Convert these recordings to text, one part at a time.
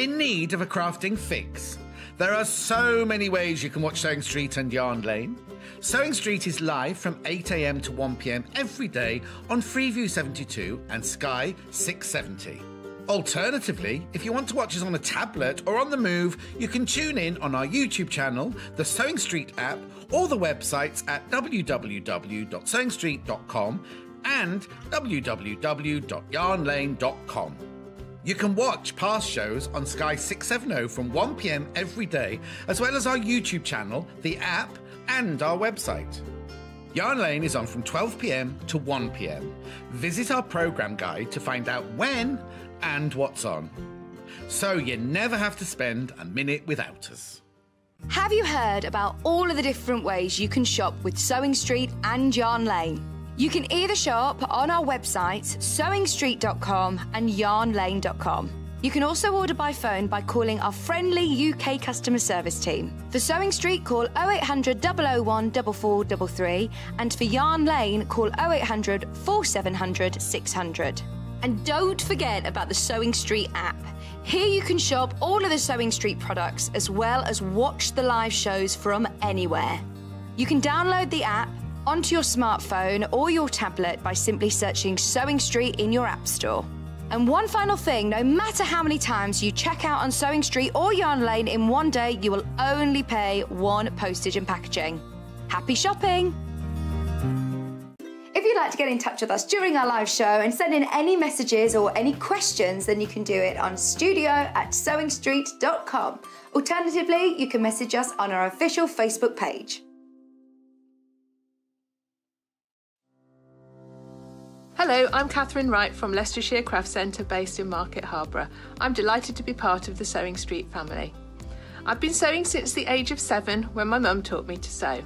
In need of a crafting fix? There are so many ways you can watch Sewing Street and Yarn Lane. Sewing Street is live from 8am to 1pm every day on Freeview 72 and Sky 670. Alternatively, if you want to watch us on a tablet or on the move, you can tune in on our YouTube channel, the Sewing Street app, or the websites at www.sewingstreet.com and www.yarnlane.com. You can watch past shows on Sky 670 from 1pm every day, as well as our YouTube channel, the app, and our website. Yarn Lane is on from 12pm to 1pm. Visit our programme guide to find out when and what's on. So you never have to spend a minute without us. Have you heard about all of the different ways you can shop with Sewing Street and Yarn Lane? You can either shop on our websites, sewingstreet.com and yarnlane.com. You can also order by phone by calling our friendly UK customer service team. For Sewing Street, call 0800 001 4433 and for Yarn Lane, call 0800 4700 600. And don't forget about the Sewing Street app. Here you can shop all of the Sewing Street products as well as watch the live shows from anywhere. You can download the app onto your smartphone or your tablet by simply searching Sewing Street in your App Store. And one final thing no matter how many times you check out on Sewing Street or Yarn Lane in one day, you will only pay one postage and packaging. Happy shopping! If you'd like to get in touch with us during our live show and send in any messages or any questions, then you can do it on studio at sewingstreet.com. Alternatively, you can message us on our official Facebook page. Hello, I'm Katharine Wright from Leicestershire Craft Centre based in Market Harborough. I'm delighted to be part of the Sewing Street family. I've been sewing since the age of seven when my mum taught me to sew.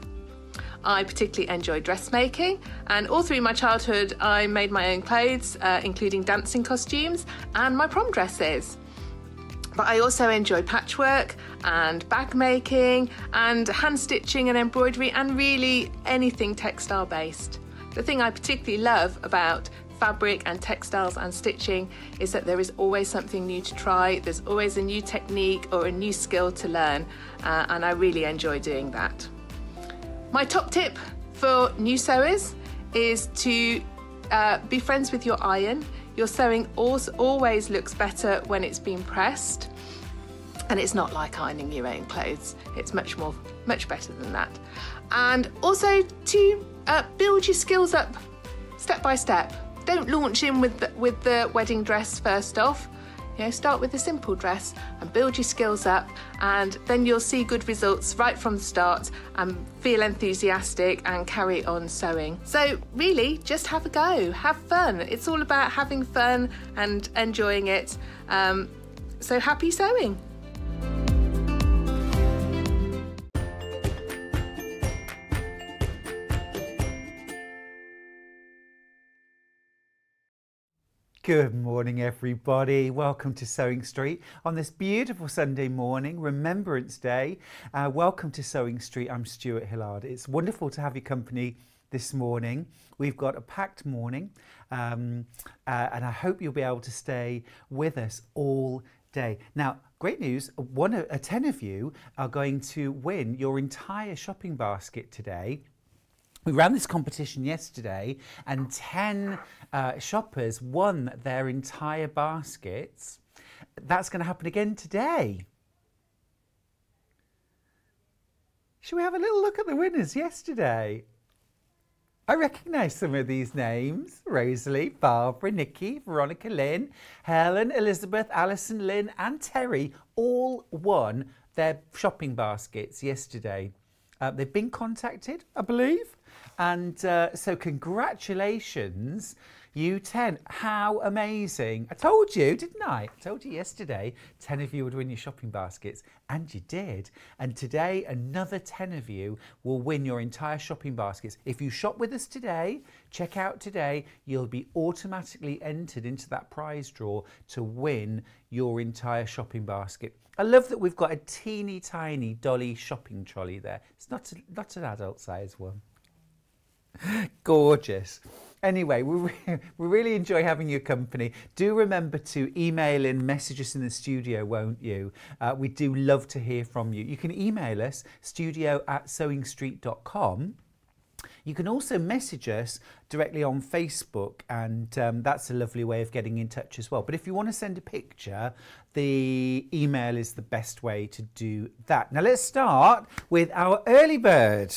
I particularly enjoy dressmaking, and all through my childhood, I made my own clothes, uh, including dancing costumes and my prom dresses. But I also enjoy patchwork and bag making and hand stitching and embroidery and really anything textile based. The thing I particularly love about fabric and textiles and stitching is that there is always something new to try, there's always a new technique or a new skill to learn, uh, and I really enjoy doing that. My top tip for new sewers is to uh, be friends with your iron. Your sewing always looks better when it's been pressed and it's not like ironing your own clothes. It's much more, much better than that. And also to uh, build your skills up step by step. Don't launch in with the, with the wedding dress first off. You know, start with a simple dress and build your skills up, and then you'll see good results right from the start and feel enthusiastic and carry on sewing. So, really, just have a go, have fun. It's all about having fun and enjoying it. Um, so, happy sewing. Good morning, everybody. Welcome to Sewing Street on this beautiful Sunday morning, Remembrance Day. Uh, welcome to Sewing Street. I'm Stuart Hillard. It's wonderful to have your company this morning. We've got a packed morning, um, uh, and I hope you'll be able to stay with us all day. Now, great news one, a 10 of you are going to win your entire shopping basket today we ran this competition yesterday and 10 uh, shoppers won their entire baskets. That's going to happen again today. Should we have a little look at the winners yesterday? I recognise some of these names. Rosalie, Barbara, Nikki, Veronica Lynn, Helen, Elizabeth, Alison Lynn and Terry all won their shopping baskets yesterday. Uh, they've been contacted, I believe. And uh, so, congratulations, you 10. How amazing. I told you, didn't I? I told you yesterday 10 of you would win your shopping baskets, and you did. And today, another 10 of you will win your entire shopping baskets. If you shop with us today, check out today, you'll be automatically entered into that prize draw to win your entire shopping basket. I love that we've got a teeny tiny dolly shopping trolley there. It's not, a, not an adult size one. Gorgeous. Anyway, we, we really enjoy having your company. Do remember to email in, message us in the studio, won't you? Uh, we do love to hear from you. You can email us, studio at sewingstreet.com. You can also message us directly on Facebook, and um, that's a lovely way of getting in touch as well. But if you want to send a picture, the email is the best way to do that. Now, let's start with our early bird.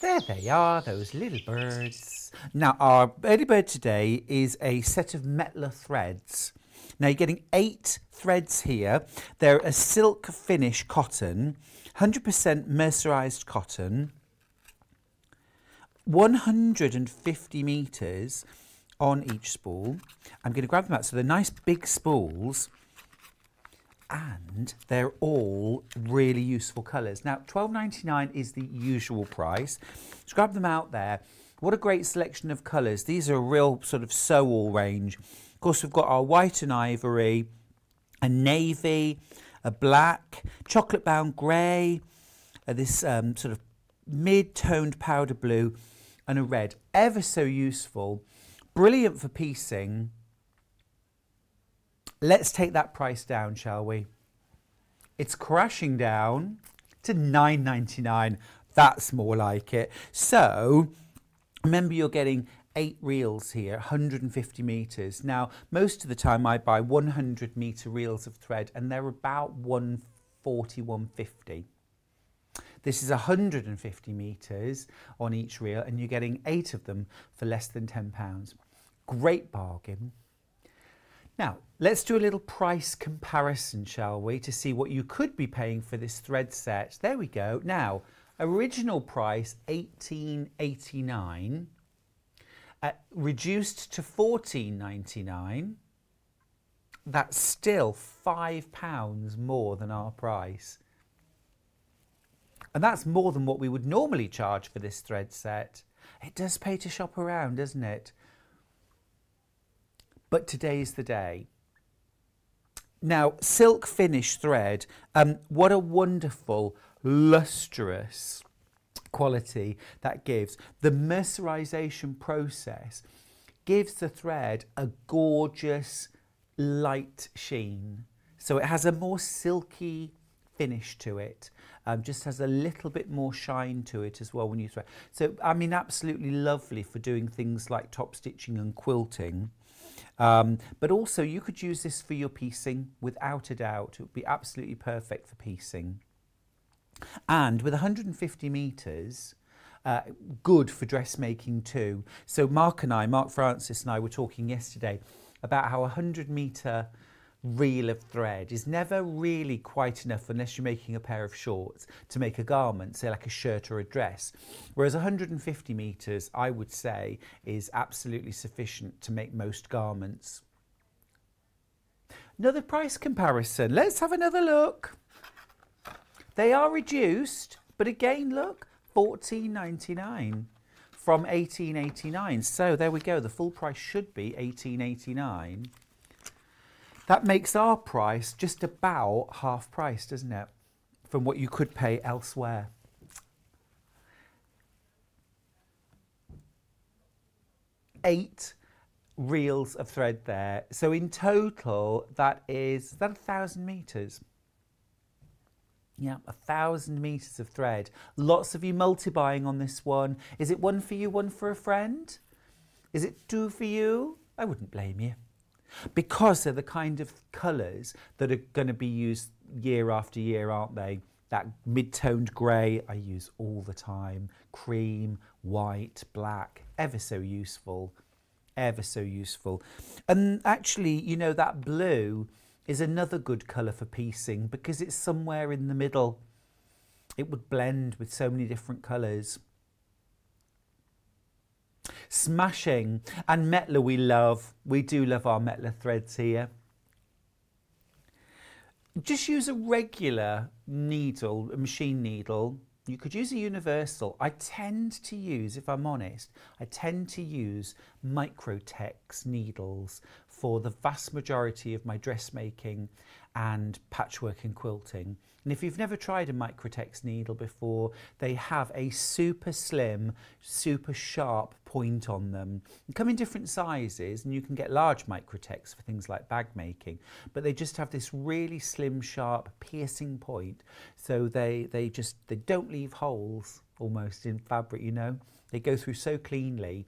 There they are, those little birds. Now, our early bird today is a set of Mettler threads. Now, you're getting eight threads here. They're a silk finish cotton, 100% mercerized cotton, 150 metres on each spool. I'm going to grab them out. So they're nice big spools and they're all really useful colours. Now, $12.99 is the usual price. Just grab them out there. What a great selection of colours. These are a real sort of sew-all range. Of course, we've got our white and ivory, a navy, a black, chocolate bound grey, uh, this um, sort of mid-toned powder blue, and a red. Ever so useful. Brilliant for piecing Let's take that price down, shall we? It's crashing down to 9.99. That's more like it. So remember you're getting eight reels here, 150 meters. Now, most of the time I buy 100 meter reels of thread and they're about 140, 150. This is 150 meters on each reel and you're getting eight of them for less than 10 pounds. Great bargain. Now, let's do a little price comparison, shall we, to see what you could be paying for this thread set. There we go. Now, original price 18.89, uh, reduced to 14.99. That's still five pounds more than our price. And that's more than what we would normally charge for this thread set. It does pay to shop around, doesn't it? But today's the day. Now, silk finish thread, um, what a wonderful, lustrous quality that gives. The mercerization process gives the thread a gorgeous light sheen. So it has a more silky finish to it. Um, just has a little bit more shine to it as well when you thread. So, I mean, absolutely lovely for doing things like top stitching and quilting. Um, but also you could use this for your piecing without a doubt. It would be absolutely perfect for piecing. And with 150 metres, uh, good for dressmaking too. So Mark and I, Mark Francis and I were talking yesterday about how a 100 metre reel of thread is never really quite enough unless you're making a pair of shorts to make a garment, say like a shirt or a dress. Whereas 150 metres, I would say, is absolutely sufficient to make most garments. Another price comparison. Let's have another look. They are reduced, but again, look, 14.99 from 18.89. So there we go. The full price should be 18.89. That makes our price just about half price, doesn't it? From what you could pay elsewhere. Eight reels of thread there. So in total, that is, is that a thousand meters? Yeah, a thousand meters of thread. Lots of you multi-buying on this one. Is it one for you, one for a friend? Is it two for you? I wouldn't blame you because they're the kind of colours that are going to be used year after year, aren't they? That mid-toned grey I use all the time, cream, white, black, ever so useful, ever so useful. And actually, you know, that blue is another good colour for piecing because it's somewhere in the middle. It would blend with so many different colours. Smashing. And Mettler we love. We do love our Mettler threads here. Just use a regular needle, a machine needle. You could use a universal. I tend to use, if I'm honest, I tend to use Microtex needles for the vast majority of my dressmaking. and patchwork and quilting. And if you've never tried a Microtex needle before, they have a super slim, super sharp point on them. They come in different sizes and you can get large Microtex for things like bag making, but they just have this really slim, sharp, piercing point. So they, they just, they don't leave holes almost in fabric, you know. They go through so cleanly.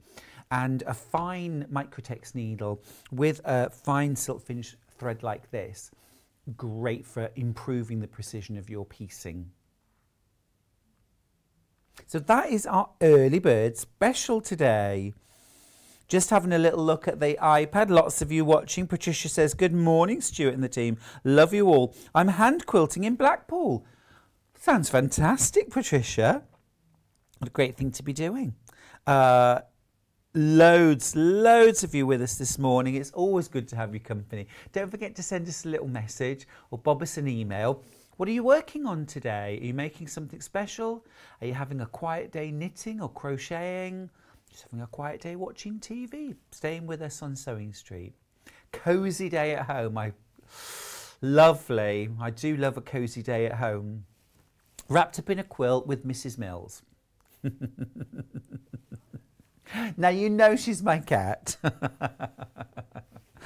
And a fine Microtex needle with a fine silk finish thread like this great for improving the precision of your piecing. So that is our early bird special today. Just having a little look at the iPad. Lots of you watching. Patricia says, Good morning, Stuart and the team. Love you all. I'm hand quilting in Blackpool. Sounds fantastic, Patricia. What a great thing to be doing. Uh, loads, loads of you with us this morning. It's always good to have your company. Don't forget to send us a little message or bob us an email. What are you working on today? Are you making something special? Are you having a quiet day knitting or crocheting? Just having a quiet day watching TV, staying with us on Sewing Street. Cozy day at home. I lovely. I do love a cozy day at home. Wrapped up in a quilt with Mrs. Mills. now you know she's my cat.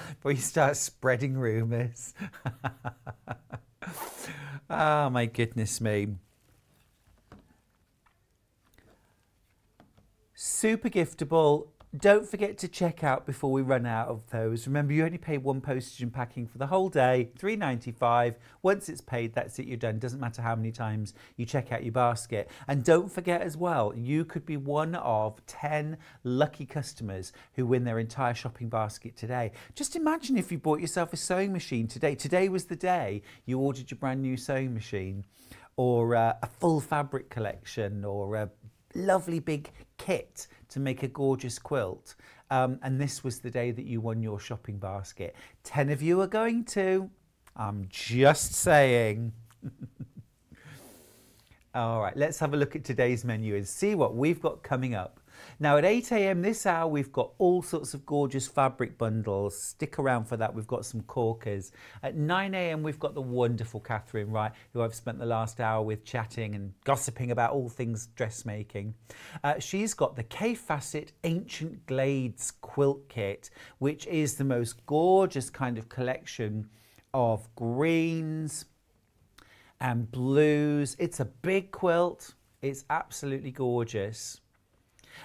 Before you start spreading rumours. oh my goodness me. Super giftable don't forget to check out before we run out of those. Remember, you only pay one postage and packing for the whole day, three ninety-five. Once it's paid, that's it, you're done. Doesn't matter how many times you check out your basket. And don't forget as well, you could be one of 10 lucky customers who win their entire shopping basket today. Just imagine if you bought yourself a sewing machine today. Today was the day you ordered your brand new sewing machine or uh, a full fabric collection or a lovely big kit to make a gorgeous quilt. Um, and this was the day that you won your shopping basket. 10 of you are going to. I'm just saying. All right, let's have a look at today's menu and see what we've got coming up. Now at 8 a.m. this hour, we've got all sorts of gorgeous fabric bundles. Stick around for that. We've got some corkers. At 9 a.m. we've got the wonderful Katharine Wright, who I've spent the last hour with chatting and gossiping about all things dressmaking. Uh, she's got the Kaffe Fassett Ancient Glades quilt kit, which is the most gorgeous kind of collection of greens and blues. It's a big quilt. It's absolutely gorgeous.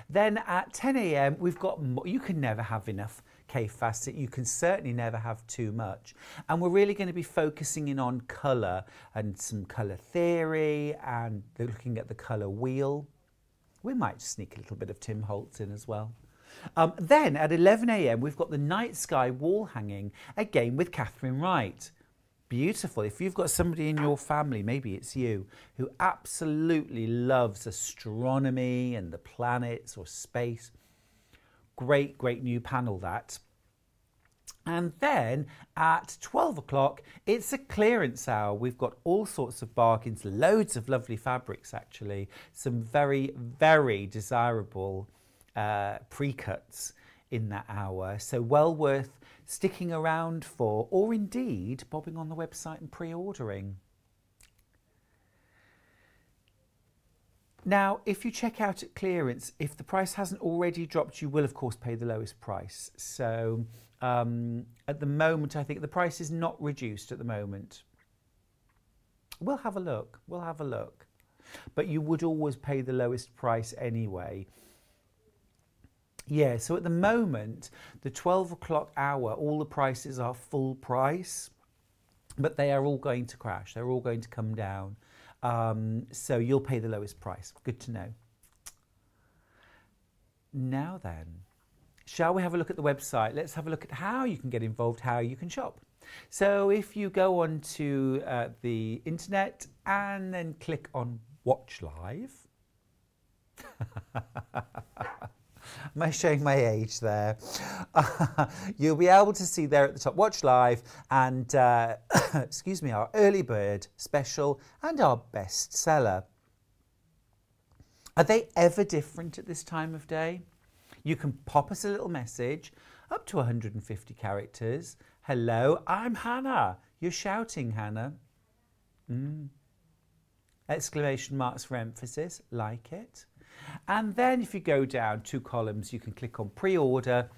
Then at 10 a.m., we've got, you can never have enough Kaffe Fassett. You can certainly never have too much. And we're really going to be focusing in on colour and some colour theory and looking at the colour wheel. We might sneak a little bit of Tim Holtz in as well. Um, then at 11 a.m., we've got the night sky wall hanging again with Katharine Wright beautiful. If you've got somebody in your family, maybe it's you, who absolutely loves astronomy and the planets or space, great, great new panel that. And then at 12 o'clock, it's a clearance hour. We've got all sorts of bargains, loads of lovely fabrics actually, some very, very desirable uh, pre-cuts in that hour. So well worth sticking around for, or indeed bobbing on the website and pre ordering. Now, if you check out at clearance, if the price hasn't already dropped, you will, of course, pay the lowest price. So um, at the moment, I think the price is not reduced at the moment. We'll have a look. We'll have a look. But you would always pay the lowest price anyway. Yeah, so at the moment, the 12 o'clock hour, all the prices are full price, but they are all going to crash. They're all going to come down. Um, so you'll pay the lowest price. Good to know. Now then, shall we have a look at the website? Let's have a look at how you can get involved, how you can shop. So if you go onto uh, the internet and then click on Watch Live. Am I showing my age there? You'll be able to see there at the top, watch live and, uh, excuse me, our early bird special and our best seller. Are they ever different at this time of day? You can pop us a little message up to 150 characters Hello, I'm Hannah. You're shouting, Hannah. Mm. Exclamation marks for emphasis, like it. And then if you go down two columns, you can click on pre-order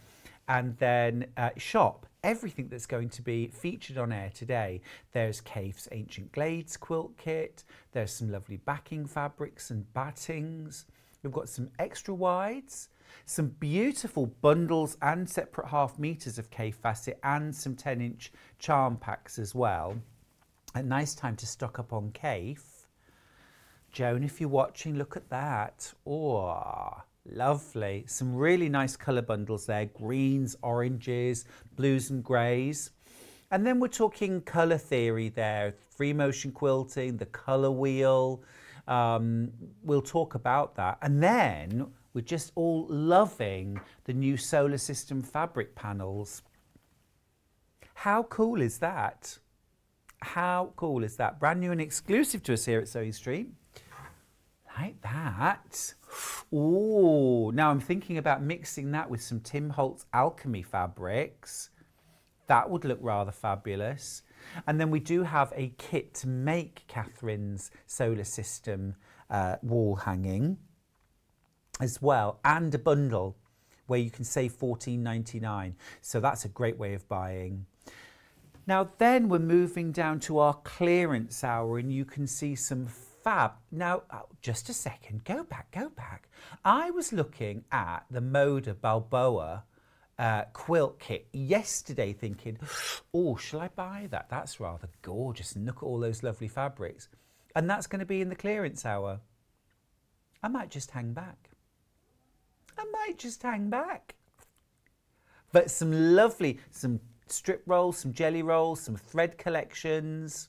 and then uh, shop everything that's going to be featured on air today. There's Kaffe's Ancient Glades quilt kit. There's some lovely backing fabrics and battings. We've got some extra wides, some beautiful bundles and separate half meters of Kaffe Fassett and some 10 inch charm packs as well. A nice time to stock up on Kaffe. Joan, if you're watching, look at that. Oh, Lovely. Some really nice colour bundles there. Greens, oranges, blues and greys. And then we're talking colour theory there. Free motion quilting, the colour wheel. Um, we'll talk about that. And then we're just all loving the new solar system fabric panels. How cool is that? How cool is that? Brand new and exclusive to us here at Sewing Street. Like that. Oh, now I'm thinking about mixing that with some Tim Holtz Alchemy fabrics. That would look rather fabulous. And then we do have a kit to make Katharine's solar system uh, wall hanging as well, and a bundle where you can save $14.99. So that's a great way of buying. Now then we're moving down to our clearance hour and you can see some fab. Now, oh, just a second, go back, go back. I was looking at the Moda Balboa uh, quilt kit yesterday thinking, oh, shall I buy that? That's rather gorgeous. And look at all those lovely fabrics. And that's going to be in the clearance hour. I might just hang back. I might just hang back. But some lovely, some strip rolls, some jelly rolls, some thread collections,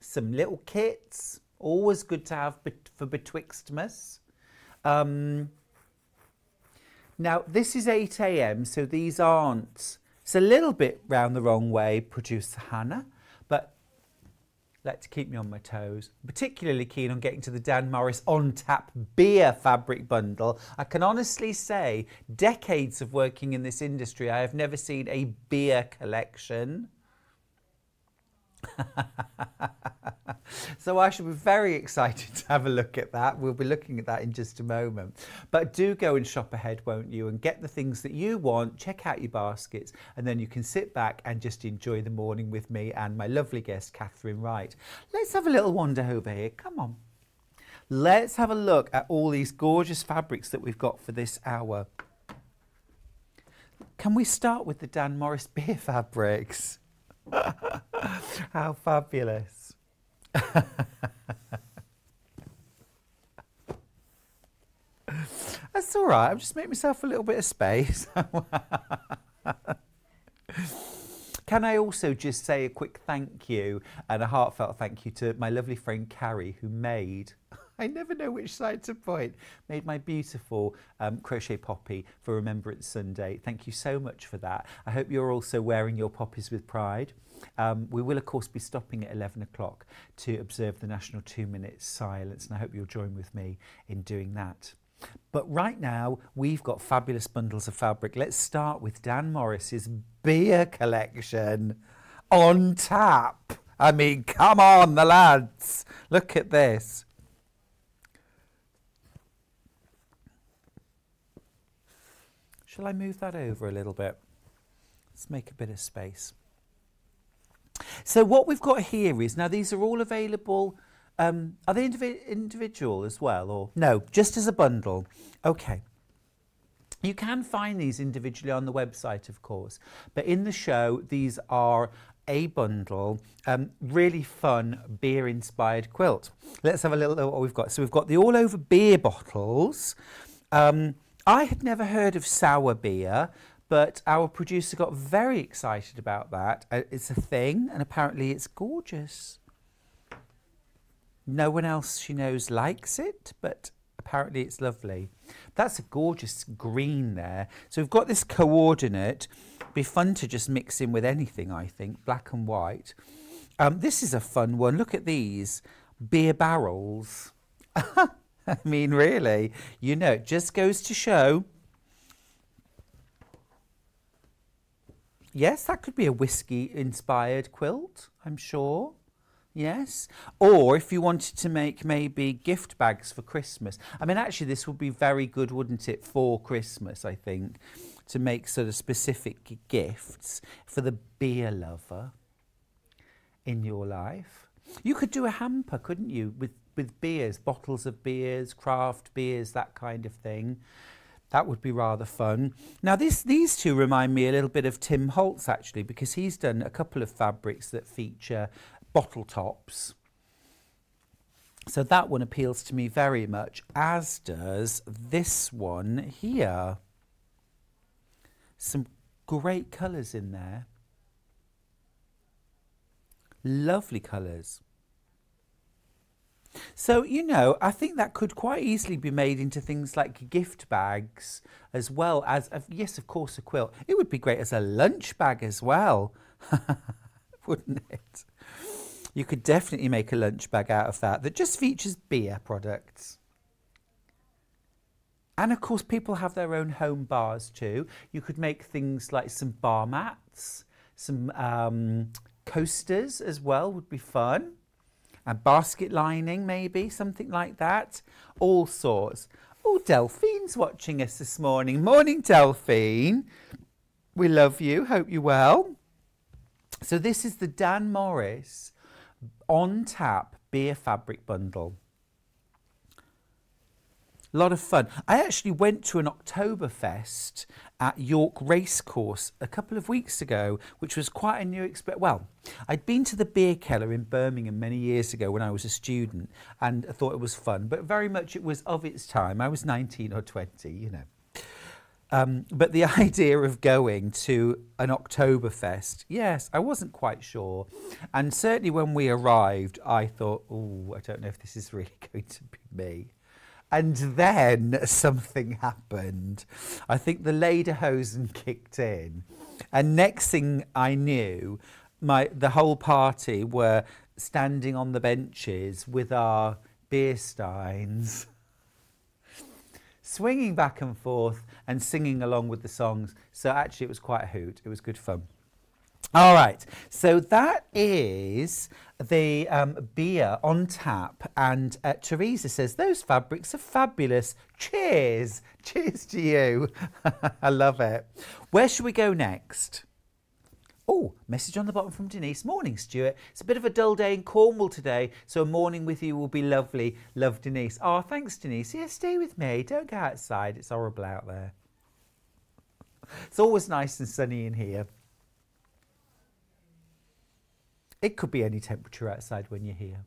some little kits. Always good to have for betwixtmas. Um, now, this is 8 a.m., so these aren't. It's a little bit round the wrong way, producer Hannah, but let's keep me on my toes. Particularly keen on getting to the Dan Morris on tap beer fabric bundle. I can honestly say, decades of working in this industry, I have never seen a beer collection. so I should be very excited to have a look at that. We'll be looking at that in just a moment. But do go and shop ahead, won't you? And get the things that you want, check out your baskets, and then you can sit back and just enjoy the morning with me and my lovely guest, Katharine Wright. Let's have a little wander over here. Come on. Let's have a look at all these gorgeous fabrics that we've got for this hour. Can we start with the Dan Morris beer fabrics? How fabulous. That's all right. I've just made myself a little bit of space. Can I also just say a quick thank you and a heartfelt thank you to my lovely friend Carrie who made I never know which side to point. Made my beautiful um, crochet poppy for Remembrance Sunday. Thank you so much for that. I hope you're also wearing your poppies with pride. Um, we will, of course, be stopping at 11 o'clock to observe the national two minutes silence, and I hope you'll join with me in doing that. But right now, we've got fabulous bundles of fabric. Let's start with Dan Morris's beer collection on tap. I mean, come on, the lads. Look at this. Shall I move that over a little bit? Let's make a bit of space. So what we've got here is, now these are all available, um, are they indiv individual as well or? No, just as a bundle. Okay. You can find these individually on the website, of course, but in the show, these are a bundle, um, really fun beer inspired quilt. Let's have a little look at what we've got. So we've got the all over beer bottles. Um, I had never heard of sour beer, but our producer got very excited about that. Uh, it's a thing, and apparently it's gorgeous. No one else she knows likes it, but apparently it's lovely. That's a gorgeous green there. So we've got this coordinate. Be fun to just mix in with anything, I think, black and white. Um, this is a fun one. Look at these beer barrels. I mean, really, you know, it just goes to show yes, that could be a whiskey inspired quilt, I'm sure. Yes. Or if you wanted to make maybe gift bags for Christmas. I mean, actually, this would be very good, wouldn't it, for Christmas, I think, to make sort of specific gifts for the beer lover in your life. You could do a hamper, couldn't you, with, with beers, bottles of beers, craft beers, that kind of thing. That would be rather fun. Now, this, these two remind me a little bit of Tim Holtz, actually, because he's done a couple of fabrics that feature bottle tops. So that one appeals to me very much, as does this one here. Some great colours in there. Lovely colours. So, you know, I think that could quite easily be made into things like gift bags as well as, yes, of course, a quilt. It would be great as a lunch bag as well, wouldn't it? You could definitely make a lunch bag out of that that just features beer products. And of course, people have their own home bars too. You could make things like some bar mats, some um, coasters as well would be fun. A basket lining, maybe, something like that. All sorts. Oh, Delphine's watching us this morning. Morning, Delphine. We love you. Hope you're well. So, this is the Dan Morris on tap beer fabric bundle. A lot of fun. I actually went to an Oktoberfest at York Racecourse a couple of weeks ago, which was quite a new experience. Well, I'd been to the Bierkeller in Birmingham many years ago when I was a student and I thought it was fun, but very much it was of its time. I was 19 or 20, you know. Um, but the idea of going to an Oktoberfest, yes, I wasn't quite sure. And certainly when we arrived, I thought, oh, I don't know if this is really going to be me. And then something happened. I think the Lederhosen kicked in. And next thing I knew, my the whole party were standing on the benches with our beer steins swinging back and forth and singing along with the songs. So actually, it was quite a hoot. It was good fun. All right, so that is the um, beer on tap, and uh, Teresa says those fabrics are fabulous. Cheers, cheers to you. I love it. Where should we go next? Oh, message on the bottom from Denise. Morning, Stuart. It's a bit of a dull day in Cornwall today, so a morning with you will be lovely. Love, Denise. Oh, thanks, Denise. Yeah, stay with me. Don't go outside. It's horrible out there. It's always nice and sunny in here. It could be any temperature outside when you're here.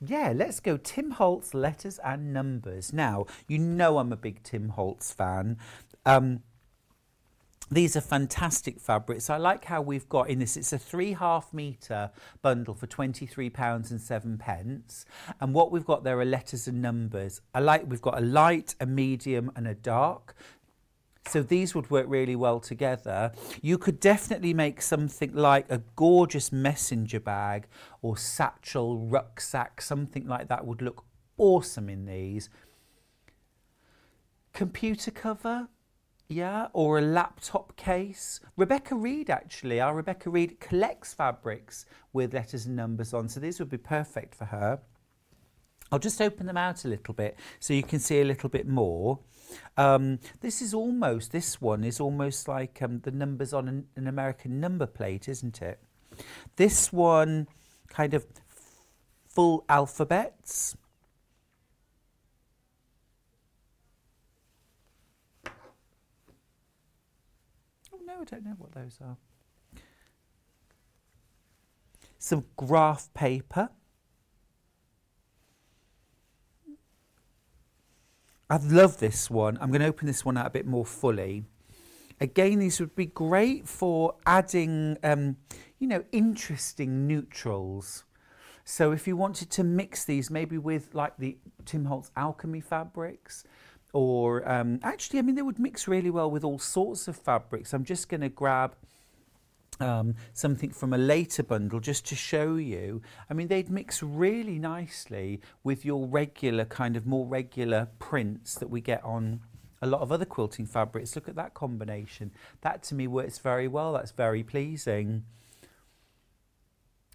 Yeah, let's go. Tim Holtz, letters and numbers. Now, you know I'm a big Tim Holtz fan. Um, these are fantastic fabrics. I like how we've got in this, it's a three half metre bundle for £23 and seven pence. And what we've got there are letters and numbers. I like, we've got a light, a medium and a dark. So these would work really well together. You could definitely make something like a gorgeous messenger bag or satchel, rucksack, something like that would look awesome in these. Computer cover, yeah, or a laptop case. Rebecca Reed, actually, our Rebecca Reed collects fabrics with letters and numbers on, so these would be perfect for her. I'll just open them out a little bit so you can see a little bit more. Um, this is almost, this one is almost like um, the numbers on an, an American number plate, isn't it? This one kind of full alphabets. Oh no, I don't know what those are. Some graph paper. I love this one. I'm going to open this one out a bit more fully. Again, these would be great for adding, um, you know, interesting neutrals. So if you wanted to mix these maybe with like the Tim Holtz alchemy fabrics, or um, actually, I mean, they would mix really well with all sorts of fabrics. I'm just going to grab um, something from a later bundle just to show you. I mean, they'd mix really nicely with your regular kind of more regular prints that we get on a lot of other quilting fabrics. Look at that combination. That to me works very well. That's very pleasing.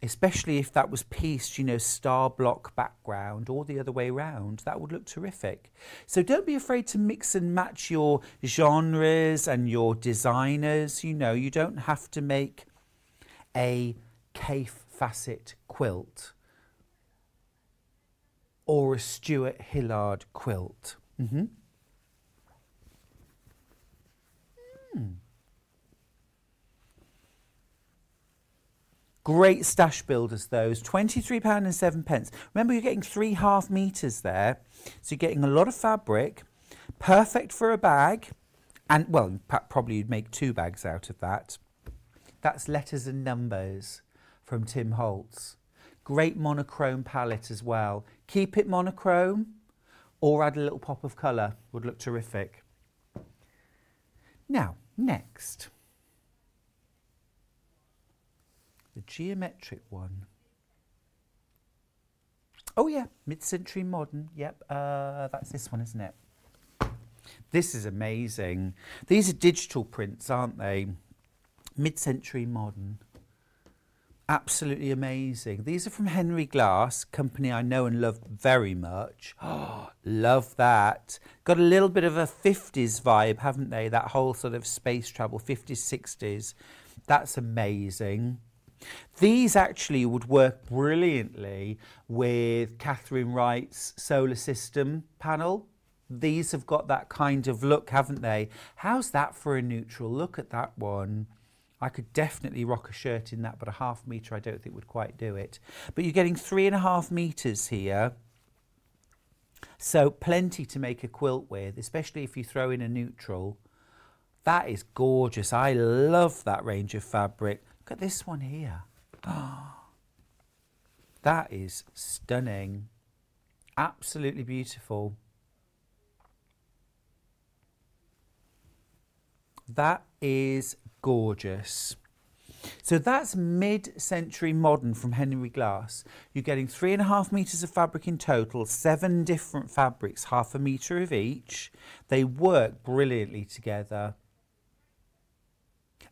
Especially if that was pieced, you know, star block background or the other way around, that would look terrific. So don't be afraid to mix and match your genres and your designers. You know, you don't have to make a Kaffe Fassett quilt or a Stuart Hillard quilt. Mm -hmm. Hmm. Great stash builders, those. £23 and 7 pence. Remember, you're getting three half metres there. So you're getting a lot of fabric. Perfect for a bag. And, well, probably you'd make two bags out of that. That's letters and numbers from Tim Holtz. Great monochrome palette as well. Keep it monochrome or add a little pop of colour. Would look terrific. Now, next. The geometric one. Oh yeah, mid-century modern. Yep, uh, that's this one, isn't it? This is amazing. These are digital prints, aren't they? Mid-century modern. Absolutely amazing. These are from Henry Glass, company I know and love very much. Oh, love that. Got a little bit of a 50s vibe, haven't they? That whole sort of space travel, 50s, 60s. That's amazing. These actually would work brilliantly with Katharine Wright's solar system panel. These have got that kind of look, haven't they? How's that for a neutral? Look at that one. I could definitely rock a shirt in that, but a half metre I don't think would quite do it. But you're getting three and a half metres here. So plenty to make a quilt with, especially if you throw in a neutral. That is gorgeous. I love that range of fabric. Look at this one here. That is stunning. Absolutely beautiful. That is gorgeous. So that's mid-century modern from Henry Glass. You're getting three and a half metres of fabric in total, seven different fabrics, half a metre of each. They work brilliantly together.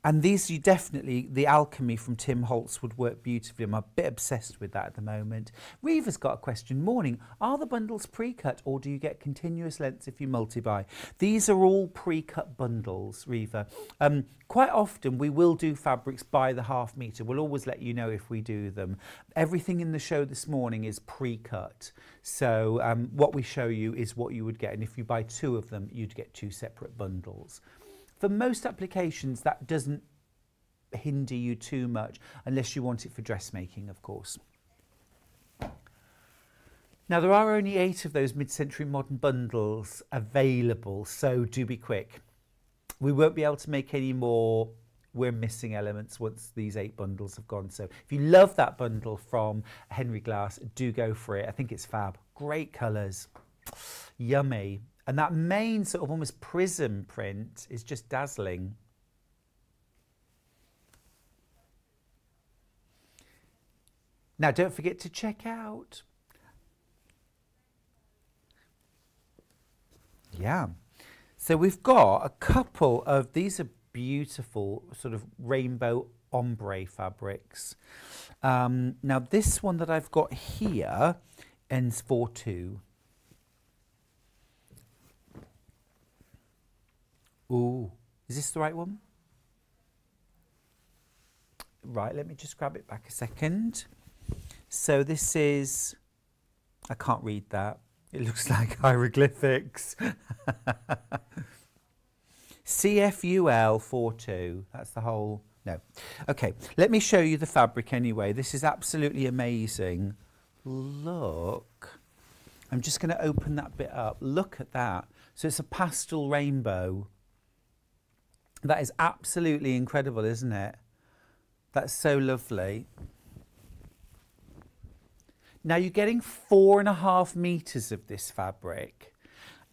And these, you definitely, the alchemy from Tim Holtz would work beautifully. I'm a bit obsessed with that at the moment. Reva's got a question. Morning. Are the bundles pre-cut or do you get continuous lengths if you multi-buy? These are all pre-cut bundles, Reva. Um, quite often we will do fabrics by the half metre. We'll always let you know if we do them. Everything in the show this morning is pre-cut. So um, what we show you is what you would get. And if you buy two of them, you'd get two separate bundles. For most applications, that doesn't hinder you too much, unless you want it for dressmaking, of course. Now, there are only eight of those mid-century modern bundles available, so do be quick. We won't be able to make any more. We're missing elements once these eight bundles have gone. So if you love that bundle from Henry Glass, do go for it. I think it's fab. Great colours. Yummy. And that main sort of almost prism print is just dazzling. Now, don't forget to check out. Yeah. So we've got a couple of, these are beautiful sort of rainbow ombre fabrics. Um, now this one that I've got here ends 4-2. Ooh, is this the right one? Right, let me just grab it back a second. So this is, I can't read that. It looks like hieroglyphics. CFUL 42, that's the whole, no. Okay, let me show you the fabric anyway. This is absolutely amazing. Look, I'm just going to open that bit up. Look at that. So it's a pastel rainbow. That is absolutely incredible, isn't it? That's so lovely. Now you're getting four and a half meters of this fabric.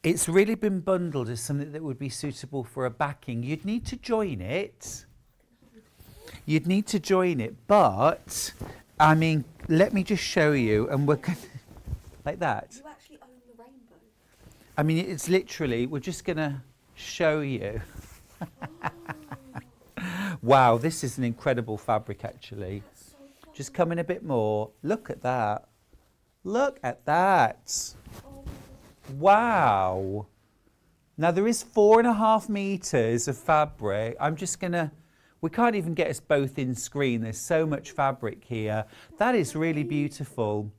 It's really been bundled as something that would be suitable for a backing. You'd need to join it. You'd need to join it, but I mean, let me just show you, and we're gonna, like that. You actually own the rainbow. I mean, it's literally, we're just going to show you. wow, this is an incredible fabric actually. Just come in a bit more. Look at that. Look at that. Wow. Now there is four and a half meters of fabric. I'm just gonna, we can't even get us both in screen. There's so much fabric here. That is really beautiful.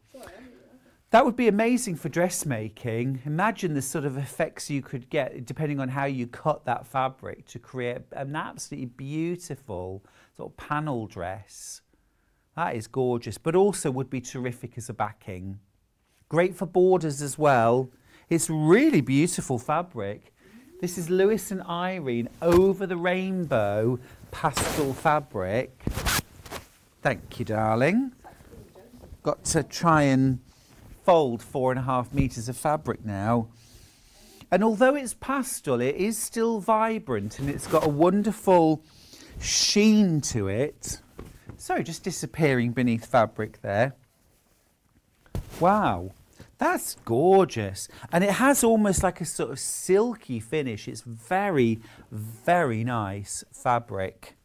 That would be amazing for dressmaking. Imagine the sort of effects you could get depending on how you cut that fabric to create an absolutely beautiful sort of panel dress. That is gorgeous, but also would be terrific as a backing. Great for borders as well. It's really beautiful fabric. This is Lewis and Irene over the rainbow pastel fabric. Thank you, darling. Got to try and fold four and a half metres of fabric now. And although it's pastel, it is still vibrant and it's got a wonderful sheen to it. So just disappearing beneath fabric there. Wow, that's gorgeous. And it has almost like a sort of silky finish. It's very, very nice fabric.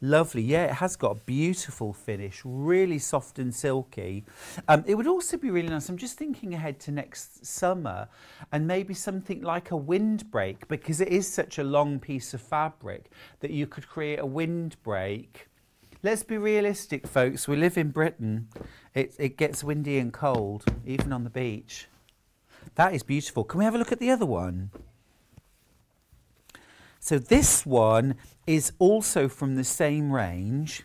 Lovely, yeah, it has got a beautiful finish, really soft and silky. Um, it would also be really nice, I'm just thinking ahead to next summer and maybe something like a windbreak because it is such a long piece of fabric that you could create a windbreak. Let's be realistic, folks, we live in Britain. It, it gets windy and cold, even on the beach. That is beautiful. Can we have a look at the other one? So this one is also from the same range.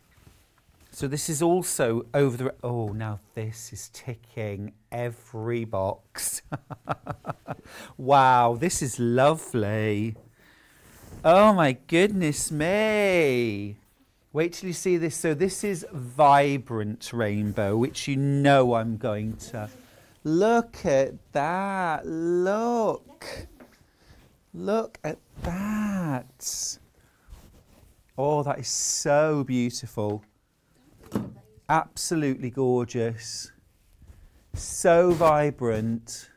So this is also over the... Oh, now this is ticking every box. wow, this is lovely. Oh my goodness me. Wait till you see this. So this is Vibrant Rainbow, which you know I'm going to... Look at that. Look. Look at that. Oh, that is so beautiful. Absolutely gorgeous. So vibrant.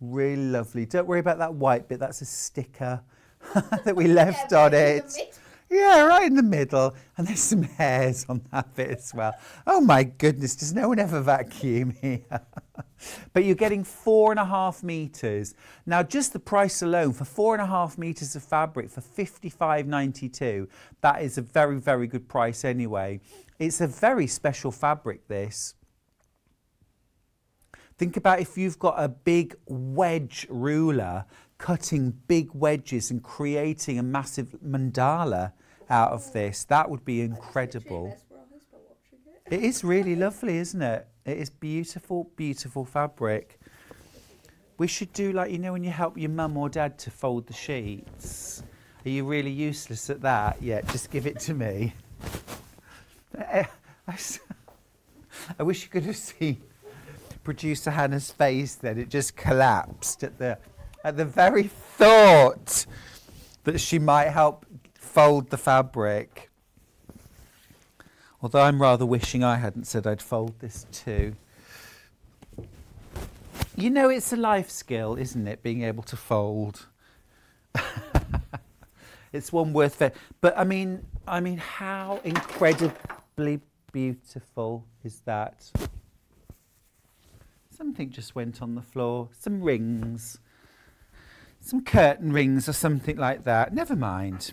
Really lovely. Don't worry about that white bit. That's a sticker that we left yeah, on it. Yeah, right in the middle. And there's some hairs on that bit as well. Oh my goodness, does no one ever vacuum here? but you're getting four and a half meters. Now, just the price alone for four and a half meters of fabric for 55.92, that is a very, very good price anyway. It's a very special fabric, this. Think about if you've got a big wedge ruler cutting big wedges and creating a massive mandala out of this. That would be incredible. It is really lovely, isn't it? It is beautiful, beautiful fabric. We should do like, you know, when you help your mum or dad to fold the sheets. Are you really useless at that? Yeah, just give it to me. I wish you could have seen producer Hannah's face then. It just collapsed at the at the very thought that she might help fold the fabric. Although I'm rather wishing I hadn't said I'd fold this too. You know, it's a life skill, isn't it? Being able to fold. it's one worth it. But I mean, I mean, how incredibly beautiful is that? Something just went on the floor. Some rings some curtain rings or something like that. Never mind.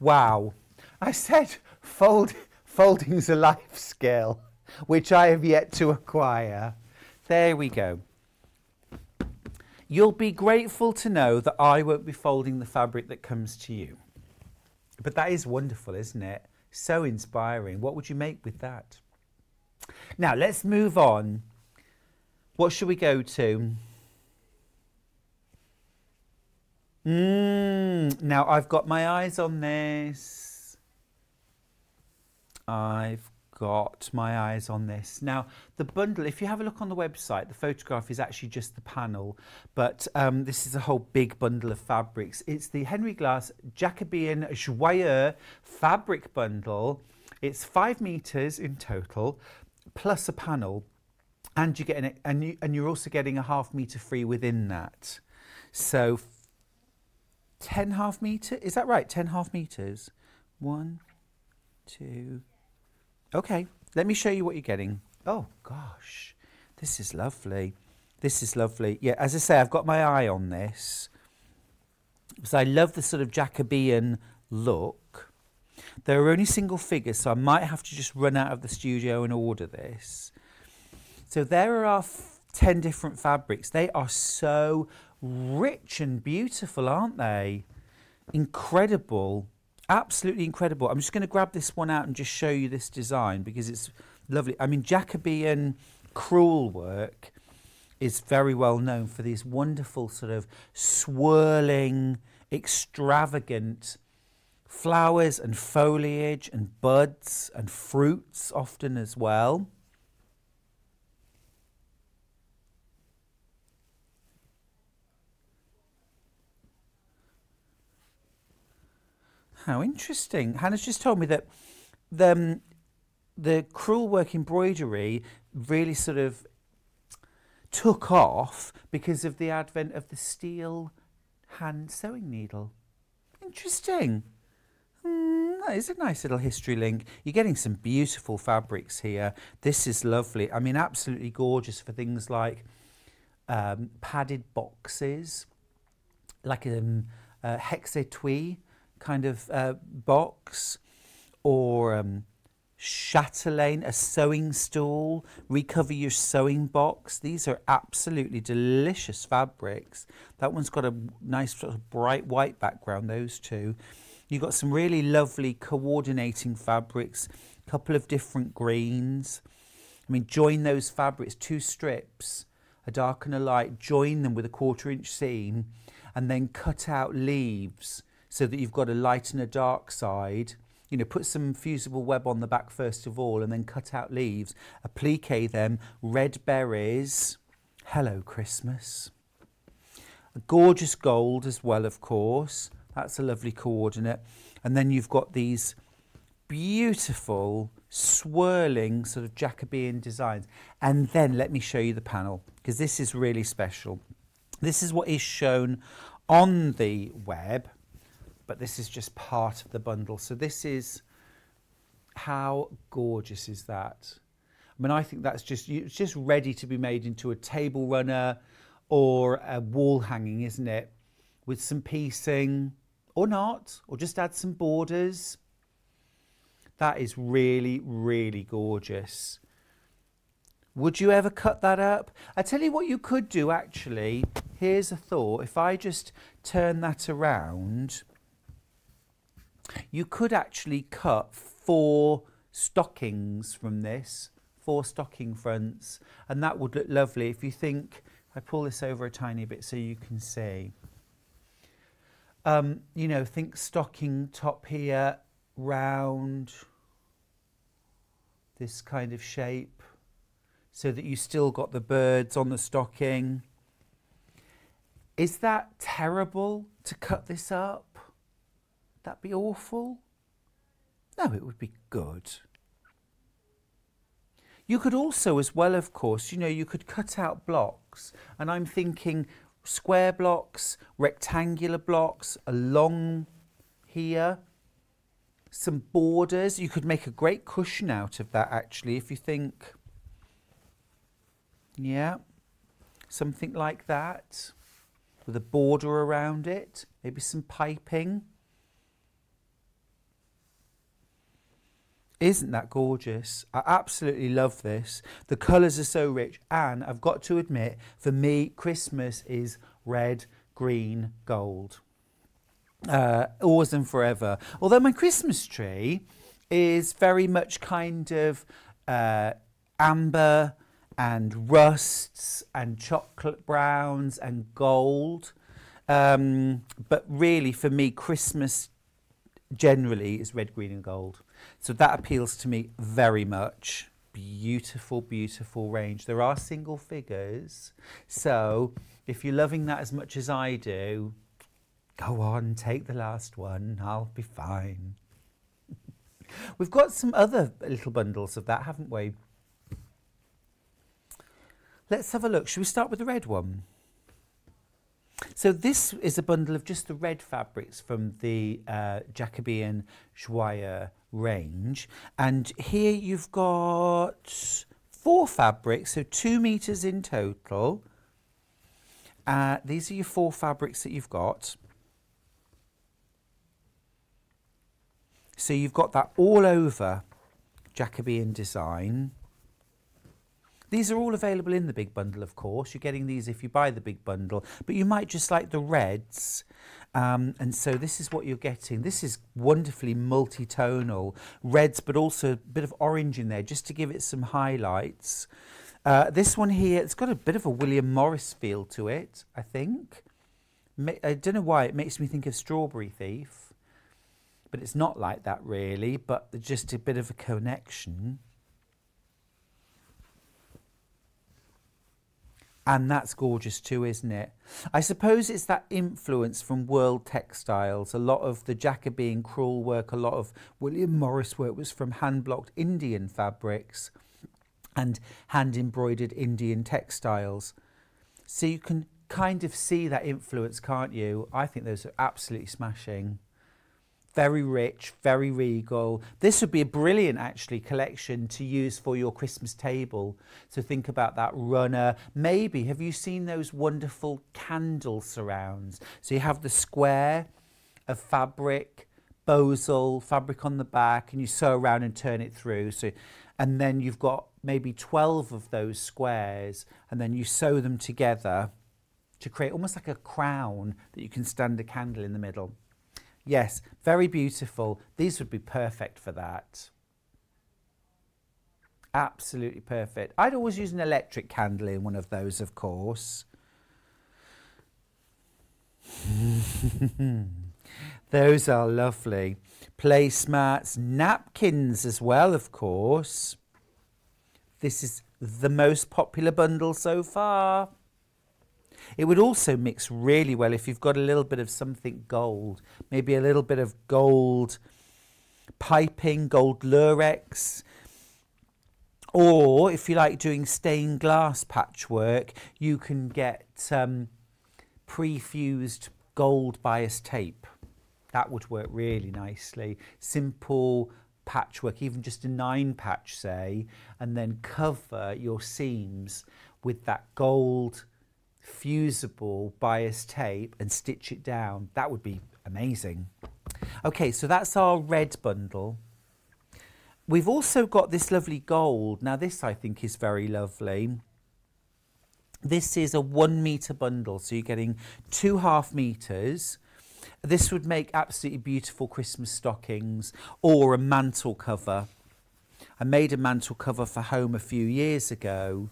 Wow. I said fold, folding's a life skill, which I have yet to acquire. There we go. You'll be grateful to know that I won't be folding the fabric that comes to you. But that is wonderful, isn't it? So inspiring. What would you make with that? Now, let's move on. What should we go to? Mm, now I've got my eyes on this. I've got my eyes on this. Now, the bundle, if you have a look on the website, the photograph is actually just the panel, but um, this is a whole big bundle of fabrics. It's the Henry Glass Jacobean Joyeux fabric bundle. It's five meters in total, plus a panel, and you get an, and, you, and you're also getting a half meter free within that. So 10 half metre, is that right? 10 half metres. One, two. Okay, let me show you what you're getting. Oh gosh, this is lovely. This is lovely. Yeah, as I say, I've got my eye on this. Because I love the sort of Jacobean look. There are only single figures, so I might have to just run out of the studio and order this. So there are 10 different fabrics. They are so rich and beautiful, aren't they? Incredible. Absolutely incredible. I'm just going to grab this one out and just show you this design because it's lovely. I mean, Jacobean crewel work is very well known for these wonderful sort of swirling, extravagant flowers and foliage and buds and fruits often as well. How interesting. Hannah's just told me that the, um, the crewel work embroidery really sort of took off because of the advent of the steel hand sewing needle. Interesting. Mm, that is a nice little history link. You're getting some beautiful fabrics here. This is lovely. I mean, absolutely gorgeous for things like um, padded boxes, like um, a hexie étui kind of uh, box or um, chatelaine, a sewing stool, recover your sewing box. These are absolutely delicious fabrics. That one's got a nice sort of bright white background, those two. You've got some really lovely coordinating fabrics, a couple of different greens. I mean, join those fabrics, two strips, a dark and a light, join them with a quarter inch seam, and then cut out leaves so that you've got a light and a dark side. You know, put some fusible web on the back first of all and then cut out leaves. Applique them, red berries. Hello, Christmas. A gorgeous gold as well, of course. That's a lovely coordinate. And then you've got these beautiful swirling sort of Jacobean designs. And then let me show you the panel because this is really special. This is what is shown on the web but this is just part of the bundle. So this is, how gorgeous is that? I mean, I think that's just, it's just ready to be made into a table runner or a wall hanging, isn't it? With some piecing or not, or just add some borders. That is really, really gorgeous. Would you ever cut that up? I tell you what you could do actually. Here's a thought. If I just turn that around, you could actually cut four stockings from this, four stocking fronts, and that would look lovely. If you think, I pull this over a tiny bit so you can see. Um, you know, think stocking top here, round, this kind of shape, so that you still got the birds on the stocking. Is that terrible to cut this up? That be awful? No, it would be good. You could also, as well, of course, you know, you could cut out blocks. And I'm thinking square blocks, rectangular blocks along here, some borders. You could make a great cushion out of that, actually, if you think, yeah, something like that with a border around it, maybe some piping. Isn't that gorgeous? I absolutely love this. The colours are so rich, and I've got to admit, for me, Christmas is red, green, gold. Uh, always and forever. Although my Christmas tree is very much kind of uh, amber and rusts and chocolate browns and gold. Um, but really, for me, Christmas generally is red, green, and gold. So that appeals to me very much. Beautiful, beautiful range. There are single figures. So if you're loving that as much as I do, go on, take the last one. I'll be fine. We've got some other little bundles of that, haven't we? Let's have a look. Should we start with the red one? So this is a bundle of just the red fabrics from the uh, Jacobean Joie range. And here you've got four fabrics, so two meters in total. Uh, these are your four fabrics that you've got. So you've got that all over Jacobean design. These are all available in the big bundle, of course. You're getting these if you buy the big bundle, but you might just like the reds. Um, and so this is what you're getting. This is wonderfully multi-tonal reds, but also a bit of orange in there just to give it some highlights. Uh, this one here, it's got a bit of a William Morris feel to it, I think. I don't know why, it makes me think of Strawberry Thief. But it's not like that really, but just a bit of a connection. And that's gorgeous too, isn't it? I suppose it's that influence from world textiles. A lot of the Jacobean crewel work, a lot of William Morris work was from hand blocked Indian fabrics and hand embroidered Indian textiles. So you can kind of see that influence, can't you? I think those are absolutely smashing very rich, very regal. This would be a brilliant, actually, collection to use for your Christmas table. So think about that runner. Maybe, have you seen those wonderful candle surrounds? So you have the square of fabric, bosal, fabric on the back, and you sew around and turn it through. So, and then you've got maybe 12 of those squares, and then you sew them together to create almost like a crown that you can stand a candle in the middle. Yes, very beautiful. These would be perfect for that. Absolutely perfect. I'd always use an electric candle in one of those, of course. those are lovely. Placemats, napkins as well, of course. This is the most popular bundle so far. It would also mix really well if you've got a little bit of something gold, maybe a little bit of gold piping, gold lurex. Or if you like doing stained glass patchwork, you can get um, pre-fused gold bias tape. That would work really nicely. Simple patchwork, even just a nine patch, say, and then cover your seams with that gold fusible bias tape and stitch it down. That would be amazing. Okay, so that's our red bundle. We've also got this lovely gold. Now this I think is very lovely. This is a one metre bundle, so you're getting two half metres. This would make absolutely beautiful Christmas stockings or a mantle cover. I made a mantle cover for home a few years ago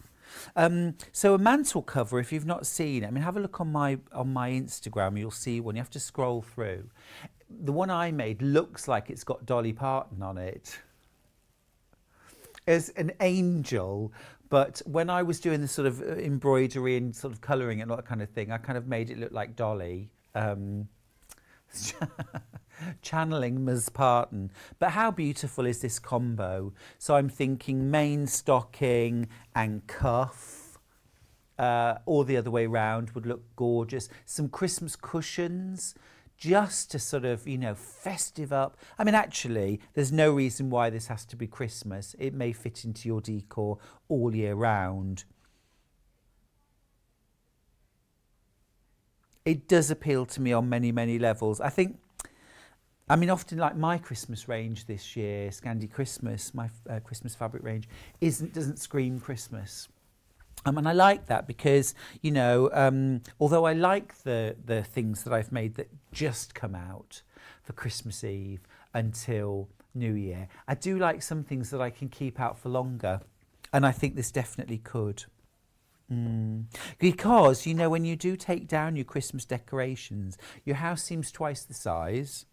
um, so a mantle cover, if you've not seen it, I mean, have a look on my on my Instagram. You'll see one. You have to scroll through. The one I made looks like it's got Dolly Parton on it. As an angel, but when I was doing the sort of uh, embroidery and sort of colouring and all that kind of thing, I kind of made it look like Dolly. Um, channeling Ms. Parton. But how beautiful is this combo? So I'm thinking main stocking and cuff. Uh, or the other way around would look gorgeous. Some Christmas cushions just to sort of, you know, festive up. I mean, actually, there's no reason why this has to be Christmas. It may fit into your decor all year round. It does appeal to me on many, many levels. I think I mean, often like my Christmas range this year, Scandi Christmas, my uh, Christmas fabric range, isn't doesn't scream Christmas. Um, and I like that because, you know, um, although I like the, the things that I've made that just come out for Christmas Eve until New Year, I do like some things that I can keep out for longer. And I think this definitely could. Mm. Because, you know, when you do take down your Christmas decorations, your house seems twice the size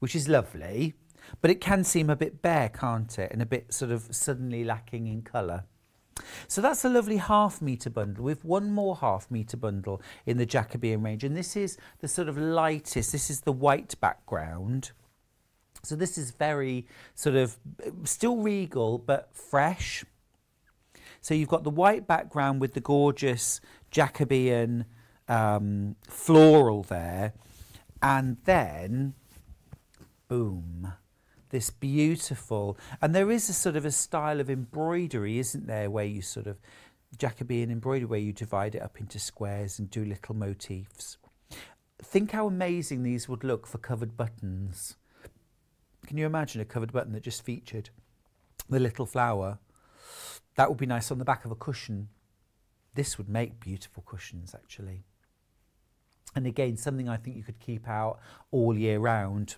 which is lovely, but it can seem a bit bare, can't it? And a bit sort of suddenly lacking in colour. So that's a lovely half metre bundle with one more half metre bundle in the Jacobean range. And this is the sort of lightest, this is the white background. So this is very sort of still regal, but fresh. So you've got the white background with the gorgeous Jacobean um, floral there. And then, boom, this beautiful, and there is a sort of a style of embroidery, isn't there, where you sort of, Jacobean embroidery, where you divide it up into squares and do little motifs. Think how amazing these would look for covered buttons. Can you imagine a covered button that just featured the little flower? That would be nice on the back of a cushion. This would make beautiful cushions, actually. And again, something I think you could keep out all year round.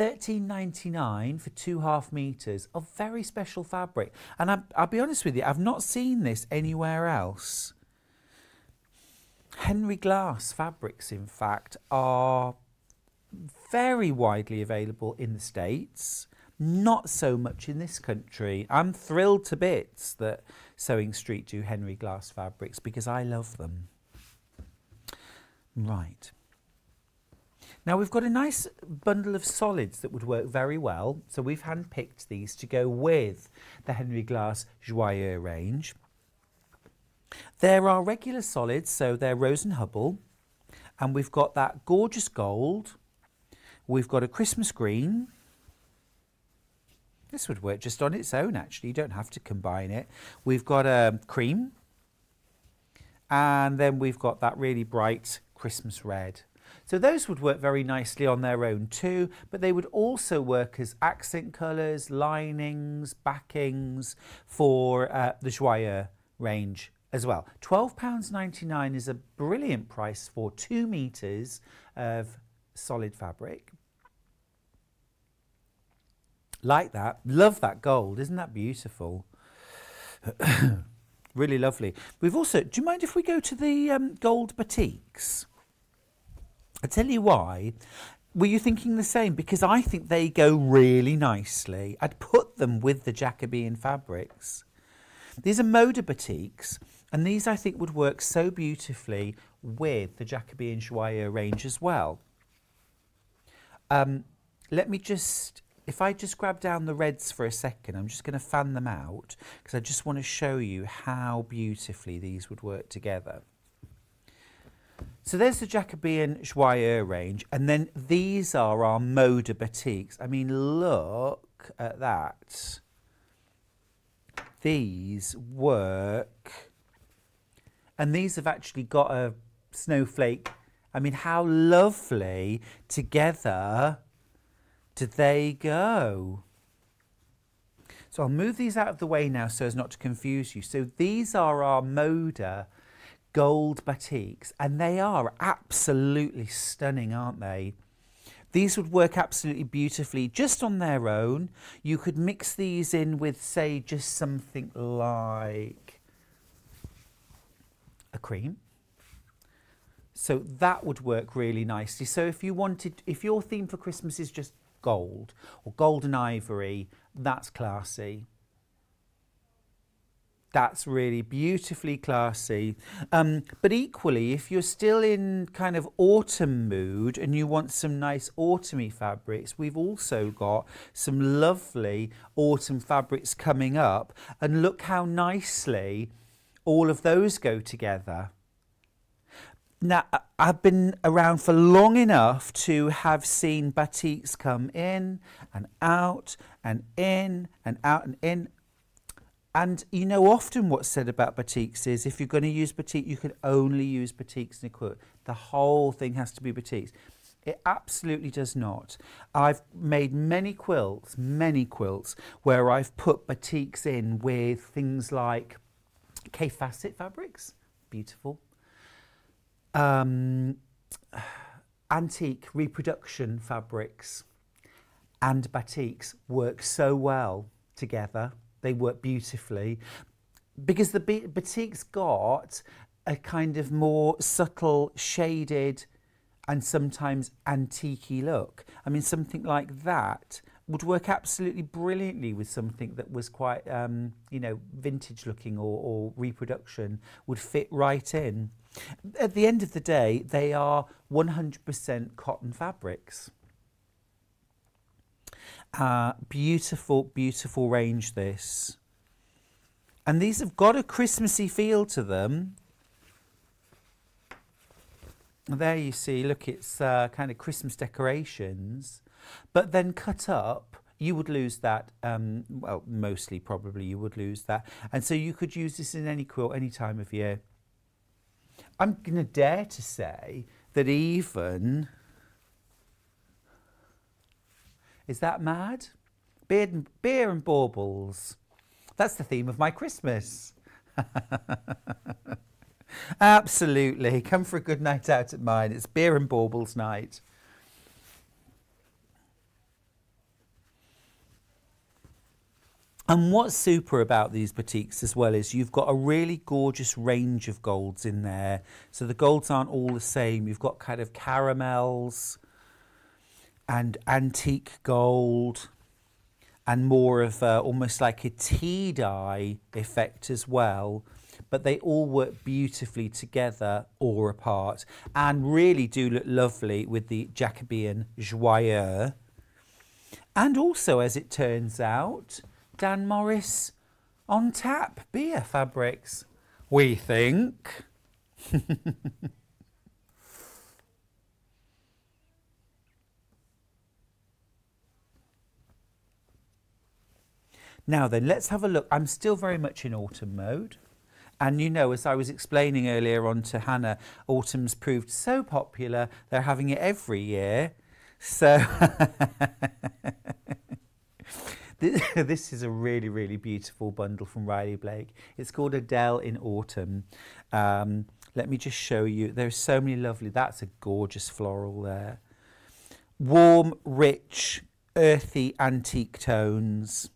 13.99 for two half meters of very special fabric. And I, I'll be honest with you, I've not seen this anywhere else. Henry Glass fabrics, in fact, are very widely available in the States, not so much in this country. I'm thrilled to bits that Sewing Street do Henry Glass fabrics because I love them. Right. Now we've got a nice bundle of solids that would work very well. So we've handpicked these to go with the Henry Glass Joyeux range. There are regular solids, so they're Rose and Hubble. And we've got that gorgeous gold. We've got a Christmas green. This would work just on its own, actually. You don't have to combine it. We've got a cream. And then we've got that really bright Christmas red. So those would work very nicely on their own too, but they would also work as accent colours, linings, backings for uh, the Joyeux range as well. £12.99 is a brilliant price for two metres of solid fabric. Like that. Love that gold. Isn't that beautiful? really lovely. We've also, do you mind if we go to the um, gold batiks? I tell you why. Were you thinking the same? Because I think they go really nicely. I'd put them with the Jacobean fabrics. These are Moda batiks, and these I think would work so beautifully with the Jacobean Joyeux range as well. Um, let me just, if I just grab down the reds for a second, I'm just going to fan them out because I just want to show you how beautifully these would work together. So there's the Jacobean Joyeux range, and then these are our Moda batiks. I mean, look at that. These work, and these have actually got a snowflake. I mean, how lovely together do they go? So I'll move these out of the way now so as not to confuse you. So these are our Moda gold batiks, and they are absolutely stunning, aren't they? These would work absolutely beautifully just on their own. You could mix these in with, say, just something like a cream. So that would work really nicely. So if you wanted, if your theme for Christmas is just gold or golden ivory, that's classy. That's really beautifully classy. Um, but equally, if you're still in kind of autumn mood and you want some nice autumny fabrics, we've also got some lovely autumn fabrics coming up. And look how nicely all of those go together. Now, I've been around for long enough to have seen batiks come in and out and in and out and in and you know, often what's said about batiks is if you're going to use batik, you can only use batiks in a quilt. The whole thing has to be batiks. It absolutely does not. I've made many quilts, many quilts, where I've put batiks in with things like Kaffe Fassett fabrics, beautiful. Um, antique reproduction fabrics and batiks work so well together. They work beautifully because the batik's got a kind of more subtle, shaded, and sometimes antique look. I mean, something like that would work absolutely brilliantly with something that was quite, um, you know, vintage looking or, or reproduction, would fit right in. At the end of the day, they are 100% cotton fabrics. Uh, beautiful, beautiful range this. And these have got a Christmassy feel to them. there you see, look, it's uh, kind of Christmas decorations, but then cut up, you would lose that. Um, well, mostly probably you would lose that. And so you could use this in any quilt any time of year. I'm going to dare to say that even. Is that mad? Beer and, beer and baubles. That's the theme of my Christmas. Absolutely. Come for a good night out at mine. It's beer and baubles night. And what's super about these batiks as well is you've got a really gorgeous range of golds in there. So the golds aren't all the same. You've got kind of caramels and antique gold and more of a, almost like a tea dye effect as well but they all work beautifully together or apart and really do look lovely with the Jacobean Joyeux. And also, as it turns out, Dan Morris on tap beer fabrics, we think. now then, let's have a look. I'm still very much in autumn mode. And you know, as I was explaining earlier on to Hannah, autumn's proved so popular, they're having it every year. So this is a really, really beautiful bundle from Riley Blake. It's called Adel in Autumn. Um, let me just show you. There's so many lovely, that's a gorgeous floral there. Warm, rich, earthy, antique tones.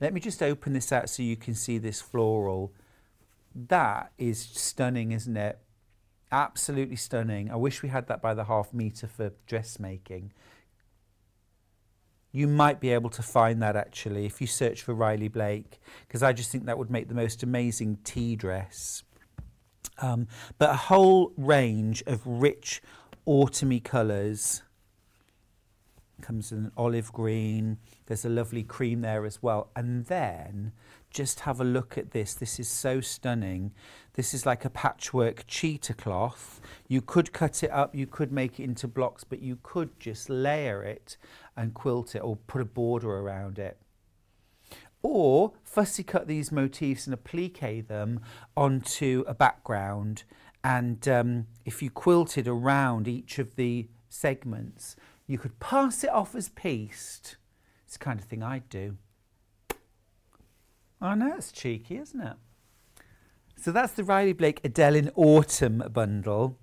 Let me just open this out so you can see this floral. That is stunning, isn't it? Absolutely stunning. I wish we had that by the half metre for dressmaking. You might be able to find that actually if you search for Riley Blake, because I just think that would make the most amazing tea dress. Um, but a whole range of rich autumny colours. Comes in an olive green. There's a lovely cream there as well. And then just have a look at this. This is so stunning. This is like a patchwork cheater cloth. You could cut it up, you could make it into blocks, but you could just layer it and quilt it or put a border around it. Or fussy cut these motifs and applique them onto a background. And um, if you quilted around each of the segments, you could pass it off as pieced. It's the kind of thing I'd do. I know, it's cheeky, isn't it? So that's the Riley Blake Adel in Autumn bundle.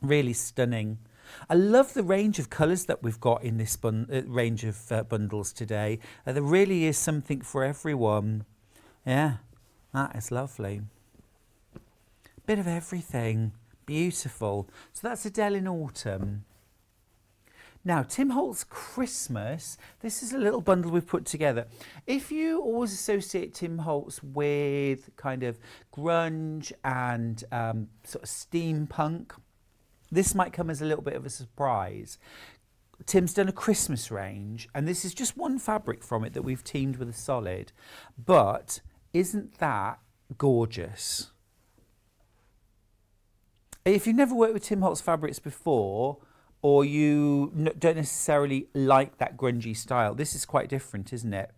Really stunning. I love the range of colours that we've got in this bun- uh, range of uh, bundles today. Uh, there really is something for everyone. Yeah, that is lovely. Bit of everything. Beautiful. So that's Adel in Autumn. Now, Tim Holtz Christmas, this is a little bundle we've put together. If you always associate Tim Holtz with kind of grunge and um, sort of steampunk, this might come as a little bit of a surprise. Tim's done a Christmas range, and this is just one fabric from it that we've teamed with a solid. But isn't that gorgeous? If you've never worked with Tim Holtz fabrics before, or you don't necessarily like that grungy style. This is quite different, isn't it?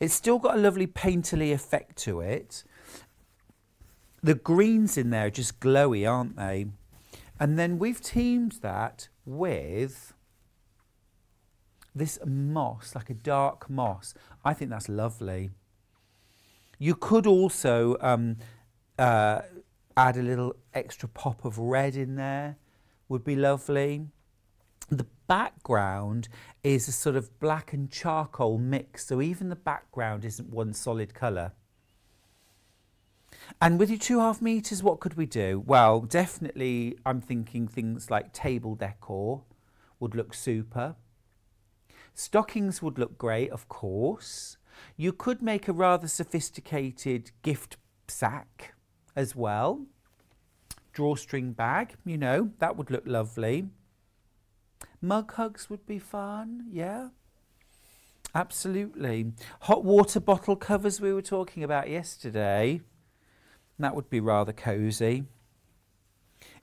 It's still got a lovely painterly effect to it. The greens in there are just glowy, aren't they? And then we've teamed that with this moss, like a dark moss. I think that's lovely. You could also um, uh, add a little extra pop of red in there, would be lovely. The background is a sort of black and charcoal mix, so even the background isn't one solid colour. And with your two half meters, what could we do? Well, definitely, I'm thinking things like table decor would look super. Stockings would look great, of course. You could make a rather sophisticated gift sack as well. Drawstring bag, you know, that would look lovely. Mug hugs would be fun, yeah. Absolutely. Hot water bottle covers we were talking about yesterday. That would be rather cosy.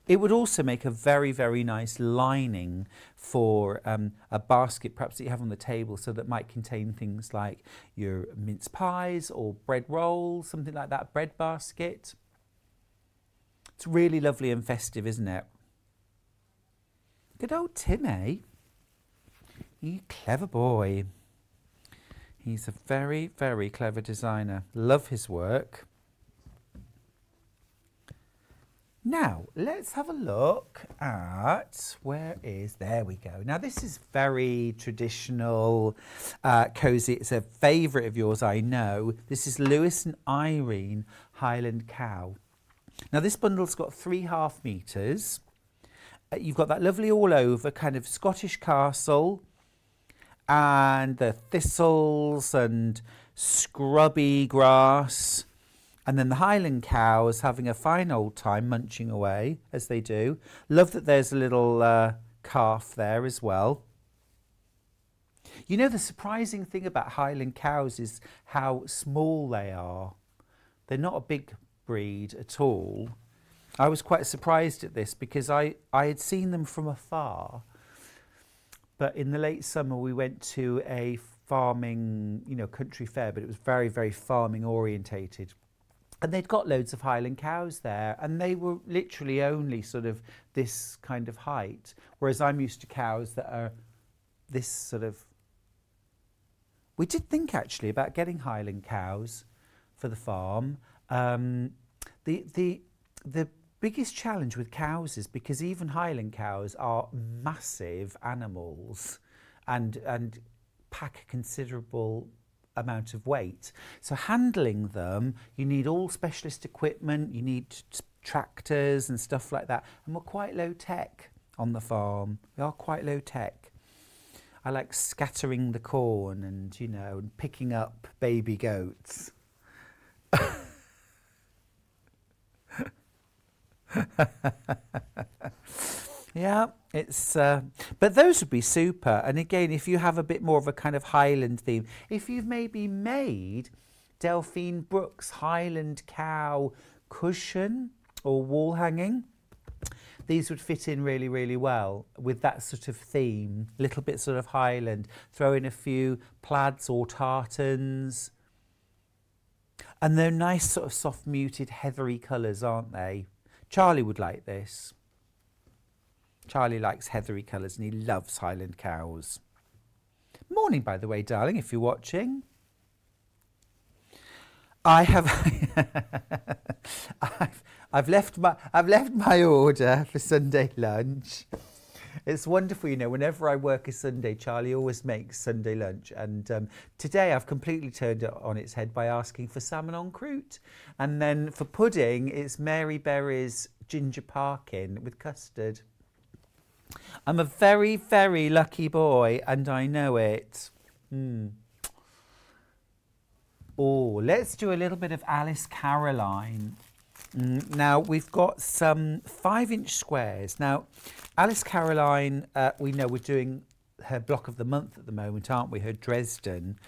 It would also make a very, very nice lining for um, a basket, perhaps that you have on the table, so that might contain things like your mince pies or bread rolls, something like that, bread basket. It's really lovely and festive, isn't it? Good old Timmy. You clever boy. He's a very, very clever designer. Love his work. Now, let's have a look at where is there we go. Now, this is very traditional, uh, cozy. It's a favourite of yours, I know. This is Lewis and Irene Highland Cow. Now, this bundle's got three half metres. Uh, you've got that lovely all over kind of Scottish castle and the thistles and scrubby grass and then the Highland cow is having a fine old time munching away, as they do. Love that there's a little uh, calf there as well. You know, the surprising thing about Highland cows is how small they are. They're not a big breed at all. I was quite surprised at this because I, I had seen them from afar. But in the late summer, we went to a farming, you know, country fair, but it was very, very farming orientated and they'd got loads of Highland cows there, and they were literally only sort of this kind of height, whereas I'm used to cows that are this sort of. We did think actually about getting Highland cows for the farm. Um, the the the biggest challenge with cows is because even Highland cows are massive animals, and and pack a considerable amount of weight. So handling them, you need all specialist equipment, you need tractors and stuff like that. And we're quite low tech on the farm. We are quite low tech. I like scattering the corn and, you know, and picking up baby goats. Yeah, it's uh, but those would be super. And again, if you have a bit more of a kind of Highland theme, if you've maybe made Delphine Brooks Highland cow cushion or wall hanging, these would fit in really, really well with that sort of theme, little bit sort of Highland. Throw in a few plaids or tartans. And they're nice sort of soft muted heathery colours, aren't they? Charlie would like this. Charlie likes heathery colours and he loves Highland cows. Morning, by the way, darling, if you're watching. I have I've, I've left my I've left my order for Sunday lunch. It's wonderful, you know. Whenever I work a Sunday, Charlie always makes Sunday lunch, and um, today I've completely turned it on its head by asking for salmon en croûte, and then for pudding, it's Mary Berry's ginger parkin with custard. I'm a very, very lucky boy, and I know it. Hmm. Oh, let's do a little bit of Alice Caroline. Now, we've got some five inch squares. Now, Alice Caroline, uh, we know we're doing her block of the month at the moment, aren't we? Her Dresden.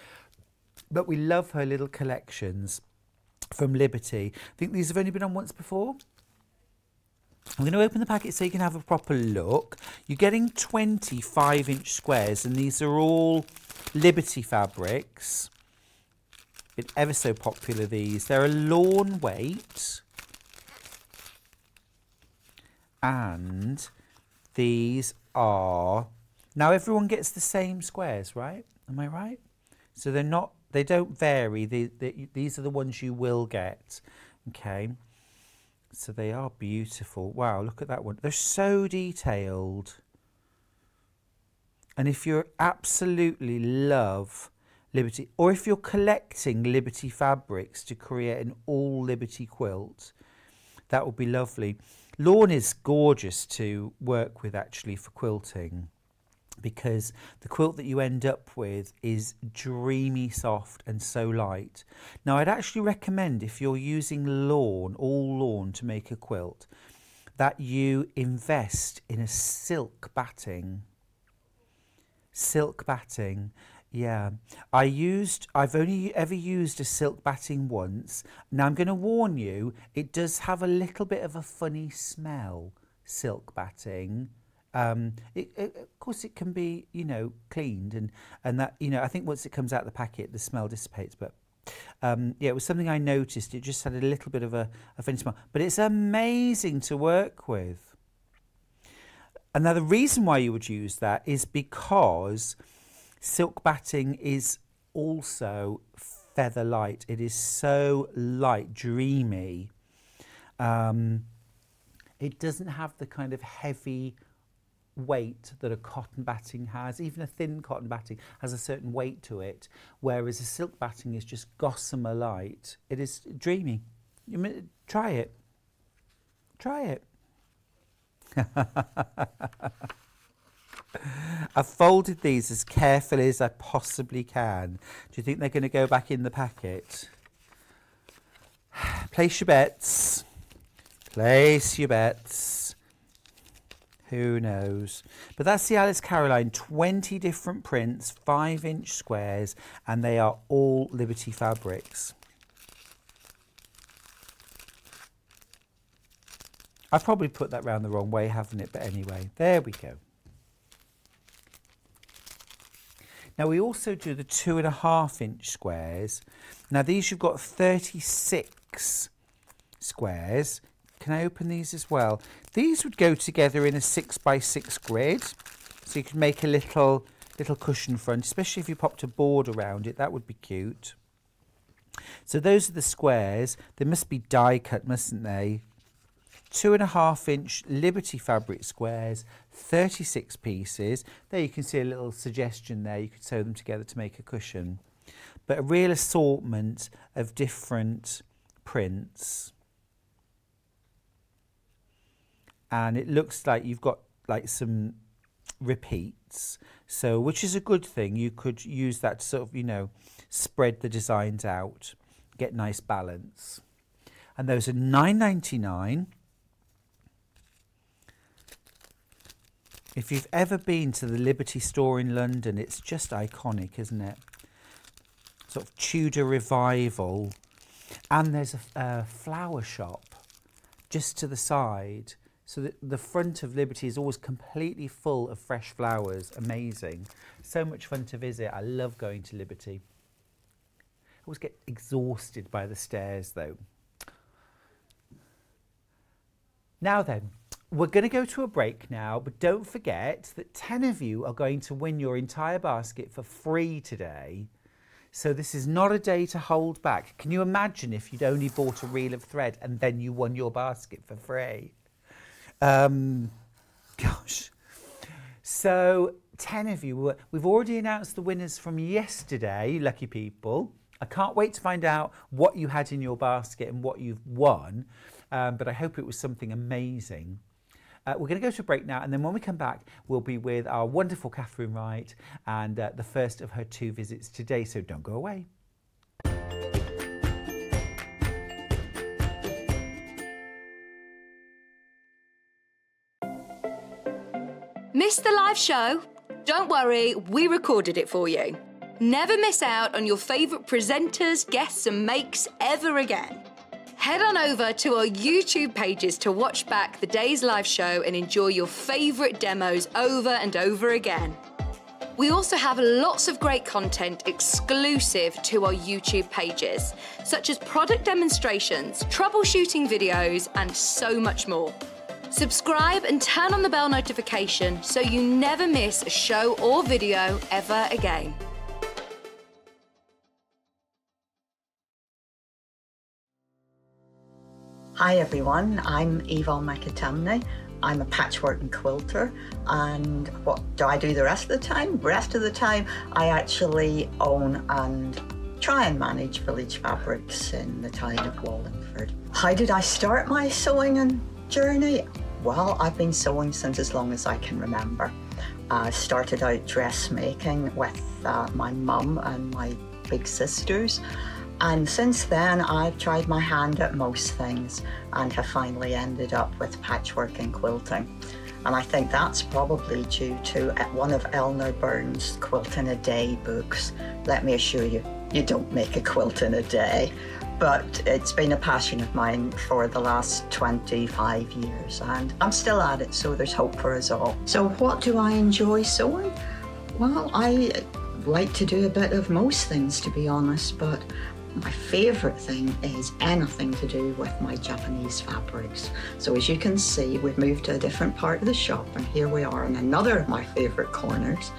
But we love her little collections from Liberty. I think these have only been on once before. I'm going to open the packet so you can have a proper look. You're getting 25 inch squares and these are all Liberty fabrics. It's ever so popular these. They're a lawn weight. And these are... Now everyone gets the same squares, right? Am I right? So they're not, they don't vary. These are the ones you will get. Okay. So they are beautiful. Wow, look at that one. They're so detailed. And if you absolutely love Liberty, or if you're collecting Liberty fabrics to create an all Liberty quilt, that would be lovely. Lawn is gorgeous to work with actually for quilting because the quilt that you end up with is dreamy soft and so light. Now I'd actually recommend if you're using lawn, all lawn to make a quilt, that you invest in a silk batting. Silk batting. Yeah, I used, I've only ever used a silk batting once. Now I'm going to warn you, it does have a little bit of a funny smell silk batting. Um, it, it, of course, it can be, you know, cleaned and, and that, you know, I think once it comes out of the packet, the smell dissipates. But um, yeah, it was something I noticed. It just had a little bit of a, a funny smell, but it's amazing to work with. And now the reason why you would use that is because silk batting is also feather light. It is so light, dreamy. Um, it doesn't have the kind of heavy weight that a cotton batting has. Even a thin cotton batting has a certain weight to it, whereas a silk batting is just gossamer light. It is dreamy. You mean, try it. Try it. I've folded these as carefully as I possibly can. Do you think they're going to go back in the packet? Place your bets. Place your bets. Who knows? But that's the Alice Caroline. 20 different prints, 5 inch squares, and they are all Liberty fabrics. I've probably put that round the wrong way, haven't it? But anyway, there we go. Now we also do the two and a half inch squares. Now these you've got 36 squares. Can I open these as well? These would go together in a six by six grid. So you could make a little little cushion front, especially if you popped a board around it, that would be cute. So those are the squares. They must be die cut, mustn't they? two and a half inch Liberty fabric squares, 36 pieces. There you can see a little suggestion there. You could sew them together to make a cushion. But a real assortment of different prints. And it looks like you've got like some repeats. So, which is a good thing. You could use that to sort of, you know, spread the designs out, get nice balance. And those are 9.99. If you've ever been to the Liberty store in London, it's just iconic, isn't it? Sort of Tudor revival. And there's a, a flower shop just to the side. So the, the front of Liberty is always completely full of fresh flowers. Amazing. So much fun to visit. I love going to Liberty. I always get exhausted by the stairs though. Now then, we're going to go to a break now, but don't forget that 10 of you are going to win your entire basket for free today. So this is not a day to hold back. Can you imagine if you'd only bought a reel of thread and then you won your basket for free? Um, gosh. So 10 of you, we've already announced the winners from yesterday, lucky people. I can't wait to find out what you had in your basket and what you've won, um, but I hope it was something amazing. Uh, we're going to go to a break now, and then when we come back, we'll be with our wonderful Katharine Wright and uh, the first of her two visits today. So don't go away. Missed the live show? Don't worry, we recorded it for you. Never miss out on your favourite presenters, guests, and makes ever again. Head on over to our YouTube pages to watch back the day's live show and enjoy your favourite demos over and over again. We also have lots of great content exclusive to our YouTube pages, such as product demonstrations, troubleshooting videos, and so much more. Subscribe and turn on the bell notification so you never miss a show or video ever again. Hi everyone, I'm Eva McAtamney. I'm a patchwork and quilter and what do I do the rest of the time? The rest of the time I actually own and try and manage Village Fabrics in the town of Wallingford. How did I start my sewing and journey? Well, I've been sewing since as long as I can remember. I started out dressmaking with uh, my mum and my big sisters and since then, I've tried my hand at most things and have finally ended up with patchwork and quilting. And I think that's probably due to uh, one of Eleanor Burns' Quilt in a Day books. Let me assure you, you don't make a quilt in a day. but it's been a passion of mine for the last 25 years and I'm still at it, so there's hope for us all. So, what do I enjoy sewing? Well, I like to do a bit of most things, to be honest, but my favourite thing is anything to do with my Japanese fabrics. So as you can see, we've moved to a different part of the shop and here we are in another of my favourite corners.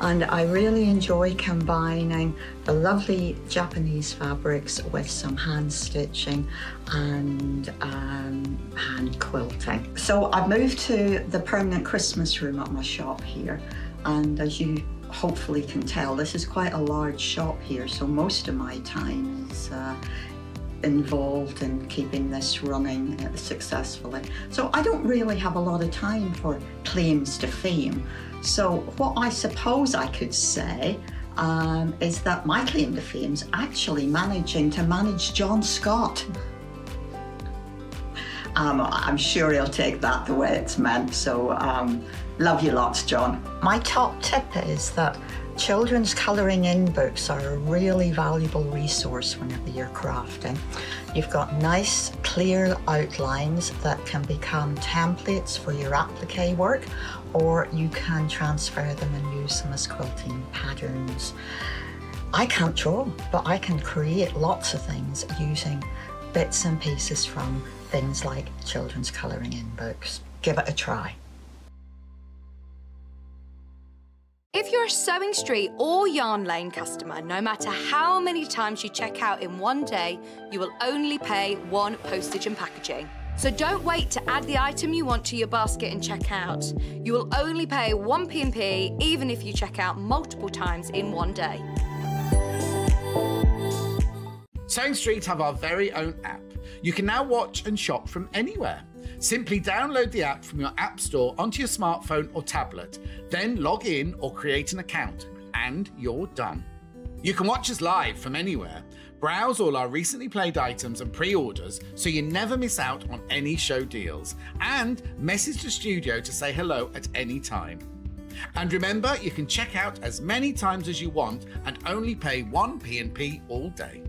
And I really enjoy combining the lovely Japanese fabrics with some hand stitching and um, hand quilting. So I've moved to the permanent Christmas room at my shop here. And as you hopefully can tell, this is quite a large shop here, so most of my time is uh, involved in keeping this running uh, successfully. So I don't really have a lot of time for claims to fame. So what I suppose I could say um, is that my claim to fame is actually managing to manage John Scott. Um, I'm sure he'll take that the way it's meant. So um, love you lots, John. My top tip is that children's colouring in books are a really valuable resource whenever you're crafting. You've got nice, clear outlines that can become templates for your applique work, or you can transfer them and use them as quilting patterns. I can't draw, but I can create lots of things using bits and pieces from things like children's colouring in books. Give it a try. If you're a Sewing Street or Yarn Lane customer, no matter how many times you check out in one day, you will only pay one postage and packaging. So don't wait to add the item you want to your basket and check out. You will only pay one P&P even if you check out multiple times in one day. Sewing Street have our very own app. You can now watch and shop from anywhere. Simply download the app from your App Store onto your smartphone or tablet, then log in or create an account, and you're done. You can watch us live from anywhere, browse all our recently played items and pre orders so you never miss out on any show deals, and message the studio to say hello at any time. And remember, you can check out as many times as you want and only pay one P&P all day.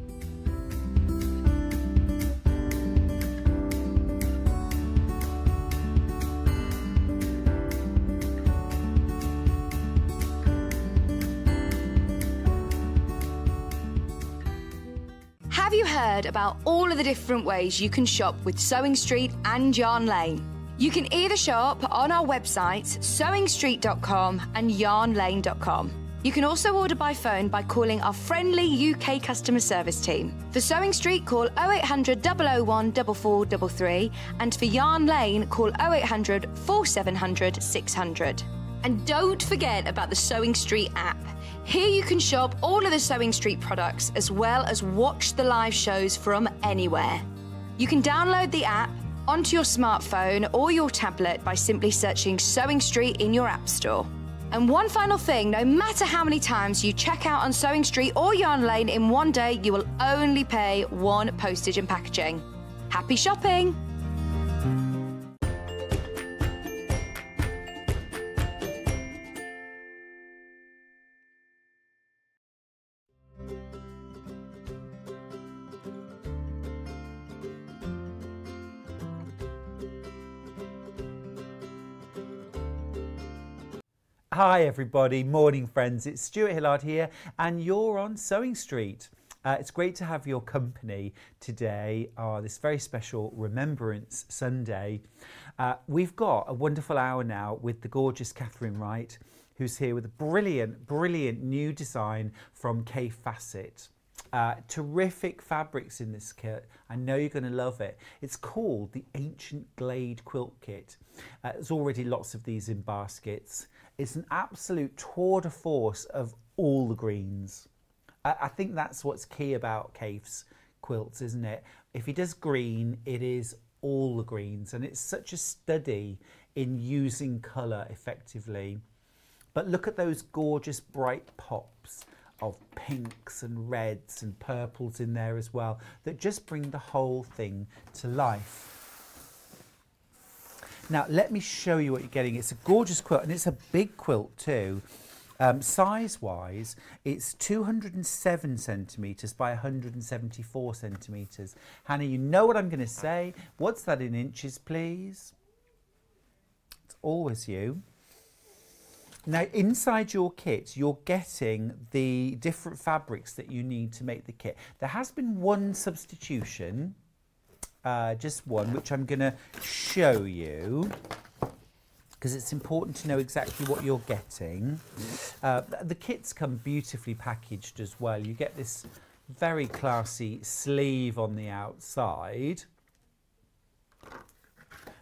Heard about all of the different ways you can shop with Sewing Street and Yarn Lane? You can either shop on our websites, sewingstreet.com and yarnlane.com. You can also order by phone by calling our friendly UK customer service team. For Sewing Street, call 0800 001 4433 and for Yarn Lane, call 0800 4700 600. And don't forget about the Sewing Street app. Here you can shop all of the Sewing Street products as well as watch the live shows from anywhere. You can download the app onto your smartphone or your tablet by simply searching Sewing Street in your App Store. And one final thing no matter how many times you check out on Sewing Street or Yarn Lane in one day, you will only pay one postage and packaging. Happy shopping! Hi everybody, morning friends. It's Stuart Hillard here, and you're on Sewing Street. Uh, it's great to have your company today, uh, this very special Remembrance Sunday. Uh, we've got a wonderful hour now with the gorgeous Katharine Wright, who's here with a brilliant, brilliant new design from Kaffe Fassett. Uh, terrific fabrics in this kit. I know you're going to love it. It's called the Ancient Glade Quilt Kit. Uh, there's already lots of these in baskets. It's an absolute tour de force of all the greens. I, I think that's what's key about Kaffe's quilts, isn't it? If he does green, it is all the greens, and it's such a study in using colour effectively. But look at those gorgeous bright pops of pinks and reds and purples in there as well that just bring the whole thing to life. Now, let me show you what you're getting. It's a gorgeous quilt and it's a big quilt too. Um, size wise, it's 207 centimetres by 174 centimetres. Hannah, you know what I'm going to say. What's that in inches, please? It's always you. Now, inside your kit, you're getting the different fabrics that you need to make the kit. There has been one substitution, uh, just one, which I'm going to show you because it's important to know exactly what you're getting. Uh, the kits come beautifully packaged as well. You get this very classy sleeve on the outside.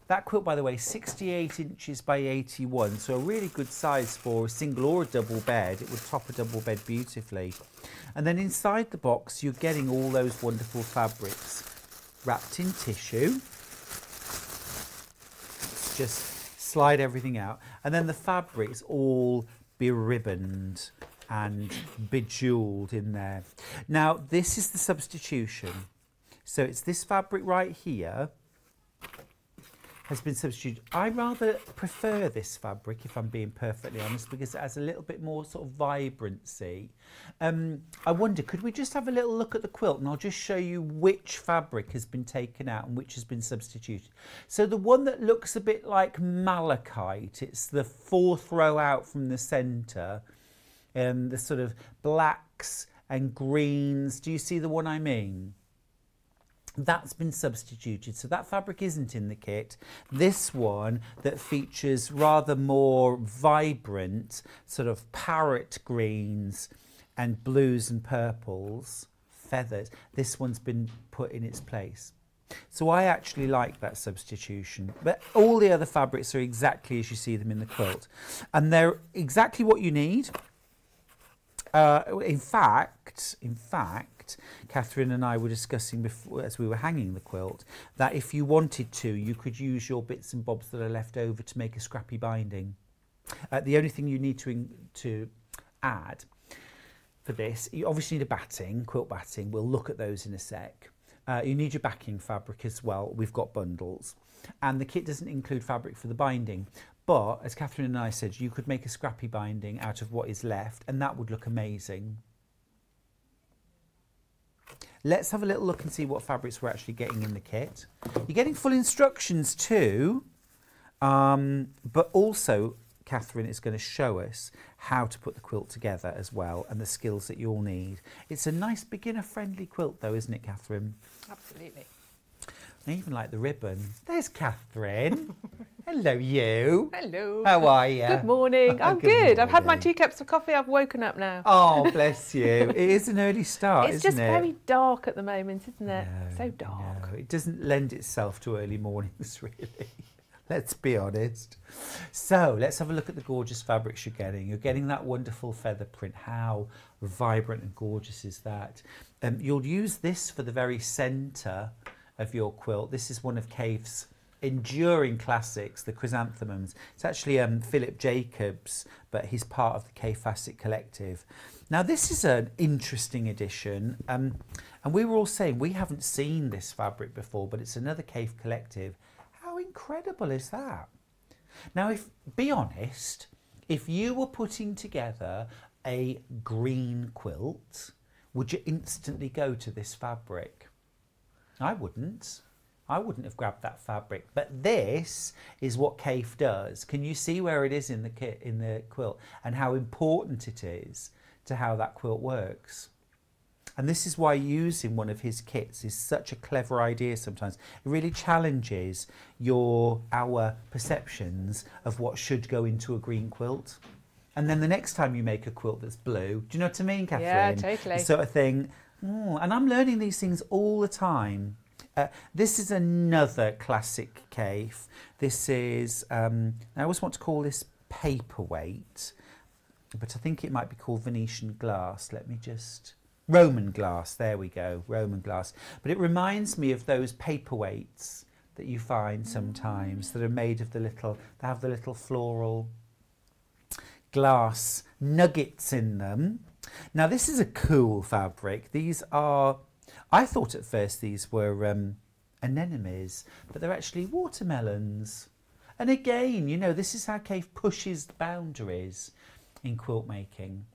That quilt, by the way, 68 inches by 81, so a really good size for a single or a double bed. It would top a double bed beautifully. And then inside the box, you're getting all those wonderful fabrics wrapped in tissue. It's just slide everything out, and then the fabric's all beribboned and bejeweled in there. Now, this is the substitution. So it's this fabric right here has been substituted. I rather prefer this fabric, if I'm being perfectly honest, because it has a little bit more sort of vibrancy. Um, I wonder, could we just have a little look at the quilt and I'll just show you which fabric has been taken out and which has been substituted. So the one that looks a bit like malachite, it's the fourth row out from the centre, um, the sort of blacks and greens. Do you see the one I mean? That's been substituted. So that fabric isn't in the kit. This one that features rather more vibrant sort of parrot greens and blues and purples, feathers, this one's been put in its place. So I actually like that substitution. But all the other fabrics are exactly as you see them in the quilt. And they're exactly what you need. Uh, in fact, in fact, fact, Katharine and I were discussing before, as we were hanging the quilt, that if you wanted to, you could use your bits and bobs that are left over to make a scrappy binding. Uh, the only thing you need to, to add for this, you obviously need a batting, quilt batting. We'll look at those in a sec. Uh, you need your backing fabric as well. We've got bundles. And the kit doesn't include fabric for the binding. But, as Katharine and I said, you could make a scrappy binding out of what is left, and that would look amazing. Let's have a little look and see what fabrics we're actually getting in the kit. You're getting full instructions too, um, but also Katharine is going to show us how to put the quilt together as well and the skills that you'll need. It's a nice beginner-friendly quilt though, isn't it, Katharine? Absolutely. I even like the ribbon. There's Katharine. Hello, you. Hello. How are you? Good morning. I'm good good. I've had my two cups of coffee. I've woken up now. Oh, bless you. It is an early start, it's just it? very dark at the moment, isn't it? No, so dark. no, it doesn't lend itself to early mornings, really. let's be honest. So let's have a look at the gorgeous fabrics you're getting. You're getting that wonderful feather print. How vibrant and gorgeous is that? Um, you'll use this for the very centre of your quilt. This is one of Kaffe's enduring classics, the chrysanthemums. It's actually um, Philip Jacobs, but he's part of the Kaffe Fassett Collective. Now, this is an interesting edition, um, and we were all saying we haven't seen this fabric before, but it's another Kaffe Collective. How incredible is that? Now, if be honest, if you were putting together a green quilt, would you instantly go to this fabric? I wouldn't. I wouldn't have grabbed that fabric. But this is what Kaffe does. Can you see where it is in the kit in the quilt and how important it is to how that quilt works? And this is why using one of his kits is such a clever idea sometimes. It really challenges your our perceptions of what should go into a green quilt. And then the next time you make a quilt that's blue, do you know what I mean, Katharine? Yeah, totally. The sort of thing. And I'm learning these things all the time. Uh, this is another classic Kaffe. This is, um, I always want to call this paperweight, but I think it might be called Venetian glass. Let me just, Roman glass, there we go, Roman glass. But it reminds me of those paperweights that you find sometimes that are made of the little, they have the little floral glass nuggets in them. Now this is a cool fabric. These are, I thought at first these were um, anemones, but they're actually watermelons. And again, you know, this is how Kaffe pushes the boundaries. in quilt making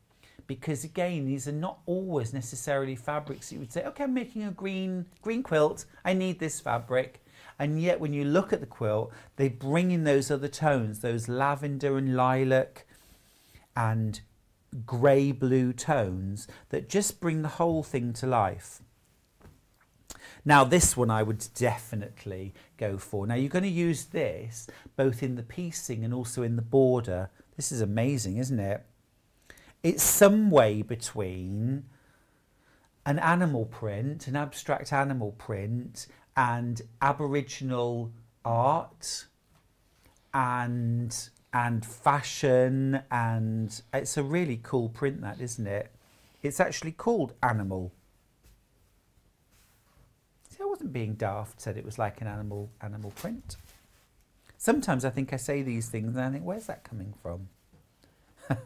because again these are not always necessarily fabrics you would say okay i'm making a green green quilt i need this fabric and yet when you look at the quilt they bring in those other tones those lavender and lilac and grey blue tones that just bring the whole thing to life now this one I would definitely go for. Now you're going to use this both in the piecing and also in the border. This is amazing, isn't it? It's some way between an animal print, an abstract animal print, and Aboriginal art and and fashion and it's a really cool print that isn't it? It's actually called animal. See i wasn't being daft said it was like an animal animal print. Sometimes i think i say these things and i think where's that coming from?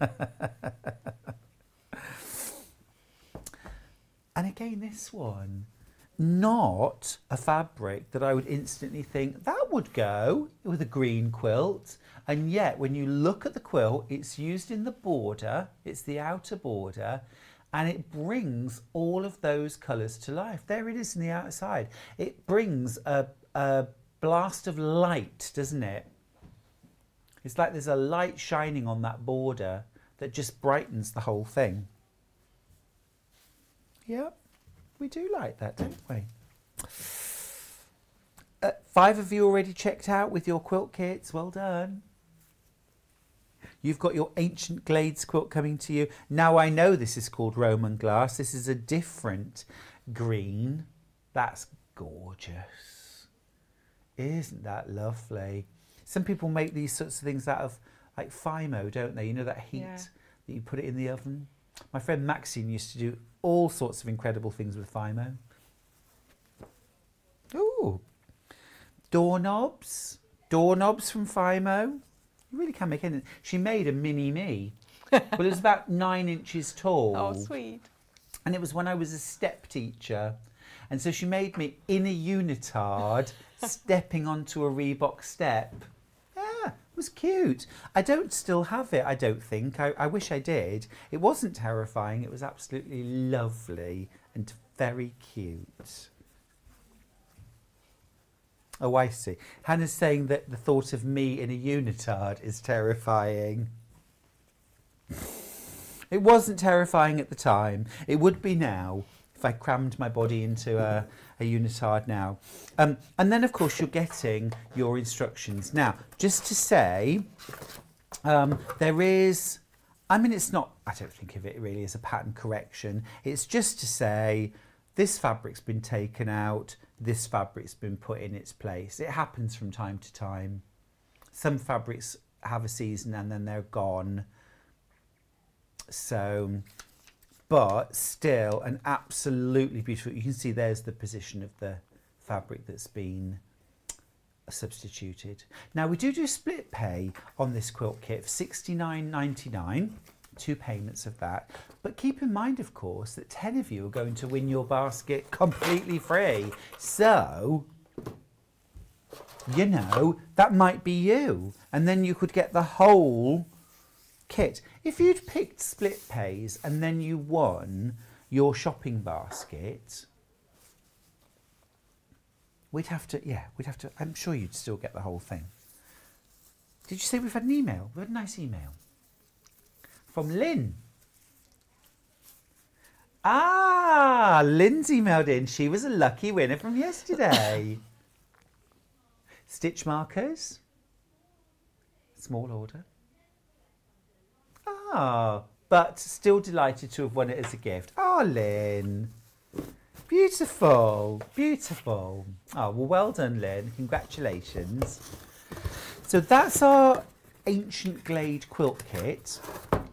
And again, this one, not a fabric that I would instantly think that would go with a green quilt. And yet, when you look at the quilt, it's used in the border, it's the outer border, and it brings all of those colours to life. There it is in the outside. It brings a, a blast of light, doesn't it? It's like there's a light shining on that border that just brightens the whole thing. Yep, we do like that, don't we? Uh, five of you already checked out with your quilt kits. Well done. You've got your ancient Glades quilt coming to you. Now I know this is called Roman glass. This is a different green. That's gorgeous. Isn't that lovely? Some people make these sorts of things out of like Fimo, don't they? You know that heat Yeah. that you put it in the oven. My friend Maxine used to do all sorts of incredible things with Fimo. Ooh, doorknobs, doorknobs from Fimo. You really can make anything. She made a mini me. well, it was about nine inches tall. Oh, sweet. And it was when I was a step teacher. And so she made me in a unitard stepping onto a Reebok step. Yeah, it was cute. I don't still have it, I don't think. I, I wish I did. It wasn't terrifying, it was absolutely lovely and very cute. Oh, I see. Hannah's saying that the thought of me in a unitard is terrifying. It wasn't terrifying at the time. It would be now if I crammed my body into a, a unitard now. Um, and then, of course, you're getting your instructions. Now, just to say, um, there is, I mean, it's not, I don't think of it really as a pattern correction. It's just to say, this fabric's been taken out, this fabric's been put in its place. It happens from time to time. Some fabrics have a season and then they're gone. So, but still an absolutely beautiful. You can see there's the position of the fabric that's been substituted. Now we do do split pay on this quilt kit for $69.99, two payments of that. But keep in mind, of course, that 10 of you are going to win your basket completely free. So, you know, that might be you. And then you could get the whole kit. If you'd picked split pays and then you won your shopping basket, we'd have to, yeah, we'd have to, I'm sure you'd still get the whole thing. Did you say we've had an email? We had a nice email from Lynn. Ah, Lynn's emailed in. She was a lucky winner from yesterday. Stitch markers. Small order. Ah, but still delighted to have won it as a gift. Oh, Lynn. Beautiful, beautiful. Oh, well, well done, Lynn. Congratulations. So that's our ancient glade quilt kit.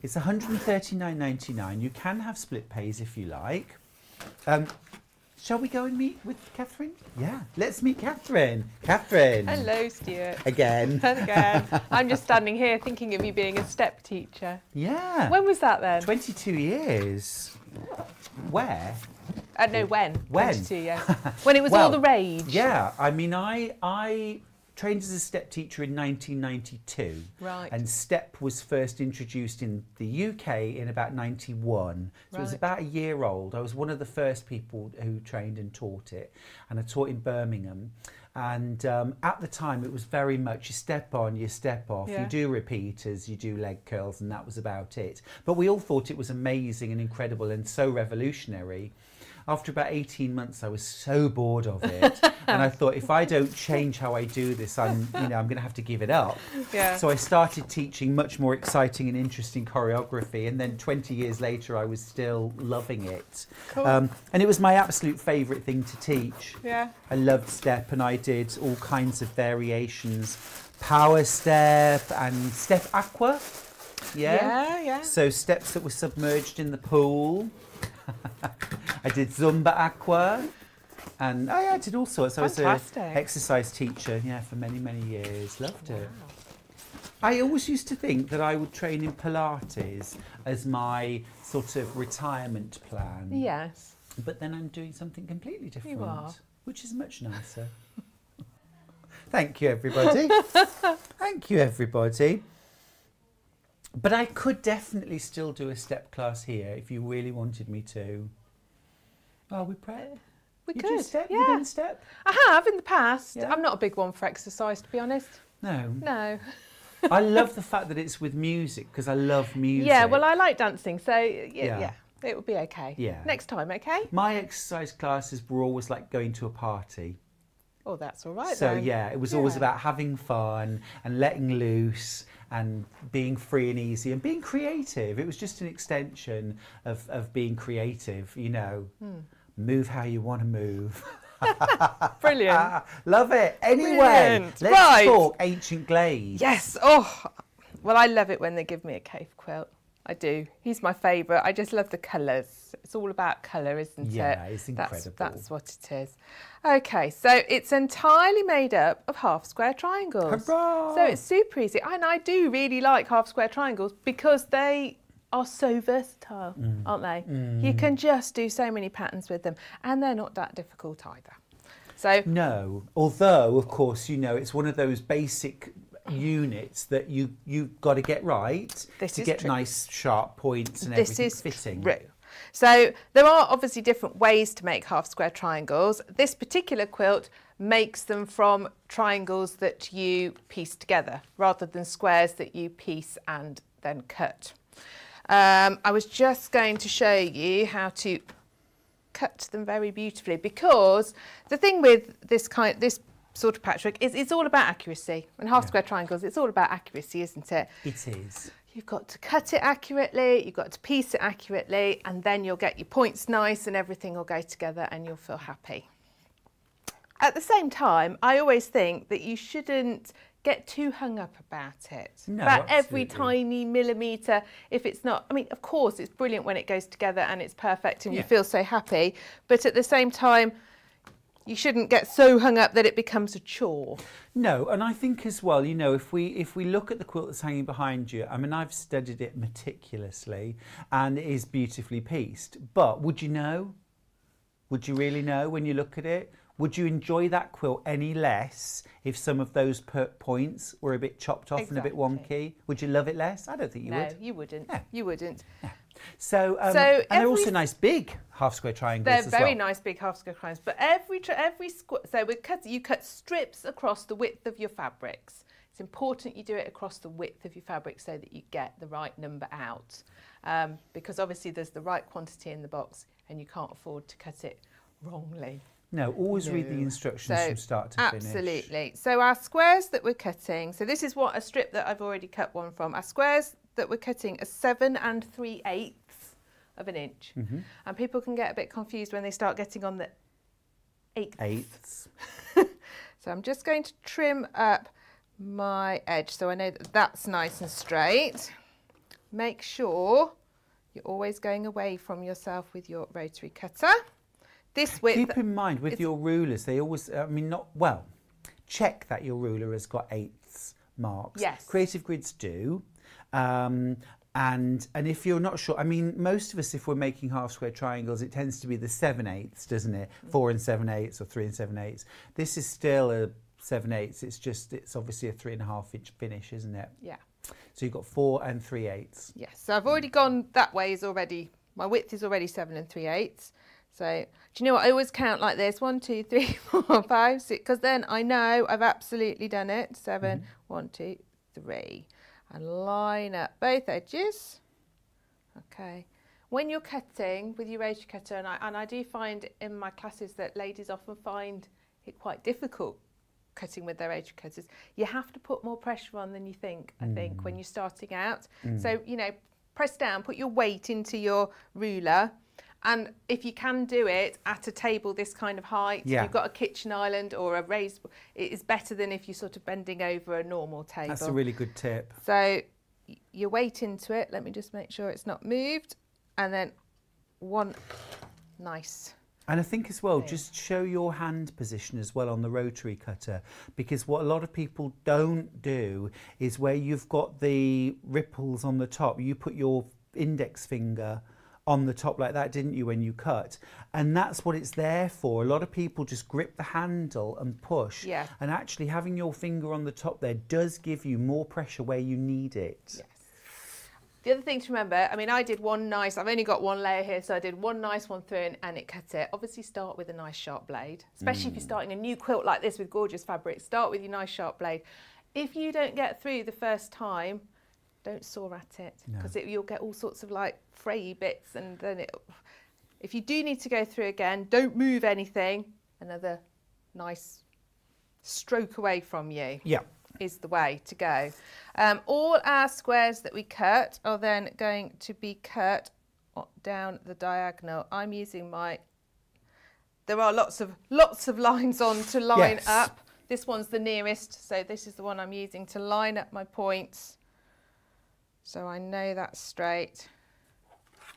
It's 139.99. You can have split pays if you like. Um, shall we go and meet with Katharine? Yeah, let's meet Katharine. Katharine. Hello, Stuart. Again. Again. I'm just standing here thinking of you being a step teacher. Yeah. When was that then? 22 years. Where? I Uh, no, when? When? 22, yeah. when it was Well, all the rage. Yeah, I mean, I, I, trained as a step teacher in 1992. Right. And step was first introduced in the UK in about 91. So it was about a year old. I was one of the first people who trained and taught it. And I taught in Birmingham. And um, at the time, it was very much you step on, you step off, Yeah. you do repeaters, you do leg curls, and that was about it. But we all thought it was amazing and incredible and so revolutionary. After about 18 months, I was so bored of it, and I thought if I don't change how I do this, I'm, you know, I'm going to have to give it up. Yeah. So I started teaching much more exciting and interesting choreography, and then 20 years later, I was still loving it. Cool. Um, and it was my absolute favourite thing to teach. Yeah. I loved step, and I did all kinds of variations, power step and step aqua. Yeah. Yeah, yeah. So steps that were submerged in the pool. I did Zumba aqua. And oh yeah, I did all sorts. I was Fantastic. an exercise teacher, yeah, for many, many years. Loved it. I always used to think that I would train in Pilates as my sort of retirement plan. Yes. But then I'm doing something completely different. are. Which is much nicer. Thank you, everybody. Thank you, everybody. But I could definitely still do a step class here if you really wanted me to. Are we prep? We you could. do step? Yeah. You done step? I have in the past. Yeah. I'm not a big one for exercise, to be honest. No. No. I love the fact that it's with music because I love music. Yeah, well, I like dancing, so yeah, Yeah. yeah, it would be okay. Yeah. Next time, okay? My exercise classes were always like going to a party. Oh, that's all right. So then. yeah, it was always about having fun and letting loose and being free and easy and being creative. It was just an extension of, of being creative, you know. Hmm. Move how you want to move. brilliant. Love it. Anyway, Brilliant. let's Right. talk Ancient Glades. Yes. Oh, well, I love it when they give me a Kaffe quilt. I do. He's my favourite. I just love the colours. It's all about colour, isn't it? Yeah, it's That's, incredible. that's what it is. Okay, so it's entirely made up of half square triangles. Hurrah! So it's super easy. And I do really like half square triangles because they are so versatile, Mm. aren't they? You can just do so many patterns with them. And they're not that difficult either. So No, although of course you know it's one of those basic units that you you've got to get right This to get true. nice sharp points and this everything is fitting. true. So there are obviously different ways to make half square triangles. This particular quilt makes them from triangles that you piece together rather than squares that you piece and then cut. Um, I was just going to show you how to cut them very beautifully because the thing with this kind this sort of patchwork is it's all about accuracy and half square triangles it's all about accuracy isn't it It is. You've got to cut it accurately, you've got to piece it accurately, and then you'll get your points nice and everything will go together and you'll feel happy. At the same time, I always think that you shouldn't get too hung up about it. No, about every tiny millimetre. If it's not, I mean, of course, it's brilliant when it goes together and it's perfect and Yeah. you feel so happy, but at the same time, you shouldn't get so hung up that it becomes a chore. No, and I think as well, you know, if we if we look at the quilt that's hanging behind you, I mean, I've studied it meticulously, and it is beautifully pieced. But would you know? Would you really know when you look at it? Would you enjoy that quilt any less if some of those per- points were a bit chopped off and a bit wonky? Would you love it less? I don't think you no, would. you wouldn't. No. You wouldn't. So, um, So and they're also nice big half square triangles They're very well. nice big half square triangles, but every every squ- so we cut you cut strips across the width of your fabrics. It's important you do it across the width of your fabric so that you get the right number out, um, because obviously there's the right quantity in the box and you can't afford to cut it wrongly. No, always read the instructions So, from start to finish. Absolutely. So our squares that we're cutting, so this is what a strip that I've already cut one from. Our squares that we're cutting are seven and three eighths of an inch. Mm-hmm. And people can get a bit confused when they start getting on the eighth. Eighths. So I'm just going to trim up my edge so I know that that's nice and straight. Make sure you're always going away from yourself with your rotary cutter. This width Keep in mind with your rulers, they always, I mean, not, well, check that your ruler has got eighths marks. Yes. Creative grids do. Um, and and if you're not sure, I mean, most of us, if we're making half square triangles, it tends to be the seven eighths, doesn't it? Four and seven eighths or three and seven eighths. This is still a seven eighths. It's just it's obviously a three and a half inch finish, isn't it? Yeah. So you've got four and three eighths. Yes. So I've already gone that way is already my width is already seven and three eighths. So do you know what? I always count like this: one, two, three, four, five, six. Because then I know I've absolutely done it. Seven, Mm-hmm. one, two, three, and line up both edges. Okay. When you're cutting with your razor cutter, and I, and I do find in my classes that ladies often find it quite difficult cutting with their razor cutters, you have to put more pressure on than you think, I think, when mm. you're starting out. Mm. So, you know, press down, put your weight into your ruler. And if you can do it at a table this kind of height, Yeah. you've got a kitchen island or a raised, it is better than if you're sort of bending over a normal table. That's a really good tip. So y- your weight into it. Let me just make sure it's not moved. And then one nice. And I think as well, just show your hand position as well on the rotary cutter, because what a lot of people don't do is where you've got the ripples on the top, you put your index finger on the top like that, didn't you, when you cut? And that's what it's there for. A lot of people just grip the handle and push. Yeah. And actually having your finger on the top there does give you more pressure where you need it. Yes. The other thing to remember, I mean, I did one nice, I've only got one layer here, so I did one nice one through and, and it cut it. Obviously, start with a nice sharp blade, especially if you're mm. starting a new quilt like this with gorgeous fabric. Start with your nice sharp blade. If you don't get through the first time, don't saw at it because you'll get all sorts of like frayy bits, and then it. If you do need to go through again, don't move anything. Another nice stroke away from you Yeah. is the way to go. Um, all our squares that we cut are then going to be cut down the diagonal. I'm using my. There are lots of lots of lines on to line Yes. up. This one's the nearest, so this is the one I'm using to line up my points. So I know that's straight.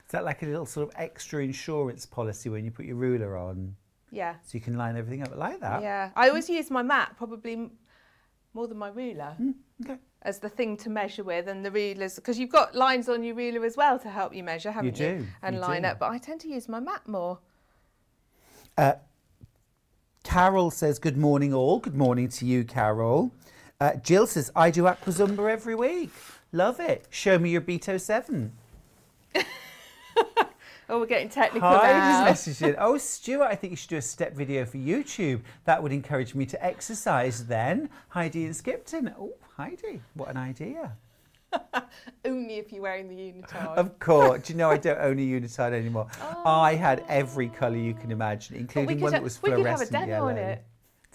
Is that like a little sort of extra insurance policy when you put your ruler on? Yeah. So you can line everything up like that. Yeah. I always use my mat, probably more than my ruler. Okay. as the thing to measure with and the rulers because you've got lines on your ruler as well to help you measure haven't you, do, and you line do. up but i tend to use my mat more Carol says, Good morning, all. Good morning to you, Carol. Uh, Jill says, I do Aquazumba every week. Love it. Show me your Beto 7. oh we're getting technical Hi, now. this message in. Oh, Stuart, I think you should do a step video for YouTube. That would encourage me to exercise then. Heidi and Skipton. Oh, Heidi, what an idea. only if you're wearing the unitard Of course. Do you know I don't own a unitard anymore? Oh. I had every colour you can imagine, including one ha- that was we could have a fluorescent yellow.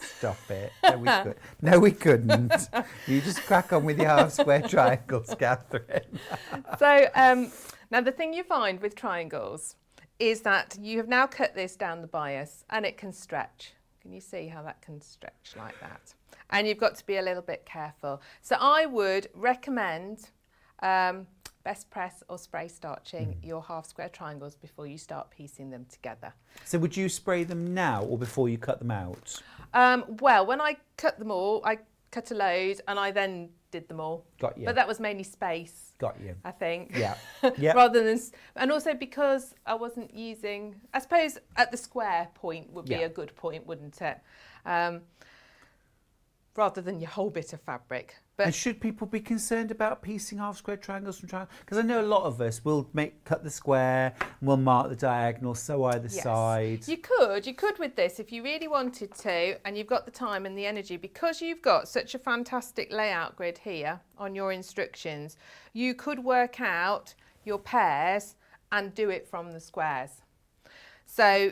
Stop it. No, we could. No, we couldn't. You just crack on with your half square triangles, Katharine. so um, now the thing you find with triangles is that you have now cut this down the bias and it can stretch can you see how that can stretch like that and you've got to be a little bit careful so i would recommend um, best press or spray starching your half square triangles before you start piecing them together So would you spray them now or before you cut them out? um, well when i cut them all i cut a load and i then did them all Got you. but that was mainly space Got you. I think. Yeah. Yeah. Rather than, and also because I wasn't using, I suppose at the square point would be Yeah. a good point, wouldn't it? Um, rather than your whole bit of fabric. But And should people be concerned about piecing half square triangles from triangles? Because I know a lot of us will make cut the square and we'll mark the diagonal, so either Yes. side. You could, you could with this if you really wanted to, and you've got the time and the energy, because you've got such a fantastic layout grid here on your instructions, you could work out your pairs and do it from the squares. So,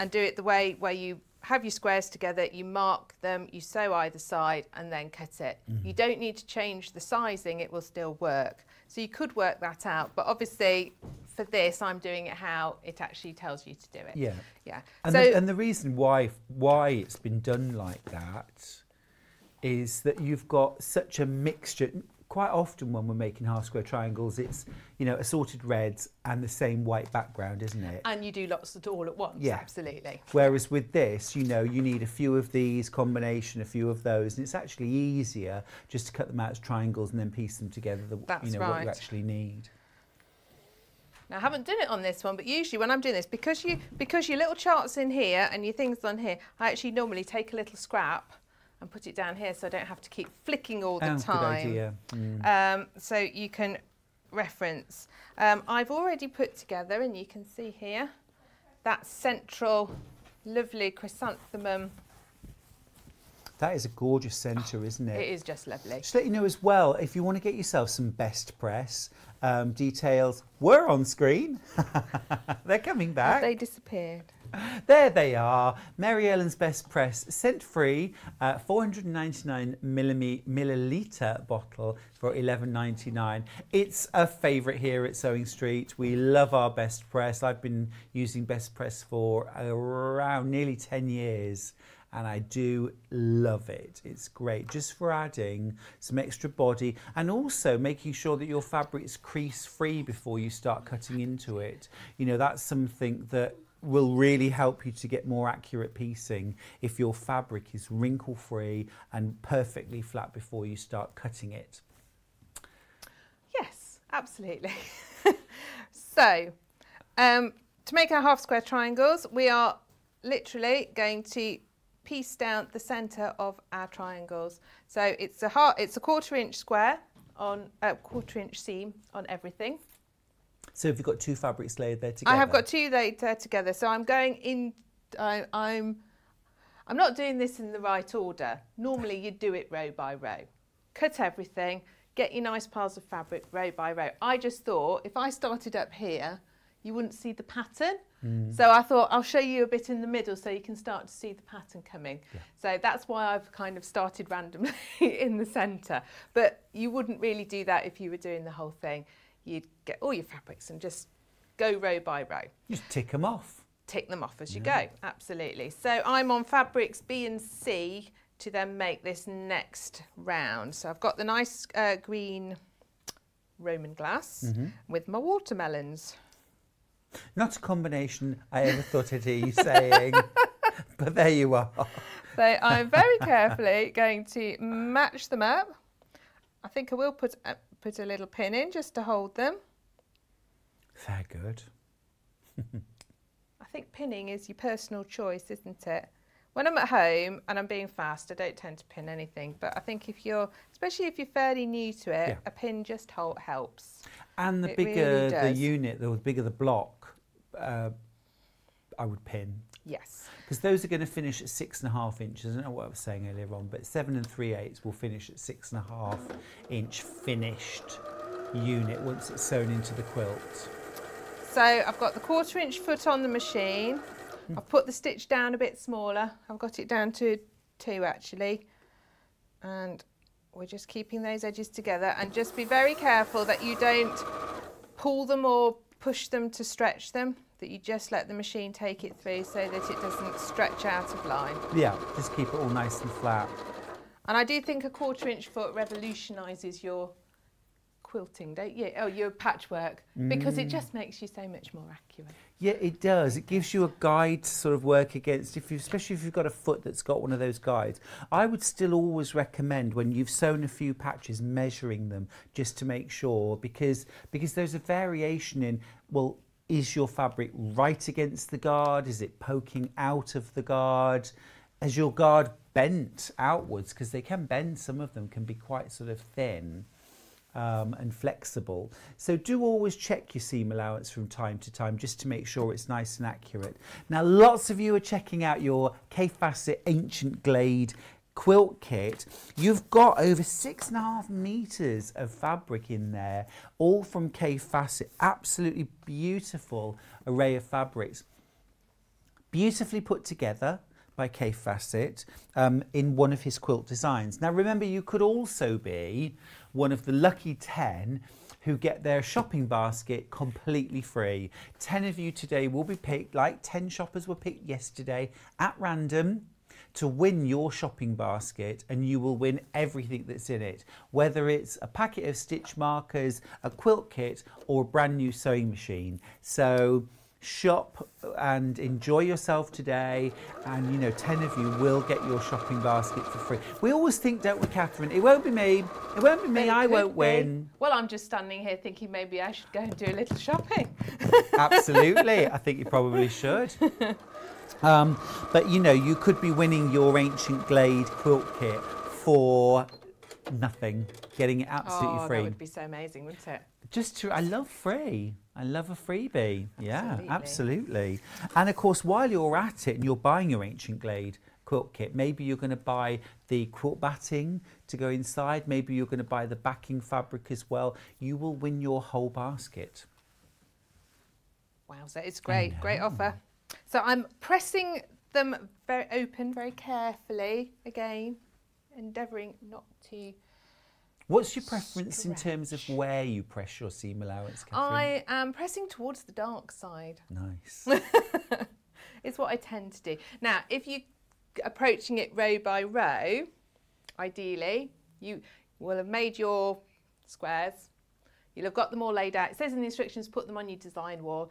and do it the way where you have your squares together, you mark them, you sew either side, and then cut it. Mm-hmm. You don't need to change the sizing, it will still work. So you could work that out, but obviously for this, I'm doing it how it actually tells you to do it. Yeah. Yeah. And, so the, and the reason why why it's been done like that is that you've got such a mixture. Quite often when we're making half square triangles, it's you know assorted reds and the same white background, isn't it? and you do lots of all at once. Yeah. Absolutely. Whereas with this, you know, you need a few of these, combination, a few of those, and it's actually easier just to cut them out as triangles and then piece them together. The, That's you know what you actually need. Now I haven't done it on this one, but usually when I'm doing this, because you because your little chart's in here and your things on here, I actually normally take a little scrap and put it down here so I don't have to keep flicking all the Oh, time. Good idea. Mm. Um, so you can reference. Um, I've already put together, and you can see here, that central lovely chrysanthemum. That is a gorgeous centre, isn't it? It is just lovely. Just let you know as well, if you want to get yourself some best press um, details, were on screen. They're coming Have back. they disappeared? There they are. Mary Ellen's Best Press, scent free, uh, 499 millimi- milliliter bottle for 11.99. It's a favourite here at Sewing Street. We love our Best Press. I've been using Best Press for around nearly 10 years. And I do love it. It's great just for adding some extra body and also making sure that your fabric is crease free before you start cutting into it. You know, that's something that will really help you to get more accurate piecing if your fabric is wrinkle free and perfectly flat before you start cutting it. Yes, absolutely. so, um, to make our half square triangles, we are literally going to piece down the centre of our triangles. So it's a half, it's a quarter inch square on a quarter inch seam on everything. So if you've got two fabrics laid there together. I have got two laid there together, so I'm going in. I, I'm, I'm not doing this in the right order. Normally, you'd do it row by row. Cut everything, get your nice piles of fabric row by row. I just thought if I started up here, you wouldn't see the pattern. Mm. So I thought I'll show you a bit in the middle so you can start to see the pattern coming. So that's why I've kind of started randomly in the centre. But you wouldn't really do that if you were doing the whole thing. You'd get all your fabrics and just go row by row Just tick them off. tick them off as you go. Absolutely. So I'm on fabrics B and C to then make this next round. So I've got the nice uh, green Roman glass with my watermelons. Not a combination I ever thought I'd hear you saying, but there you are. So I'm very carefully going to match them up. I think I will put put a little pin in just to hold them. Very good. I think pinning is your personal choice, isn't it? When I'm at home and I'm being fast, I don't tend to pin anything. But I think if you're, especially if you're fairly new to it, Yeah. a pin just hold, helps. And the It bigger really the unit, the bigger the block, uh, I would pin. Yes. Because those are going to finish at six and a half inches. I don't know what I was saying earlier on, but seven and three eighths will finish at six and a half inch finished unit once it's sewn into the quilt. So I've got the quarter inch foot on the machine. Hmm. I've put the stitch down a bit smaller. I've got it down to two actually. And we're just keeping those edges together and just be very careful that you don't pull them or push them to stretch them, that you just let the machine take it through so that it doesn't stretch out of line. Yeah, just keep it all nice and flat. And I do think a quarter inch foot revolutionises your quilting, don't you? Oh, your patchwork, because it mm. just makes you so much more accurate. Yeah, it does. It gives you a guide to sort of work against, if you, especially if you've got a foot that's got one of those guides. I would still always recommend when you've sewn a few patches, measuring them just to make sure, because because there's a variation in well, is your fabric right against the guard? Is it poking out of the guard? Has your guard bent outwards? Because they can bend. Some of them can be quite sort of thin um, and flexible. So do always check your seam allowance from time to time just to make sure it's nice and accurate. Now lots of you are checking out your Kaffe Fassett Ancient Glade quilt kit. You've got over six and a half meters of fabric in there, all from Kaffe Fassett. Absolutely beautiful array of fabrics beautifully put together by Kaffe Fassett um, in one of his quilt designs. Now remember, you could also be one of the lucky 10 who get their shopping basket completely free. 10 of you today will be picked, like 10 shoppers were picked yesterday, at random to win your shopping basket and you will win everything that's in it, whether it's a packet of stitch markers, a quilt kit, or a brand new sewing machine. So shop and enjoy yourself today and you know 10 of you will get your shopping basket for free. We always think don't we Katharine? It won't be me. It won't be me. It i won't be. win. Well, I'm just standing here thinking maybe I should go and do a little shopping. absolutely. I think you probably should um, but you know you could be winning your ancient glade quilt kit for nothing getting it absolutely oh, free that would be so amazing, wouldn't it? Just to, I love free. I love a freebie. Yeah, Absolutely. absolutely. And of course, while you're at it and you're buying your Ancient Glade quilt kit, maybe you're going to buy the quilt batting to go inside. Maybe you're going to buy the backing fabric as well. You will win your whole basket. Wowza, it's great, great offer. So I'm pressing them very open, very carefully again, endeavouring not to. What's your preference in terms of where you press your seam allowance, Katharine? I am pressing towards the dark side. Nice. It's what I tend to do. Now, if you're approaching it row by row, ideally, you will have made your squares. You'll have got them all laid out. It says in the instructions, put them on your design wall.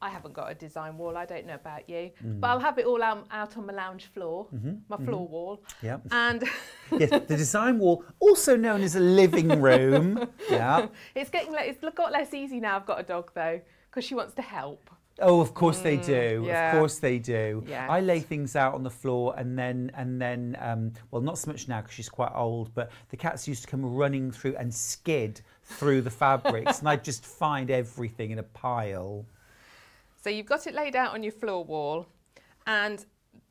I haven't got a design wall. I don't know about you, but I'll have it all out, out on my lounge floor, my floor wall. Yep. And yes, the design wall, also known as a living room. Yeah. it's getting le- it's got less easy now. I've got a dog though, because she wants to help. Oh, of course they do. Mm, yeah. Of course they do. Yes. I lay things out on the floor, and then and then um, well, not so much now because she's quite old. But the cats used to come running through and skid through the fabrics, and I'd just find everything in a pile. So you've got it laid out on your floor wall, and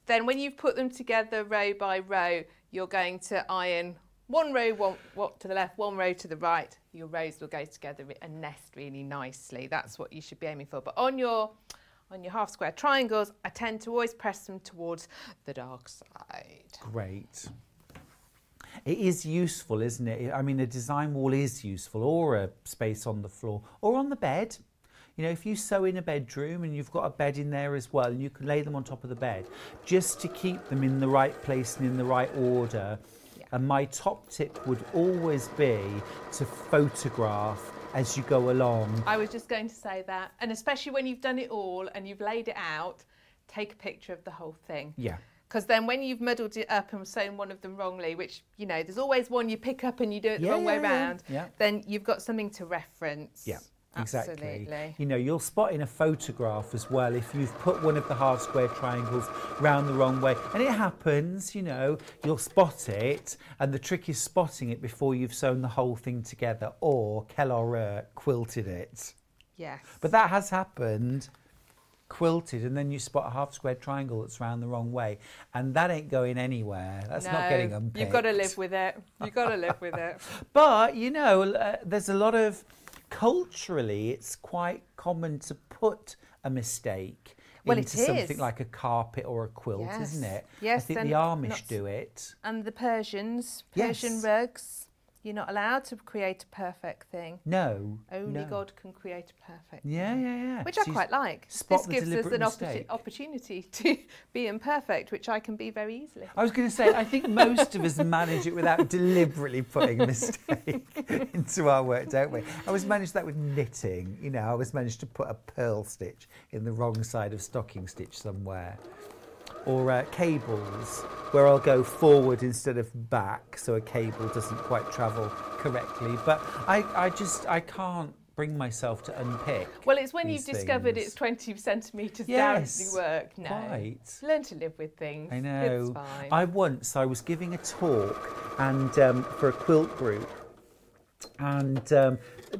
then when you've put them together row by row, you're going to iron one row one, what to the left, one row to the right. Your rows will go together and nest really nicely. That's what you should be aiming for. But on your on your half square triangles, I tend to always press them towards the dark side. Great. It is useful, isn't it? I mean, a design wall is useful, or a space on the floor, or on the bed. You know, if you sew in a bedroom and you've got a bed in there as well, and you can lay them on top of the bed, just to keep them in the right place and in the right order. And my top tip would always be to photograph as you go along. I was just going to say that, and especially when you've done it all and you've laid it out, take a picture of the whole thing. Yeah. Because then when you've muddled it up and sewn one of them wrongly, which, you know, there's always one you pick up and you do it the Yeah, wrong way yeah, yeah. round, Yeah. then you've got something to reference. Yeah, exactly. Absolutely. You know, you'll spot in a photograph as well if you've put one of the half square triangles round the wrong way. And it happens, you know, you'll spot it. And the trick is spotting it before you've sewn the whole thing together or Kellor quilted it. Yes. But that has happened. Quilted, and then you spot a half square triangle that's round the wrong way, and that ain't going anywhere. That's not getting No, unpicked. You've got to live with it. You've got to live with it. But you know, uh, there's a lot of culturally, it's quite common to put a mistake Well, into something like a carpet or a quilt, isn't it? Yes, I think the Amish do it. And the Persians, Persian Yes. rugs, you're not allowed to create a perfect thing. No. Only no. God can create a perfect Yeah, thing. yeah, yeah. Which So I quite like. this gives us an opportu- opportunity to be imperfect, which I can be very easily. I was going to say, I think most of us manage it without deliberately putting a mistake into our work, don't we? I always managed that with knitting. You know, I always managed to put a purl stitch in the wrong side of stocking stitch somewhere. Or uh, cables, where I'll go forward instead of back, so a cable doesn't quite travel correctly. But I, I just, I can't bring myself to unpick. Well, it's when you've discovered it's 20 centimetres down Yes, to the work. No. quite. Learn to live with things. I It's know. fine. I once I was giving a talk and um, for a quilt group, and um,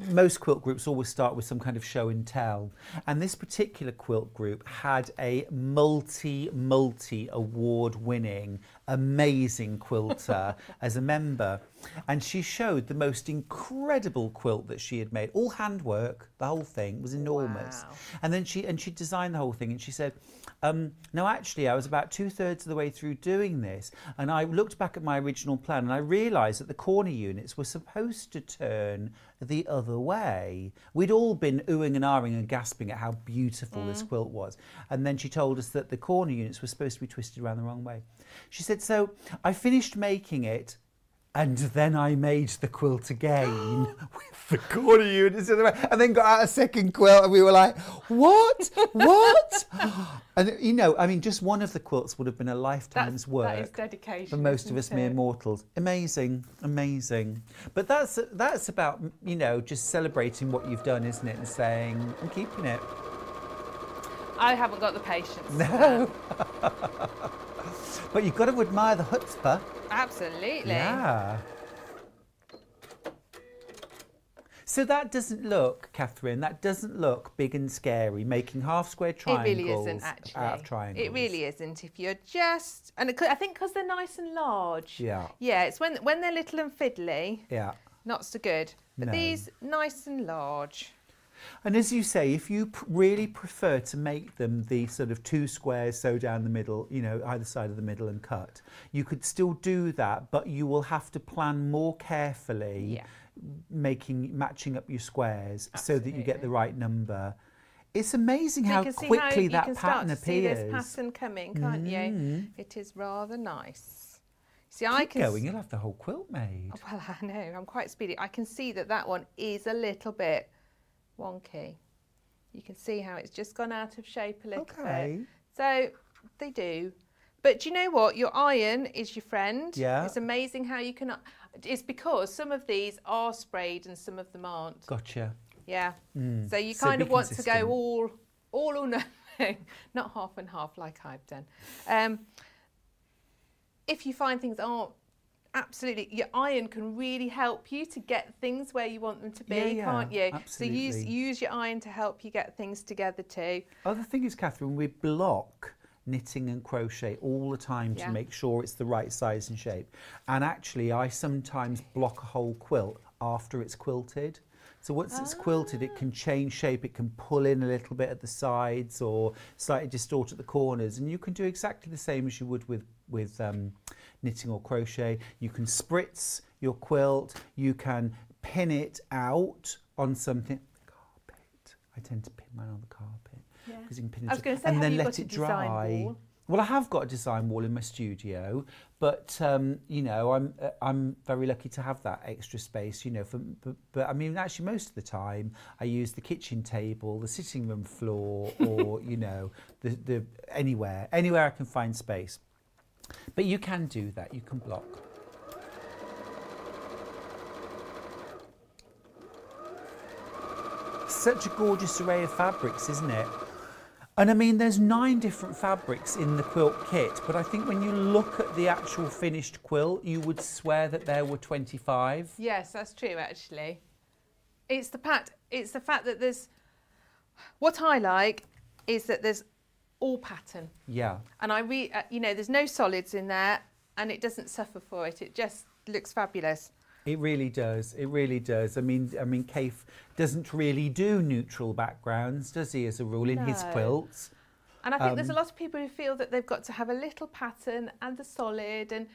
most quilt groups always start with some kind of show and tell. And this particular quilt group had a multi multi award winning, amazing quilter as a member. And she showed the most incredible quilt that she had made, all handwork. The whole thing was enormous. Wow. And then she and she designed the whole thing, and she said, um, "No, actually, I was about two thirds of the way through doing this, and I looked back at my original plan, and I realised that the corner units were supposed to turn the other way. We'd all been oohing and ahhing and gasping at how beautiful this quilt was, and then she told us that the corner units were supposed to be twisted around the wrong way. She said, "So I finished making it." And then I made the quilt again with the corner units in the way, and then got out a second quilt, and we were like, "What? What?" and you know, I mean, just one of the quilts would have been a lifetime's That's, work that is dedication. for most of us mere mortals. Amazing, amazing. But that's that's about you know just celebrating what you've done, isn't it, and saying I'm keeping it. I haven't got the patience. No. But you've got to admire the chutzpah. Absolutely. Yeah. So that doesn't look, Katharine, that doesn't look big and scary, making half square triangles It really isn't actually. out of triangles. It really isn't. If you're just, and it, I think because they're nice and large. Yeah. Yeah, it's when when they're little and fiddly, Yeah. not so good. But No. these nice and large. And as you say, if you pr- really prefer to make them the sort of two squares, sew down the middle, you know, either side of the middle and cut, you could still do that, but you will have to plan more carefully, Yeah. making matching up your squares so that you get the right number. It's amazing So how you can see quickly how you that can start pattern to see appears. this pattern coming, can't you? Mm. It is rather nice. See, I Keep can. s- going, you'll have the whole quilt made. Oh, Well, I know. I'm quite speedy. I can see that that one is a little bit wonky. You can see how it's just gone out of shape a little Okay. bit. So they do. But do you know what? Your iron is your friend. Yeah. It's amazing how you can. It's because some of these are sprayed and some of them aren't. Gotcha. Yeah. Mm. So you So kind of want to go all, all or nothing, not half and half like I've done. Um, if you find things aren't absolutely, your iron can really help you to get things where you want them to be, Yeah, yeah, can't you? So use use your iron to help you get things together too. Other thing is, Katharine, we block knitting and crochet all the time to Yeah. make sure it's the right size and shape. And actually, I sometimes block a whole quilt after it's quilted. So once it's quilted, it can change shape. It can pull in a little bit at the sides or slightly distort at the corners. And you can do exactly the same as you would with with um, knitting or crochet. You can spritz your quilt. You can pin it out on something. Carpet. I tend to pin mine on the carpet Yeah. because you can pin it I was gonna say, and then let it dry. wall? Well, I have got a design wall in my studio, but um, you know, I'm uh, I'm very lucky to have that extra space. You know, for, but, but I mean, actually, most of the time, I use the kitchen table, the sitting room floor, or you know, the the anywhere anywhere I can find space. But you can do that. You can block. Such a gorgeous array of fabrics, isn't it? And I mean, there's nine different fabrics in the quilt kit, but I think when you look at the actual finished quilt, you would swear that there were 25. Yes, that's true actually. It's the fact it's the fact that there's what I like is that there's all pattern. Yeah. And I re uh, you know there's no solids in there and it doesn't suffer for it. It just looks fabulous. It really does. It really does. I mean, I mean, Kaffe doesn't really do neutral backgrounds, does he, as a rule, in his quilts? And I think there's a Um, lot of people who feel that they've got to have a little pattern and a solid and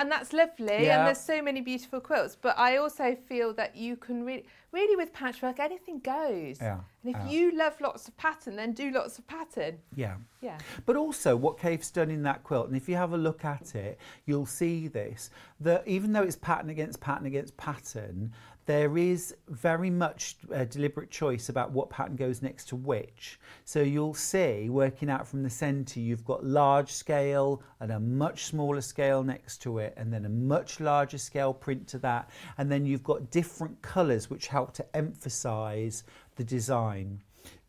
and that's lovely Yeah. and there's so many beautiful quilts but I also feel that you can really really with patchwork anything goes. Yeah, And if yeah. you love lots of pattern then do lots of pattern. Yeah. Yeah. But also, what Kaffe's done in that quilt, and if you have a look at it, you'll see this that even though it's pattern against pattern against pattern, there is very much a deliberate choice about what pattern goes next to which. So you'll see, working out from the centre, you've got large scale and a much smaller scale next to it, and then a much larger scale print to that, and then you've got different colours which help to emphasise the design.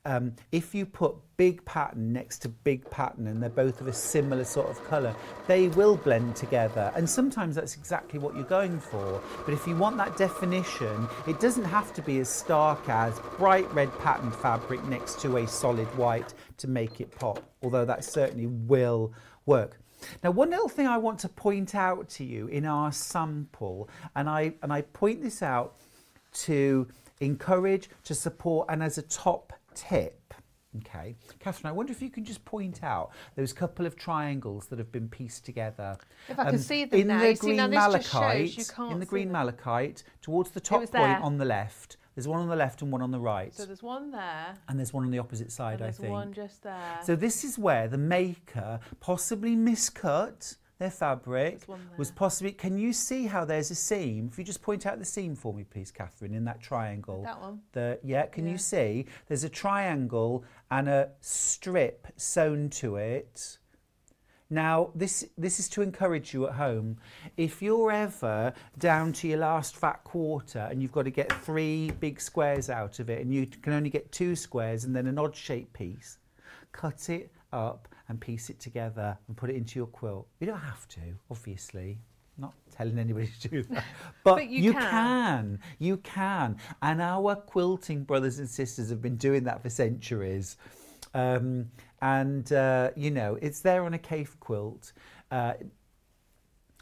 Um, if you put big pattern next to big pattern and they're both of a similar sort of colour, they will blend together. And sometimes that's exactly what you're going for. But if you want that definition, it doesn't have to be as stark as bright red pattern fabric next to a solid white to make it pop, although that certainly will work. Now, one little thing I want to point out to you in our sample, and I, and I point this out to encourage, to support, and as a top tip. Okay, Katharine, I wonder if you can just point out those couple of triangles that have been pieced together. If I can um, see them in now. the You see, green now this just shows malachite, you can't in the green them. malachite, towards the top point there. on the left. There's one on the left and one on the right, So there's one there and there's one on the opposite side. I there's think. one just there. So this is where the maker possibly miscut their fabric was possibly. Can you see how there's a seam? If you just point out the seam for me, please, Katharine, in that triangle. That one? The yeah. Can Yeah. you see? There's a triangle and a strip sewn to it. Now, this this is to encourage you at home. If you're ever down to your last fat quarter and you've got to get three big squares out of it, and you can only get two squares and then an odd shaped piece, cut it up and piece it together and put it into your quilt. You don't have to, obviously. I'm not telling anybody to do that. But, But you can. can. You can. And our quilting brothers and sisters have been doing that for centuries. Um, and, uh, you know, it's there on a Kaffe quilt. Uh,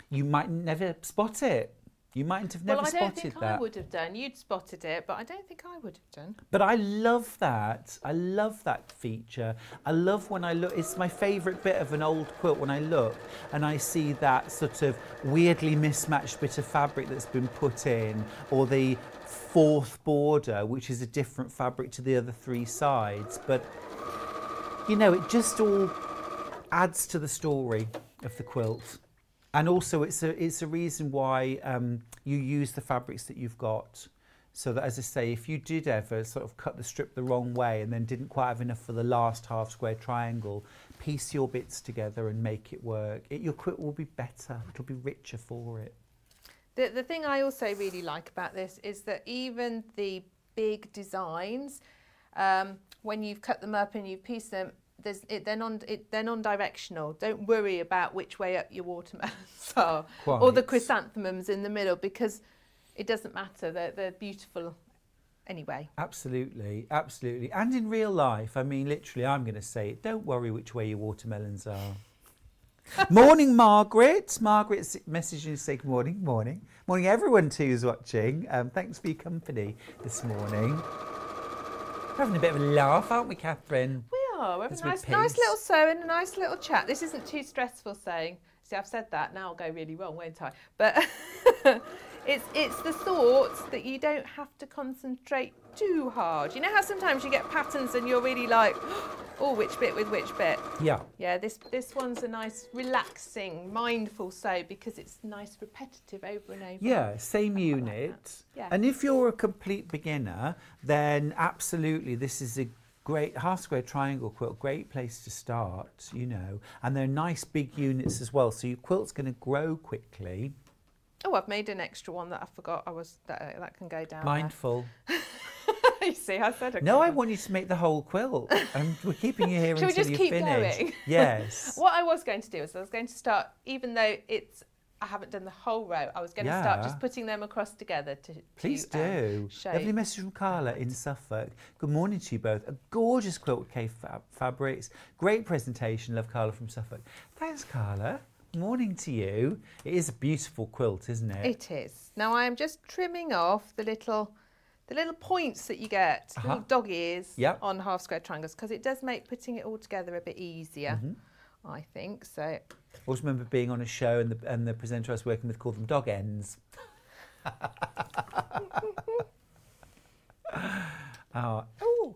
you might never spot it. You mightn't have never well, I don't think that. I would have done. You'd spotted it, but I don't think I would have done. But I love that. I love that feature. I love when I look. It's my favourite bit of an old quilt when I look and I see that sort of weirdly mismatched bit of fabric that's been put in, or the fourth border, which is a different fabric to the other three sides. But you know, it just all adds to the story of the quilt. And also, it's a it's a reason why um, you use the fabrics that you've got, so that, as I say, if you did ever sort of cut the strip the wrong way and then didn't quite have enough for the last half square triangle, piece your bits together and make it work. It, your quilt will be better. It'll be richer for it. The, the thing I also really like about this is that even the big designs, um, when you've cut them up and you piece them, there's, it, they're, non, it, they're non-directional. Don't worry about which way up your watermelons are or the chrysanthemums in the middle because it doesn't matter. They're, they're beautiful anyway. Absolutely, absolutely. And in real life, I mean, literally, I'm going to say it. Don't worry which way your watermelons are. morning, Margaret. Margaret's messaging to say good morning, morning. Morning, everyone too who's watching. Um, thanks for your company this morning. We're having a bit of a laugh, aren't we, Katharine? We Oh, a nice, little sewing, a nice little chat. This isn't too stressful saying. See, I've said that. Now I'll go really wrong, won't I? But it's it's the thoughts that you don't have to concentrate too hard. You know how sometimes you get patterns and you're really like, oh, which bit with which bit? Yeah. Yeah, this this one's a nice, relaxing, mindful sew because it's nice, repetitive over and over. Yeah, same unit. Yeah. And if you're a complete beginner, then absolutely this is a great half square triangle quilt, great place to start, you know. And they're nice big units as well, so your quilt's going to grow quickly. Oh, I've made an extra one that I forgot. I was that uh, that can go down. Mindful. you see, I said No, I want you to make the whole quilt. And we're keeping you here until you finish. Should we just keep finish. going? Yes. What I was going to do is I was going to start, even though it's I haven't done the whole row, I was going to start just putting them across together to. Please to, um, do. show. Lovely message from Carla in Suffolk. Good morning to you both. A gorgeous quilt with Kaffe fab- fabrics. Great presentation. Love Carla from Suffolk. Thanks, Carla. Morning to you. It is a beautiful quilt, isn't it? It is. Now I am just trimming off the little. The little points that you get, Uh-huh. little dog ears Yep. on half square triangles, because it does make putting it all together a bit easier, Mm-hmm. I think. So always remember being on a show and the, and the presenter I was working with called them dog ends. oh,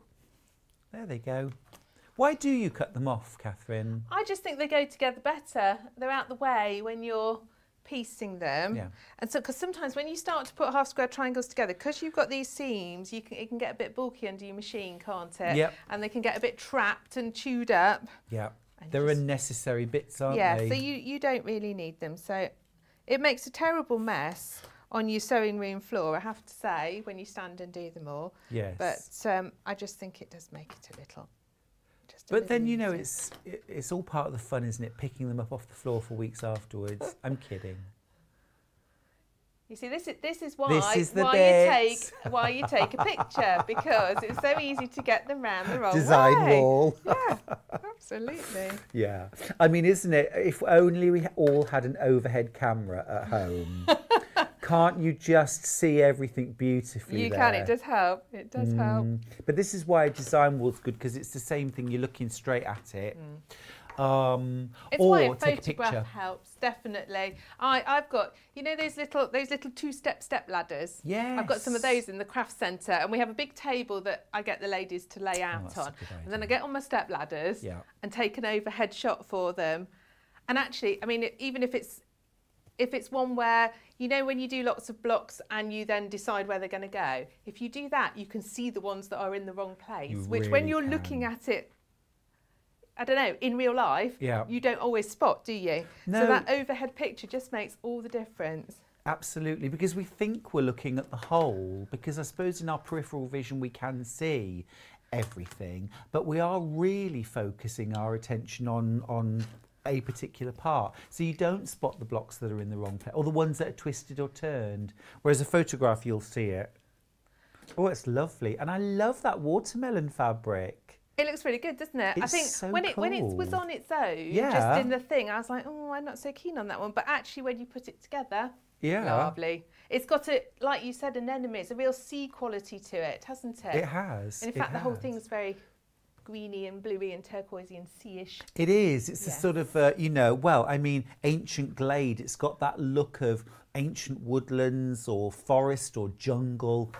there they go. Why do you cut them off, Katharine? I just think they go together better. They're out the way when you're piecing them. Yeah. And so, because sometimes when you start to put half square triangles together, because you've got these seams, you can it can get a bit bulky under your machine, can't it? Yep. And they can get a bit trapped and chewed up. Yeah, And they're just- unnecessary bits, aren't yeah. they? So you you don't really need them. So it makes a terrible mess on your sewing room floor, I have to say, when you stand and do them all. yes. But um, I just think it does make it a little. Just a But then you know easier. it's it, it's all part of the fun, isn't it? Picking them up off the floor for weeks afterwards. I'm kidding. You see, this is this is why This is why you take why you take a picture because it's so easy to get them round the wrong Design way. wall. Yeah, absolutely. Yeah, I mean, isn't it? If only we all had an overhead camera at home. Can't you just see everything beautifully? You there? can. It does help. It does help. Mm. But this is why design wall's good because it's the same thing. You're looking straight at it. Um, It's or why a photograph helps. Definitely. I I've got you know those little those little two step step ladders. Yeah, I've got some of those in the craft centre, and we have a big table that I get the ladies to lay out Oh, on, and then I get on my step ladders Yeah. and take an overhead shot for them. And actually, I mean, even if it's if it's one where you know when you do lots of blocks and you then decide where they're going to go, if you do that, you can see the ones that are in the wrong place. You which, when you're can. looking at it, I don't know, in real life, Yeah. you don't always spot, do you? No. So that overhead picture just makes all the difference. Absolutely, because we think we're looking at the whole, because I suppose in our peripheral vision we can see everything, but we are really focusing our attention on on a particular part. So you don't spot the blocks that are in the wrong place or the ones that are twisted or turned. Whereas a photograph you'll see it. Oh, it's lovely. And I love that watermelon fabric. It looks really good, doesn't it? I think so when it when it was on its own, Yeah. just in the thing, I was like, oh, I'm not so keen on that one. But actually, when you put it together, Yeah. lovely. It's got a, like you said, anemone. It's a real sea quality to it, hasn't it? It has. And in fact, the whole thing's very greeny and bluey and turquoisey and sea-ish. It is. It's a sort of, uh, you know, well, I mean, ancient glade. It's got that look of ancient woodlands or forest or jungle.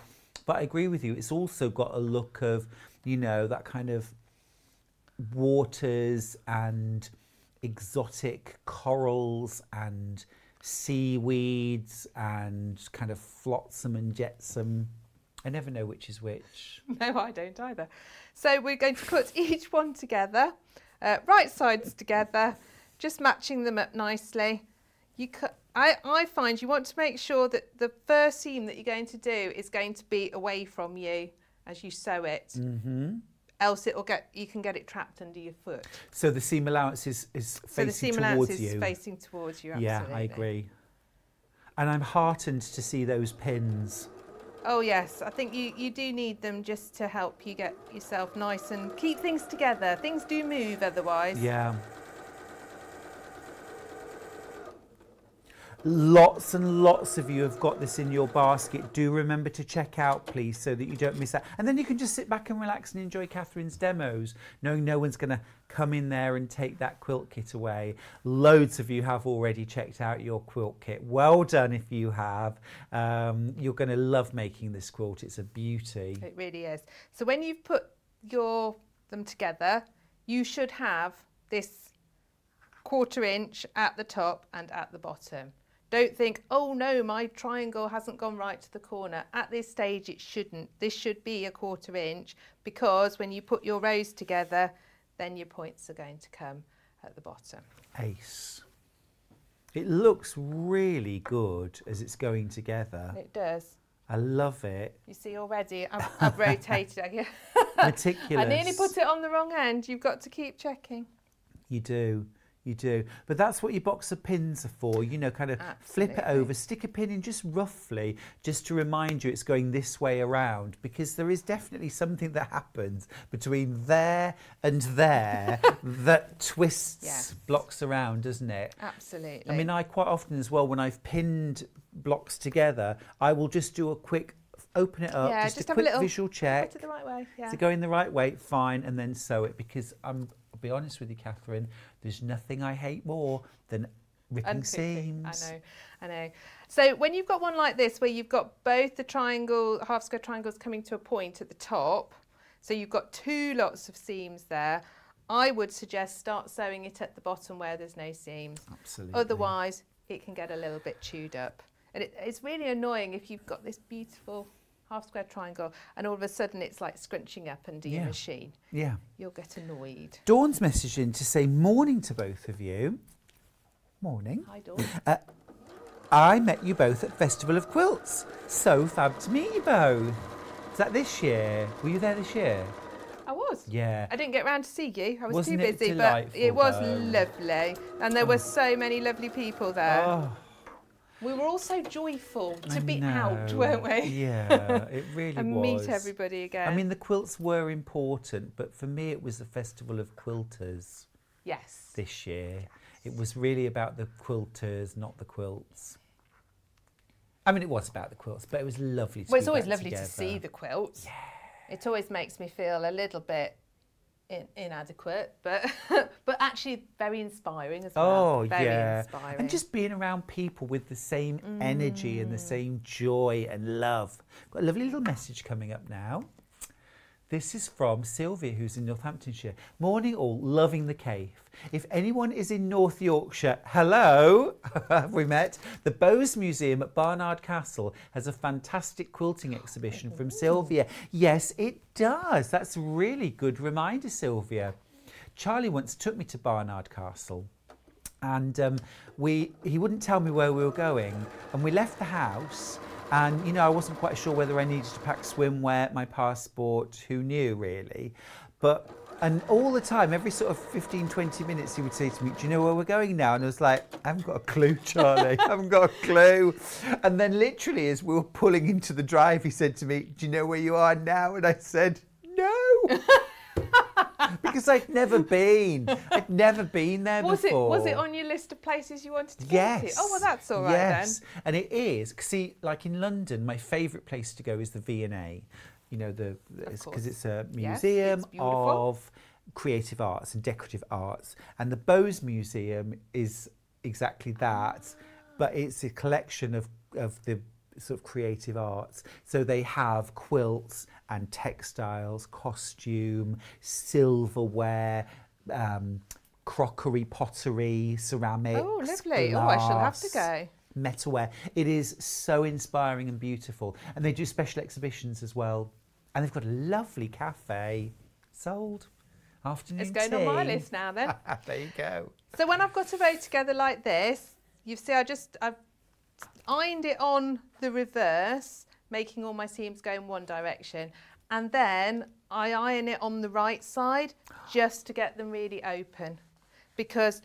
But I agree with you. It's also got a look of, you know, that kind of waters and exotic corals and seaweeds and kind of flotsam and jetsam. I never know which is which. No, I don't either. So we're going to put each one together, uh, right sides together, just matching them up nicely. You I, I find you want to make sure that the first seam that you're going to do is going to be away from you as you sew it. Mm-hmm. Else it'll get you can get it trapped under your foot. So the seam allowance is, is So the facing seam allowance towards is you. facing towards you. Yeah, I agree. And I'm heartened to see those pins. Oh yes, I think you, you do need them just to help you get yourself nice and keep things together. Things do move otherwise. Yeah. Lots and lots of you have got this in your basket. Do remember to check out, please, so that you don't miss out. And then you can just sit back and relax and enjoy Katharine's demos, knowing no one's going to come in there and take that quilt kit away. Loads of you have already checked out your quilt kit. Well done if you have. Um, you're going to love making this quilt. It's a beauty. It really is. So when you've put your them together, you should have this quarter inch at the top and at the bottom. Don't think, oh no, my triangle hasn't gone right to the corner. At this stage, it shouldn't. This should be a quarter inch because when you put your rows together, then your points are going to come at the bottom. Ace. It looks really good as it's going together. It does. I love it. You see already, I've, I've rotated it. Meticulous. I nearly put it on the wrong end. You've got to keep checking. You do. You do. But that's what your box of pins are for. You know, kind of flip it over, stick a pin in just roughly, just to remind you it's going this way around. Because there is definitely something that happens between there and there that twists Yes. blocks around, doesn't it? Absolutely. I mean, I quite often as well, when I've pinned blocks together, I will just do a quick open it up, Yeah, just, just a have a quick little- visual check. Put it the right way. Yeah. It going the right way? Fine, and then sew it because I'm. I'll be honest with you, Katharine. There's nothing I hate more than ripping seams. I know, I know. So when you've got one like this, where you've got both the triangle, half square triangles coming to a point at the top, so you've got two lots of seams there. I would suggest start sewing it at the bottom where there's no seams. Absolutely. Otherwise, it can get a little bit chewed up, and it, it's really annoying if you've got this beautiful half square triangle and all of a sudden it's like scrunching up under your machine. Yeah. You'll get annoyed. Dawn's messaged in to say morning to both of you. Morning. Hi, Dawn. Uh, I met you both at Festival of Quilts. So fab to meet you both. Is that this year? Were you there this year? I was. Yeah. I didn't get round to see you. I was Wasn't too it busy, but it was though? lovely. And there were oh. so many lovely people there. Oh, We were all so joyful to I be out, weren't we? Yeah, it really and was. And meet everybody again. I mean, the quilts were important, but for me, it was the Festival of Quilters yes. this year. It was really about the quilters, not the quilts. I mean, it was about the quilts, but it was lovely to Well, it's always lovely together. to see the quilts. It always makes me feel a little bit in, inadequate, but but actually very inspiring as well. Oh, very yeah. inspiring. And just being around people with the same energy and the mm. same joy and love. Got a lovely little message coming up now. This is from Sylvia, who's in Northamptonshire. Morning all, loving the Kaffe. If anyone is in North Yorkshire, hello, have we met? The Bowes Museum at Barnard Castle has a fantastic quilting exhibition from Sylvia. Yes, it does. That's a really good reminder, Sylvia. Charlie once took me to Barnard Castle and um, we he wouldn't tell me where we were going and we left the house and you know I wasn't quite sure whether I needed to pack swimwear, my passport, who knew really. But and all the time, every sort of 15, 20 minutes, he would say to me, Do you know where we're going now? And I was like, I haven't got a clue, Charlie. I haven't got a clue. And then, literally, as we were pulling into the drive, he said to me, Do you know where you are now? And I said, No. because I'd never been. I'd never been there Was it before. was it on your list of places you wanted to go Yes. to? Oh well, that's all right yes. then. and it is. See, like in London, my favourite place to go is the V and A. You know, the because course. it's a Yes, museum it's of creative arts and decorative arts, and the Bowes Museum is exactly that, but it's a collection of of the sort of creative arts. So they have quilts and textiles, costume, silverware. Um, crockery, pottery, ceramics. Oh, lovely. Oh, I shall have to go. metalware. It is so inspiring and beautiful. And they do special exhibitions as well. And they've got a lovely cafe. Sold. Afternoon It's going on my list now then. there you go. So when I've got a row together like this, you see I just I've ironed it on the reverse, making all my seams go in one direction. And then I iron it on the right side just to get them really open. Because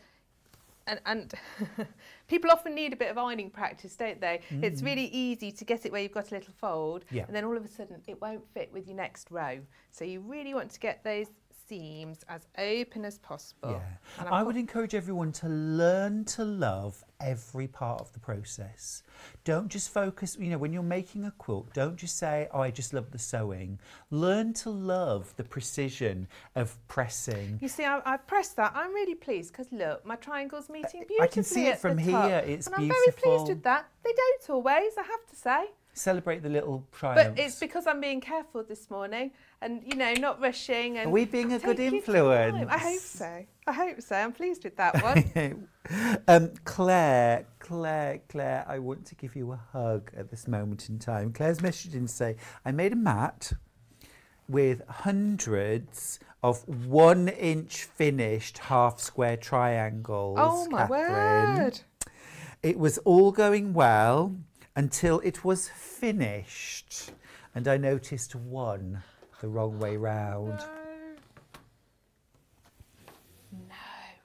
and, and people often need a bit of ironing practice, don't they? It's mm. really easy to get it where you've got a little fold, Yeah. and then all of a sudden it won't fit with your next row. So you really want to get those seams as open as possible. Yeah. I would encourage everyone to learn to love every part of the process. Don't just focus, you know, when you're making a quilt, don't just say, oh, I just love the sewing. Learn to love the precision of pressing. You see, I, I pressed that. I'm really pleased because look, my triangle's meeting beautifully. I can see it from the top. here. It's and I'm very pleased with that. They don't always, I have to say. Celebrate the little triumphs. But it's because I'm being careful this morning and, you know, not rushing. And Are we being a good influence? I hope so. I hope so. I'm pleased with that one. um, Claire, Claire, Claire, I want to give you a hug at this moment in time. Claire's messaged in to say, I made a mat with hundreds of one inch finished half square triangles. oh, my Katharine. word. It was all going well until it was finished. And I noticed one the wrong way round. No, no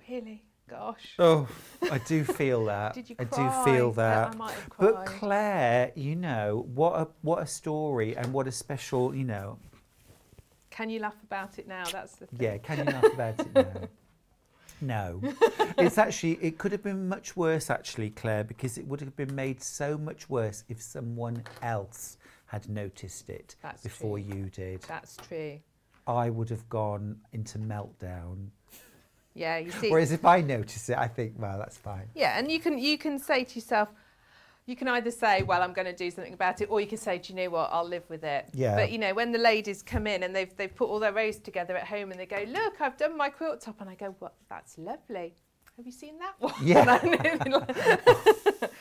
really? Gosh. Oh, I do feel that. Did you I cry? do feel Yeah, I that. have But. Claire, you know what a what a story and what a special, you know. Can you laugh about it now? That's the thing. Yeah, can you laugh about it now? No, it's actually it could have been much worse actually, Claire, because it would have been made so much worse if someone else had noticed it That's before true. you did. That's true. I would have gone into meltdown. Yeah, you see. Whereas if I notice it, I think, well, that's fine. Yeah, and you can you can say to yourself, you can either say, well, I'm going to do something about it, or you can say, do you know what, I'll live with it. Yeah. But you know, when the ladies come in and they've they've put all their rows together at home and they go, look, I've done my quilt top, and I go, what? That's lovely. Have you seen that one? Yeah.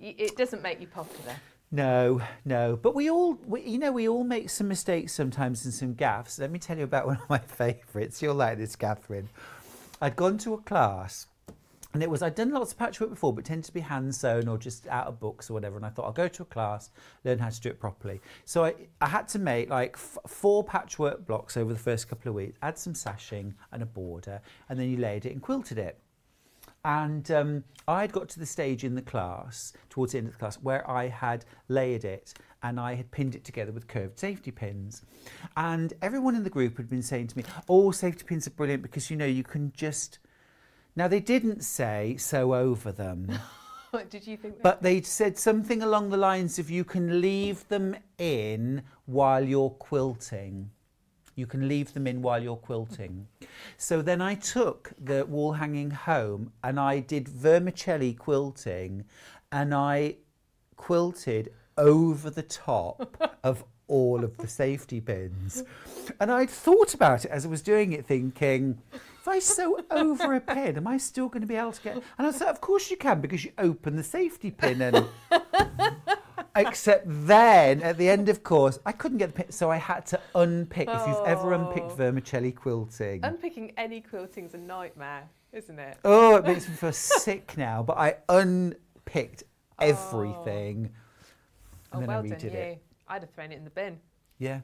It doesn't make you popular. No, no. But we all, we, you know, we all make some mistakes sometimes and some gaffes. Let me tell you about one of my favourites. You'll like this, Katharine. I'd gone to a class and it was, I'd done lots of patchwork before, but tended to be hand sewn or just out of books or whatever. And I thought, I'll go to a class, learn how to do it properly. So I, I had to make like four patchwork blocks over the first couple of weeks, add some sashing and a border, and then you laid it and quilted it. And um, I'd got to the stage in the class, towards the end of the class, where I had layered it and I had pinned it together with curved safety pins. And everyone in the group had been saying to me, Oh, safety pins are brilliant because you know you can just. Now, they didn't say sew over them, What did you think? but they said something along the lines of you can leave them in while you're quilting. You can leave them in while you're quilting. So then I took the wall hanging home and I did vermicelli quilting and I quilted over the top of all of the safety pins. And I'd thought about it as I was doing it, thinking, I sew over a pin, am I still going to be able to get? And I said, of course you can, because you open the safety pin and. Except then, at the end of course, I couldn't get the pin, so I had to unpick. If you've ever unpicked Oh. vermicelli quilting, Unpicking any quilting's a nightmare, isn't it? oh, it makes me feel sick now. But I unpicked everything, Oh, and oh, then well I redid you. it. I'd have thrown it in the bin. Yeah,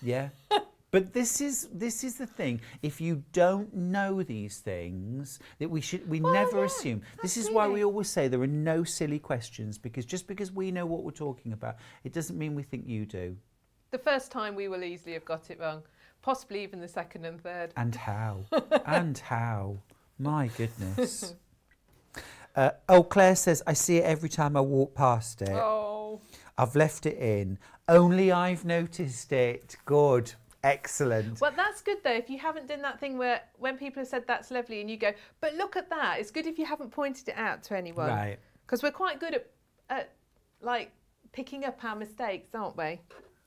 yeah. But this is this is the thing. If you don't know these things, that we should we never yeah, assume. This is why we always say there are no silly questions because just because we know what we're talking about, it doesn't mean we think you do. The first time we will easily have got it wrong, possibly even the second and third. And how? and how? My goodness. Uh, oh, Claire says, I see it every time I walk past it. Oh, I've left it in. Only I've noticed it. Good. Excellent. well, that's good though. If you haven't done that thing where when people have said that's lovely and you go, but look at that, it's good if you haven't pointed it out to anyone. Right. Because we're quite good at, at like picking up our mistakes, aren't we?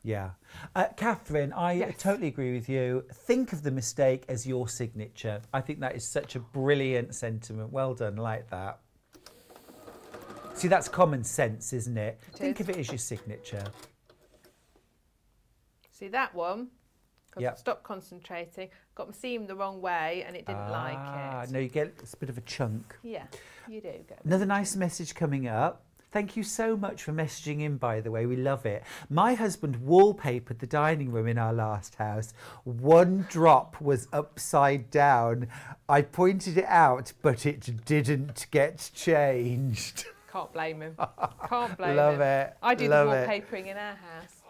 Yeah. Uh, Katharine, I Yes. totally agree with you. Think of the mistake as your signature. I think that is such a brilliant sentiment. Well done, like that. See, that's common sense, isn't it? It think is. of it as your signature. See that one? Because Yep. I stopped concentrating, got my seam the wrong way, and it didn't ah, like it. No, you get it's a bit of a chunk. Yeah, you do. Another nice message coming up. Thank you so much for messaging in, by the way. We love it. My husband wallpapered the dining room in our last house. One drop was upside down. I pointed it out, but it didn't get changed. Can't blame him. Can't blame Love him. it, I do love the it. wallpapering in our house.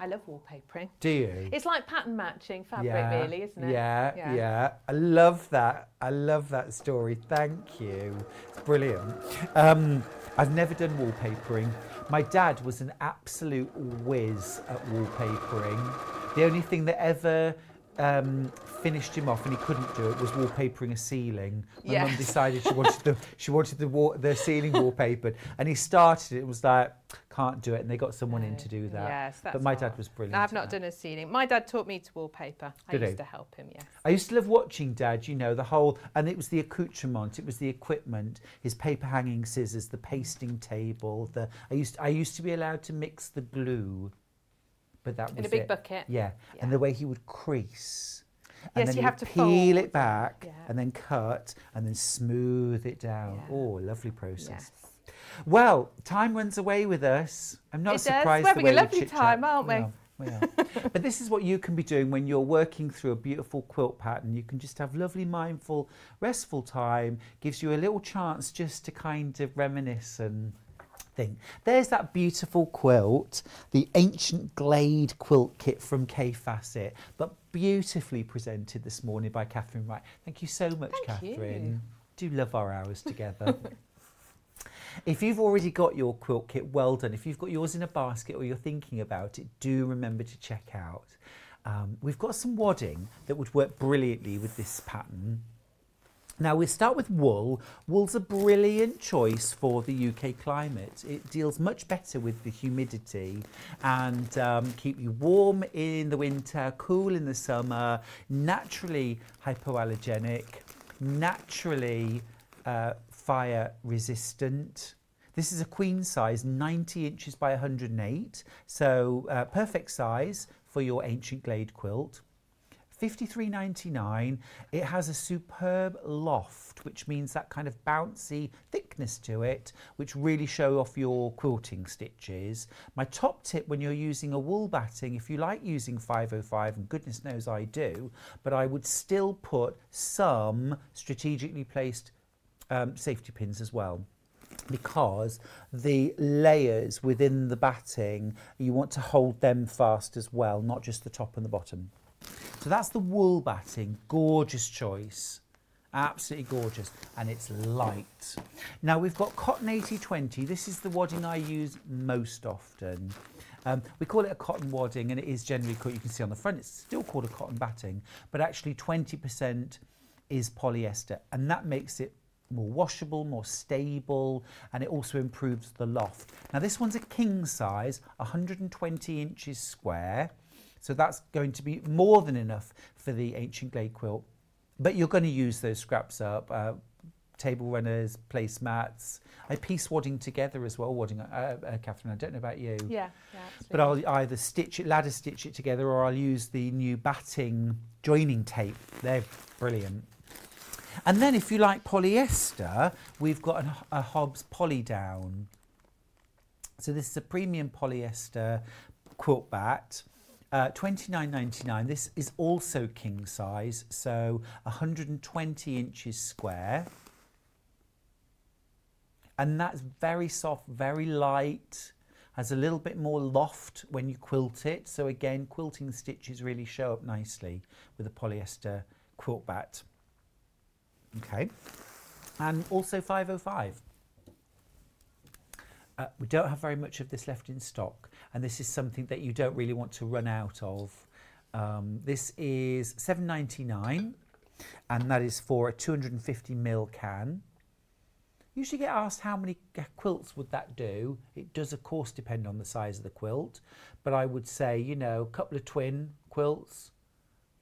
I love wallpapering. Do you? It's like pattern matching fabric, yeah, really, isn't it? Yeah, yeah, I love that. I love that story. Thank you. It's brilliant. Um, I've never done wallpapering. My dad was an absolute whiz at wallpapering. The only thing that ever um, finished him off, and he couldn't do it, was wallpapering a ceiling. My mum decided she wanted the she wanted the wall, the ceiling wallpapered, and he started it. Was like can't do it, and they got someone in to do that. Yes, that's but my hard. dad was brilliant. I've not done a ceiling. My dad taught me to wallpaper. I Did he? used to help him, yes. I used to love watching Dad, you know, the whole, and it was the accoutrement, it was the equipment, his paper hanging scissors, the pasting table. The I used I used to be allowed to mix the glue, but that was In a big it. bucket? Yeah. Yeah. and the way he would crease. Yes, and then you have to peel fold. it back Yeah. and then cut and then smooth it down. Yeah. Oh, lovely process. Yes. Well, time runs away with us. I'm not It does. surprised. We're the having a lovely time, aren't we? we are. but this is what you can be doing when you're working through a beautiful quilt pattern. You can just have lovely, mindful, restful time. Gives you a little chance just to kind of reminisce and think. There's that beautiful quilt, the ancient Glade quilt kit from Kaffe Fassett, but beautifully presented this morning by Katharine Wright. Thank you so much, Thank you. Do love our hours together. If you've already got your quilt kit, well done. If you've got yours in a basket or you're thinking about it, do remember to check out. Um, we've got some wadding that would work brilliantly with this pattern. Now we'll start with wool. Wool's a brilliant choice for the UK climate. It deals much better with the humidity and um, keep you warm in the winter, cool in the summer, naturally hypoallergenic, naturally uh, fire resistant. This is a queen size, 90 inches by 108, so uh, perfect size for your ancient glade quilt. 53.99 it has a superb loft which means that kind of bouncy thickness to it which really show off your quilting stitches. My top tip when you're using a wool batting if you like using 505 and goodness knows I do but I would still put some strategically placed um, safety pins as well because the layers within the batting you want to hold them fast as well not just the top and the bottom so that's the wool batting, gorgeous choice. Absolutely gorgeous, and it's light. Now we've got cotton 8020. This is the wadding I use most often. Um, we call it a cotton wadding, and it is generally you can see on the front, it's still called a cotton batting, but actually 20% is polyester, and that makes it more washable, more stable, and it also improves the loft. Now this one's a king size, 120 inches square. So that's going to be more than enough for the ancient glade quilt. But you're going to use those scraps up, uh, table runners, placemats. I piece wadding together as well, wadding, uh, uh, Katharine, I don't know about you. Yeah, yeah But I'll either stitch it, ladder stitch it together, or I'll use the new batting joining tape. They're brilliant. And then if you like polyester, we've got a, a Hobbs Poly Down. So this is a premium polyester quilt bat. Uh, 29.99. This is also king size, so 120 inches square. And that's very soft, very light, has a little bit more loft when you quilt it. So again, quilting stitches really show up nicely with a polyester quilt bat. Okay, and also 505. Uh, we don't have very much of this left in stock, and this is something that you don't really want to run out of. Um, this is 7.99, and that is for a 250 ml can. You Usually get asked how many quilts would that do. It does, of course, depend on the size of the quilt, but I would say, you know, a couple of twin quilts,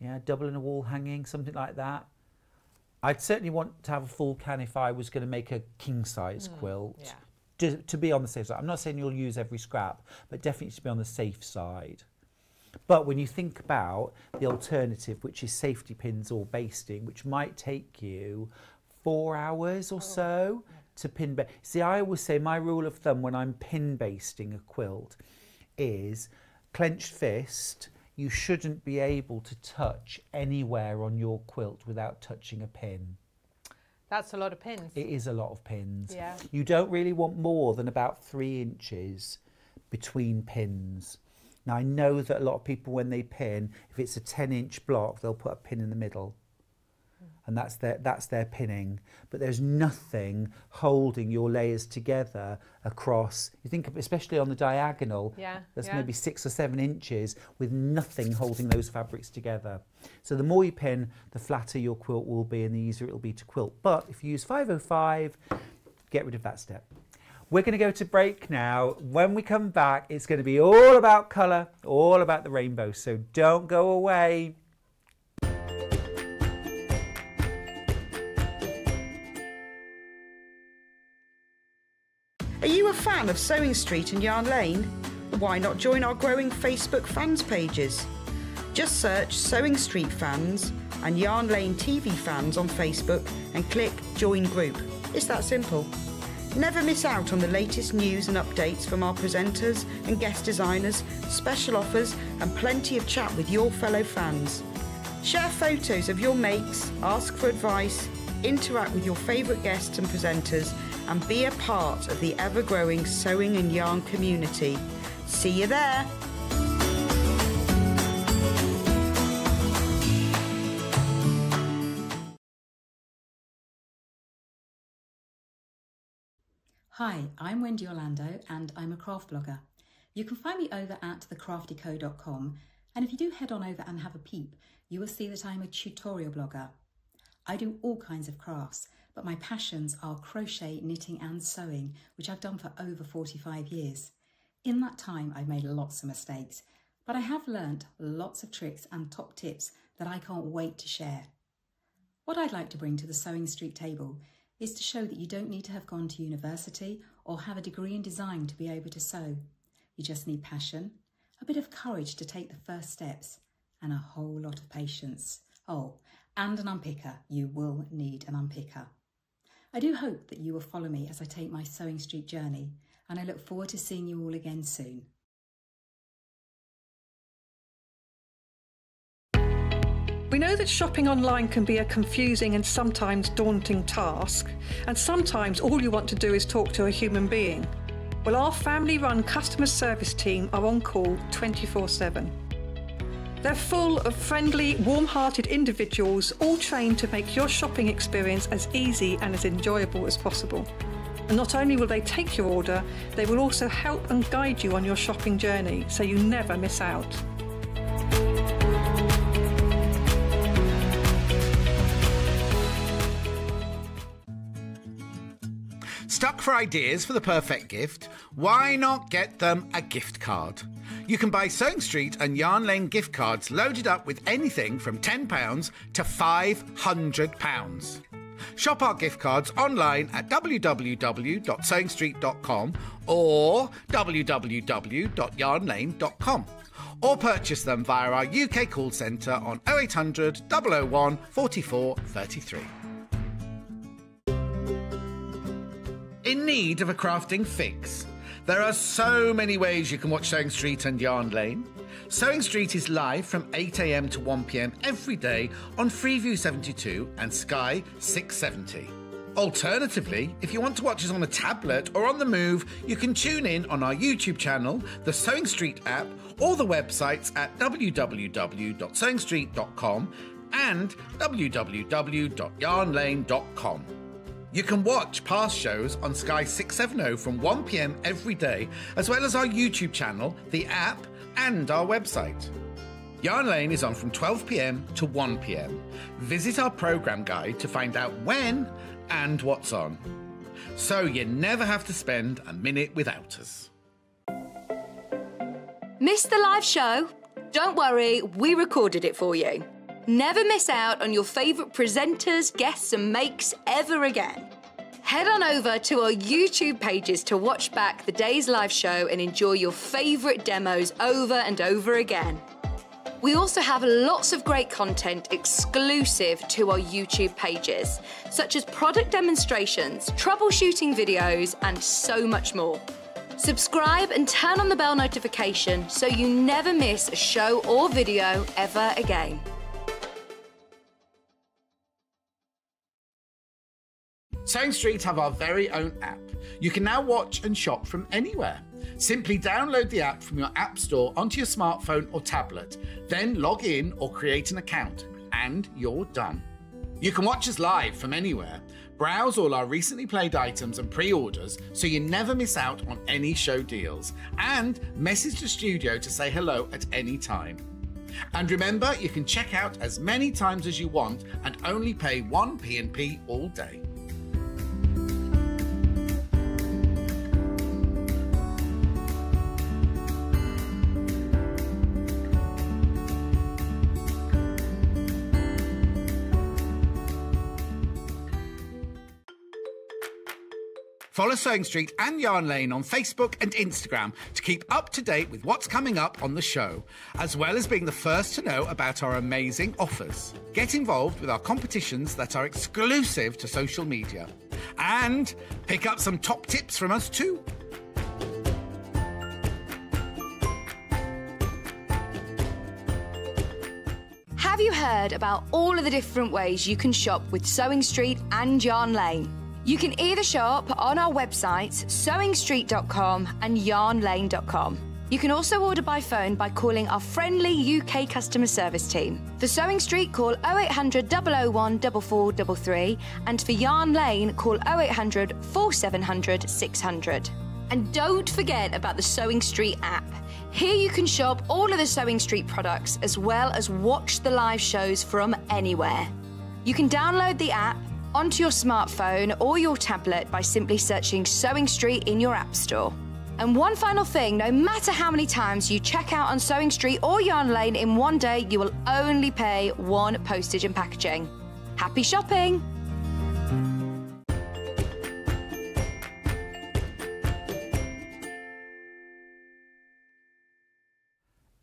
yeah, double and a wall hanging, something like that. I'd certainly want to have a full can if I was going to make a king size mm, quilt. Yeah. To, to be on the safe side. I'm not saying you'll use every scrap, but definitely to be on the safe side. But when you think about the alternative, which is safety pins or basting, which might take you four hours or oh, so to pin baste. See, I always say my rule of thumb when I'm pin basting a quilt is clenched fist, you shouldn't be able to touch anywhere on your quilt without touching a pin. That's a lot of pins. It is a lot of pins. Yeah. You don't really want more than about three inches between pins. Now I know that a lot of people when they pin, if it's a 10 inch block, they'll put a pin in the middle and that's their that's their pinning but there's nothing holding your layers together across you think especially on the diagonal yeah there's yeah. maybe six or seven inches with nothing holding those fabrics together so the more you pin the flatter your quilt will be and the easier it'll be to quilt but if you use 505 get rid of that step we're going to go to break now. When we come back, it's going to be all about colour, all about the rainbow. So don't go away. Fan of Sewing Street and Yarn Lane? Why not join our growing Facebook fans pages? Just search Sewing Street Fans and Yarn Lane TV Fans on Facebook and click Join Group. It's that simple. Never miss out on the latest news and updates from our presenters and guest designers, special offers, and plenty of chat with your fellow fans. Share photos of your makes, ask for advice, interact with your favourite guests and presenters, and be a part of the ever growing sewing and yarn community. See you there! Hi, I'm Wendy Orlando and I'm a craft blogger. You can find me over at thecraftyco.com and if you do head on over and have a peep, you will see that I'm a tutorial blogger. I do all kinds of crafts but my passions are crochet, knitting and sewing, which I've done for over 45 years. In that time, I've made lots of mistakes, but I have learnt lots of tricks and top tips that I can't wait to share. What I'd like to bring to the Sewing Street table is to show that you don't need to have gone to university or have a degree in design to be able to sew. You just need passion, a bit of courage to take the first steps, and a whole lot of patience. Oh, and an unpicker. You will need an unpicker. I do hope that you will follow me as I take my Sewing Street journey, and I look forward to seeing you all again soon. We know that shopping online can be a confusing and sometimes daunting task, and sometimes all you want to do is talk to a human being. Well, our family run customer service team are on call 24 7. They're full of friendly, warm hearted individuals, all trained to make your shopping experience as easy and as enjoyable as possible. And not only will they take your order, they will also help and guide you on your shopping journey so you never miss out. Stuck for ideas for the perfect gift? Why not get them a gift card? You can buy Sewing Street and Yarn Lane gift cards loaded up with anything from £10 to £500. Shop our gift cards online at www.sewingstreet.com or www.yarnlane.com or purchase them via our UK call centre on 0800 001 44 33. In need of a crafting fix? There are so many ways you can watch Sewing Street and Yarn Lane. Sewing Street is live from 8am to 1pm every day on Freeview 72 and Sky 670. Alternatively, if you want to watch us on a tablet or on the move, you can tune in on our YouTube channel, the Sewing Street app, or the websites at www.sewingstreet.com and www.yarnlane.com. You can watch past shows on Sky 670 from 1pm every day, as well as our YouTube channel, the app, and our website. Yarn Lane is on from 12pm to 1pm. Visit our programme guide to find out when and what's on. So you never have to spend a minute without us. Missed the live show? Don't worry, we recorded it for you. Never miss out on your favourite presenters, guests, and makes ever again. Head on over to our YouTube pages to watch back the day's live show and enjoy your favourite demos over and over again. We also have lots of great content exclusive to our YouTube pages, such as product demonstrations, troubleshooting videos, and so much more. Subscribe and turn on the bell notification so you never miss a show or video ever again. Sewing Street have our very own app. You can now watch and shop from anywhere. Simply download the app from your App Store onto your smartphone or tablet, then log in or create an account, and you're done. You can watch us live from anywhere, browse all our recently played items and pre orders so you never miss out on any show deals, and message the studio to say hello at any time. And remember, you can check out as many times as you want and only pay one P&P all day. Follow Sewing Street and Yarn Lane on Facebook and Instagram to keep up to date with what's coming up on the show, as well as being the first to know about our amazing offers. Get involved with our competitions that are exclusive to social media. And pick up some top tips from us too. Have you heard about all of the different ways you can shop with Sewing Street and Yarn Lane? You can either shop on our websites, sewingstreet.com and yarnlane.com. You can also order by phone by calling our friendly UK customer service team. For Sewing Street, call 0800 001 4433 and for Yarn Lane, call 0800 4700 600. And don't forget about the Sewing Street app. Here you can shop all of the Sewing Street products as well as watch the live shows from anywhere. You can download the app onto your smartphone or your tablet by simply searching Sewing Street in your App Store. And one final thing no matter how many times you check out on Sewing Street or Yarn Lane in one day, you will only pay one postage and packaging. Happy shopping!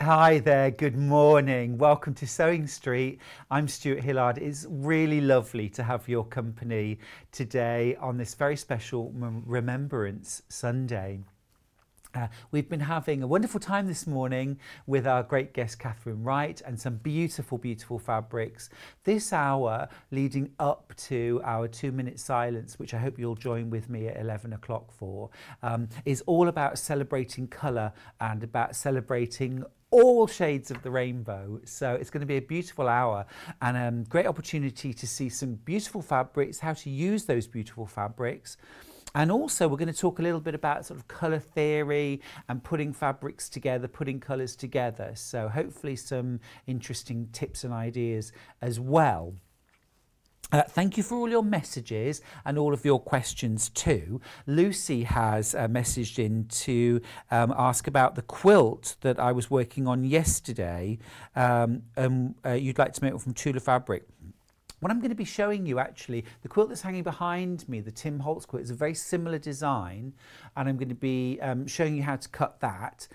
Hi there, good morning. Welcome to Sewing Street. I'm Stuart Hillard. It's really lovely to have your company today on this very special Remembrance Sunday. Uh, we've been having a wonderful time this morning with our great guest Katharine Wright and some beautiful, beautiful fabrics. This hour leading up to our two minute silence, which I hope you'll join with me at 11 o'clock for, um, is all about celebrating colour and about celebrating all shades of the rainbow. So it's going to be a beautiful hour and a um, great opportunity to see some beautiful fabrics, how to use those beautiful fabrics. And also we're going to talk a little bit about sort of colour theory and putting fabrics together, putting colours together. So hopefully some interesting tips and ideas as well. Uh, thank you for all your messages and all of your questions too. Lucy has uh, messaged in to um, ask about the quilt that I was working on yesterday. Um, um, uh, you'd like to make it from Tula fabric. What I'm going to be showing you actually, the quilt that's hanging behind me, the Tim Holtz quilt, is a very similar design and I'm going to be um, showing you how to cut that.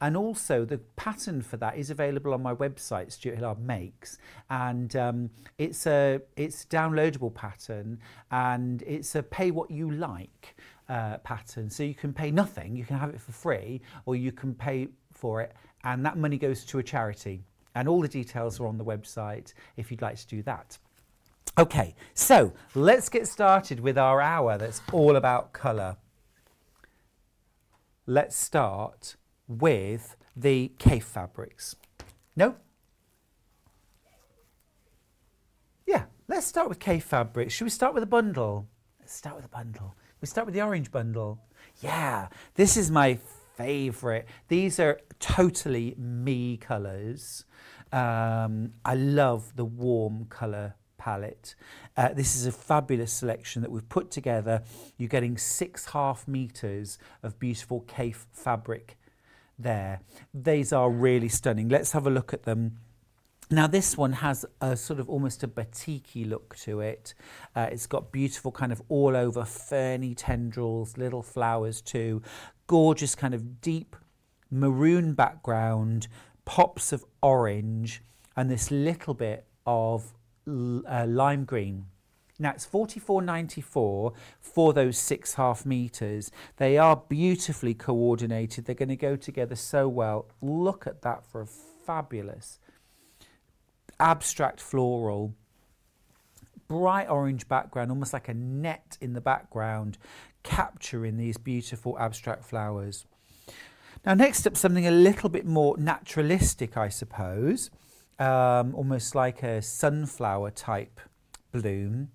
And also the pattern for that is available on my website, Stuart Hillard Makes, and um, it's a it's downloadable pattern and it's a pay what you like uh, pattern. So you can pay nothing, you can have it for free, or you can pay for it, and that money goes to a charity. And all the details are on the website if you'd like to do that. Okay, so let's get started with our hour that's all about colour. Let's start with the Kaffe fabrics. No? Yeah, let's start with Kaffe fabrics. Should we start with a bundle? Let's start with a bundle. We start with the orange bundle. Yeah, this is my favourite. These are totally me colours. Um, I love the warm colour palette. Uh, this is a fabulous selection that we've put together. You're getting six half meters of beautiful Kaffe fabric there. These are really stunning. Let's have a look at them. Now this one has a sort of almost a batiky look to it. Uh, it's got beautiful kind of all over ferny tendrils, little flowers too. Gorgeous kind of deep maroon background, pops of orange and this little bit of uh, lime green. Now it's 44.94 for those six half meters. They are beautifully coordinated. They're going to go together so well. Look at that for a fabulous abstract floral, bright orange background, almost like a net in the background, capturing these beautiful abstract flowers. Now next up something a little bit more naturalistic, I suppose um, almost like a sunflower type bloom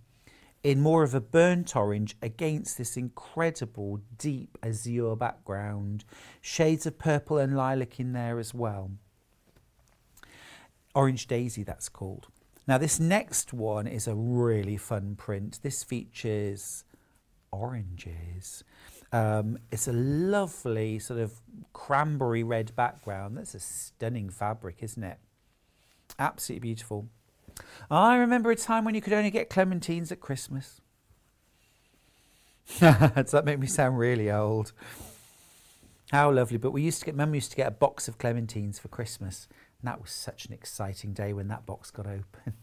in more of a burnt orange against this incredible deep azure background. Shades of purple and lilac in there as well. Orange Daisy, that's called. Now, this next one is a really fun print. This features oranges. Um, it's a lovely sort of cranberry red background. That's a stunning fabric, isn't it? Absolutely beautiful. I remember a time when you could only get clementines at Christmas. Does that make me sound really old? How lovely. But we used to get, Mum used to get a box of clementines for Christmas. And that was such an exciting day when that box got opened.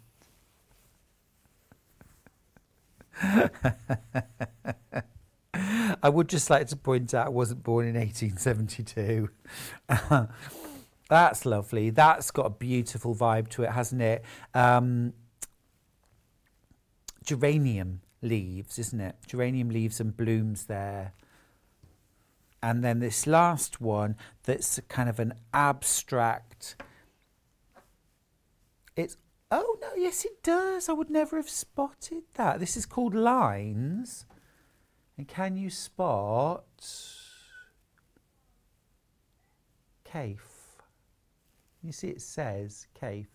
I would just like to point out I wasn't born in 1872. That's lovely. That's got a beautiful vibe to it, hasn't it? Um, geranium leaves, isn't it? Geranium leaves and blooms there. And then this last one that's kind of an abstract. It's, oh no, yes it does. I would never have spotted that. This is called lines. And can you spot Kaffe? You see it says Kaffe.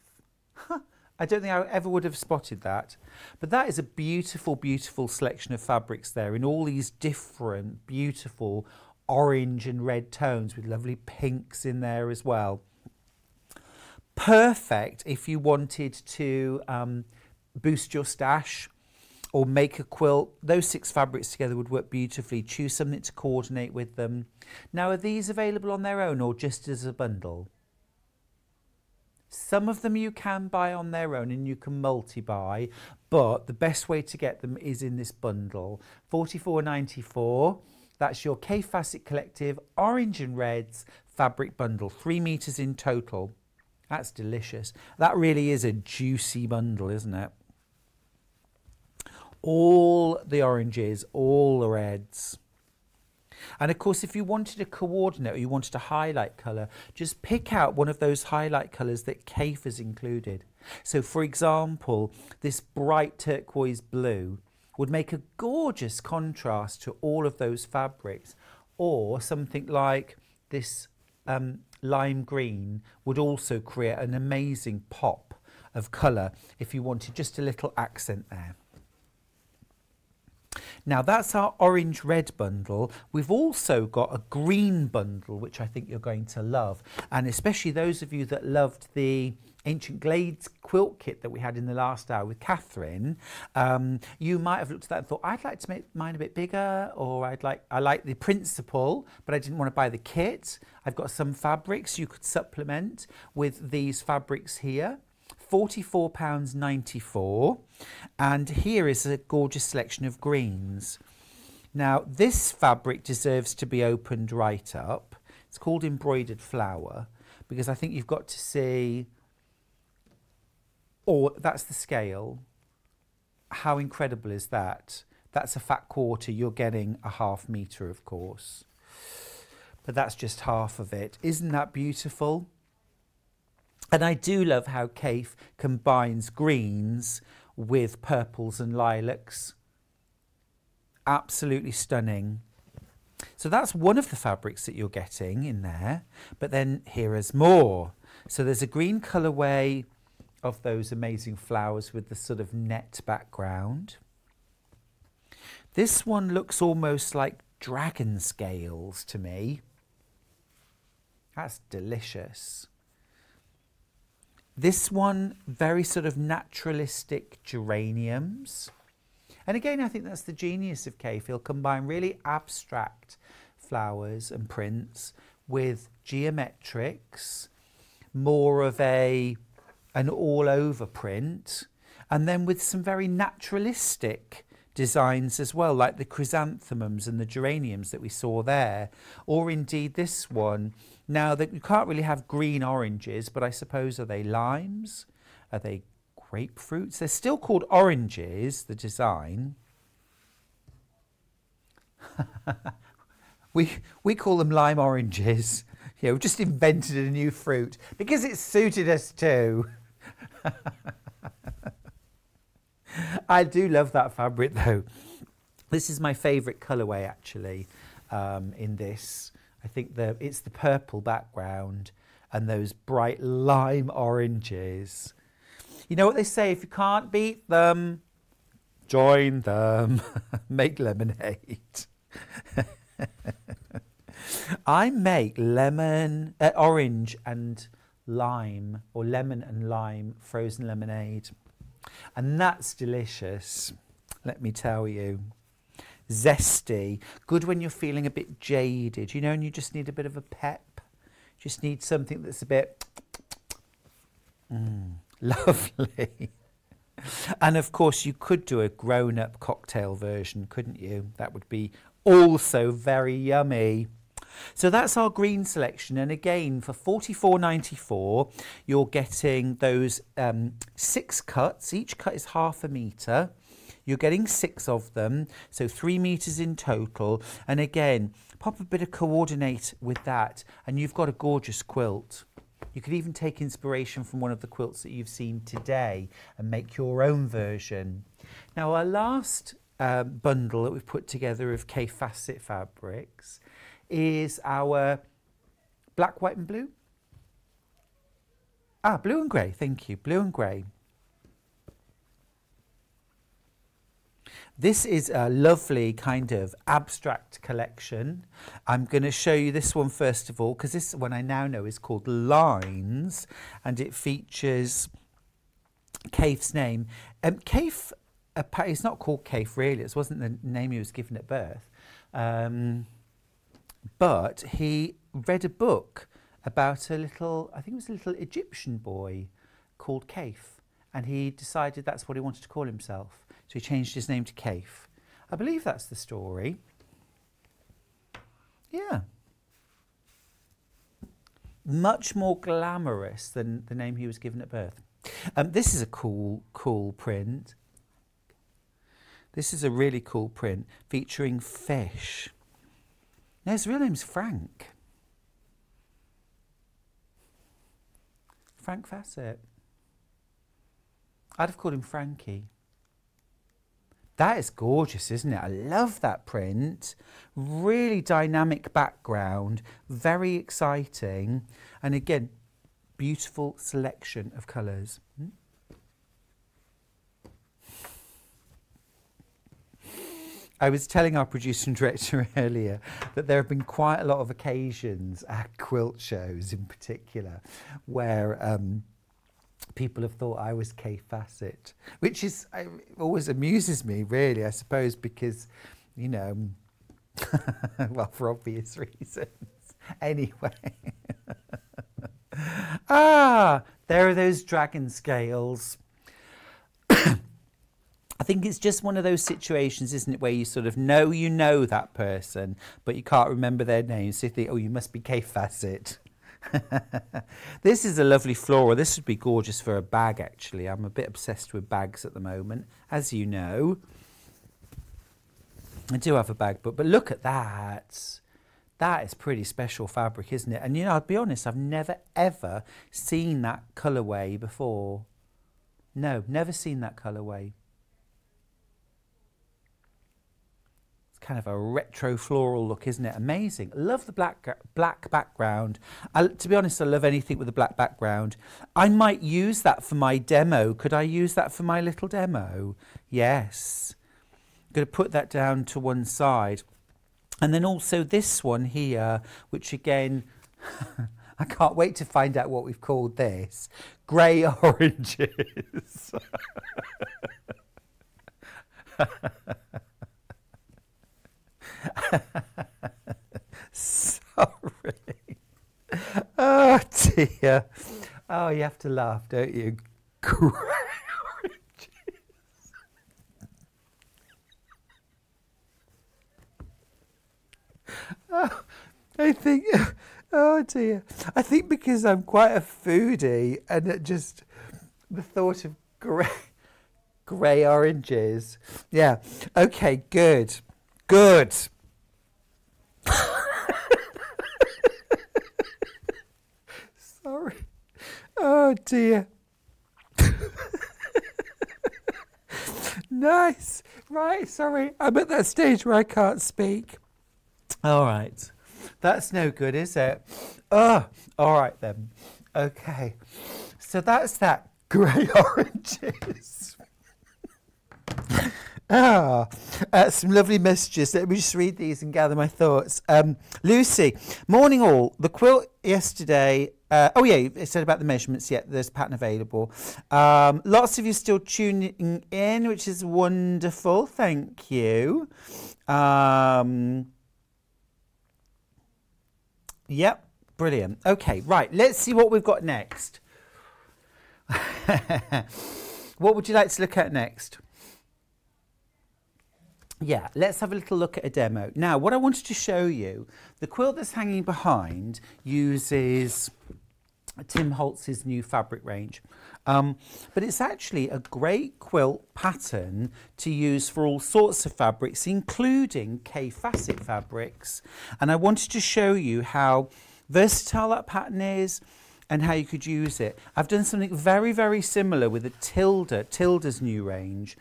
I don't think I ever would have spotted that. But that is a beautiful, beautiful selection of fabrics there in all these different, beautiful orange and red tones with lovely pinks in there as well. Perfect if you wanted to um, boost your stash or make a quilt. Those six fabrics together would work beautifully. Choose something to coordinate with them. Now, are these available on their own or just as a bundle? Some of them you can buy on their own and you can multi-buy, but the best way to get them is in this bundle. 44.94. That's your Kaffe Fassett Collective Orange and Reds fabric bundle, three meters in total. That's delicious. That really is a juicy bundle, isn't it? All the oranges, all the reds. And of course, if you wanted to coordinate or you wanted to highlight colour, just pick out one of those highlight colours that Kaffe has included. So for example, this bright turquoise blue would make a gorgeous contrast to all of those fabrics. Or something like this um, lime green would also create an amazing pop of colour if you wanted just a little accent there. Now that's our orange red bundle. We've also got a green bundle, which I think you're going to love. And especially those of you that loved the Ancient Glades quilt kit that we had in the last hour with Katharine, um, you might have looked at that and thought, I'd like to make mine a bit bigger, or I'd like I like the principle, but I didn't want to buy the kit. I've got some fabrics you could supplement with these fabrics here. £44.94 and here is a gorgeous selection of greens. Now this fabric deserves to be opened right up. It's called embroidered flower because I think you've got to see or that's the scale. How incredible is that? That's a fat quarter. You're getting a half metre, of course. But that's just half of it. Isn't that beautiful? And I do love how Kaffe combines greens with purples and lilacs. Absolutely stunning. So that's one of the fabrics that you're getting in there. But then here is more. So there's a green colourway of those amazing flowers with the sort of net background. This one looks almost like dragon scales to me. That's delicious. This one, very sort of naturalistic geraniums. And again, I think that's the genius of Kaffe. He'll combine really abstract flowers and prints with geometrics, more of a an all over print, and then with some very naturalistic designs as well, like the chrysanthemums and the geraniums that we saw there, or indeed this one. Now, that you can't really have green oranges, but I suppose are they limes? Are they grapefruits? They're still called oranges, the design. we, we call them lime oranges. Yeah, we've just invented a new fruit because it suited us too. I do love that fabric though. This is my favourite colourway actually um, in this. I think the it's the purple background and those bright lime oranges. You know what they say, if you can't beat them, join them, make lemonade. I make lemon, uh, orange and lime or lemon and lime frozen lemonade. And that's delicious, let me tell you. Zesty, good when you're feeling a bit jaded, you know, and you just need a bit of a pep. Just need something that's a bit mm, lovely. and of course, you could do a grown up cocktail version, couldn't you? That would be also very yummy. So that's our green selection. And again, for 44.94, you're getting those um, six cuts. Each cut is half a metre. You're getting six of them, so three metres in total. And again, pop a bit of coordinate with that, and you've got a gorgeous quilt. You could even take inspiration from one of the quilts that you've seen today and make your own version. Now, our last um, bundle that we've put together of Fassett fabrics is our black, white and blue. Ah, blue and grey, thank you, blue and grey. This is a lovely kind of abstract collection. I'm going to show you this one first of all, because this one I now know is called Lines, and it features Kaffe's name. Um, uh, it's not called Kaffe really, it wasn't the name he was given at birth. Um, but he read a book about a little, I think it was a little Egyptian boy called Kaffe, and he decided that's what he wanted to call himself. So he changed his name to Kaffe. I believe that's the story. Yeah. Much more glamorous than the name he was given at birth. Um, this is a cool, cool print. This is a really cool print featuring fish. No, his real name's Frank. Frank Fassett. I'd have called him Frankie. That is gorgeous, isn't it? I love that print. Really dynamic background, very exciting. And again, beautiful selection of colours. I was telling our producer and director earlier that there have been quite a lot of occasions at quilt shows in particular where um, people have thought I was Kaffe Fassett, which is I, always amuses me, really, I suppose, because, you know, well, for obvious reasons. Anyway. ah, there are those dragon scales. I think it's just one of those situations, isn't it, where you sort of know you know that person, but you can't remember their name. So you think, oh, you must be Kaffe Fassett. this is a lovely floral. This would be gorgeous for a bag, actually. I'm a bit obsessed with bags at the moment, as you know. I do have a bag book, but look at that. That is pretty special fabric, isn't it? And you know, I'll be honest, I've never ever seen that colourway before. No, never seen that colourway. Kind of a retro floral look, isn't it? Amazing. Love the black black background. I, to be honest, I love anything with a black background. I might use that for my demo. Could I use that for my little demo? Yes. I'm going to put that down to one side. And then also this one here, which again, I can't wait to find out what we've called this. Grey oranges. Sorry. Oh dear. Oh, you have to laugh, don't you? oh, I think, oh dear. I think because I'm quite a foodie and it just, the thought of grey, grey oranges. Yeah. Okay, good. Good. Sorry. Oh dear. nice. Right, sorry. I'm at that stage where I can't speak. All right. That's no good, is it? Oh, all right then. Okay. So that's that grey oranges. Ah, uh, some lovely messages. Let me just read these and gather my thoughts. Um, Lucy, morning all. The quilt yesterday. Uh, oh yeah, it said about the measurements. Yeah, there's pattern available. Um, lots of you still tuning in, which is wonderful. Thank you. Um, yep, brilliant. Okay, right. Let's see what we've got next. what would you like to look at next? Yeah, let's have a little look at a demo. Now, what I wanted to show you, the quilt that's hanging behind uses Tim Holtz's new fabric range. Um, but it's actually a great quilt pattern to use for all sorts of fabrics, including Kaffe Fassett fabrics. And I wanted to show you how versatile that pattern is and how you could use it. I've done something very, very similar with a Tilda, Tilda's new range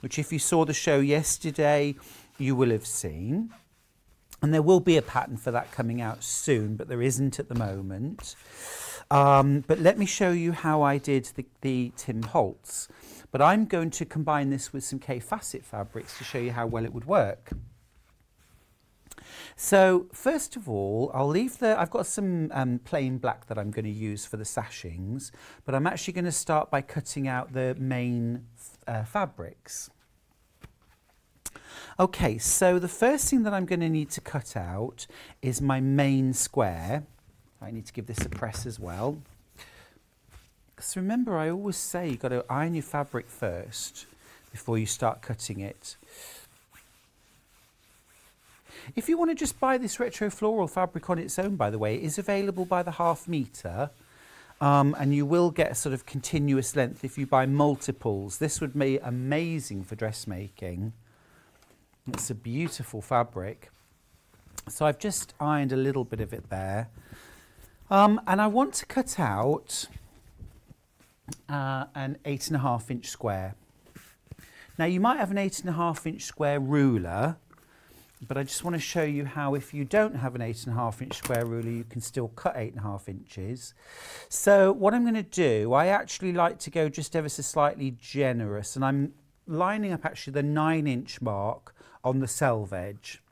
which if you saw the show yesterday, you will have seen. And there will be a pattern for that coming out soon, but there isn't at the moment. Um, but let me show you how I did the, the Tim Holtz. But I'm going to combine this with some Kaffe Fassett fabrics to show you how well it would work. So first of all, I'll leave the, I've got some um, plain black that I'm going to use for the sashings, but I'm actually going to start by cutting out the main uh, fabrics. Okay, so the first thing that I'm going to need to cut out is my main square. I need to give this a press as well. Because remember, I always say you've got to iron your fabric first before you start cutting it. If you want to just buy this retro floral fabric on its own, by the way, it is available by the half metre. Um, and you will get a sort of continuous length if you buy multiples. This would be amazing for dressmaking. It's a beautiful fabric. So I've just ironed a little bit of it there. Um, and I want to cut out uh, an eight and a half inch square. Now you might have an eight and a half inch square ruler but I just want to show you how if you don't have an eight and a half inch square ruler you can still cut eight and a half inches. So what I'm going to do, I actually like to go just ever so slightly generous and I'm lining up actually the nine inch mark on the selvage.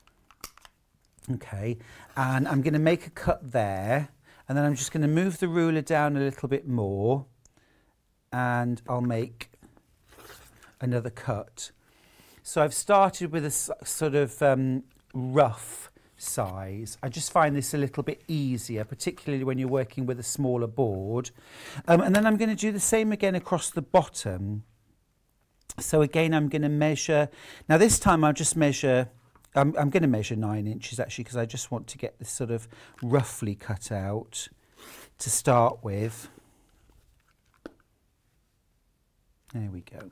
Okay, and I'm going to make a cut there and then I'm just going to move the ruler down a little bit more and I'll make another cut. So I've started with a sort of um, rough size. I just find this a little bit easier, particularly when you're working with a smaller board. Um, and then I'm going to do the same again across the bottom. So again, I'm going to measure. Now this time I'll just measure, I'm, I'm going to measure nine inches actually because I just want to get this sort of roughly cut out to start with. There we go.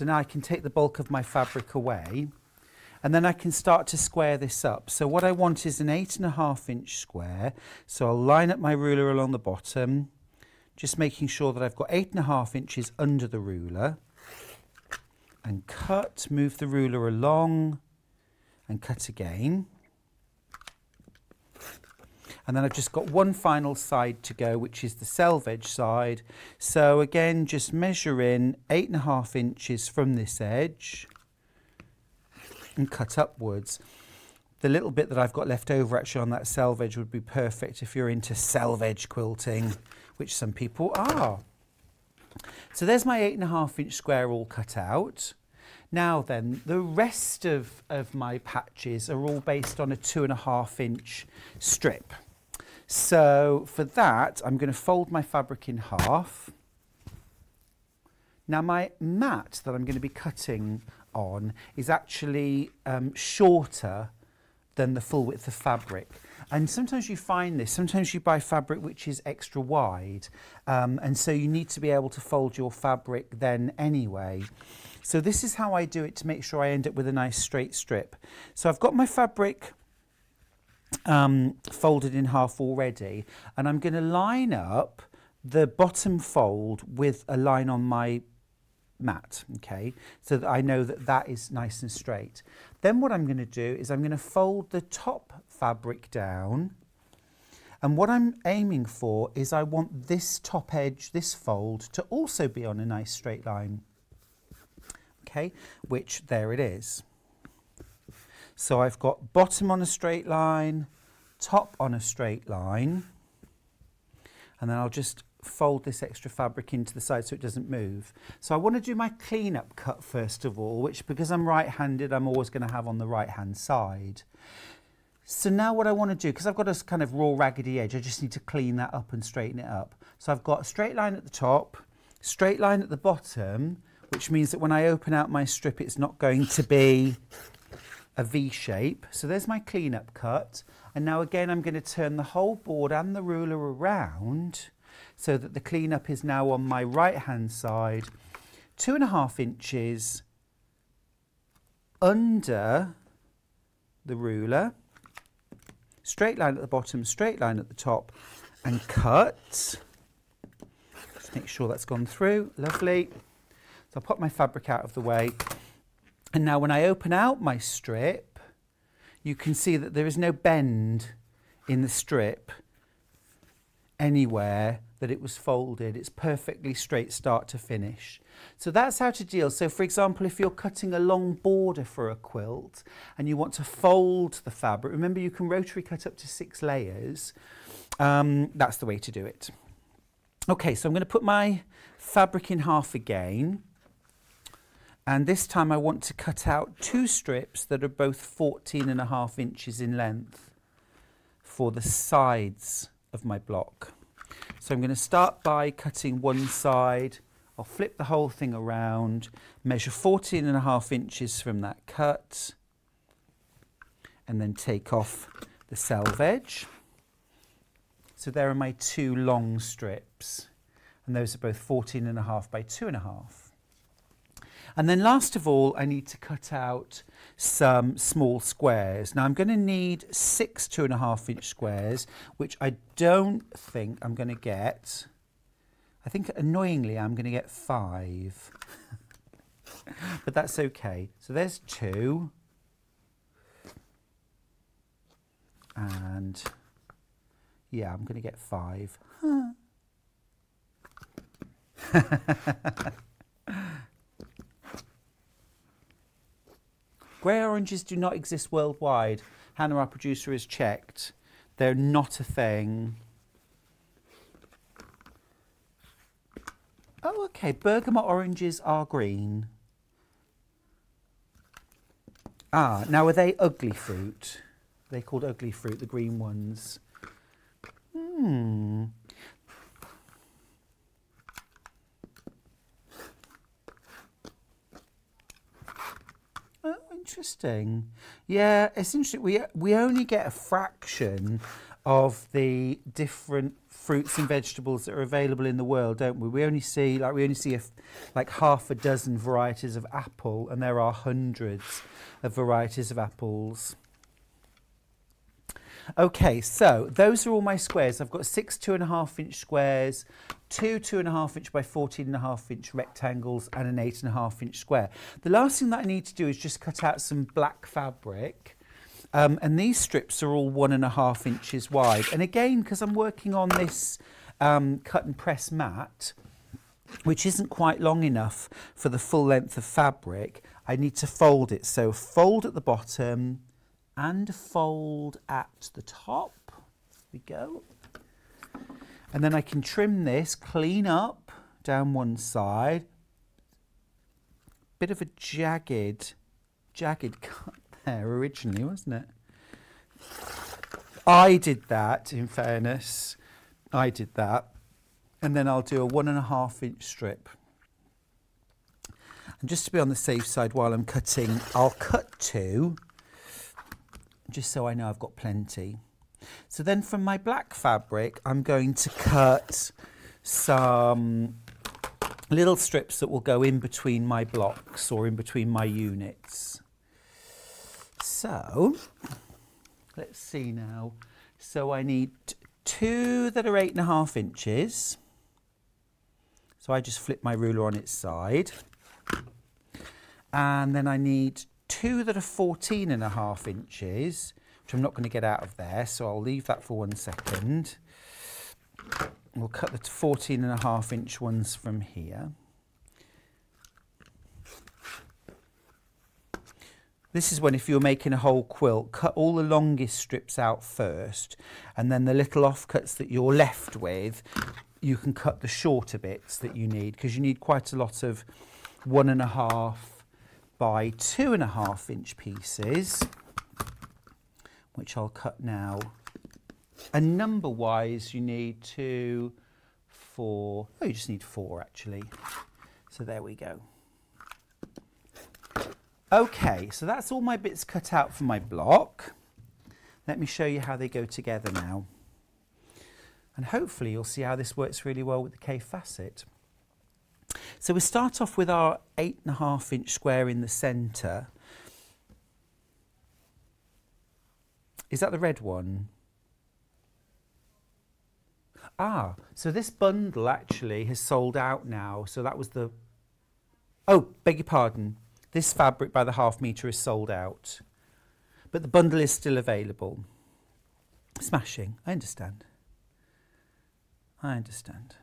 So now I can take the bulk of my fabric away and then I can start to square this up. So what I want is an eight and a half inch square. So I'll line up my ruler along the bottom, just making sure that I've got eight and a half inches under the ruler and cut, move the ruler along and cut again. And then I've just got one final side to go, which is the selvage side. So again, just measure in eight and a half inches from this edge and cut upwards. The little bit that I've got left over actually on that selvage would be perfect if you're into selvage quilting, which some people are. So there's my eight and a half inch square all cut out. Now then, the rest of, of my patches are all based on a two and a half inch strip. So for that, I'm going to fold my fabric in half. Now my mat that I'm going to be cutting on is actually um, shorter than the full width of fabric. And sometimes you find this, sometimes you buy fabric which is extra wide, um, and so you need to be able to fold your fabric then anyway. So this is how I do it to make sure I end up with a nice straight strip. So I've got my fabric um, folded in half already, and I'm going to line up the bottom fold with a line on my mat, okay, so that I know that that is nice and straight. Then what I'm going to do is I'm going to fold the top fabric down and what I'm aiming for is I want this top edge, this fold, to also be on a nice straight line, okay, which there it is. So I've got bottom on a straight line, top on a straight line, and then I'll just fold this extra fabric into the side so it doesn't move. So I want to do my clean-up cut first of all, which because I'm right-handed, I'm always going to have on the right-hand side. So now what I want to do, because I've got a kind of raw raggedy edge, I just need to clean that up and straighten it up. So I've got a straight line at the top, straight line at the bottom, which means that when I open out my strip, it's not going to be a V shape. So there's my clean-up cut. And now again, I'm going to turn the whole board and the ruler around so that the cleanup is now on my right hand side, two and a half inches under the ruler, straight line at the bottom, straight line at the top, and cut. Just make sure that's gone through, lovely. So I'll put my fabric out of the way. And now when I open out my strip, you can see that there is no bend in the strip anywhere that it was folded. It's perfectly straight start to finish. So that's how to deal. So for example, if you're cutting a long border for a quilt and you want to fold the fabric, remember you can rotary cut up to six layers. Um, that's the way to do it. Okay, so I'm going to put my fabric in half again. And this time I want to cut out two strips that are both 14 and a half inches in length for the sides of my block. So I'm going to start by cutting one side. I'll flip the whole thing around, measure 14 and a half inches from that cut, and then take off the selvage. So there are my two long strips, and those are both 14 and a half by two and a half. And then last of all, I need to cut out some small squares. Now I'm going to need six two and a half inch squares, which I don't think I'm going to get. I think annoyingly I'm going to get five. but that's okay. So there's two. And yeah, I'm going to get five. Grey oranges do not exist worldwide. Hannah, our producer, has checked. They're not a thing. Oh, okay. Bergamot oranges are green. Ah, now are they ugly fruit? Are they called ugly fruit, the green ones? Hmm. Oh, interesting. Yeah, it's interesting. We we only get a fraction of the different fruits and vegetables that are available in the world, don't we? We only see like we only see a, like half a dozen varieties of apple, and there are hundreds of varieties of apples. Okay, so those are all my squares. I've got six two and a half inch squares, two two and a half inch by 14 and a half inch rectangles and an eight and a half inch square. The last thing that I need to do is just cut out some black fabric. Um, and these strips are all one and a half inches wide. And again, because I'm working on this um, cut and press mat, which isn't quite long enough for the full length of fabric, I need to fold it. So fold at the bottom, and fold at the top. There we go. And then I can trim this, clean up down one side. Bit of a jagged, jagged cut there originally, wasn't it? I did that, in fairness. I did that. And then I'll do a one and a half inch strip. And just to be on the safe side while I'm cutting, I'll cut two just so I know I've got plenty. So then from my black fabric, I'm going to cut some little strips that will go in between my blocks or in between my units. So, let's see now. So I need two that are eight and a half inches. So I just flip my ruler on its side. And then I need two that are 14 and a half inches, which I'm not going to get out of there, so I'll leave that for one second. We'll cut the 14 and a half inch ones from here. This is when if you're making a whole quilt, cut all the longest strips out first, and then the little offcuts that you're left with, you can cut the shorter bits that you need, because you need quite a lot of one and a half, by two and a half inch pieces, which I'll cut now. And number wise, you need two, four, oh, you just need four actually. So there we go. Okay, so that's all my bits cut out for my block. Let me show you how they go together now. And hopefully you'll see how this works really well with the Kaffe Fassett. So we start off with our eight and a half inch square in the centre. Is that the red one? Ah, so this bundle actually has sold out now. So that was the, oh, beg your pardon. This fabric by the half metre is sold out. But the bundle is still available. Smashing, I understand. I understand.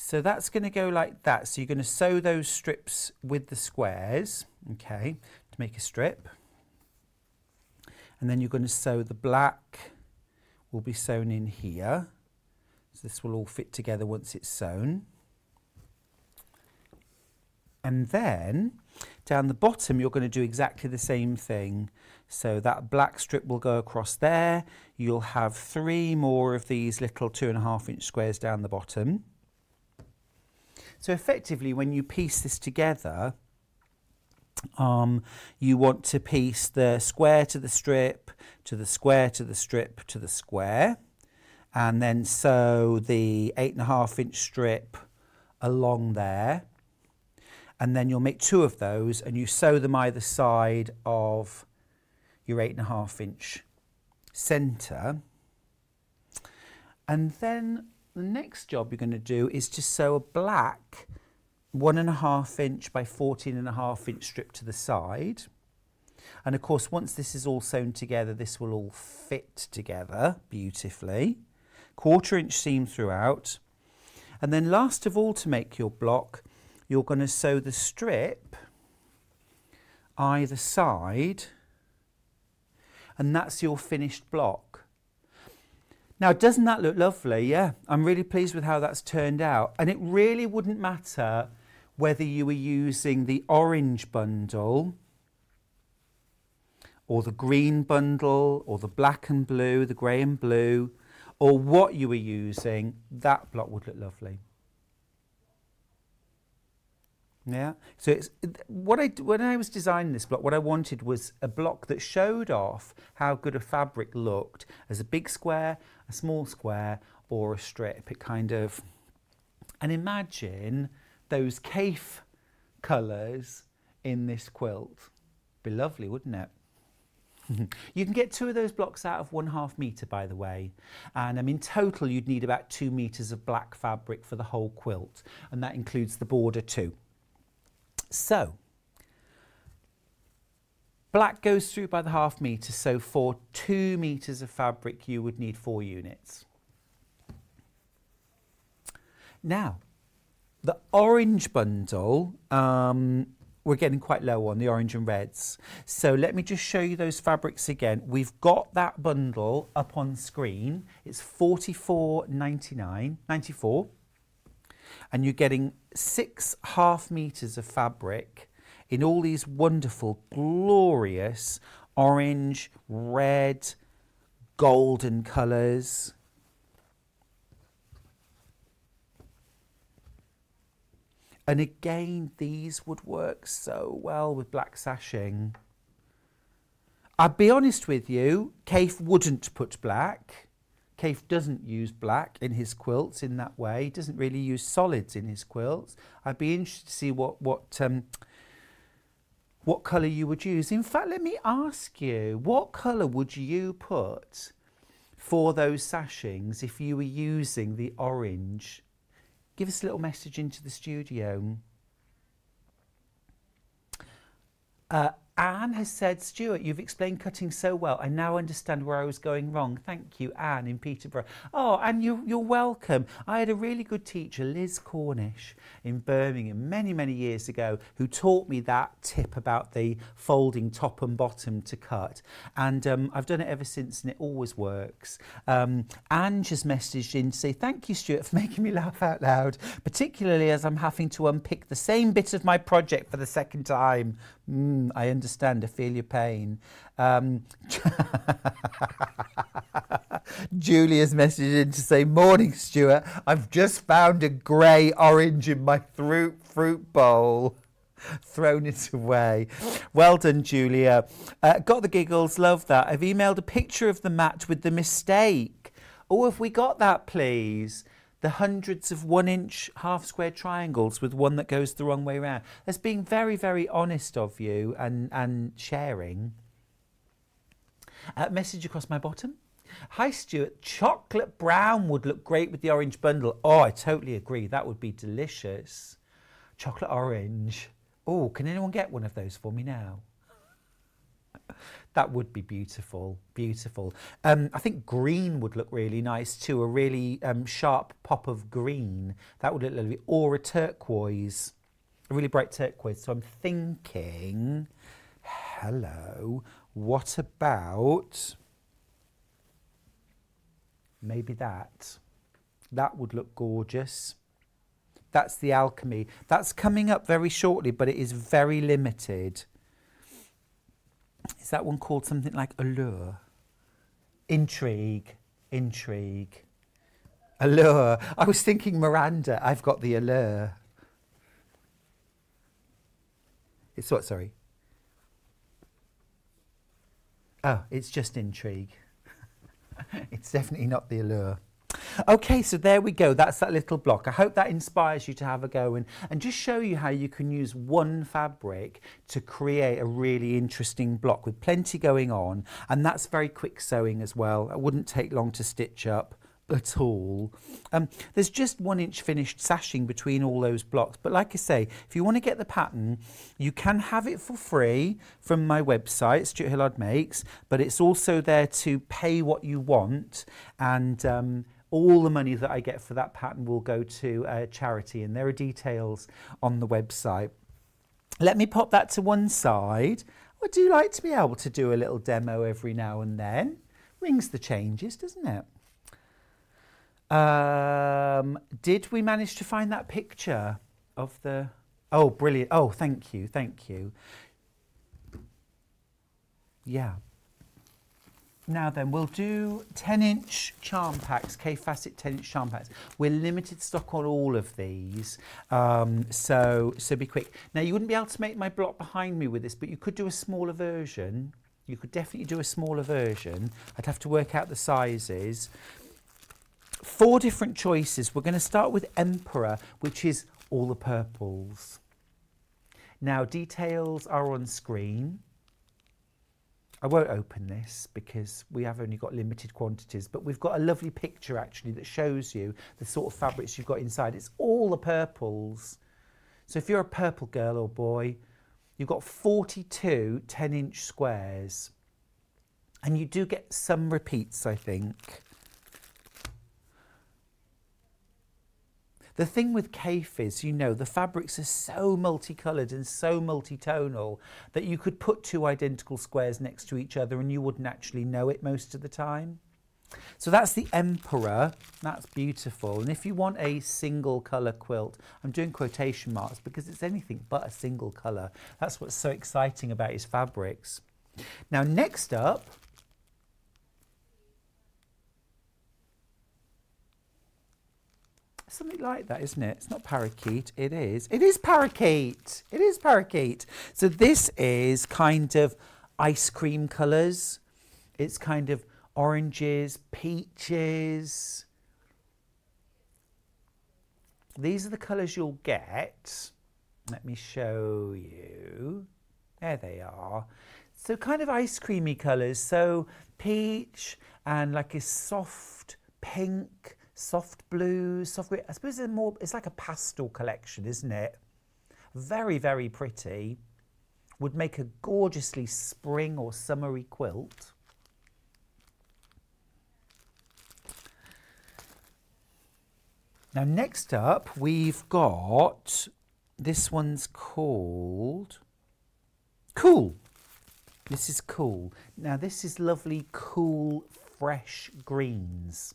So that's going to go like that. So you're going to sew those strips with the squares, okay, to make a strip. And then you're going to sew the black will be sewn in here. So this will all fit together once it's sewn. And then down the bottom, you're going to do exactly the same thing. So that black strip will go across there. You'll have three more of these little two and a half inch squares down the bottom. So effectively, when you piece this together, um, you want to piece the square to the strip, to the square to the strip to the square, and then sew the eight and a half inch strip along there. And then you'll make two of those and you sew them either side of your eight and a half inch centre. And then the next job you're going to do is to sew a black one and a half inch by 14 and a half inch strip to the side. And of course, once this is all sewn together, this will all fit together beautifully. Quarter inch seam throughout. And then last of all, to make your block, you're going to sew the strip either side and that's your finished block. Now, doesn't that look lovely? Yeah, I'm really pleased with how that's turned out. And it really wouldn't matter whether you were using the orange bundle or the green bundle or the black and blue, the grey and blue, or what you were using, that block would look lovely. Yeah. So it's what I when I was designing this block, what I wanted was a block that showed off how good a fabric looked as a big square, a small square, or a strip. It kind of and imagine those Kaffe colours in this quilt. Be lovely, wouldn't it? you can get two of those blocks out of one half metre, by the way. And um, in total, you'd need about two metres of black fabric for the whole quilt. And that includes the border too. So, black goes through by the half metre, so for two metres of fabric you would need four units. Now, the orange bundle, um, we're getting quite low on the orange and reds. So let me just show you those fabrics again. We've got that bundle up on screen. It's 44.99, 94 and you're getting six half meters of fabric in all these wonderful, glorious orange, red, golden colours. And again, these would work so well with black sashing. I'd be honest with you, Kaffe wouldn't put black. Kaffe doesn't use black in his quilts in that way. He doesn't really use solids in his quilts. I'd be interested to see what what um, what colour you would use. In fact, let me ask you, what colour would you put for those sashings if you were using the orange? Give us a little message into the studio. Uh, Anne has said, Stuart, you've explained cutting so well. I now understand where I was going wrong. Thank you, Anne in Peterborough. Oh, and you, you're welcome. I had a really good teacher, Liz Cornish, in Birmingham many, many years ago, who taught me that tip about the folding top and bottom to cut. And um, I've done it ever since, and it always works. Um, Anne just messaged in to say, Thank you, Stuart, for making me laugh out loud, particularly as I'm having to unpick the same bit of my project for the second time. Mm, I understand. I feel your pain. Um, Julia's messaged in to say, Morning, Stuart. I've just found a grey orange in my fruit, fruit bowl. Thrown it away. Well done, Julia. Uh, got the giggles. Love that. I've emailed a picture of the mat with the mistake. Oh, have we got that, please? The hundreds of one inch half square triangles with one that goes the wrong way around. That's being very, very honest of you and, and sharing. Uh, message across my bottom. Hi, Stuart. Chocolate brown would look great with the orange bundle. Oh, I totally agree. That would be delicious. Chocolate orange. Oh, can anyone get one of those for me now? That would be beautiful, beautiful. Um, I think green would look really nice too, a really um, sharp pop of green. That would look lovely. Or a turquoise, a really bright turquoise. So I'm thinking, hello, what about maybe that? That would look gorgeous. That's the alchemy. That's coming up very shortly, but it is very limited. Is that one called something like allure? Intrigue, intrigue. Allure. I was thinking Miranda, I've got the allure. It's what, sorry? Oh, it's just intrigue. it's definitely not the allure. Okay, so there we go. That's that little block. I hope that inspires you to have a go and, and just show you how you can use one fabric to create a really interesting block with plenty going on. And that's very quick sewing as well. It wouldn't take long to stitch up at all. Um, there's just one inch finished sashing between all those blocks. But like I say, if you want to get the pattern, you can have it for free from my website, Stuart Hillard Makes, but it's also there to pay what you want and um, all the money that I get for that pattern will go to a charity, and there are details on the website. let me pop that to one side. I do like to be able to do a little demo every now and then. Rings the changes, doesn't it? Um, did we manage to find that picture of the... Oh, brilliant. Oh, thank you, thank you. Yeah. Now then, we'll do 10 inch charm packs, Kaffe Fassett 10 inch charm packs. We're limited stock on all of these, um, so, so be quick. Now, you wouldn't be able to make my block behind me with this, but you could do a smaller version. You could definitely do a smaller version. I'd have to work out the sizes. Four different choices. We're going to start with Emperor, which is all the purples. Now, details are on screen. I won't open this because we have only got limited quantities, but we've got a lovely picture actually that shows you the sort of fabrics you've got inside. It's all the purples. So if you're a purple girl or boy, you've got 42 10 inch squares. And you do get some repeats, I think. The thing with Kaffe is, you know, the fabrics are so multicoloured and so multitonal that you could put two identical squares next to each other and you wouldn't actually know it most of the time. So that's the Emperor, that's beautiful. And if you want a single colour quilt, I'm doing quotation marks because it's anything but a single colour. That's what's so exciting about his fabrics. Now next up, something like that, isn't it? It's not parakeet. It is. It is parakeet. It is parakeet. So this is kind of ice cream colours. It's kind of oranges, peaches. These are the colours you'll get. Let me show you. There they are. So kind of ice creamy colours. So peach and like a soft pink soft blues, soft green. I suppose it's more, it's like a pastel collection, isn't it? Very, very pretty. Would make a gorgeously spring or summery quilt. Now, next up, we've got this one's called Cool. This is cool. Now, this is lovely, cool, fresh greens.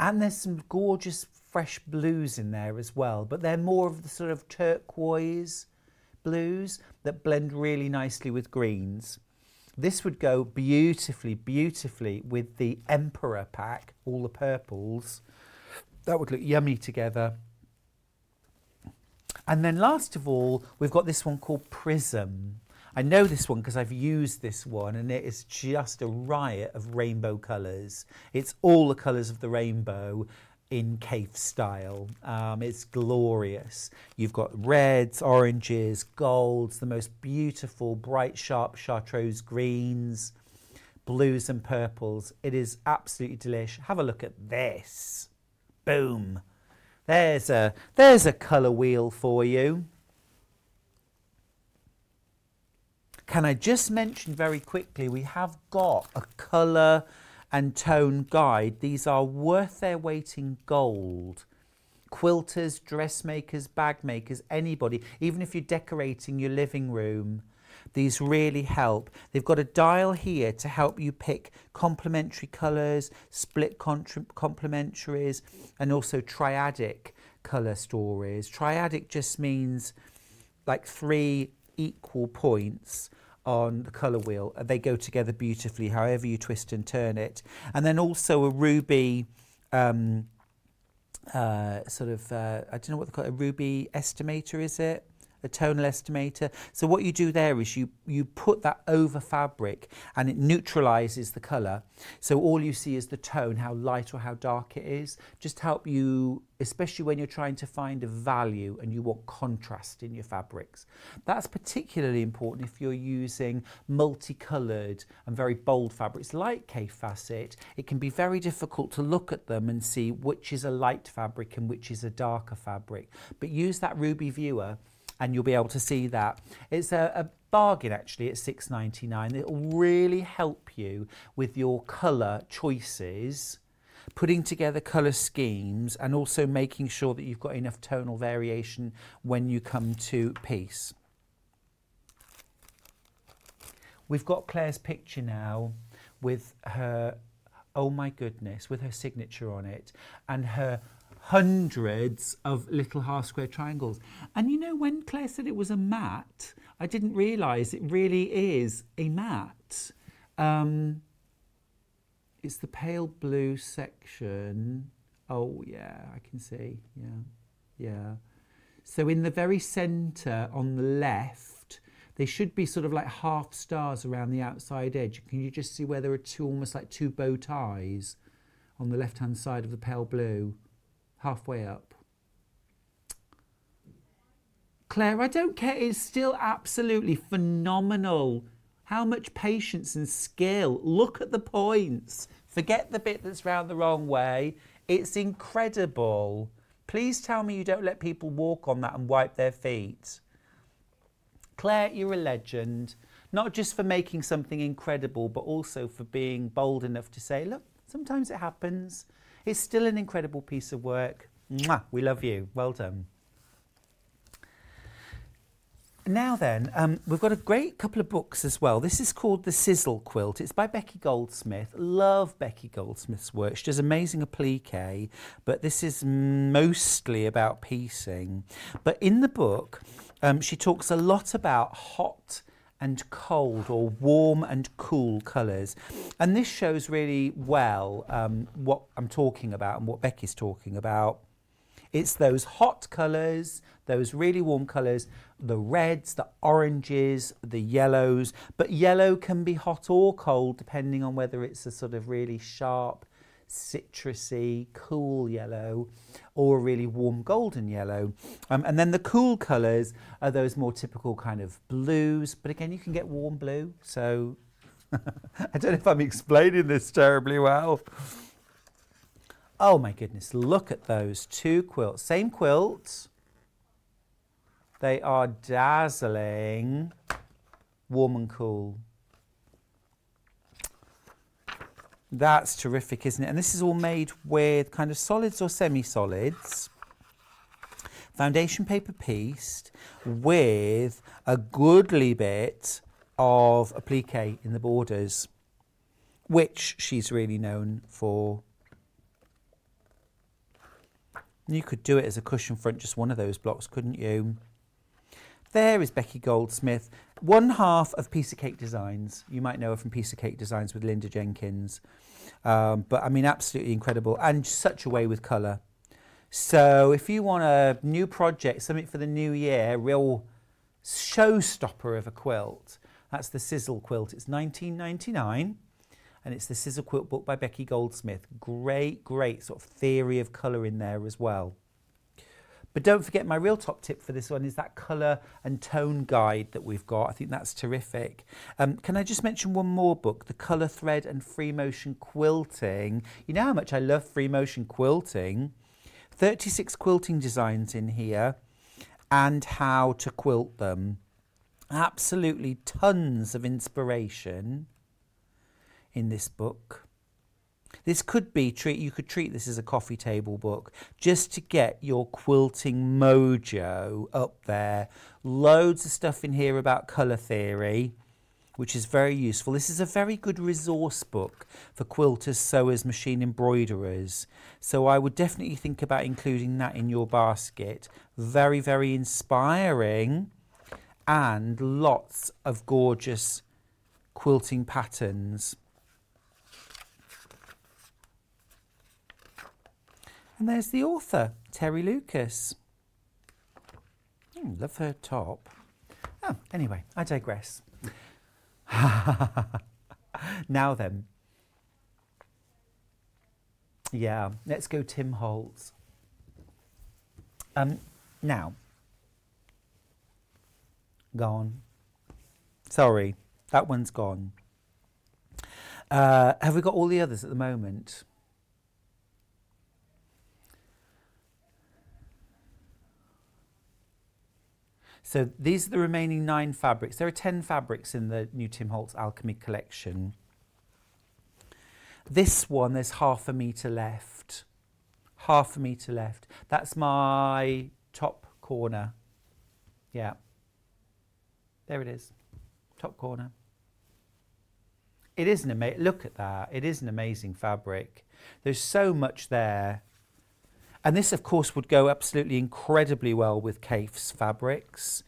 And there's some gorgeous fresh blues in there as well, but they're more of the sort of turquoise blues that blend really nicely with greens. This would go beautifully, beautifully with the Emperor pack, all the purples. That would look yummy together. And then last of all, we've got this one called Prism. I know this one because I've used this one and it is just a riot of rainbow colours. It's all the colours of the rainbow in Kaffe style. Um, it's glorious. You've got reds, oranges, golds, the most beautiful bright sharp chartreuse greens, blues and purples. It is absolutely delish. Have a look at this. Boom. There's a, there's a colour wheel for you. Can I just mention very quickly, we have got a colour and tone guide. These are worth their weight in gold. Quilters, dressmakers, bag makers, anybody, even if you're decorating your living room, these really help. They've got a dial here to help you pick complementary colours, split complementaries, and also triadic colour stories. Triadic just means like three equal points on the colour wheel. They go together beautifully, however you twist and turn it. And then also a ruby, um, uh, sort of, uh, I don't know what they call it, a ruby estimator, is it? A tonal estimator. So what you do there is you, you put that over fabric and it neutralizes the color. So all you see is the tone, how light or how dark it is, just help you, especially when you're trying to find a value and you want contrast in your fabrics. That's particularly important if you're using multicolored and very bold fabrics like Kaffe Fassett. It can be very difficult to look at them and see which is a light fabric and which is a darker fabric. But use that Ruby viewer and you'll be able to see that. It's a, a bargain actually at 6.99. It'll really help you with your colour choices putting together colour schemes and also making sure that you've got enough tonal variation when you come to piece. We've got Claire's picture now with her, oh my goodness, with her signature on it and her hundreds of little half square triangles. And you know, when Claire said it was a mat, I didn't realise it really is a mat. Um, it's the pale blue section. Oh, yeah, I can see. Yeah, yeah. So in the very centre on the left, they should be sort of like half stars around the outside edge. Can you just see where there are two, almost like two bow ties on the left-hand side of the pale blue? Halfway up. Claire, I don't care. It's still absolutely phenomenal. How much patience and skill. Look at the points. Forget the bit that's round the wrong way. It's incredible. Please tell me you don't let people walk on that and wipe their feet. Claire, you're a legend. Not just for making something incredible, but also for being bold enough to say, look, sometimes it happens. It's still an incredible piece of work. Mwah, we love you. Well done. Now then, um, we've got a great couple of books as well. This is called The Sizzle Quilt. It's by Becky Goldsmith. Love Becky Goldsmith's work. She does amazing applique, but this is mostly about piecing. But in the book, um, she talks a lot about hot and cold or warm and cool colours. And this shows really well um, what I'm talking about and what Becky's talking about. It's those hot colours, those really warm colours, the reds, the oranges, the yellows. But yellow can be hot or cold depending on whether it's a sort of really sharp citrusy, cool yellow or a really warm golden yellow. Um, and then the cool colours are those more typical kind of blues, but again, you can get warm blue. So I don't know if I'm explaining this terribly well. Oh my goodness, look at those two quilts. Same quilts. They are dazzling, warm and cool. That's terrific, isn't it? And this is all made with kind of solids or semi-solids. Foundation paper pieced with a goodly bit of applique in the borders, which she's really known for. You could do it as a cushion front, just one of those blocks, couldn't you? There is Becky Goldsmith, one half of Piece of Cake Designs. You might know her from Piece of Cake Designs with Linda Jenkins. Um, but I mean, absolutely incredible and such a way with colour. So if you want a new project, something for the new year, real showstopper of a quilt, that's the Sizzle quilt. It's 19.99 and it's the Sizzle quilt book by Becky Goldsmith. Great, great sort of theory of colour in there as well. But don't forget my real top tip for this one is that colour and tone guide that we've got. I think that's terrific. Um, can I just mention one more book, The Colour Thread and Free Motion Quilting. You know how much I love free motion quilting. 36 quilting designs in here and how to quilt them. Absolutely tons of inspiration in this book. This could be treat you could treat this as a coffee table book just to get your quilting mojo up there. Loads of stuff in here about color theory, which is very useful. This is a very good resource book for quilters, sewers, machine embroiderers. So I would definitely think about including that in your basket. Very, very inspiring and lots of gorgeous quilting patterns. And there's the author, Terry Lucas. Mm, love her top. Oh, anyway, I digress. now then. Yeah, let's go Tim Holtz. Um, now. Gone. Sorry, that one's gone. Uh, have we got all the others at the moment? So these are the remaining nine fabrics. There are 10 fabrics in the new Tim Holtz Alchemy collection. This one, there's half a metre left. Half a metre left. That's my top corner. Yeah. There it is. Top corner. It is an amazing, look at that. It is an amazing fabric. There's so much there. And this, of course, would go absolutely incredibly well with Kaffe's fabrics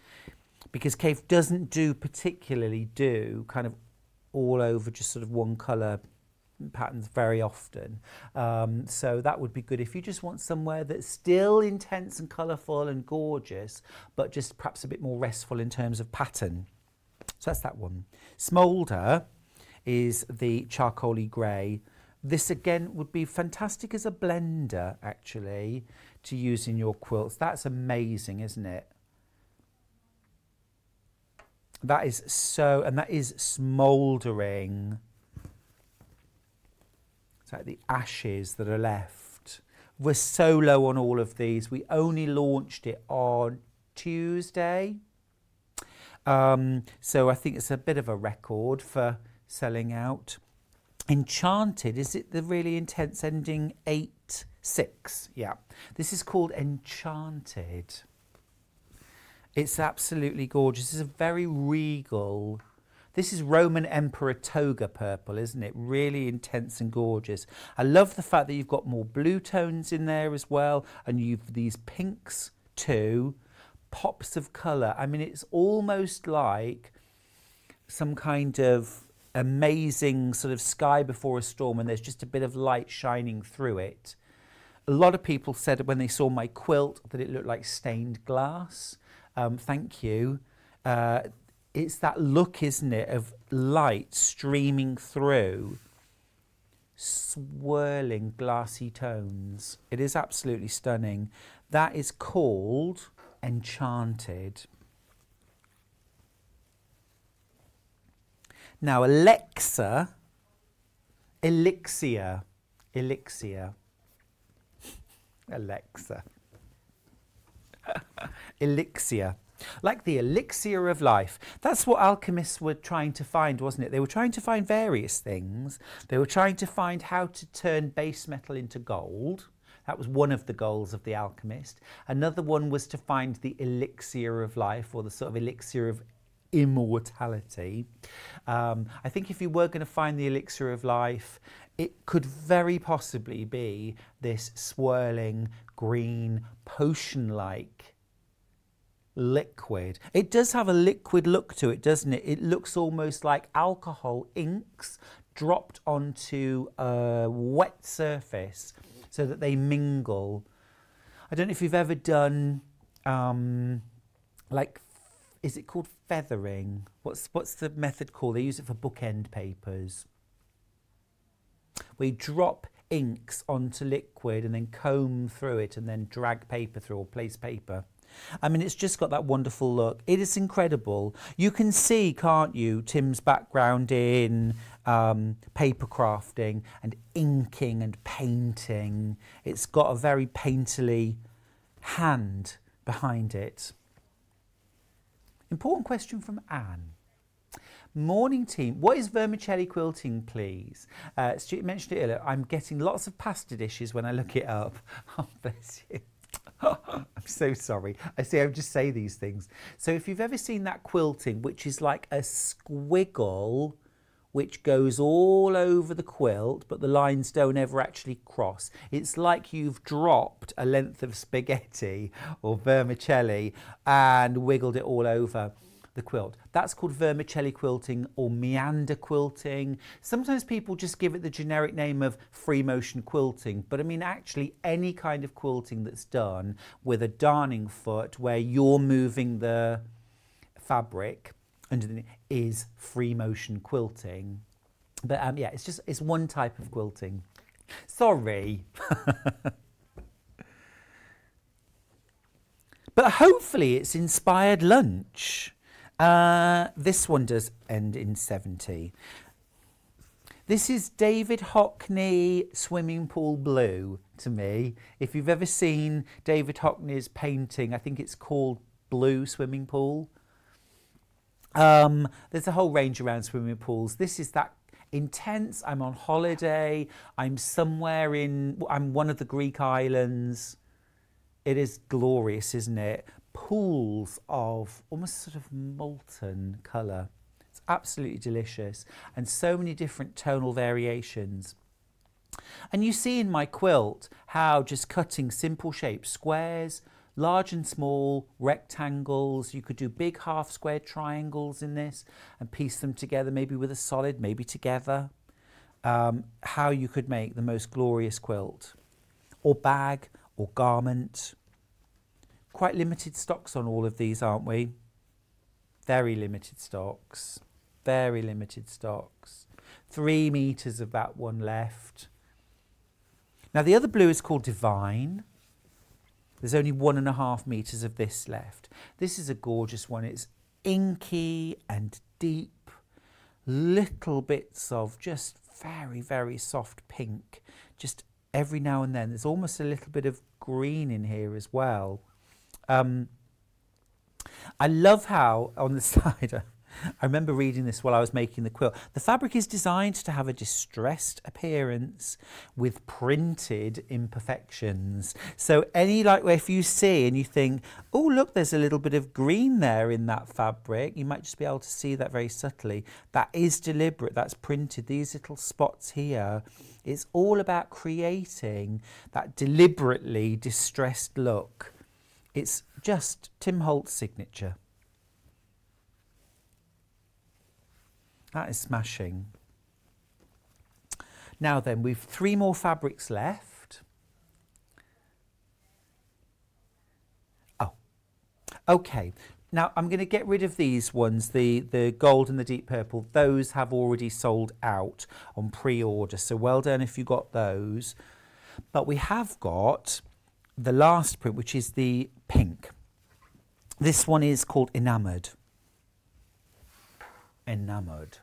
because Kaif doesn't do particularly do kind of all over just sort of one colour patterns very often. Um, so that would be good if you just want somewhere that's still intense and colourful and gorgeous, but just perhaps a bit more restful in terms of pattern. So that's that one. Smolder is the charcoaly grey. This again would be fantastic as a blender actually to use in your quilts. That's amazing, isn't it? That is so, and that is smouldering. It's like the ashes that are left. We're so low on all of these. We only launched it on Tuesday. Um, so I think it's a bit of a record for selling out. Enchanted, is it the really intense ending 8 6? Yeah. This is called Enchanted. It's absolutely gorgeous. It's a very regal. This is Roman Emperor toga purple, isn't it? Really intense and gorgeous. I love the fact that you've got more blue tones in there as well, and you've these pinks too, pops of colour. I mean, it's almost like some kind of amazing sort of sky before a storm and there's just a bit of light shining through it. A lot of people said when they saw my quilt that it looked like stained glass. Um, thank you. Uh, it's that look, isn't it, of light streaming through swirling glassy tones. It is absolutely stunning. That is called Enchanted. Now, Alexa, elixir, elixir, Alexa, elixir, like the elixir of life. That's what alchemists were trying to find, wasn't it? They were trying to find various things. They were trying to find how to turn base metal into gold. That was one of the goals of the alchemist. Another one was to find the elixir of life or the sort of elixir of immortality. Um, I think if you were going to find the elixir of life, it could very possibly be this swirling green potion like liquid. It does have a liquid look to it, doesn't it? It looks almost like alcohol inks dropped onto a wet surface so that they mingle. I don't know if you've ever done um, like is it called feathering? What's what's the method called? They use it for bookend papers. We drop inks onto liquid and then comb through it and then drag paper through or place paper. I mean, it's just got that wonderful look. It is incredible. You can see, can't you, Tim's background in um, paper crafting and inking and painting. It's got a very painterly hand behind it. Important question from Anne. Morning team, what is vermicelli quilting, please? Uh, Stuart mentioned it earlier. I'm getting lots of pasta dishes when I look it up. Oh, bless you. I'm so sorry. I see, I just say these things. So, if you've ever seen that quilting, which is like a squiggle which goes all over the quilt, but the lines don't ever actually cross. It's like you've dropped a length of spaghetti or vermicelli and wiggled it all over the quilt. That's called vermicelli quilting or meander quilting. Sometimes people just give it the generic name of free motion quilting, but I mean actually any kind of quilting that's done with a darning foot where you're moving the fabric underneath is free motion quilting. But um, yeah, it's just it's one type of quilting. Sorry. but hopefully it's inspired lunch. Uh, this one does end in 70. This is David Hockney Swimming Pool Blue to me. If you've ever seen David Hockney's painting, I think it's called Blue Swimming Pool. Um, there's a whole range around swimming pools. This is that intense. I'm on holiday. I'm somewhere in, I'm one of the Greek islands. It is glorious, isn't it? Pools of almost sort of molten colour. It's absolutely delicious and so many different tonal variations. And you see in my quilt how just cutting simple shapes, squares, large and small, rectangles, you could do big half square triangles in this and piece them together, maybe with a solid, maybe together. Um, how you could make the most glorious quilt or bag or garment. Quite limited stocks on all of these, aren't we? Very limited stocks. Very limited stocks. Three metres of that one left. Now the other blue is called Divine. There's only one and a half metres of this left. This is a gorgeous one. It's inky and deep. Little bits of just very, very soft pink. Just every now and then. There's almost a little bit of green in here as well. Um, I love how on the side, I remember reading this while I was making the quilt. The fabric is designed to have a distressed appearance with printed imperfections. So any like if you see and you think, oh look, there's a little bit of green there in that fabric, you might just be able to see that very subtly. That is deliberate, that's printed. These little spots here, it's all about creating that deliberately distressed look. It's just Tim Holtz signature. That is smashing. Now then, we've three more fabrics left. Oh, okay. Now I'm going to get rid of these ones, the, the gold and the deep purple. Those have already sold out on pre-order, so well done if you got those. But we have got the last print, which is the pink. This one is called Enamoured enamoured.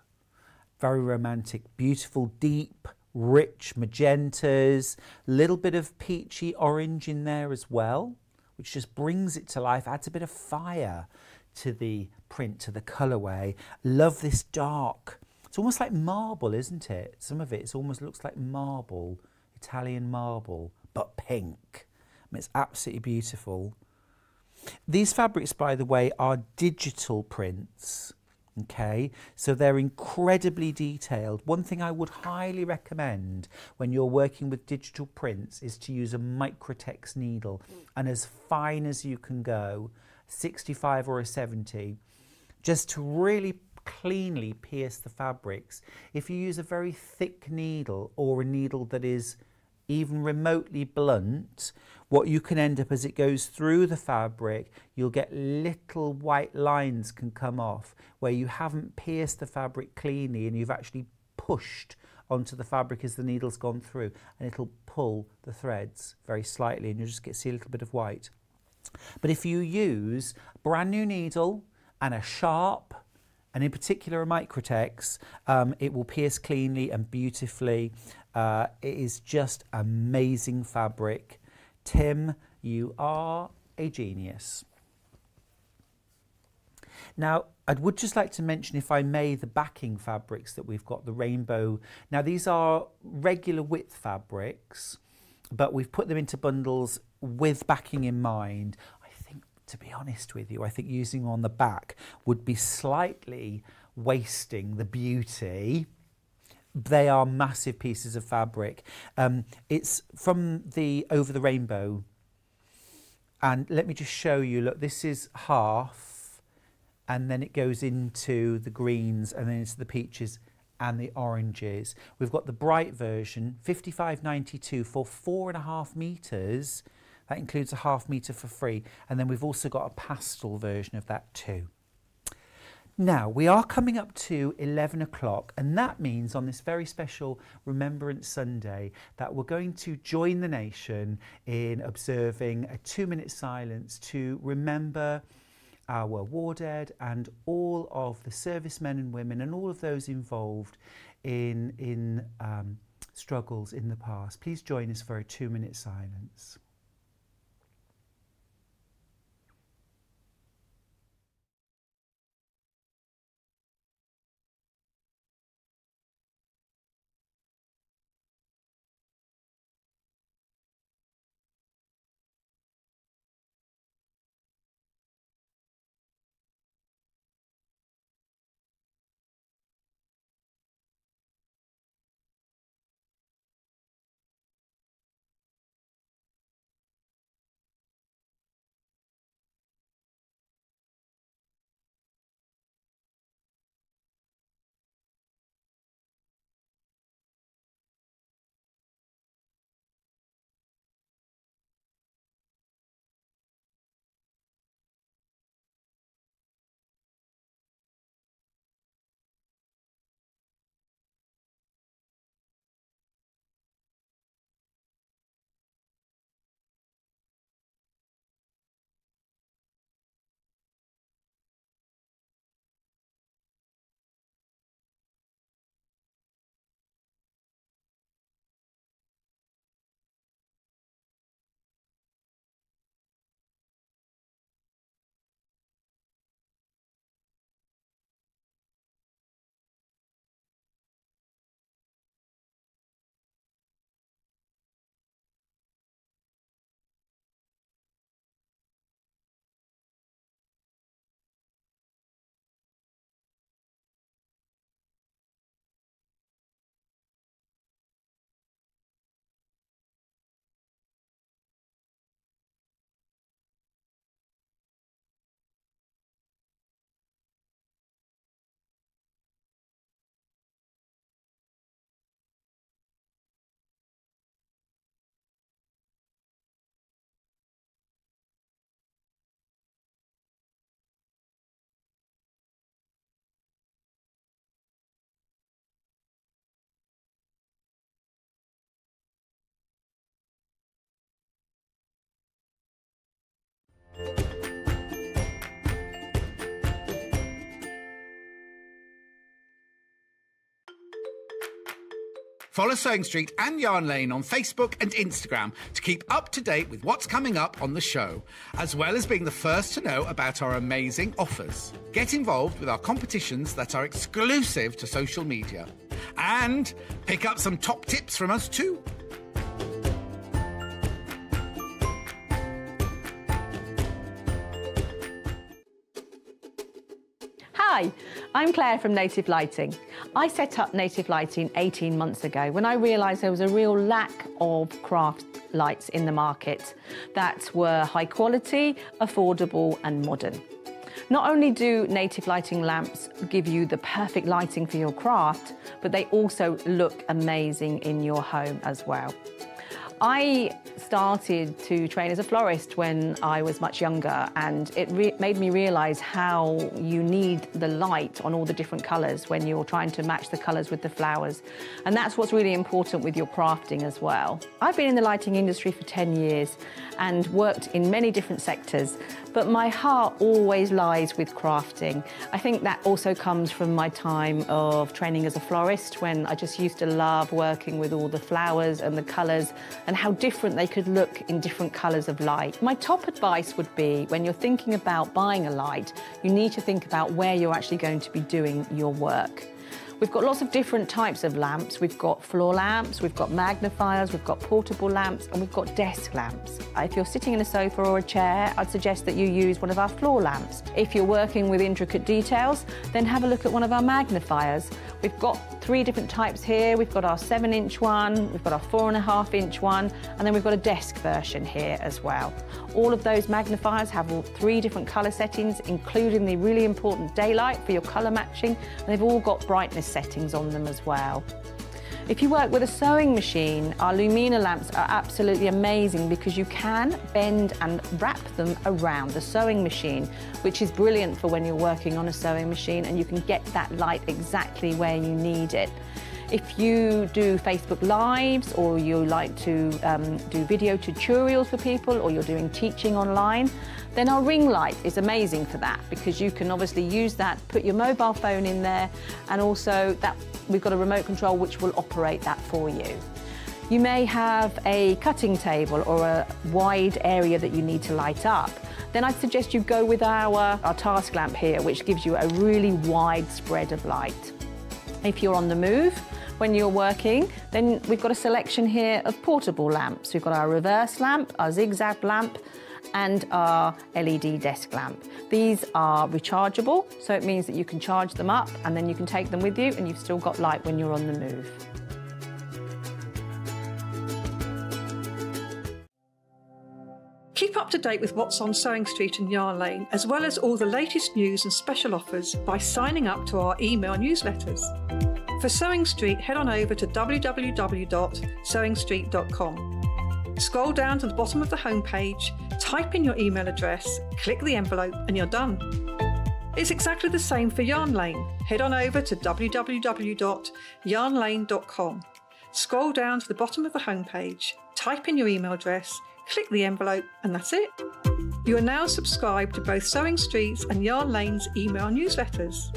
Very romantic, beautiful, deep, rich magentas, little bit of peachy orange in there as well, which just brings it to life, adds a bit of fire to the print, to the colourway. Love this dark. It's almost like marble, isn't it? Some of it, it almost looks like marble, Italian marble, but pink. I mean, it's absolutely beautiful. These fabrics, by the way, are digital prints. Okay, so they're incredibly detailed. One thing I would highly recommend when you're working with digital prints is to use a microtex needle and as fine as you can go, 65 or a 70, just to really cleanly pierce the fabrics. If you use a very thick needle or a needle that is even remotely blunt, what you can end up as it goes through the fabric, you'll get little white lines can come off where you haven't pierced the fabric cleanly and you've actually pushed onto the fabric as the needle's gone through and it'll pull the threads very slightly and you'll just get see a little bit of white. But if you use a brand new needle and a sharp and in particular a microtex, um, it will pierce cleanly and beautifully. Uh, it is just amazing fabric. Tim, you are a genius. Now, I would just like to mention, if I may, the backing fabrics that we've got, the rainbow. Now, these are regular width fabrics, but we've put them into bundles with backing in mind I think, to be honest with you, I think using on the back would be slightly wasting the beauty. They are massive pieces of fabric. Um, it's from the Over the Rainbow. And let me just show you, look, this is half, and then it goes into the greens, and then into the peaches and the oranges. We've got the bright version, 55.92 for four and a half metres. That includes a half metre for free. And then we've also got a pastel version of that too. Now, we are coming up to 11 o'clock, and that means on this very special Remembrance Sunday that we're going to join the nation in observing a two minute silence to remember our war dead and all of the servicemen and women and all of those involved in, in um, struggles in the past. Please join us for a two minute silence. Follow Sewing Street and Yarn Lane on Facebook and Instagram to keep up to date with what's coming up on the show, as well as being the first to know about our amazing offers. Get involved with our competitions that are exclusive to social media. And pick up some top tips from us too. Hi, I'm Claire from Native Lighting. I set up Native Lighting 18 months ago when I realised there was a real lack of craft lights in the market that were high quality, affordable, and modern. Not only do native lighting lamps give you the perfect lighting for your craft, but they also look amazing in your home as well. I started to train as a florist when I was much younger, and it made me realise how you need the light on all the different colours when you're trying to match the colours with the flowers. And that's what's really important with your crafting as well. I've been in the lighting industry for 10 years and worked in many different sectors, but my heart always lies with crafting. I think that also comes from my time of training as a florist when I just used to love working with all the flowers and the colours and how different they could look in different colours of light. My top advice would be when you're thinking about buying a light, you need to think about where you're actually going to be doing your work. We've got lots of different types of lamps. We've got floor lamps, we've got magnifiers, we've got portable lamps, and we've got desk lamps. If you're sitting in a sofa or a chair, I'd suggest that you use one of our floor lamps. If you're working with intricate details, then have a look at one of our magnifiers. We've got three different types here. We've got our seven inch one, we've got our four and a half inch one, and then we've got a desk version here as well. All of those magnifiers have all three different color settings, including the really important daylight for your color matching, and they've all got brightness settings on them as well. If you work with a sewing machine, our Lumina lamps are absolutely amazing because you can bend and wrap them around the sewing machine, which is brilliant for when you're working on a sewing machine and you can get that light exactly where you need it. If you do Facebook Lives or you like to um, do video tutorials for people or you're doing teaching online, then our ring light is amazing for that because you can obviously use that, put your mobile phone in there and also that we've got a remote control which will operate that for you. You may have a cutting table or a wide area that you need to light up. Then I'd suggest you go with our, our task lamp here, which gives you a really wide spread of light. If you're on the move, when you're working, then we've got a selection here of portable lamps. We've got our reverse lamp, our zigzag lamp, and our LED desk lamp. These are rechargeable, so it means that you can charge them up and then you can take them with you and you've still got light when you're on the move. Keep up to date with what's on Sewing Street and Yarn Lane, as well as all the latest news and special offers by signing up to our email newsletters. For Sewing Street, head on over to www.sewingstreet.com. Scroll down to the bottom of the homepage, type in your email address, click the envelope, and you're done. It's exactly the same for Yarn Lane. Head on over to www.yarnlane.com. Scroll down to the bottom of the homepage, type in your email address, click the envelope, and that's it. You are now subscribed to both Sewing Street's and Yarn Lane's email newsletters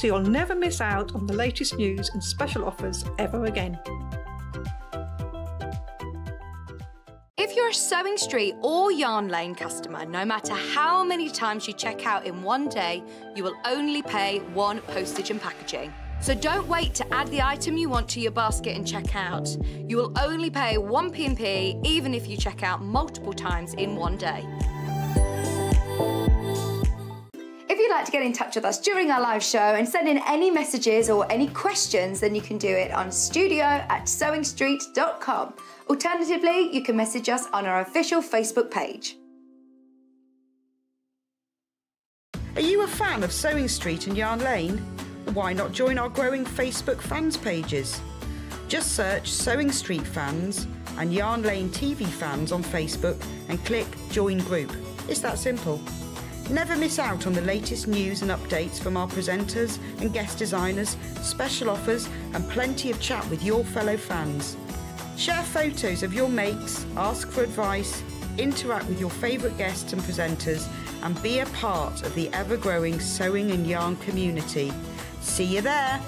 so you'll never miss out on the latest news and special offers ever again. If you're a Sewing Street or Yarn Lane customer, no matter how many times you check out in one day, you will only pay one postage and packaging. So don't wait to add the item you want to your basket and check out. You will only pay one P&P even if you check out multiple times in one day. If you'd like to get in touch with us during our live show and send in any messages or any questions, then you can do it on studio at sewingstreet.com. Alternatively, you can message us on our official Facebook page. Are you a fan of Sewing Street and Yarn Lane? Why not join our growing Facebook fans pages? Just search Sewing Street Fans and Yarn Lane TV Fans on Facebook and click Join Group. It's that simple. Never miss out on the latest news and updates from our presenters and guest designers, special offers, and plenty of chat with your fellow fans. Share photos of your makes, ask for advice, interact with your favourite guests and presenters, and be a part of the ever growing sewing and yarn community. See you there.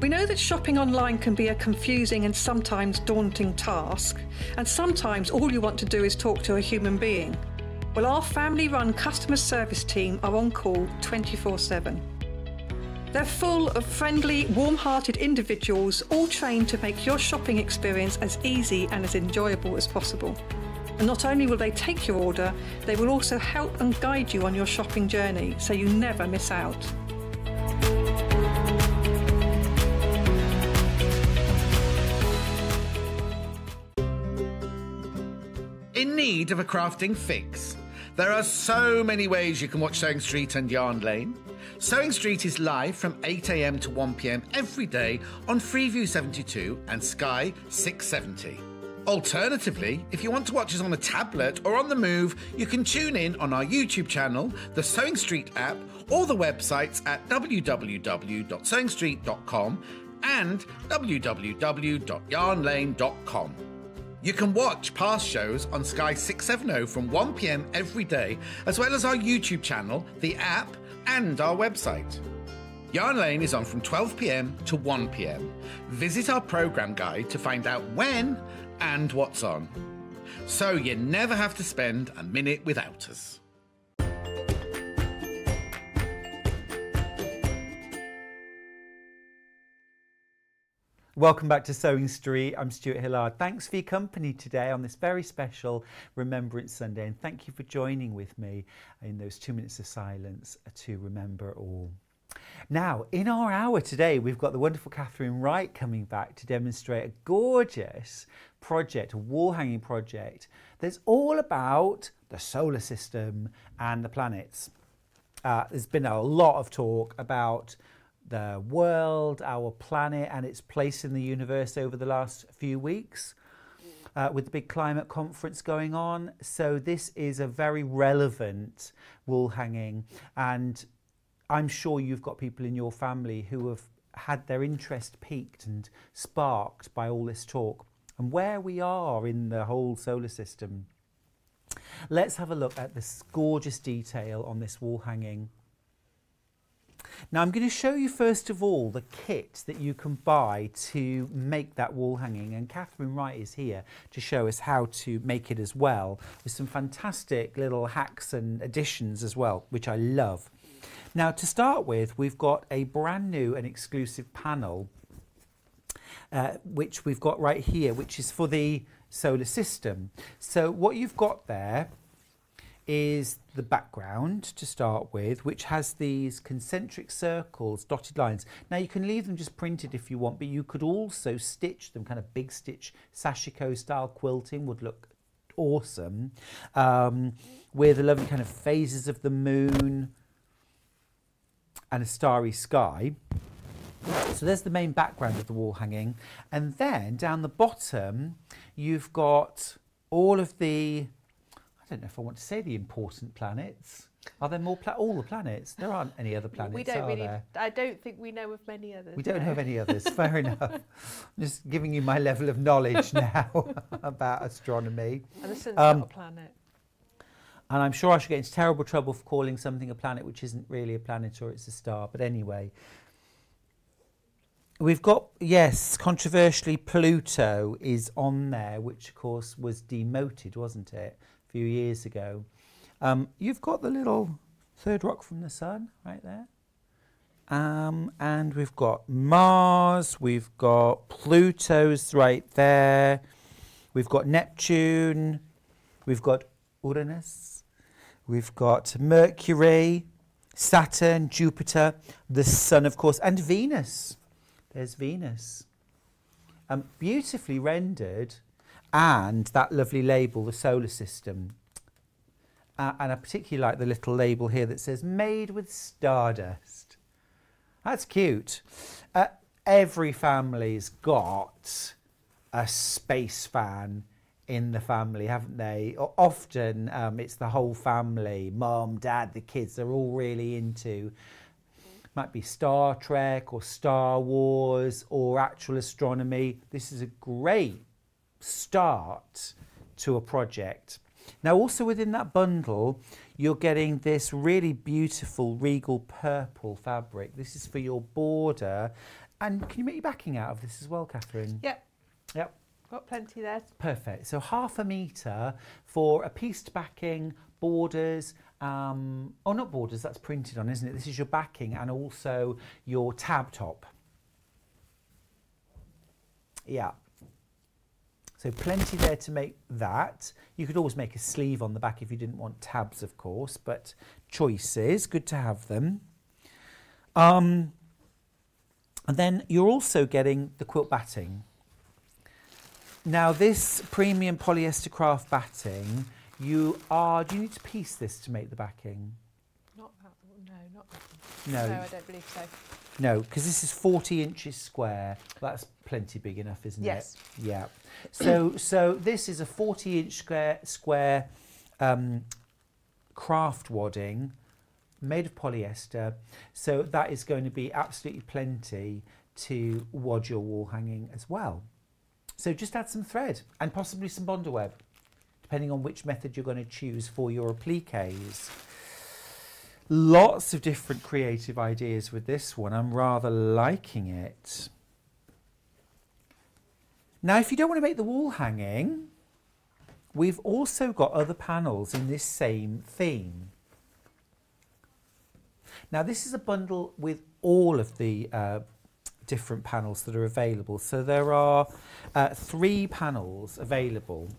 We know that shopping online can be a confusing and sometimes daunting task, and sometimes all you want to do is talk to a human being. Well, our family run customer service team are on call 24 7. They're full of friendly, warm hearted individuals, all trained to make your shopping experience as easy and as enjoyable as possible. And not only will they take your order, they will also help and guide you on your shopping journey so you never miss out. In need of a crafting fix? There are so many ways you can watch Sewing Street and Yarn Lane. Sewing Street is live from 8am to 1pm every day on Freeview 72 and Sky 670. Alternatively, if you want to watch us on a tablet or on the move, you can tune in on our YouTube channel, the Sewing Street app, or the websites at www.sewingstreet.com and www.yarnlane.com. You can watch past shows on Sky 670 from 1pm every day, as well as our YouTube channel, the app, and our website. Yarn Lane is on from 12pm to 1pm. Visit our programme guide to find out when and what's on. So you never have to spend a minute without us. Welcome back to Sewing Street. I'm Stuart Hillard. Thanks for your company today on this very special Remembrance Sunday, and thank you for joining with me in those two minutes of silence to remember all. Now, in our hour today, we've got the wonderful Katharine Wright coming back to demonstrate a gorgeous project, a wall hanging project that's all about the solar system and the planets. Uh, there's been a lot of talk about the world, our planet, and its place in the universe over the last few weeks. Uh, with the big climate conference going on. So, this is a very relevant wall hanging, and I'm sure you've got people in your family who have had their interest piqued and sparked by all this talk and where we are in the whole solar system. Let's have a look at this gorgeous detail on this wall hanging. Now I'm going to show you first of all the kit that you can buy to make that wall hanging and Katharine Wright is here to show us how to make it as well with some fantastic little hacks and additions as well which I love. Now to start with we've got a brand new and exclusive panel uh, which we've got right here which is for the solar system. So what you've got there is the background to start with, which has these concentric circles, dotted lines. Now you can leave them just printed if you want, but you could also stitch them, kind of big stitch sashiko style quilting would look awesome. Um, with the lovely kind of phases of the moon and a starry sky. So there's the main background of the wall hanging. And then down the bottom, you've got all of the I don't know if I want to say the important planets. Are there more? Pla- all the planets? There aren't any other planets. We don't really. There? I don't think we know of many others. We don't no. have any others. Fair enough. I'm just giving you my level of knowledge now about astronomy. And the sun's Um, not a planet. And I'm sure I should get into terrible trouble for calling something a planet which isn't really a planet or it's a star. But anyway, we've got, yes, controversially, Pluto is on there, which of course was demoted, wasn't it, a few years ago. Um, you've got the little third rock from the sun right there. Um, and we've got Mars, we've got Pluto's right there, we've got Neptune, we've got Uranus, we've got Mercury, Saturn, Jupiter, the Sun, of course, and Venus. There's Venus. Um, beautifully rendered, and that lovely label, the solar system. Uh, and I particularly like the little label here that says made with stardust. That's cute. Uh, every family's got a space fan in the family, haven't they? Often um, it's the whole family, mum, dad, the kids, they're all really into. Might be Star Trek or Star Wars or actual astronomy. This is a great start to a project. Now, also within that bundle, you're getting this really beautiful regal purple fabric. This is for your border and can you make your backing out of this as well, Katharine? Yep, Yep. got plenty there. Perfect. So half a metre for a pieced backing, borders, um, oh, not borders, that's printed on, isn't it? This is your backing and also your tab top. Yeah. So plenty there to make that. You could always make a sleeve on the back if you didn't want tabs, of course, but choices, good to have them. Um, and then you're also getting the quilt batting. Now this premium polyester craft batting, you are, do you need to piece this to make the backing? Not that, no, not that. No. No, I don't believe so. No, because this is 40 inches square. That's plenty big enough, isn't Yes. it? Yes. Yeah. So, so this is a 40 inch square, square um, craft wadding made of polyester. So that is going to be absolutely plenty to wad your wall hanging as well. So just add some thread and possibly some Bondaweb, depending on which method you're going to choose for your appliques. Lots of different creative ideas with this one. I'm rather liking it. Now, if you don't want to make the wall hanging, we've also got other panels in this same theme. Now, this is a bundle with all of the uh, different panels that are available. So there are uh, three panels available.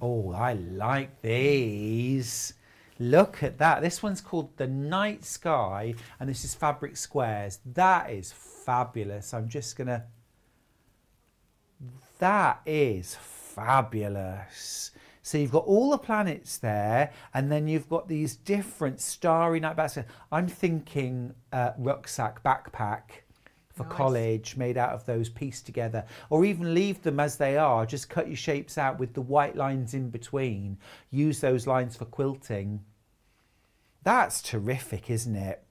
Oh, I like these. Look at that. This one's called the Night Sky, and this is Fabric Squares. That is fabulous. I'm just going to... That is fabulous. So you've got all the planets there, and then you've got these different starry night baskets. I'm thinking uh, rucksack, backpack for Nice. college made out of those pieced together, or even leave them as they are. Just cut your shapes out with the white lines in between. Use those lines for quilting. That's terrific, isn't it?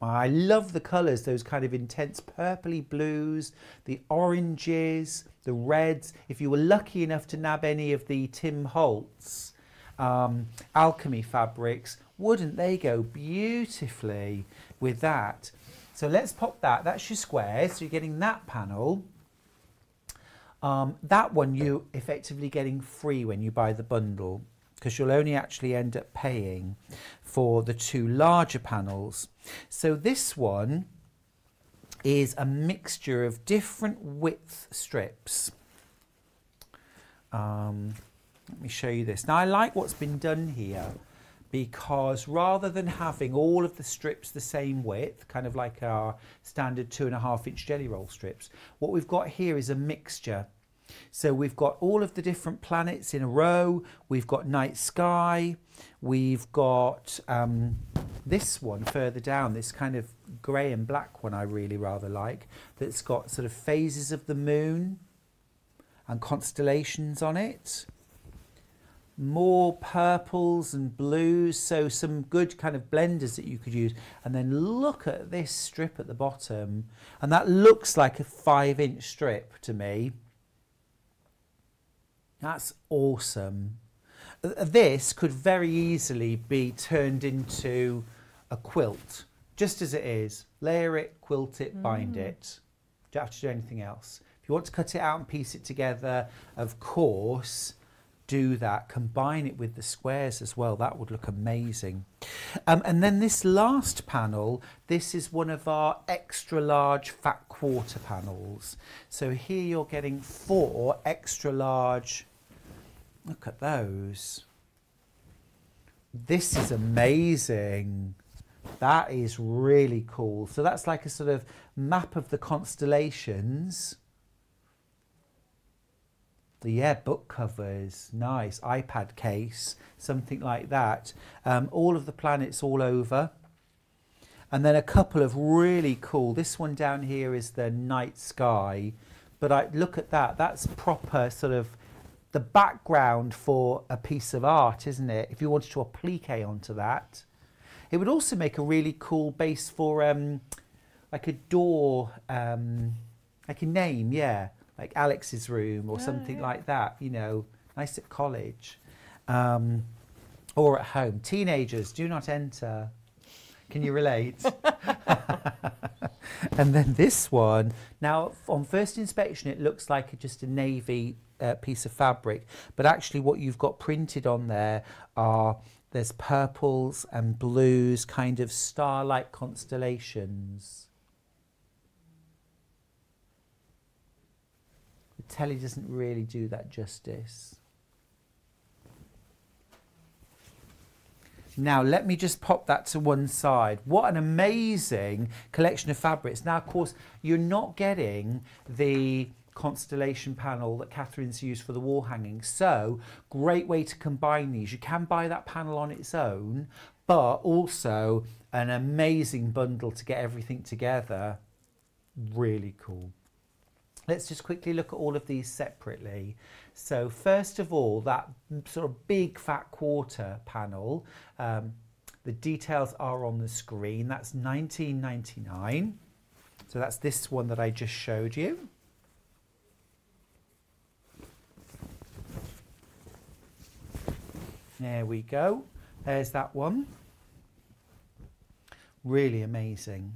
I love the colours, those kind of intense purpley blues, the oranges, the reds. If you were lucky enough to nab any of the Tim Holtz um, alchemy fabrics, wouldn't they go beautifully with that? So let's pop that. That's your squares. So you're getting that panel. Um, that one you're effectively getting free when you buy the bundle because you'll only actually end up paying for the two larger panels. So this one is a mixture of different width strips. Um, let me show you this. Now I like what's been done here because rather than having all of the strips the same width, kind of like our standard two and a half inch jelly roll strips, what we've got here is a mixture. So we've got all of the different planets in a row. We've got night sky. We've got um, this one further down, this kind of grey and black one I really rather like, that's got sort of phases of the moon and constellations on it more purples and blues so some good kind of blenders that you could use. And then look at this strip at the bottom and that looks like a five inch strip to me. That's awesome. Uh, this could very easily be turned into a quilt just as it is. Layer it quilt it bind it. Don't have to do anything else. If you want to cut it out and piece it together of course do that, combine it with the squares as well. That would look amazing. Um, and then this last panel, this is one of our extra large fat quarter panels. So here you're getting four extra large, look at those. This is amazing. That is really cool. So that's like a sort of map of the constellations. The yeah, book covers, nice iPad case, something like that. Um, all of the planets all over, and then a couple of really cool. This one down here is the night sky, but I look at that. That's proper sort of the background for a piece of art, isn't it? If you wanted to applique onto that, it would also make a really cool base for um, like a door, um, like a name, yeah like Alex's room or something like that, you know, nice at college um, or at home. Teenagers, do not enter. Can you relate? And then this one, now on first inspection, it looks like just a navy uh, piece of fabric, but actually what you've got printed on there are there's purples and blues, kind of star-like constellations. Telly doesn't really do that justice. Now, let me just pop that to one side. What an amazing collection of fabrics. Now, of course, you're not getting the constellation panel that Katharine's used for the wall hanging. So, great way to combine these. You can buy that panel on its own, but also an amazing bundle to get everything together. Really cool. Let's just quickly look at all of these separately. So first of all, that sort of big fat quarter panel, um, the details are on the screen. That's 19.99. So that's this one that I just showed you. There we go. There's that one. Really amazing.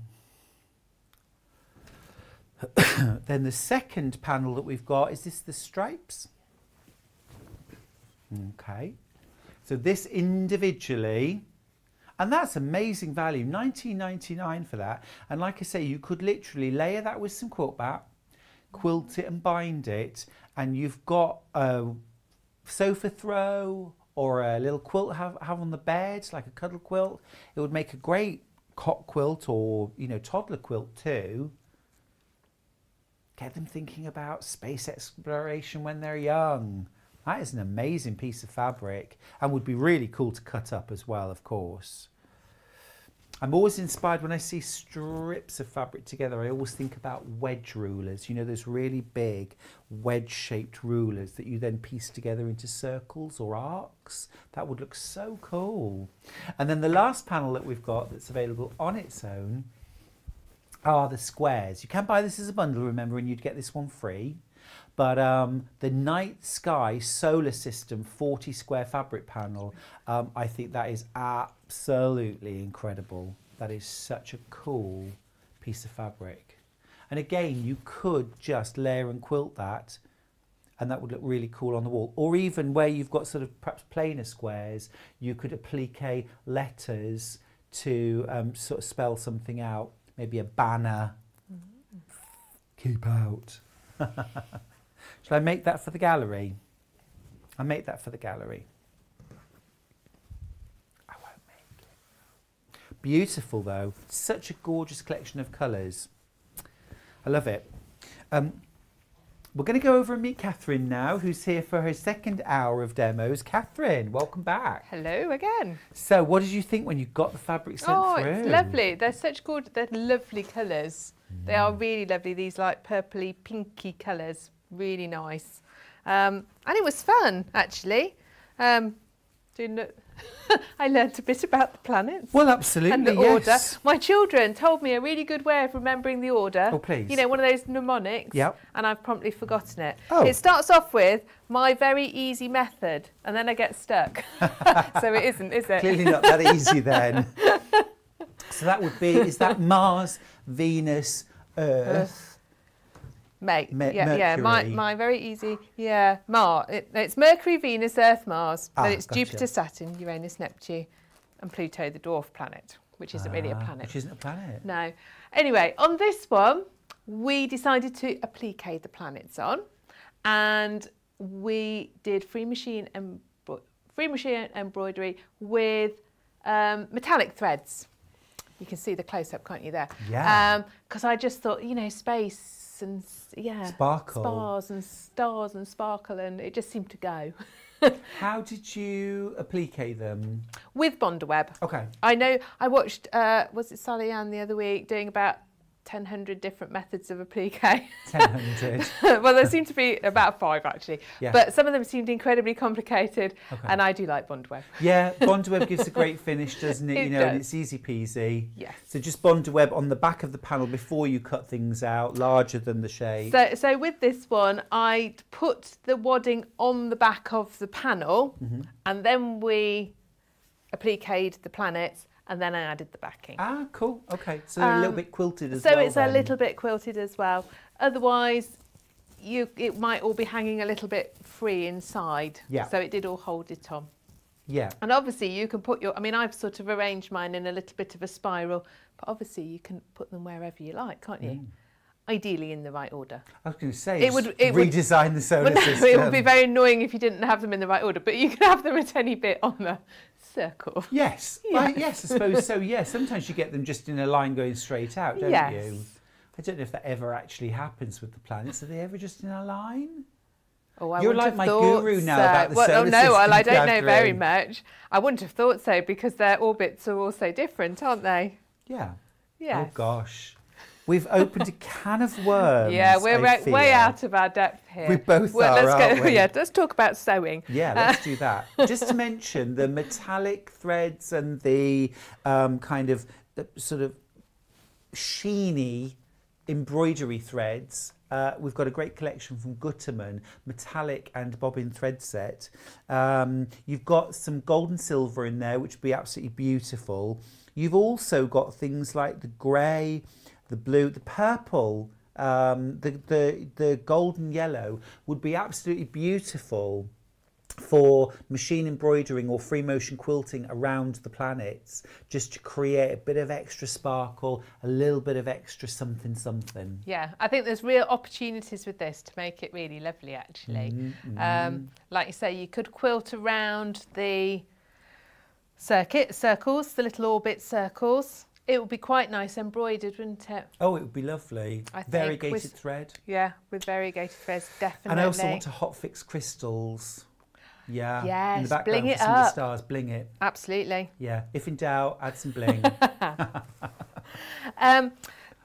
then the second panel that we've got is this the stripes. Okay, so this individually, and that's amazing value, 19.99 for that. And like I say, you could literally layer that with some quilt back, quilt it and bind it, and you've got a sofa throw or a little quilt have, have on the bed, like a cuddle quilt. It would make a great cot quilt or, you know, toddler quilt too get them thinking about space exploration when they're young. That is an amazing piece of fabric and would be really cool to cut up as well, of course. I'm always inspired when I see strips of fabric together. I always think about wedge rulers, you know, those really big wedge shaped rulers that you then piece together into circles or arcs. That would look so cool. And then the last panel that we've got that's available on its own are the squares. You can buy this as a bundle, remember, and you'd get this one free. But um, the Night Sky Solar System 40 square fabric panel, um, I think that is absolutely incredible. That is such a cool piece of fabric. And again, you could just layer and quilt that and that would look really cool on the wall. Or even where you've got sort of perhaps plainer squares, you could applique letters to um, sort of spell something out maybe a banner. Mm-hmm. Keep out. Shall I make that for the gallery? I'll make that for the gallery. I won't make it. Beautiful though. Such a gorgeous collection of colours. I love it. Um, we're going to go over and meet Katharine now, who's here for her second hour of demos. Katharine, welcome back. Hello again. So, what did you think when you got the fabric sent oh, through? Oh, it's lovely. They're such good, they're lovely colours. Mm. They are really lovely. These like purpley, pinky colours, really nice. Um, and it was fun actually. Um, doing the I learned a bit about the planets. Well, absolutely, and the yes. order. My children told me a really good way of remembering the order. Oh, please. You know, one of those mnemonics. Yep. And I've promptly forgotten it. Oh. It starts off with my very easy method, and then I get stuck. so it isn't, is it? Clearly not that easy then. so that would be, is that Mars, Venus, Earth? Earth. Mate, Me- yeah, Mercury. yeah, my, my very easy, yeah, Mars. It, it's Mercury, Venus, Earth, Mars. Ah, then it's gotcha. Jupiter, Saturn, Uranus, Neptune, and Pluto, the dwarf planet, which isn't ah, really a ah, planet. Which isn't a planet. No. Anyway, on this one, we decided to applique the planets on, and we did free machine and free machine embroidery with um, metallic threads. You can see the close up, can't you? There. Yeah. Because um, I just thought, you know, space and yeah, sparkle, spars and stars and sparkle, and it just seemed to go. How did you applique them? With Bondaweb. Okay. I know. I watched. Uh, was it Sally Ann the other week doing about 1,000 different methods of applique. 1,000. well, there seem to be about five actually, yeah. but some of them seemed incredibly complicated, okay. and I do like bond web. Yeah, bond web gives a great finish, doesn't it? it you know, does. and it's easy peasy. Yes. So just bond web on the back of the panel before you cut things out, larger than the shape. So, so with this one, I put the wadding on the back of the panel, mm-hmm. and then we appliqued the planets and then I added the backing. Ah, cool. Okay, so they're a little Um, bit quilted as so well. So it's a little bit quilted as well. Otherwise, you it might all be hanging a little bit free inside. Yeah. So it did all hold it on. Yeah. And obviously you can put your I mean I've sort of arranged mine in a little bit of a spiral, but obviously you can put them wherever you like, can't you? Ideally in the right order. I was going to say, It would- it would- redesign the solar no, system. it would be very annoying if you didn't have them in the right order, but you can have them at any bit on the circle. Yes, right, yes, I suppose so. Yeah, sometimes you get them just in a line going straight out, don't Yes. you? I don't know if that ever actually happens with the planets. Are they ever just in a line? Oh, I You're like my thought guru now so. about the well, solar oh, no, well, I don't know very much. I wouldn't have thought so because their orbits are all so different, aren't they? Yeah. Yeah. Oh gosh, we've opened a can of worms. yeah, we're way out of our depth here. We both well, are, let's go, we? Yeah, let's talk about sewing. Yeah, let's do that. Just to mention the metallic threads and the um, kind of the sort of sheeny embroidery threads. Uh, we've got a great collection from Gütermann, metallic and bobbin thread set. Um, you've got some gold and silver in there, which would be absolutely beautiful. You've also got things like the grey, the blue, the purple, um, the, the, the golden yellow would be absolutely beautiful for machine embroidering or free motion quilting around the planets just to create a bit of extra sparkle, a little bit of extra something something. Yeah, I think there's real opportunities with this to make it really lovely, actually. Mm-hmm, Um, like you say, you could quilt around the circuit circles, the little orbit circles. It would be quite nice embroidered, wouldn't it? Oh, it would be lovely. I Variegated with- thread. Yeah, with variegated threads, definitely. And I also want to hot fix crystals. Yeah. In Yes, the background bling it some of the up. stars, bling it. Absolutely. Yeah. If in doubt, add some bling. Um,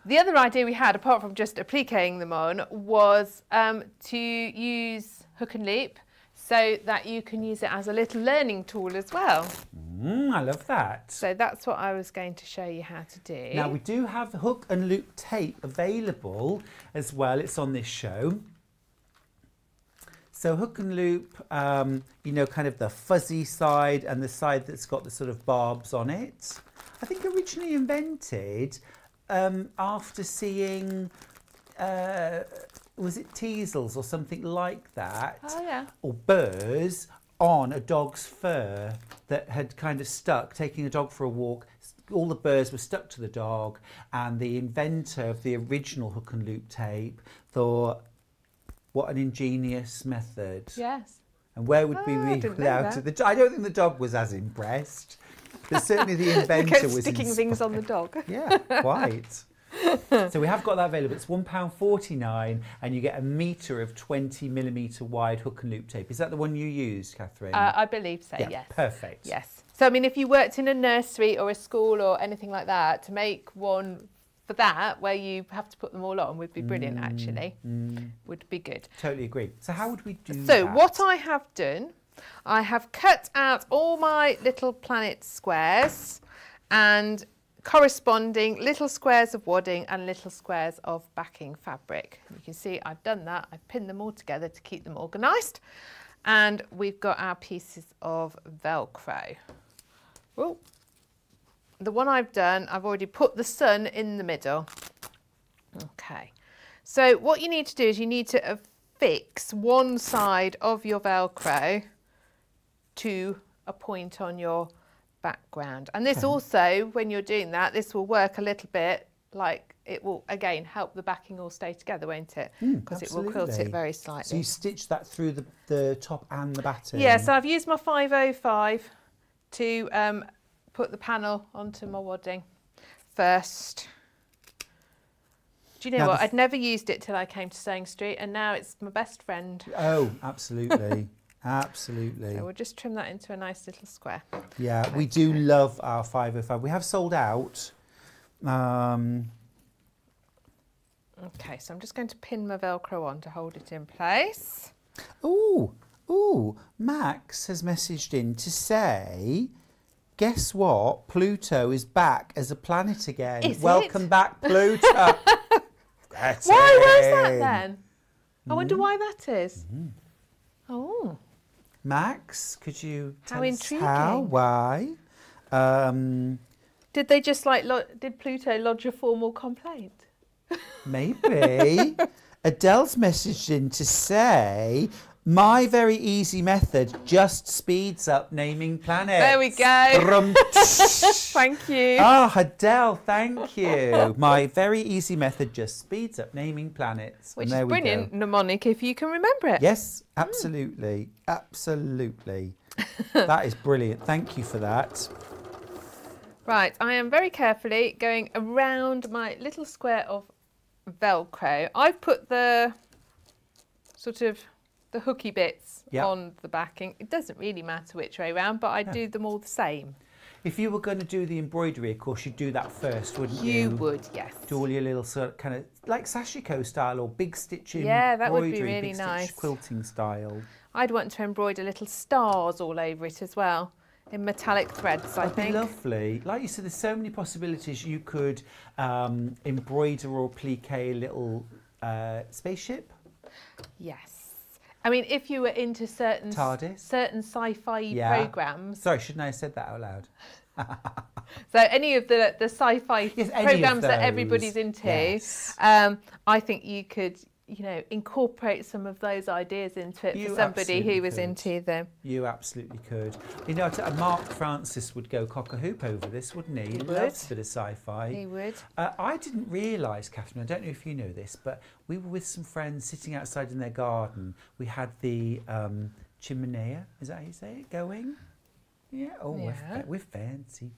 the other idea we had, apart from just appliquing them on, was um, to use hook and loop so that you can use it as a little learning tool as well. mm, I love that. So that's what I was going to show you how to do. Now we do have hook and loop tape available as well. It's on this show. So hook and loop, um, you know, kind of the fuzzy side and the side that's got the sort of barbs on it. I think originally invented um, after seeing, uh, was it teasels or something like that? Oh, yeah. Or burrs on a dog's fur that had kind of stuck, taking a dog for a walk. All the burrs were stuck to the dog, and the inventor of the original hook and loop tape thought, what an ingenious method. Yes. And where would we ah, I be without it? I don't think the dog was as impressed, but certainly the inventor was sticking things on the dog. Yeah, quite. so we have got that available. It's one pound forty nine, and you get a meter of twenty millimeter wide hook and loop tape. Is that the one you used, Katharine? Uh, I believe so, yeah, yes. perfect. Yes. So, I mean, if you worked in a nursery or a school or anything like that, to make one for that, where you have to put them all on, would be brilliant, actually. Would be good. Totally agree. So how would we do that? So that? what I have done, I have cut out all my little planet squares and corresponding little squares of wadding and little squares of backing fabric. You can see I've done that. I've pinned them all together to keep them organised. And we've got our pieces of Velcro. Oh, the one I've done, I've already put the sun in the middle. Okay. So what you need to do is you need to affix one side of your Velcro to a point on your background. And this Okay. also, when you're doing that, this will work a little bit like it will, again, help the backing all stay together, won't it? Because it will quilt it very slightly. So you stitch that through the, the top and the batten. Yeah, so I've used my 505 to um, put the panel onto my wadding first. Do you know Now what? I'd never used it till I came to Sewing Street, and now it's my best friend. Oh, absolutely. absolutely. So we'll just trim that into a nice little square. Yeah, we do love our 505. We have sold out. Um, Okay, so I'm just going to pin my Velcro on to hold it in place. ooh, ooh, Max has messaged in to say, guess what? Pluto is back as a planet again. Is Welcome it? back, Pluto. Why was that then? I Mm. wonder why that is. Mm-hmm. Oh, Max, could you How tell us how, why? Um, Did they just like lo- did Pluto lodge a formal complaint? Maybe. Adele's messaged in to say, my very easy method just speeds up naming planets. There we go. Thank you. Ah, Adele, thank you. My very easy method just speeds up naming planets. Which is brilliant mnemonic if you can remember it. Yes, absolutely. Absolutely. that is brilliant. Thank you for that. Right, I am very carefully going around my little square of Velcro. I've put the sort of the hooky bits Yeah. on the backing. It doesn't really matter which way round, but I do them all the same. If you were going to do the embroidery, of course, you'd do that first, wouldn't you? You would, yes. Do all your little sort of kind of like sashiko style or big stitching. Yeah, that would be really nice. quilting style. I'd want to embroider little stars all over it as well in metallic threads, I That'd be think. lovely. Like you said, there's so many possibilities. You could um, embroider or plique a little uh, spaceship. Yes. I mean, if you were into certain TARDIS? certain sci-fi Yeah. programs, Sorry, shouldn't I have said that out loud? so any of the the sci-fi Yes, programs that everybody's into, Yes. um, I think you could, you know, incorporate some of those ideas into it You for somebody who was could. into them. You absolutely could. You know, t- Mark Francis would go cock a hoop over this, wouldn't he? He, would. loves a bit of sci-fi. He would. Uh, I didn't realise, Katharine, I don't know if you know this, but we were with some friends sitting outside in their garden. We had the um, chimenea, is that how you say it, going? Yeah, oh, We're, fa- we're fancy.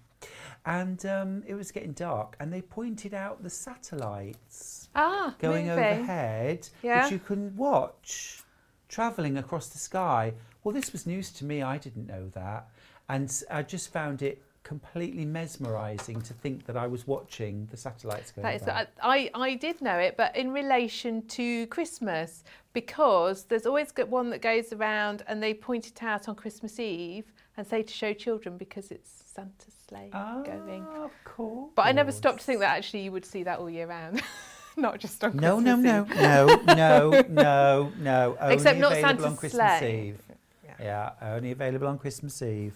And um, it was getting dark, and they pointed out the satellites Ah, going moving. overhead, Yeah. which you can watch travelling across the sky. Well, this was news to me. I didn't know that. And I just found it completely mesmerising to think that I was watching the satellites going That is, by. I, I did know it, but in relation to Christmas, because there's always got one that goes around and they point it out on Christmas Eve and say to show children because it's Santa's sleigh going. Ah, Of course. But I never stopped to think that actually you would see that all year round, not just on No, Christmas no, no, Eve. no, no, no, no. Only Except not available on Santa's Christmas sleigh. Eve. Yeah. only available on Christmas Eve.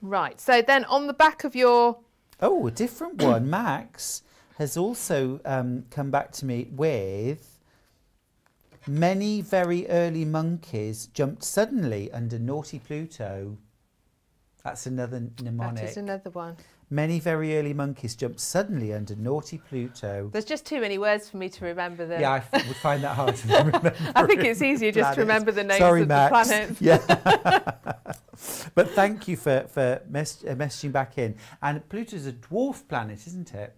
Right. So then on the back of your Oh, a different one. Max has also um, come back to me with many very early monkeys jumped suddenly under naughty Pluto. That's another mnemonic. that is another one. Many very early monkeys jumped suddenly under naughty Pluto. There's just too many words for me to remember them. Yeah, I would find that hard to remember. I think it's easier just to remember the names Sorry, of Max. the planets. Yeah. but thank you for, for mess- uh, messaging back in. And Pluto's a dwarf planet, isn't it?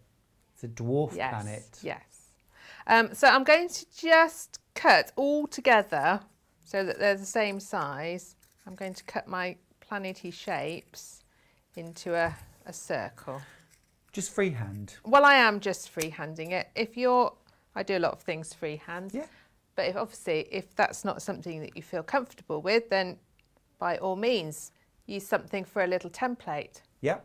It's a dwarf yes, planet. Yes. Um, so I'm going to just cut all together so that they're the same size. I'm going to cut my planety shapes into a, a circle. Just freehand. Well, I am just freehanding it. If you're, I do a lot of things freehand. Yeah. But if obviously, if that's not something that you feel comfortable with, then by all means, use something for a little template. Yeah.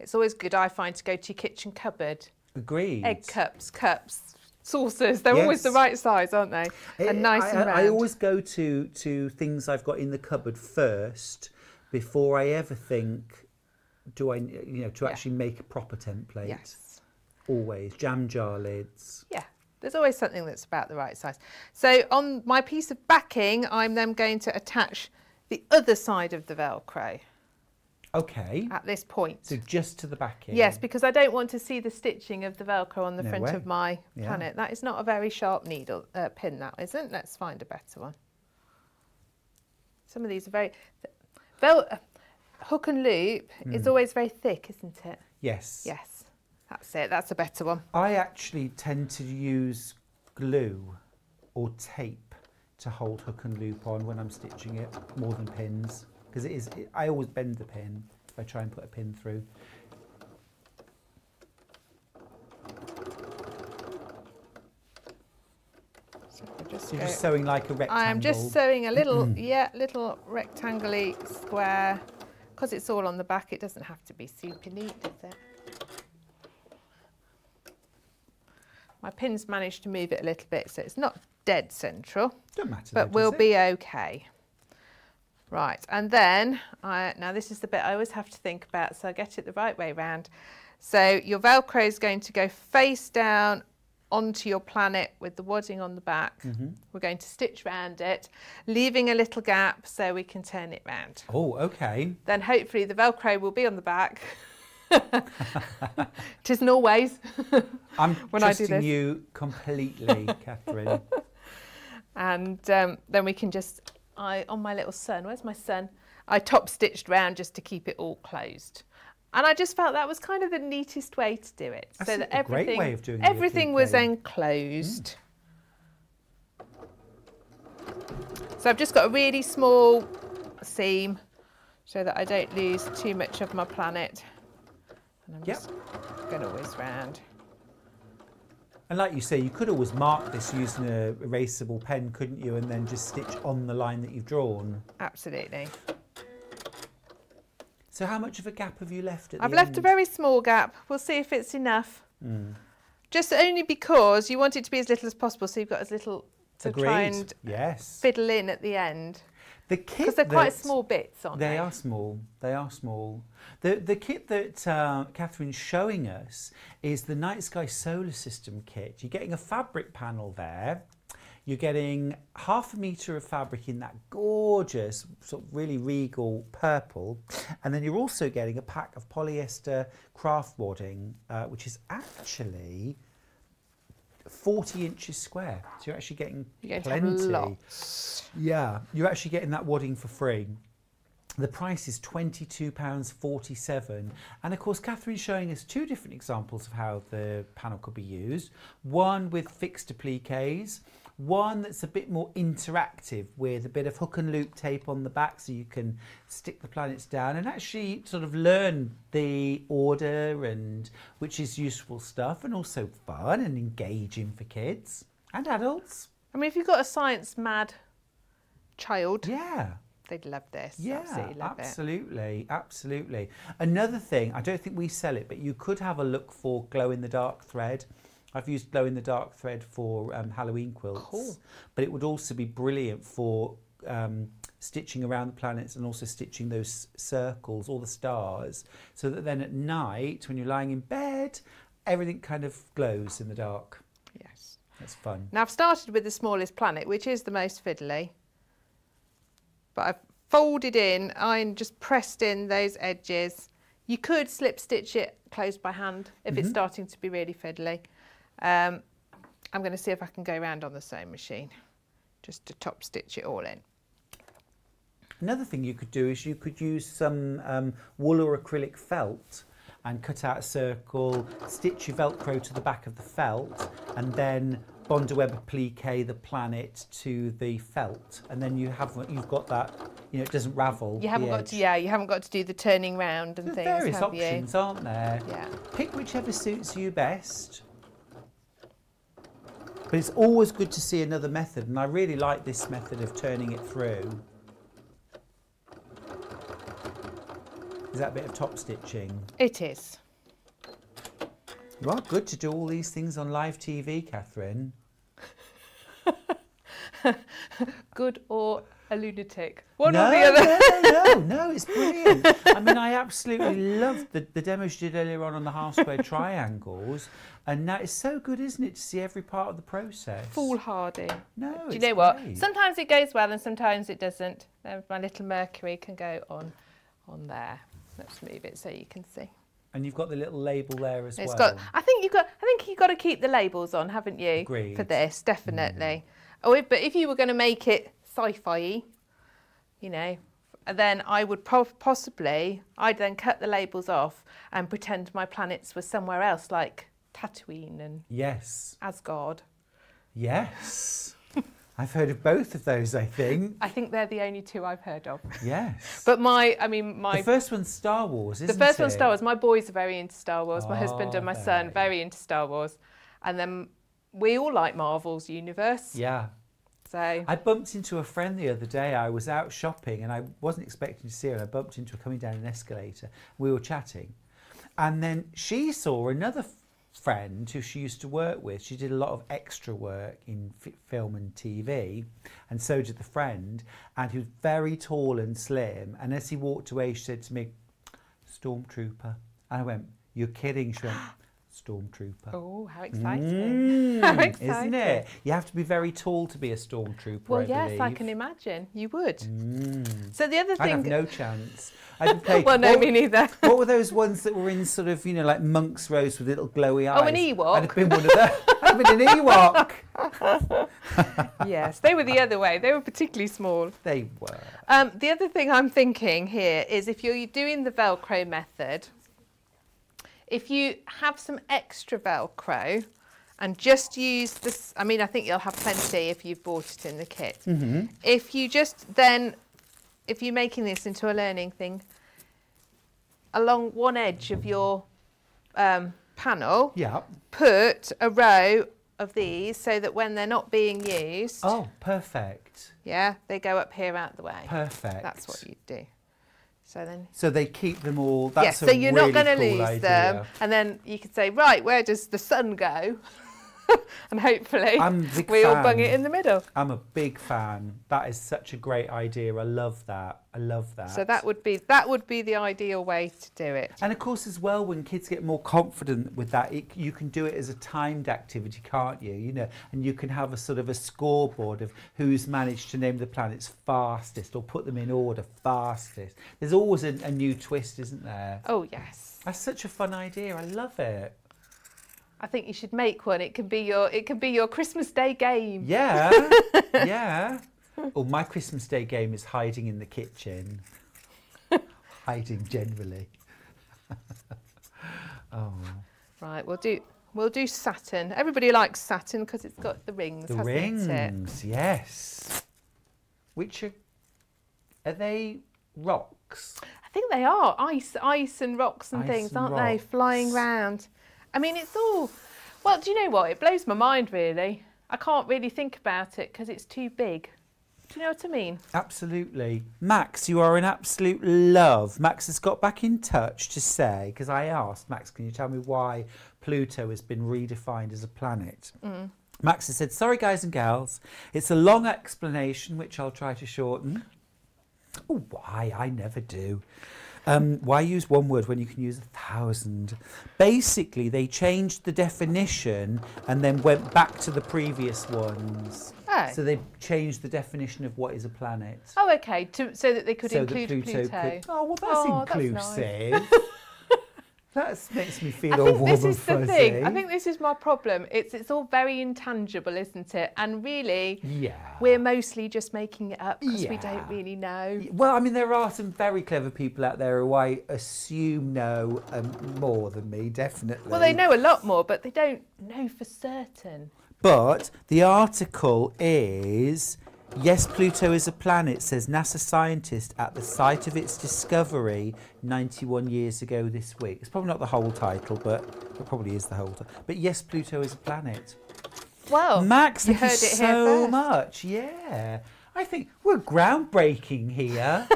It's always good, I find, to go to your kitchen cupboard. Agreed. Egg cups, cups, saucers. They're always the right size, aren't they? I- and nice I, and round. I always go to to things I've got in the cupboard first before I ever think, do I, you know, to actually make a proper template. Yes. Always jam jar lids. Yeah. There's always something that's about the right size. So on my piece of backing, I'm then going to attach the other side of the Velcro Okay. at this point. So just to the back end. Yes, because I don't want to see the stitching of the Velcro on the No front way. of my Yeah. planet. That is not a very sharp needle uh, pin, that isn't. Let's find a better one. Some of these are very... Vel- uh, hook and loop is Hmm. always very thick, isn't it? Yes. Yes, that's it. That's a better one. I actually tend to use glue or tape to hold hook and loop on when I'm stitching it more than pins because it is. It, I always bend the pin if I try and put a pin through. So just So just sewing like a rectangle. I am just sewing a little, mm-hmm. yeah, little rectangular square. Because it's all on the back, it doesn't have to be super neat, does it? My pin's managed to move it a little bit, so it's not dead central, Don't matter. but though, we'll be okay. Right, and then, I, now this is the bit I always have to think about, so I get it the right way round. So your Velcro is going to go face down onto your planet with the wadding on the back. We're going to stitch round it, leaving a little gap so we can turn it round. Oh, okay. Then hopefully the Velcro will be on the back. it isn't always. I'm When I do trusting this. you completely, Katharine. and um, then we can just I on my little sun where's my sun I top stitched round just to keep it all closed. And I just felt that was kind of the neatest way to do it That's so that everything way of doing everything was enclosed. So I've just got a really small seam so that I don't lose too much of my planet. And I'm Yep. just going to whiz round And like you say, you could always mark this using a erasable pen, couldn't you? And then just stitch on the line that you've drawn. absolutely So how much of a gap have you left at I've left a very small gap. We'll see if it's enough. Mm. Just only because you want it to be as little as possible, so you've got as little to try and Yes. fiddle in at the end. The kit Because they're quite small bits, aren't They they? are small. They are small. The the kit that uh, Katharine's showing us is the Night Sky Solar System kit. You're getting a fabric panel there. You're getting half a metre of fabric in that gorgeous, sort of really regal purple. And then you're also getting a pack of polyester craft wadding, uh, which is actually 40 inches square. So you're actually getting You're have plenty. Yeah, you're actually getting that wadding for free. The price is £22.47. And of course, Katharine's showing us two different examples of how the panel could be used. One with fixed appliques, one that's a bit more interactive with a bit of hook and loop tape on the back so you can stick the planets down and actually sort of learn the order and which is useful stuff and also fun and engaging for kids and adults. I mean, if you've got a science mad child, Yeah. they'd love this. Yeah, absolutely love it. absolutely, absolutely. Another thing, I don't think we sell it, but you could have a look for glow in the dark thread. I've used glow in the dark thread for um, Halloween quilts, Cool. but it would also be brilliant for um, stitching around the planets and also stitching those circles or the stars, so that then at night, when you're lying in bed, everything kind of glows in the dark. Yes. That's fun. Now I've started with the smallest planet, which is the most fiddly. But I've folded in and just pressed in those edges. You could slip stitch it closed by hand if it's Mhm. starting to be really fiddly. Um, I'm going to see if I can go around on the sewing machine just to top stitch it all in. Another thing you could do is you could use some um, wool or acrylic felt and cut out a circle, stitch your Velcro to the back of the felt, and then Bondaweb applique the planet to the felt, and then you have you've got that. You know, it doesn't ravel. You haven't got to, yeah, you haven't got to do the turning round and There's things, various options, you? aren't there? Yeah. Pick whichever suits you best. But it's always good to see another method, and I really like this method of turning it through. Is that a bit of top stitching? It is. You are good to do all these things on live TV, Katharine. Good or a lunatic. One no, or the other. no, no, no, it's brilliant. I mean, I absolutely loved the, the demos you did earlier on on the half square triangles, and now it's so good, isn't it, to see every part of the process? Foolhardy. No, Do you know what? great. Sometimes it goes well and sometimes it doesn't. Then my little Mercury can go on on there. Let's move it so you can see. And you've got the little label there as It's well. got. I think you've got. I think you've got to keep the labels on, haven't you? Agreed. For this, definitely. Mm. Oh, if- but if you were going to make it sci-fi, you know, then I would po- possibly. I'd then cut the labels off and pretend my planets were somewhere else, like Tatooine and Yes, Asgard. yes. I've heard of both of those, I think. I think they're the only two I've heard of. Yes. But my, I mean, my the first one's Star Wars, isn't The first one's? Star Wars. My boys are very into Star Wars. My husband and my son very into Star Wars, and then we all like Marvel's universe. Yeah. I bumped into a friend the other day. I was out shopping and I wasn't expecting to see her. I bumped into her coming down an escalator. We were chatting. And then she saw another friend who she used to work with. She did a lot of extra work in film and TV, and so did the friend. And he was very tall and slim. And as he walked away, she said to me, "Stormtrooper." And I went, "You're kidding?" She went, "Stormtrooper." Oh, how exciting! how Mm, exciting! Isn't it? You have to be very tall to be a stormtrooper. Well, I yes, I can imagine. You would. Mm. So the other thing, I'd have no chance. I'd play, well, no, what, me neither. what were those ones that were in sort of, you know, like monk's rose with little glowy eyes? Oh, an Ewok? I'd have been one of those. I'd have been an Ewok. yes, they were the other way. They were particularly small. They were. Um, the other thing I'm thinking here is if you're doing the Velcro method, if you have some extra Velcro and just use this, I mean, I think you'll have plenty if you've bought it in the kit. Mm-hmm. If you just then, if you're making this into a learning thing, along one edge of your um, panel, Yeah. put a row of these so that when they're not being used, Oh, perfect. yeah, they go up here out the way. Perfect. That's what you do. So then, So they keep them all. That's yes, so you're really not going to cool lose them. And then you could say, right, where does the sun go? and hopefully I'm a big we all bung it in the middle. I'm a big fan. That is such a great idea. I love that. I love that. So that would be that would be the ideal way to do it. And of course, as well, when kids get more confident with that, it, you can do it as a timed activity, can't you? You know, and you can have a sort of a scoreboard of who's managed to name the planets fastest or put them in order fastest. There's always a, a new twist, isn't there? Oh yes, That's such a fun idea. I love it. I think you should make one. It can be your it can be your Christmas Day game. Yeah, yeah. Oh, my Christmas Day game is hiding in the kitchen. hiding generally. oh. Right, we'll do we'll do Saturn. Everybody likes Saturn because it's got the rings, The hasn't it? rings, yes. Which are are they rocks? I think they are ice, ice and rocks and Ice things, and aren't they? Flying round. I mean, it's all. Well, do you know what? It blows my mind really. I can't really think about it because it's too big. Do you know what I mean? Absolutely. Max, you are an absolute love. Max has got back in touch to say, because I asked, Max, can you tell me why Pluto has been redefined as a planet? Mm. Max has said, sorry, guys and gals, it's a long explanation, which I'll try to shorten. Oh, why? I never do. Um, why use one word when you can use a thousand? Basically, they changed the definition and then went back to the previous ones. Oh. So they changed the definition of what is a planet. Oh, okay. To, so that they could So include Pluto. could- oh, well, that's Oh, that's inclusive. that makes me feel I all think warm this and is the thing. I think this is my problem. It's it's all very intangible, isn't it? And really, Yeah. we're mostly just making it up because we don't really know. Well, I mean, there are some very clever people out there who I assume know um, more than me, definitely. Well, they know a lot more, but they don't know for certain. But the article is Yes, Pluto is a planet, says NASA scientist at the site of its discovery 91 years ago this week. It's probably not the whole title, but it probably is the whole title. But yes, Pluto is a planet. Well, Max, you thank you heard it here so much. Yeah. I think we're groundbreaking here.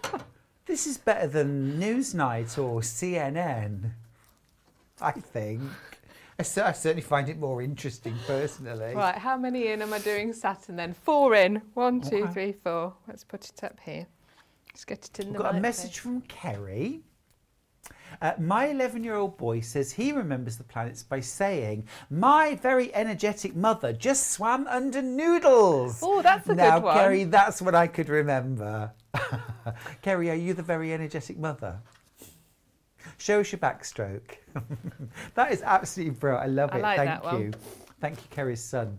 this is better than Newsnight or CNN. I think. I, I certainly find it more interesting personally. Right, how many in am I doing Saturn then? Four in. One, two, three, four. Let's put it up here. Let's get it in We've the got a message place. from Kerry. Uh, my 11 year old boy says he remembers the planets by saying, My very energetic mother just swam under noodles. Oh, that's a now, good one. Now, Kerry, that's what I could remember. Kerry, are you the very energetic mother? Show us your backstroke. that is absolutely brilliant. I love I it. like Thank that one. you. Thank you, Kerry's son.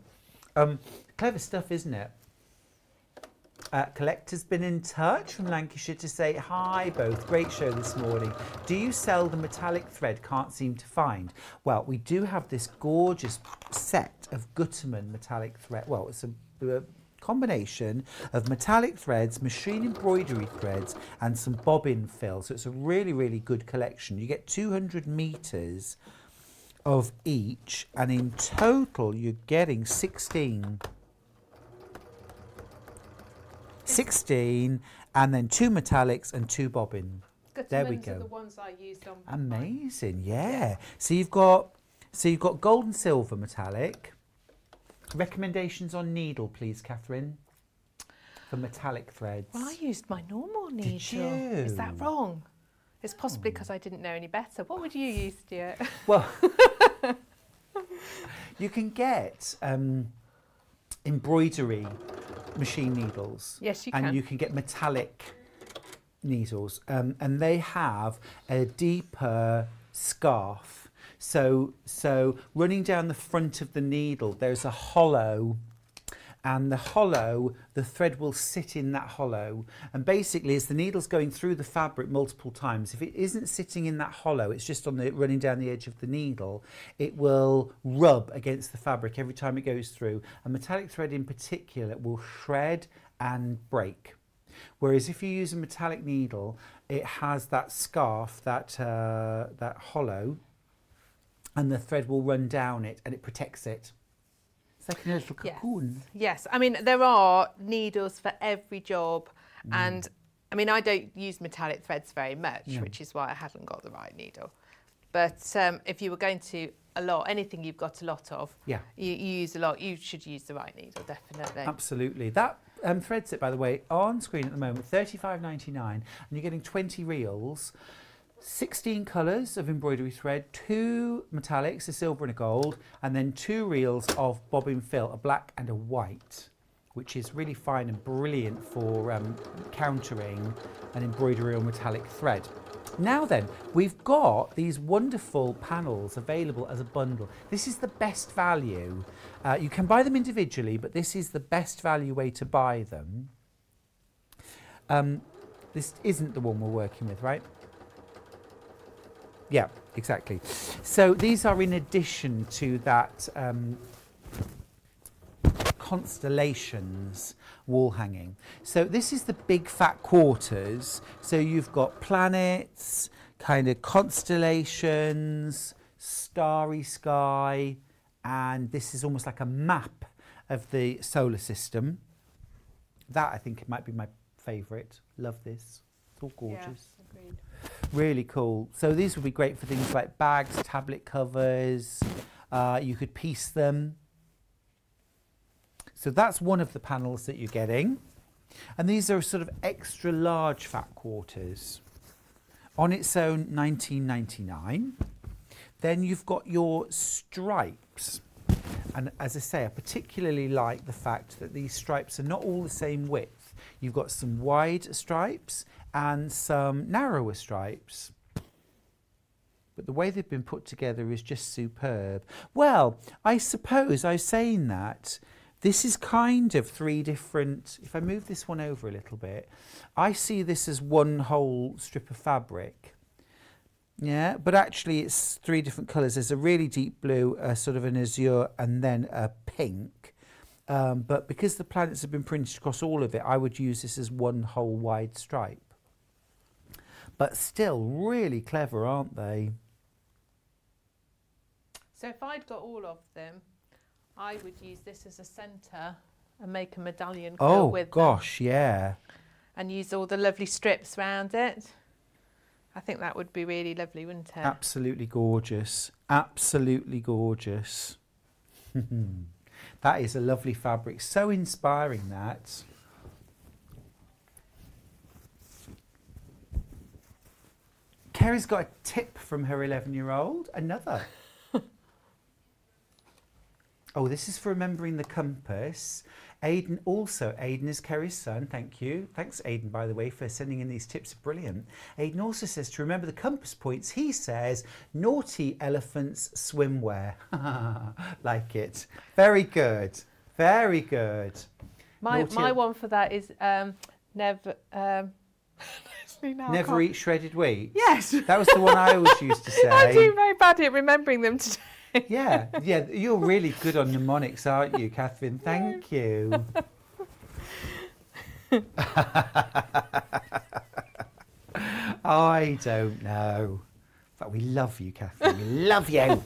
Um, clever stuff, isn't it? Uh, Collector's been in touch from Lancashire to say, Hi both, great show this morning. Do you sell the metallic thread can't seem to find? Well, we do have this gorgeous set of Gütermann metallic thread. Well, it's a, a combination of metallic threads, machine embroidery threads, and some bobbin fill. So it's a really, really good collection. You get 200 metres of each, and in total, you're getting 16. 16 and then two metallics and two bobbin. There we go. the ones I used on Amazing, yeah. So you've got So you've got gold and silver metallic. Recommendations on needle, please, Katharine, for metallic threads. Well, I used my normal needle. Did you? Is that wrong? It's possibly because I didn't know any better. What would you use, Stuart? Well, you can get um, embroidery machine needles. Yes, you and can. And you can get metallic needles, um, and they have a deeper scarf. So, so running down the front of the needle, there's a hollow and the hollow, the thread will sit in that hollow. And basically, as the needle's going through the fabric multiple times, if it isn't sitting in that hollow, it's just on the running down the edge of the needle, it will rub against the fabric every time it goes through. And metallic thread in particular will shred and break. Whereas if you use a metallic needle, it has that scarf, that, uh, that hollow, and the thread will run down it and it protects it. It's like a little Yes. cocoon. Yes, I mean there are needles for every job, and I mean I don't use metallic threads very much, No. which is why I haven't got the right needle. But um, if you were going to a lot, anything you've got a lot of, Yeah. you, you use a lot, you should use the right needle, definitely. Absolutely. That um, thread set, by the way, on screen at the moment, thirty-five ninety-nine, and you're getting twenty reels, sixteen colours of embroidery thread, two metallics, a silver and a gold, and then two reels of bobbin fill, a black and a white, which is really fine and brilliant for um, countering an embroidery or metallic thread. Now then, we've got these wonderful panels available as a bundle. This is the best value. Uh, you can buy them individually, but this is the best value way to buy them. Um, this isn't the one we're working with, right? Yeah, exactly. So these are in addition to that um, constellations wall hanging. So this is the big fat quarters. So you've got planets, kind of constellations, starry sky, and this is almost like a map of the solar system. That I think might be my favourite. Love this. It's all gorgeous. agreed. Really cool. So these would be great for things like bags, tablet covers. Uh, you could piece them. So that's one of the panels that you're getting. And these are sort of extra large fat quarters. On its own, 19.99. Then you've got your stripes. And as I say, I particularly like the fact that these stripes are not all the same width. You've got some wide stripes and some narrower stripes. But the way they've been put together is just superb. Well, I suppose I was saying that this is kind of three different. If I move this one over a little bit, I see this as one whole strip of fabric. Yeah, but actually it's three different colours. There's a really deep blue, a sort of an azure, and then a pink. Um, but because the planets have been printed across all of it, I would use this as one whole wide stripe. But still really clever, aren't they? So if I'd got all of them, I would use this as a centre and make a medallion Oh, with them gosh, yeah. and use all the lovely strips round it. I think that would be really lovely, wouldn't it? Absolutely gorgeous. Absolutely gorgeous. that is a lovely fabric. So inspiring, that. Kerry's got a tip from her 11 year old. Another. oh, this is for remembering the compass. Aidan also, Aidan is Kerry's son, thank you. Thanks, Aidan, by the way, for sending in these tips. Brilliant. Aidan also says to remember the compass points, he says, naughty elephants swimwear. like it. Very good. Very good. My Naughty my one for that is um, never. Um, now Never eat shredded wheat. Yes. That was the one I always used to say. I do very bad at remembering them today. Yeah, yeah, you're really good on mnemonics, aren't you, Katharine? Thank you. I don't know. But we love you, Katharine. We love you.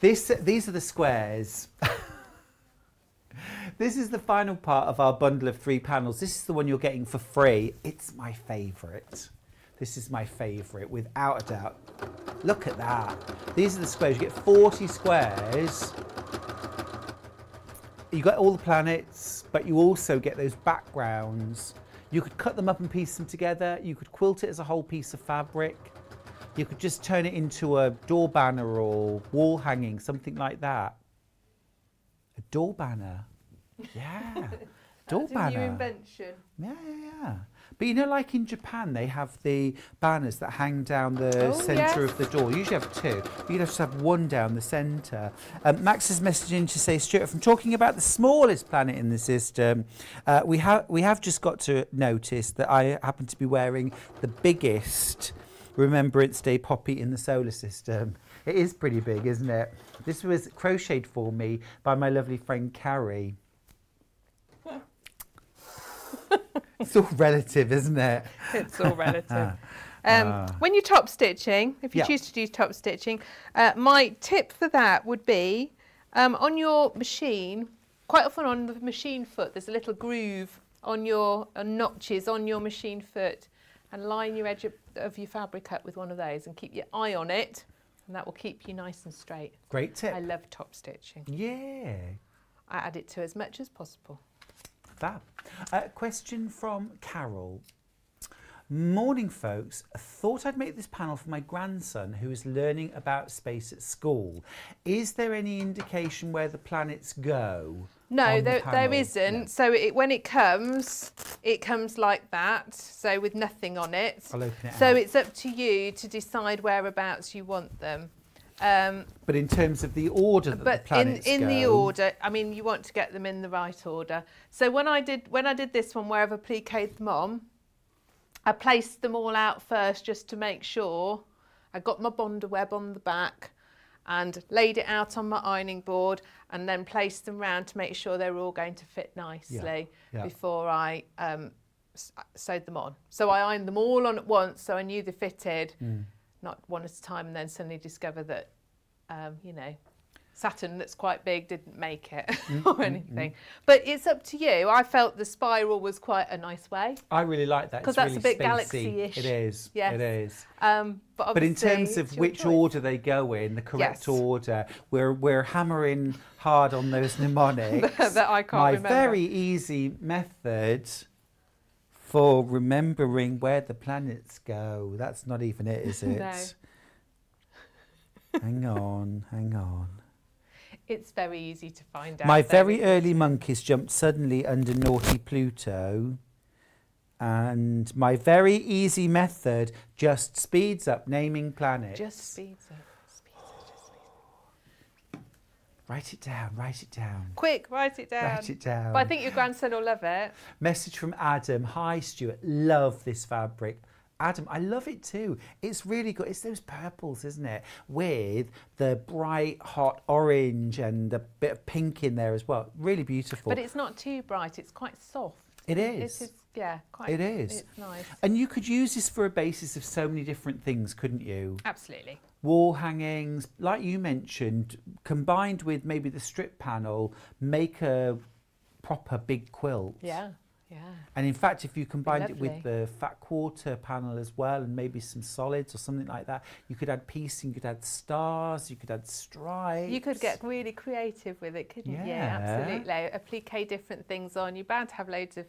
This, these are the squares. this is the final part of our bundle of three panels. This is the one you're getting for free. It's my favourite. This is my favourite, without a doubt. Look at that. These are the squares. You get 40 squares. You get all the planets, but you also get those backgrounds. You could cut them up and piece them together. You could quilt it as a whole piece of fabric. You could just turn it into a door banner or wall hanging, something like that. A door banner. Yeah. door That's banner. a new invention. Yeah, yeah, yeah. But you know, like in Japan, they have the banners that hang down the Oh, centre yes. of the door. You usually have two. But you'd have to have one down the centre. Um, Max is messaging to say, Stuart, from talking about the smallest planet in the system, uh, we have we have just got to notice that I happen to be wearing the biggest Remembrance Day poppy in the solar system. It is pretty big, isn't it? This was crocheted for me by my lovely friend Carrie. It's all relative, isn't it? It's all relative. Um, Ah. when you're top stitching, if you Yeah. choose to do top stitching, uh, my tip for that would be um, on your machine, quite often on the machine foot, there's a little groove on your uh, notches on your machine foot and line your edge of, of your fabric up with one of those and keep your eye on it and that will keep you nice and straight. Great tip. I love top stitching. Yeah. I add it to as much as possible. Fab. Uh, question from Carol. Morning, folks. I thought I'd make this panel for my grandson who is learning about space at school. Is there any indication where the planets go? No, on the there, there isn't. No. So it, when it comes, it comes like that. So with nothing on it. I'll open it so out. it's up to you to decide whereabouts you want them. Um, But in terms of the order that but in, planets in the go- order, I mean, you want to get them in the right order. So when I did when I did this one, where I've appliqued them on, I placed them all out first just to make sure. I got my Bondaweb on the back and laid it out on my ironing board and then placed them round to make sure they were all going to fit nicely yeah. before I um, sewed them on. So I ironed them all on at once so I knew they fitted, Mm. Not one at a time, and then suddenly discover that, um, you know, Saturn that's quite big didn't make it Mm, or anything. But it's up to you. I felt the spiral was quite a nice way. I really like that. Because that's really a bit spacey. galaxy-ish. It is. Yes. It is. Um, but, But in terms of which choice. order they go in, the correct Yes. order, we're we're hammering hard on those mnemonics. That I can't remember. My remember. very easy method for remembering where the planets go. That's not even it, is it? No. hang on, hang on. It's very easy to find out. My though, very early monkeys jumped suddenly under naughty Pluto. And my very easy method just speeds up naming planets. Just. Speeds up, just speeds up. Write it down, write it down. Quick, write it down. Write it down. But I think your grandson will love it. Message from Adam. Hi, Stuart. Love this fabric. Adam, I love it too. It's really good. It's those purples, isn't it? With the bright, hot orange and a bit of pink in there as well. Really beautiful. But it's not too bright. It's quite soft. It is. It is, yeah, quite. It is. It's nice. And you could use this for a basis of so many different things, couldn't you? Absolutely. Wall hangings, like you mentioned, combined with maybe the strip panel, make a proper big quilt. Yeah, yeah. And in fact, if you combined it with the fat quarter panel as well, and maybe some solids or something like that, you could add piecing, you could add stars, you could add stripes. You could get really creative with it, couldn't you? Yeah. absolutely. Applique different things on. You're bound to have loads of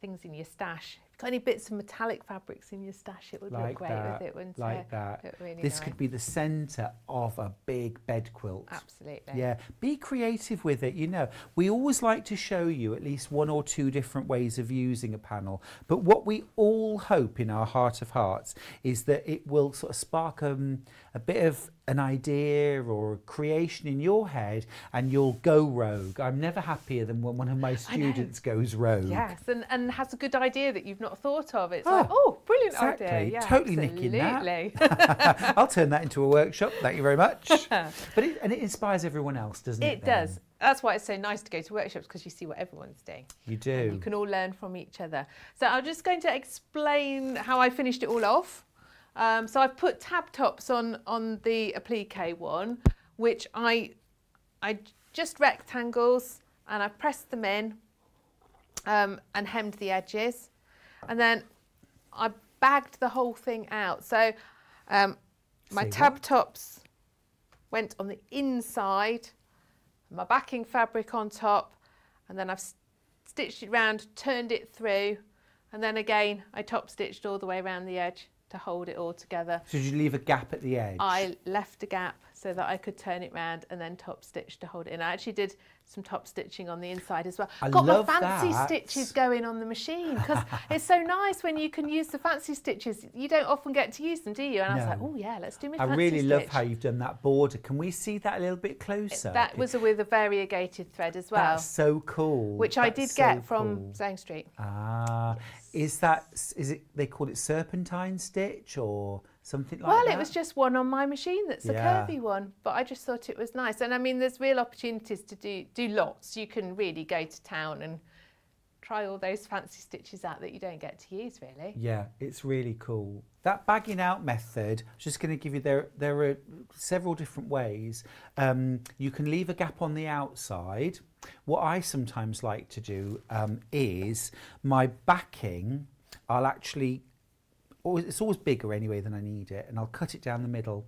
things in your stash. Got any bits of metallic fabrics in your stash, it would look like great that, with it, wouldn't like it? that. Really this nice. could be the centre of a big bed quilt. Absolutely. Yeah, be creative with it. You know, we always like to show you at least one or two different ways of using a panel. But what we all hope in our heart of hearts is that it will sort of spark um, a bit of an idea or a creation in your head and you'll go rogue. I'm never happier than when one of my students goes rogue. Yes, and, and has a good idea that you've not thought of. It's Oh, like, oh, oh brilliant exactly. idea. Yeah, Totally nicking that. I'll turn that into a workshop. Thank you very much. but it, and it inspires everyone else, doesn't it? It does. That's why it's so nice to go to workshops because you see what everyone's doing. You And do. you can all learn from each other. So I'm just going to explain how I finished it all off. Um, so I've put tab tops on on the applique one, which I I just rectangles and I pressed them in um, and hemmed the edges, and then I bagged the whole thing out. So um, my tab tops went on the inside, my backing fabric on top, and then I've s- stitched it round, turned it through, and then again I top stitched all the way around the edge to hold it all together. So did you leave a gap at the edge? I left a gap so that I could turn it round and then top stitch to hold it in. I actually did some top stitching on the inside as well. I Got my fancy that. stitches going on the machine because it's so nice when you can use the fancy stitches. You don't often get to use them, do you? And I was like, oh yeah, let's do my I fancy really stitch. love how you've done that border. Can we see that a little bit closer? That was with a variegated thread as well, That's so cool. which I That's did get so from cool. Sewing Street. Ah, is that is it? They call it serpentine stitch or something like well, that. Well, it was just one on my machine that's a curvy one, but I just thought it was nice. And I mean, there's real opportunities to do do lots. You can really go to town and try all those fancy stitches out that you don't get to use, really. Yeah, it's really cool. That bagging out method, I'm just going to give you there. There are several different ways. Um, you can leave a gap on the outside. What I sometimes like to do um, is my backing. I'll actually, always, it's always bigger anyway than I need it, and I'll cut it down the middle.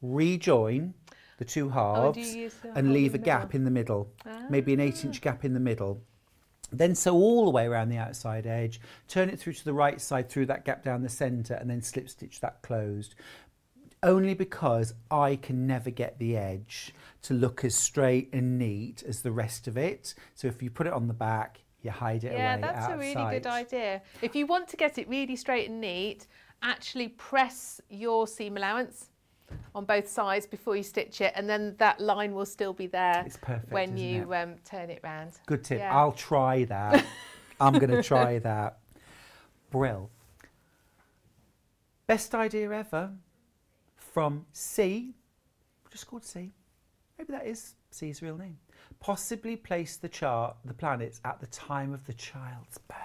Rejoin the two halves use the hole and leave a gap middle? in the middle, maybe an eight-inch gap in the middle. Then sew all the way around the outside edge, turn it through to the right side through that gap down the centre and then slip stitch that closed. Only because I can never get the edge to look as straight and neat as the rest of it. So if you put it on the back, you hide it Yeah, away Yeah, that's a really sight. good idea. If you want to get it really straight and neat, actually press your seam allowance on both sides before you stitch it, and then that line will still be there It's perfect, when you um, turn it round. Good tip. Yeah. I'll try that. I'm going to try that. Brill. Best idea ever from C, just called C. Maybe that is C's real name. Possibly place the chart, the planets at the time of the child's birth.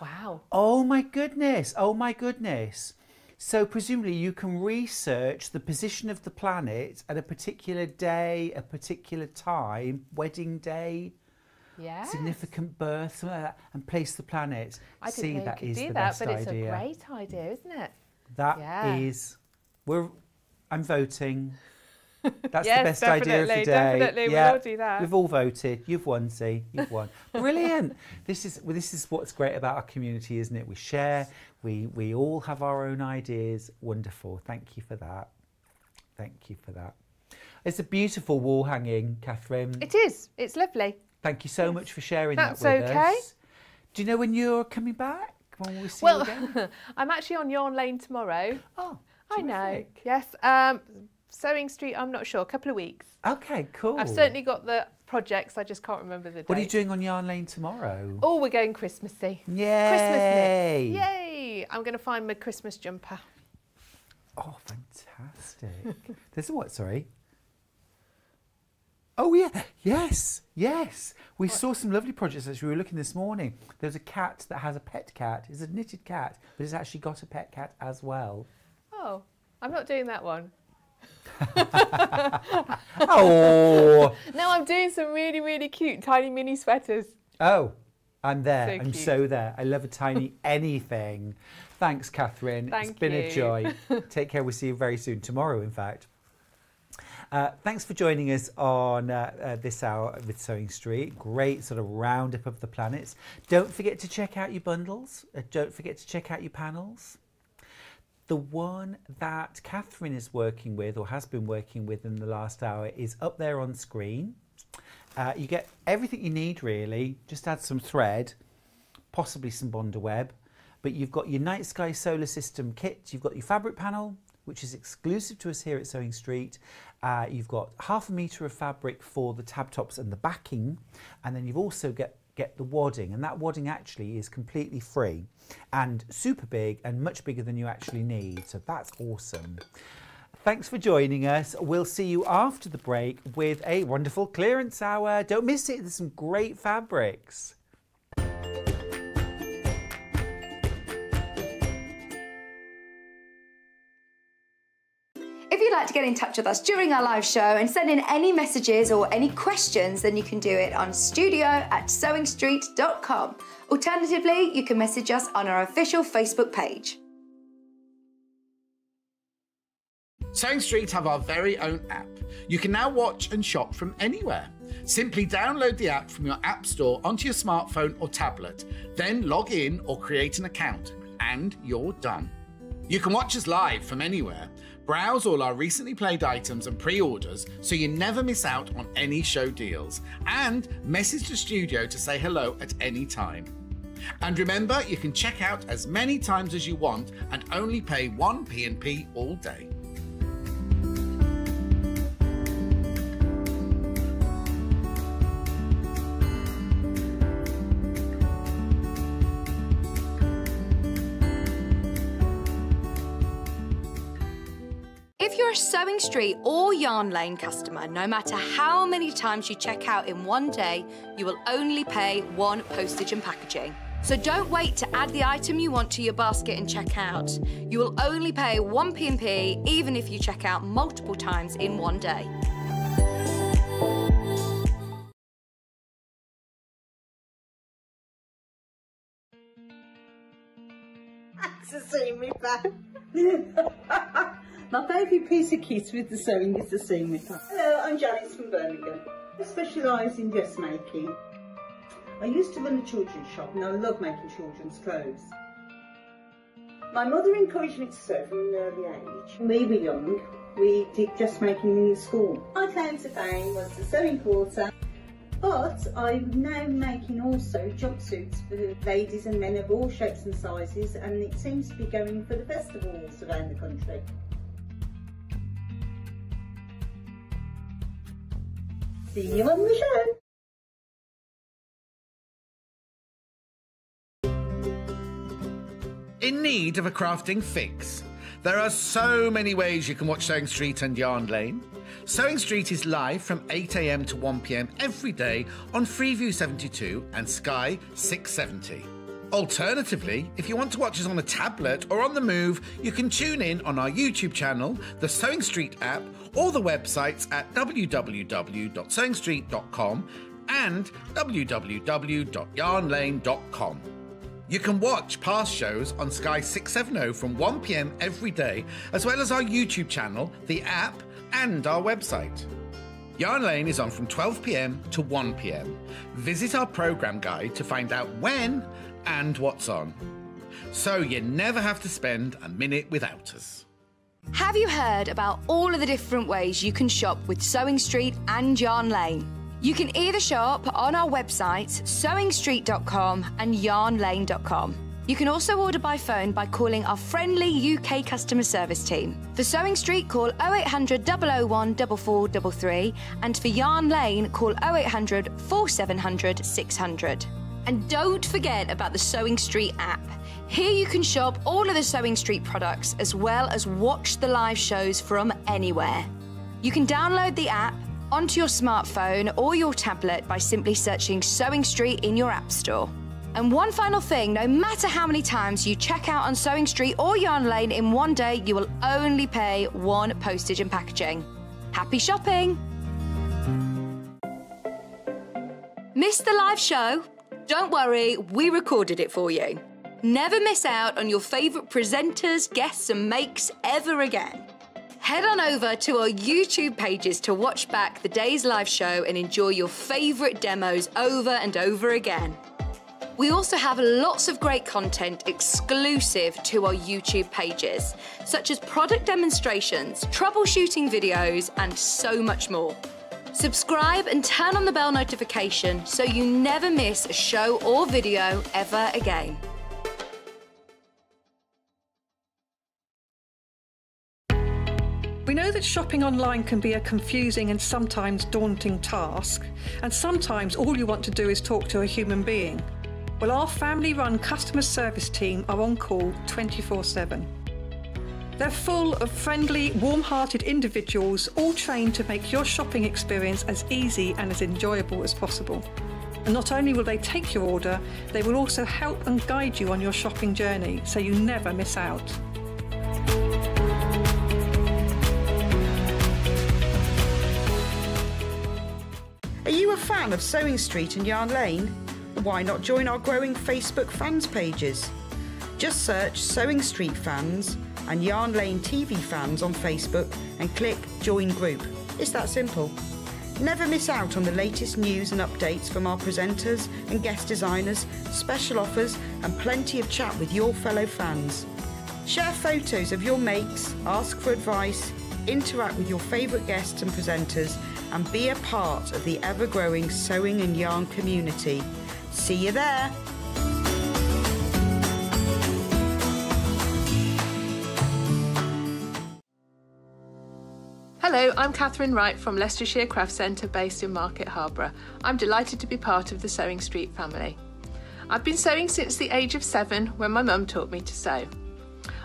Wow. Oh my goodness. Oh my goodness. So presumably you can research the position of the planet at a particular day, a particular time, wedding day, Yeah. significant birth, like and place the planets. I didn't See, know you that could is do the that, but it's idea. a great idea, isn't it? That is, Yeah. we're. I'm voting. That's Yes, the best idea of the definitely, day. definitely, we'll do that. We've all voted. You've won, see. You've won. Brilliant. This is well, this is what's great about our community, isn't it? We share. We we all have our own ideas. Wonderful. Thank you for that. Thank you for that. It's a beautiful wall hanging, Katharine. It is. It's lovely. Thank you so much for sharing That's that with okay. us. Do you know when you're coming back? When we see Well, you again? I'm actually on Yarn Lane tomorrow. Oh, I know. Yes. Um, Sewing Street, I'm not sure. A couple of weeks. Okay, cool. I've certainly got the projects. I just can't remember the What are you doing on Yarn Lane tomorrow? Oh, we're going Christmassy. Yay! Christmas knits. Yay! I'm going to find my Christmas jumper. Oh, fantastic. this is what, sorry? Oh, yeah. Yes. Yes. We saw some lovely projects as we were looking this morning. There's a cat that has a pet cat. It's a knitted cat, but it's actually got a pet cat as well. Oh, I'm not doing that one. Oh. No, I'm doing some really, really cute tiny mini sweaters. Oh, I'm there. So I'm cute. so there. I love a tiny anything. Thanks, Katharine. Thank it's been a joy. Take care. We'll see you very soon. Tomorrow, in fact. Uh, thanks for joining us on uh, uh, this hour with Sewing Street. Great sort of roundup of the planets. Don't forget to check out your bundles. Uh, don't forget to check out your panels. The one that Katharine is working with or has been working with in the last hour is up there on screen. Uh, you get everything you need really. Just add some thread, possibly some Bondaweb. But you've got your Night Sky Solar System kit. You've got your fabric panel, which is exclusive to us here at Sewing Street. Uh, you've got half a metre of fabric for the tab tops and the backing. And then you've also get, get the wadding. And that wadding actually is completely free and super big and much bigger than you actually need. So that's awesome. Thanks for joining us. We'll see you after the break with a wonderful clearance hour. Don't miss it. There's some great fabrics. If you'd like to get in touch with us during our live show and send in any messages or any questions, then you can do it on studio at sewingstreet.com. Alternatively, you can message us on our official Facebook page. Sewing Street have our very own app. You can now watch and shop from anywhere. Simply download the app from your App Store onto your smartphone or tablet, then log in or create an account, and you're done. You can watch us live from anywhere, browse all our recently played items and pre orders so you never miss out on any show deals, and message the studio to say hello at any time. And remember, you can check out as many times as you want and only pay one P&P all day. If Sewing Street or Yarn Lane customer, no matter how many times you check out in one day, you will only pay one postage and packaging. So don't wait to add the item you want to your basket and check out. You will only pay one P&P even if you check out multiple times in one day. see me back. My favourite piece of kit with the sewing is the seam ripper. Hello, I'm Janice from Birmingham. I specialise in dressmaking. I used to run a children's shop and I love making children's clothes. My mother encouraged me to sew from an early age. When we were young, we did dressmaking in school. My claim to fame was the sewing quarter but I'm now making also jumpsuits for ladies and men of all shapes and sizes and it seems to be going for the festivals around the country. See you on the show! In need of a crafting fix? There are so many ways you can watch Sewing Street and Yarn Lane. Sewing Street is live from 8am to 1pm every day on Freeview 72 and Sky 670. Alternatively, if you want to watch us on a tablet or on the move, you can tune in on our YouTube channel, the Sewing Street app, or the websites at www.sewingstreet.com and www.yarnlane.com. You can watch past shows on Sky 670 from 1pm every day, as well as our YouTube channel, the app, and our website. Yarn Lane is on from 12pm to 1pm. Visit our programme guide to find out when and what's on. So you never have to spend a minute without us. Have you heard about all of the different ways you can shop with Sewing Street and Yarn Lane? You can either shop on our websites, sewingstreet.com and yarnlane.com. You can also order by phone by calling our friendly UK customer service team. For Sewing Street, call 0800 001 4433 and for Yarn Lane, call 0800 4700 600. And don't forget about the Sewing Street app. Here you can shop all of the Sewing Street products as well as watch the live shows from anywhere. You can download the app onto your smartphone or your tablet by simply searching Sewing Street in your App Store. And one final thing no matter how many times you check out on Sewing Street or Yarn Lane in one day, you will only pay one postage and packaging. Happy shopping! Missed the live show? Don't worry, we recorded it for you. Never miss out on your favourite presenters, guests, and makes ever again. Head on over to our YouTube pages to watch back the day's live show and enjoy your favourite demos over and over again. We also have lots of great content exclusive to our YouTube pages, such as product demonstrations, troubleshooting videos, and so much more. Subscribe and turn on the bell notification so you never miss a show or video ever again. We know that shopping online can be a confusing and sometimes daunting task, and sometimes all you want to do is talk to a human being. Well, our family run customer service team are on call 24 7. They're full of friendly, warm hearted individuals, all trained to make your shopping experience as easy and as enjoyable as possible. And not only will they take your order, they will also help and guide you on your shopping journey so you never miss out. Are you a fan of Sewing Street and Yarn Lane? Why not join our growing Facebook fans pages? Just search Sewing Street Fans and Yarn Lane TV Fans on Facebook and click Join Group. It's that simple. Never miss out on the latest news and updates from our presenters and guest designers, special offers, and plenty of chat with your fellow fans. Share photos of your makes, ask for advice, interact with your favourite guests and presenters, and be a part of the ever growing sewing and yarn community. See you there! Hello, I'm Katharine Wright from Leicestershire Craft Centre based in Market Harborough. I'm delighted to be part of the Sewing Street family. I've been sewing since the age of seven when my mum taught me to sew.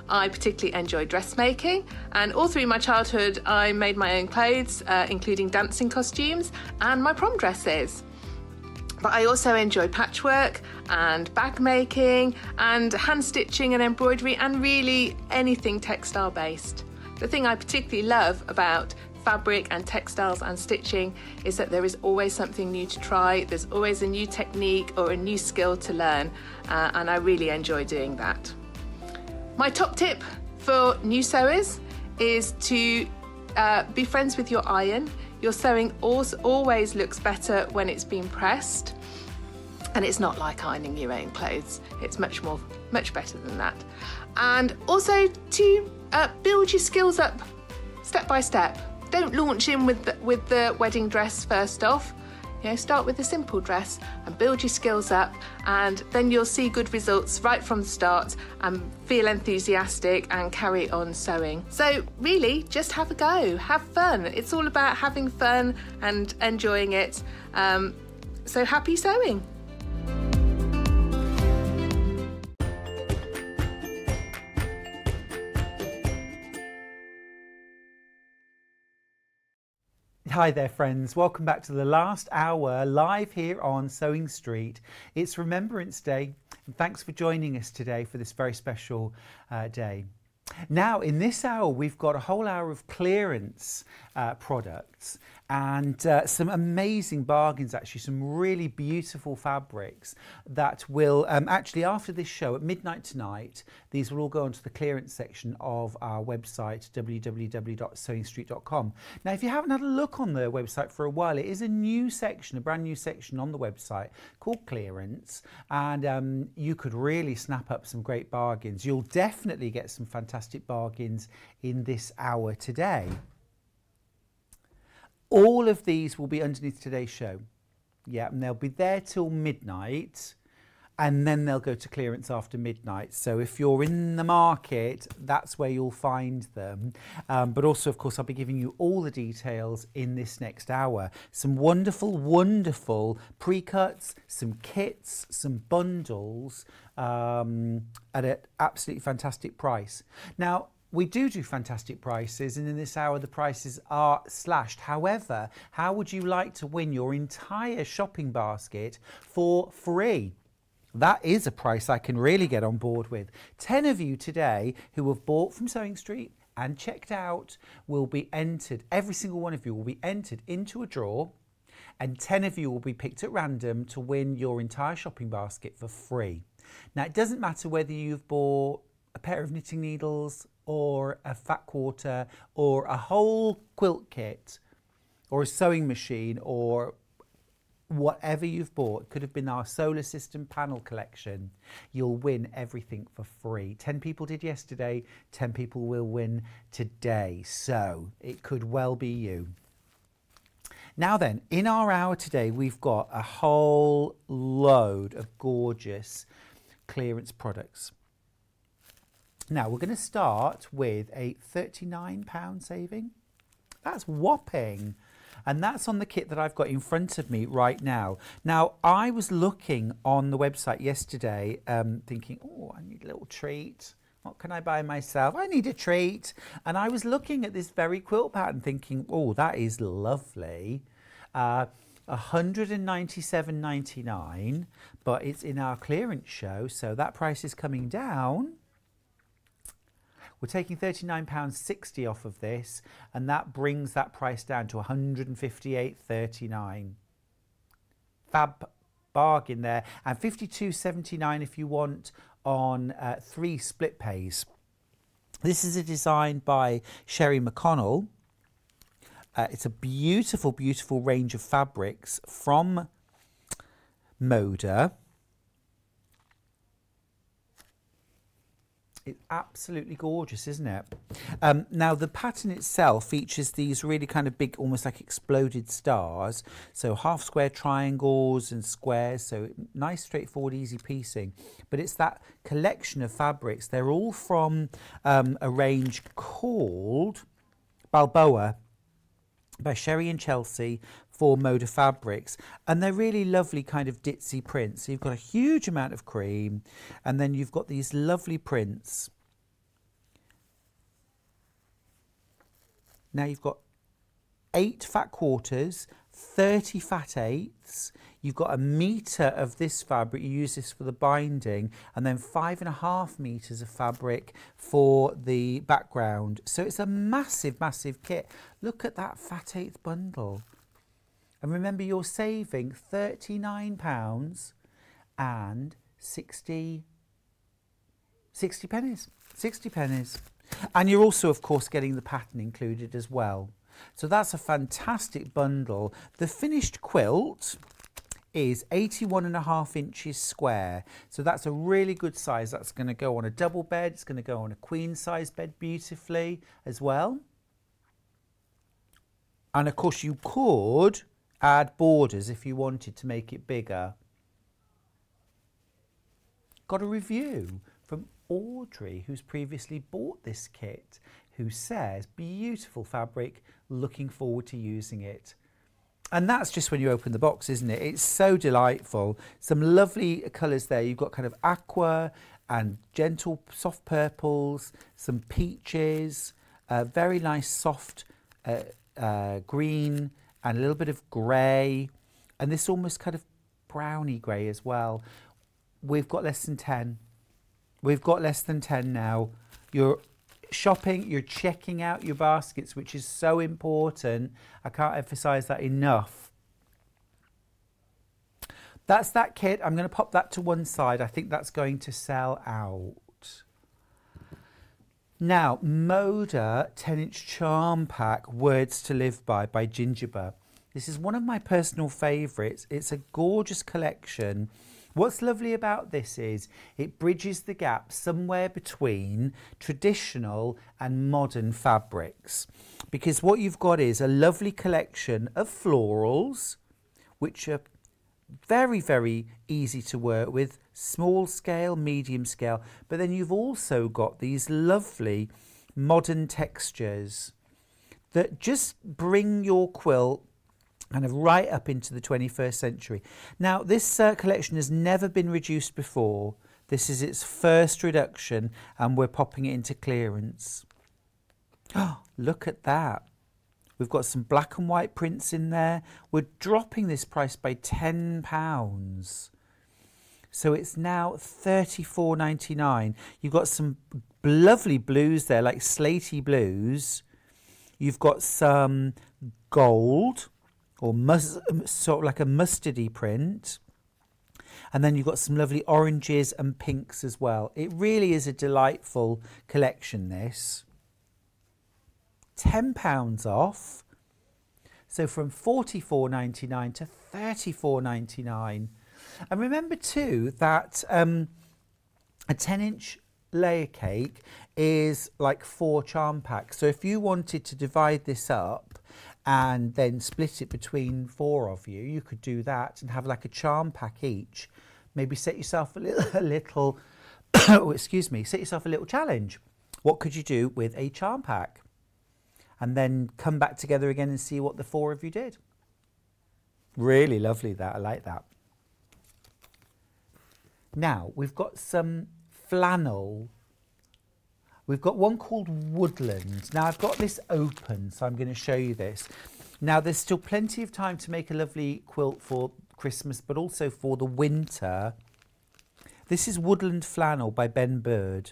I particularly enjoy dressmaking, and all through my childhood, I made my own clothes, uh, including dancing costumes and my prom dresses. But I also enjoy patchwork and bag making and hand stitching and embroidery and really anything textile based. The thing I particularly love about fabric and textiles and stitching is that there is always something new to try, there's always a new technique or a new skill to learn, uh, and I really enjoy doing that. My top tip for new sewers is to uh, be friends with your iron. Your sewing always looks better when it's been pressed. And it's not like ironing your own clothes. It's much more, much better than that. And also to uh, build your skills up step by step. Don't launch in with the, with the wedding dress first off. You know, start with a simple dress and build your skills up, and then you'll see good results right from the start and feel enthusiastic and carry on sewing. So, really, just have a go, have fun. It's all about having fun and enjoying it. Um, so, happy sewing. Hi there, friends. Welcome back to the last hour live here on Sewing Street. It's Remembrance Day, and thanks for joining us today for this very special uh, day. Now, in this hour, we've got a whole hour of clearance uh, products and uh, some amazing bargains, actually, some really beautiful fabrics that will um, actually, after this show at midnight tonight, these will all go onto the clearance section of our website, www.sewingstreet.com. Now, if you haven't had a look on the website for a while, it is a new section, a brand new section on the website called clearance, and um, you could really snap up some great bargains. You'll definitely get some fantastic bargains in this hour today. All of these will be underneath today's show. Yeah, and they'll be there till midnight and then they'll go to clearance after midnight. So if you're in the market, that's where you'll find them. Um, but also, of course, I'll be giving you all the details in this next hour. Some wonderful, wonderful pre-cuts, some kits, some bundles um, at an absolutely fantastic price. Now, we do do fantastic prices, and in this hour, the prices are slashed. However, how would you like to win your entire shopping basket for free? That is a price I can really get on board with. 10 of you today who have bought from Sewing Street and checked out will be entered, every single one of you will be entered into a draw, and 10 of you will be picked at random to win your entire shopping basket for free. Now, it doesn't matter whether you've bought a pair of knitting needles, or a fat quarter or a whole quilt kit or a sewing machine or whatever you've bought. Could have been our solar system panel collection. You'll win everything for free. 10 people did yesterday. 10 people will win today. So it could well be you. Now then in our hour today we've got a whole load of gorgeous clearance products now we're going to start with a £39 saving. That's whopping. And that's on the kit that I've got in front of me right now. Now, I was looking on the website yesterday um, thinking, oh, I need a little treat. What can I buy myself? I need a treat. And I was looking at this very quilt pattern thinking, oh, that is lovely. Uh, 197.99 but it's in our clearance show so that price is coming down we're taking £39.60 off of this, and that brings that price down to 158.39. fab bargain there. And 52.79 if you want on uh, three split pays. This is a design by Sherri McConnell. Uh, it's a beautiful, beautiful range of fabrics from Moda. It's absolutely gorgeous, isn't it? Um, now, the pattern itself features these really kind of big, almost like exploded stars. So half square triangles and squares. So nice, straightforward, easy piecing. But it's that collection of fabrics. They're all from um, a range called Balboa by Sherri and Chelsea for Moda Fabrics. And they're really lovely kind of ditzy prints. So you've got a huge amount of cream and then you've got these lovely prints. Now you've got eight fat quarters, 30 fat eighths. You've got a metre of this fabric. You use this for the binding and then five and a half metres of fabric for the background. So it's a massive, massive kit. Look at that fat eighth bundle. And remember, you're saving £39 and 60, 60 pennies. 60 pennies. And you're also, of course, getting the pattern included as well. So that's a fantastic bundle. The finished quilt is 81 and a half inches square. So that's a really good size. That's going to go on a double bed. It's going to go on a queen size bed beautifully as well. And of course you could add borders if you wanted to make it bigger. Got a review from Audrey, who's previously bought this kit, who says, beautiful fabric, looking forward to using it. And that's just when you open the box, isn't it? It's so delightful. Some lovely colours there. You've got kind of aqua and gentle soft purples, some peaches, uh, very nice soft uh, uh, green, and a little bit of grey and this almost kind of browny grey as well. We've got less than 10. We've got less than 10 now. You're shopping, you're checking out your baskets, which is so important. I can't emphasize that enough. That's that kit. I'm going to pop that to one side. I think that's going to sell out. Now, Moda 10 inch charm pack, Words to Live By by Gingiber. This is one of my personal favourites. It's a gorgeous collection. What's lovely about this is it bridges the gap somewhere between traditional and modern fabrics. Because what you've got is a lovely collection of florals, which are very, very easy to work with, small scale, medium scale, but then you've also got these lovely modern textures that just bring your quilt kind of right up into the 21st century. Now, this uh, collection has never been reduced before. This is its first reduction and we're popping it into clearance. Oh, look at that. We've got some black and white prints in there. We're dropping this price by £10. So it's now $34.99. You've got some lovely blues there, like slaty blues. You've got some gold or mus- um, sort of like a mustardy print. And then you've got some lovely oranges and pinks as well. It really is a delightful collection, this. £10 off. So from $44.99 to $34.99. And remember too that um, a 10 inch layer cake is like four charm packs. So if you wanted to divide this up and then split it between four of you, you could do that and have like a charm pack each. Maybe set yourself a little, a little oh, excuse me, set yourself a little challenge. What could you do with a charm pack? And then come back together again and see what the four of you did. Really lovely that, I like that. Now, we've got some flannel We've got one called Woodland. Now I've got this open, so I'm going to show you this. Now there's still plenty of time to make a lovely quilt for Christmas, but also for the winter. This is Woodland Flannel by Ben Bird.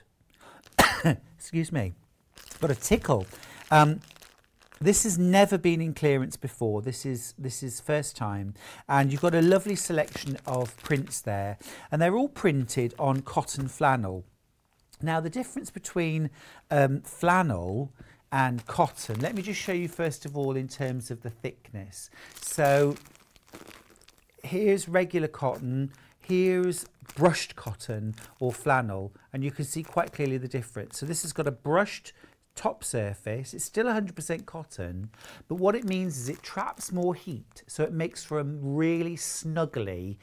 Excuse me. Got a tickle. Um, This has never been in clearance before. This is this is first time, and you've got a lovely selection of prints there, and they're all printed on cotton flannel. Now the difference between um, flannel and cotton. Let me just show you first of all in terms of the thickness. So here's regular cotton, here's brushed cotton or flannel, and you can see quite clearly the difference. So this has got a brushed top surface. It's still 100% cotton, but what it means is it traps more heat, so it makes for a really snuggly,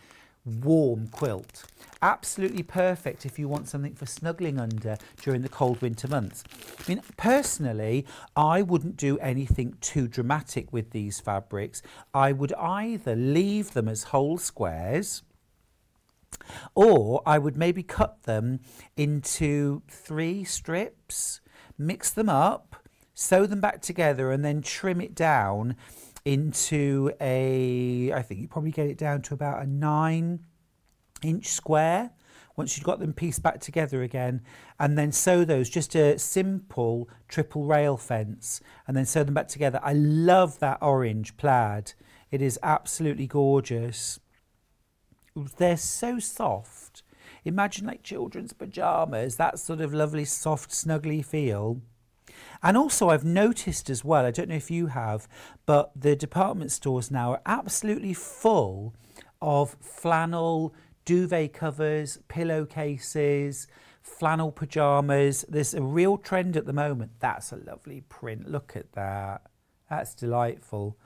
warm quilt. Absolutely perfect if you want something for snuggling under during the cold winter months. I mean, personally, I wouldn't do anything too dramatic with these fabrics. I would either leave them as whole squares, or I would maybe cut them into three strips mix them up, sew them back together, and then trim it down into a, I think you probably get it down to about a nine inch square once you've got them pieced back together again. And then sew those just a simple triple rail fence and then sew them back together. I love that orange plaid. It is absolutely gorgeous. They're so soft Imagine like children's pajamas, that sort of lovely, soft, snuggly feel. And also, I've noticed as well, I don't know if you have, but the department stores now are absolutely full of flannel duvet covers, pillowcases, flannel pajamas. There's a real trend at the moment. That's a lovely print. Look at that. That's delightful.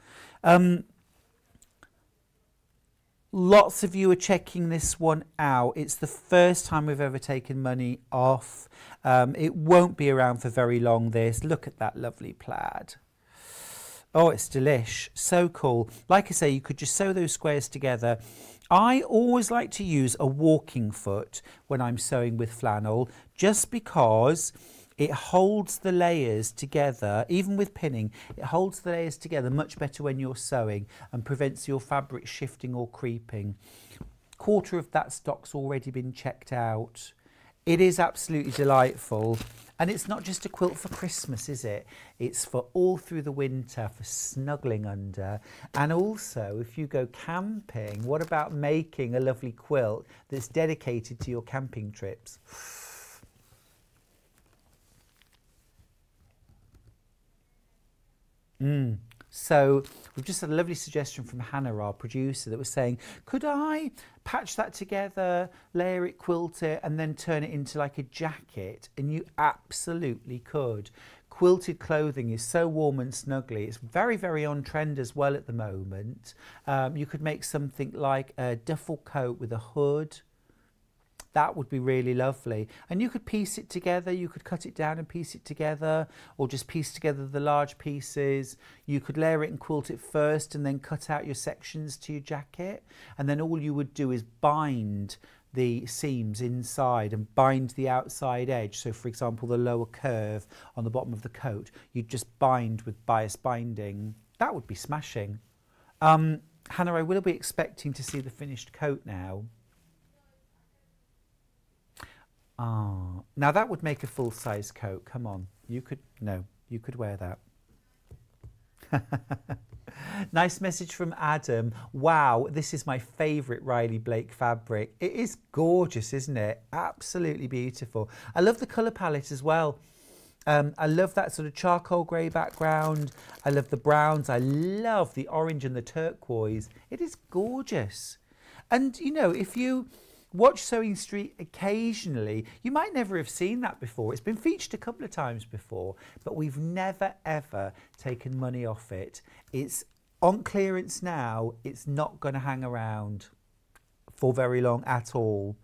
Um, Lots of you are checking this one out. It's the first time we've ever taken money off. Um, it won't be around for very long, this. Look at that lovely plaid. Oh, it's delish. So cool. Like I say, you could just sew those squares together. I always like to use a walking foot when I'm sewing with flannel, just because it holds the layers together, even with pinning, it holds the layers together much better when you're sewing and prevents your fabric shifting or creeping. Quarter of that stock's already been checked out. It is absolutely delightful. And it's not just a quilt for Christmas, is it? It's for all through the winter, for snuggling under. And also, if you go camping, what about making a lovely quilt that's dedicated to your camping trips? Mm. So we've just had a lovely suggestion from Hannah, our producer, that was saying, could I patch that together, layer it, quilt it, and then turn it into like a jacket? And you absolutely could. Quilted clothing is so warm and snuggly. It's very, very on trend as well at the moment. Um, you could make something like a duffel coat with a hood that would be really lovely. And you could piece it together, you could cut it down and piece it together, or just piece together the large pieces. You could layer it and quilt it first and then cut out your sections to your jacket. And then all you would do is bind the seams inside and bind the outside edge. So for example, the lower curve on the bottom of the coat, you'd just bind with bias binding. That would be smashing. Um, Hannah, I will be expecting to see the finished coat now. Ah, now that would make a full size coat. Come on, you could, no, you could wear that. nice message from Adam. Wow, this is my favourite Riley Blake fabric. It is gorgeous, isn't it? Absolutely beautiful. I love the colour palette as well. Um, I love that sort of charcoal grey background. I love the browns. I love the orange and the turquoise. It is gorgeous. And, you know, if you Watch Sewing Street occasionally. You might never have seen that before. It's been featured a couple of times before, but we've never ever taken money off it. It's on clearance now. It's not going to hang around for very long at all.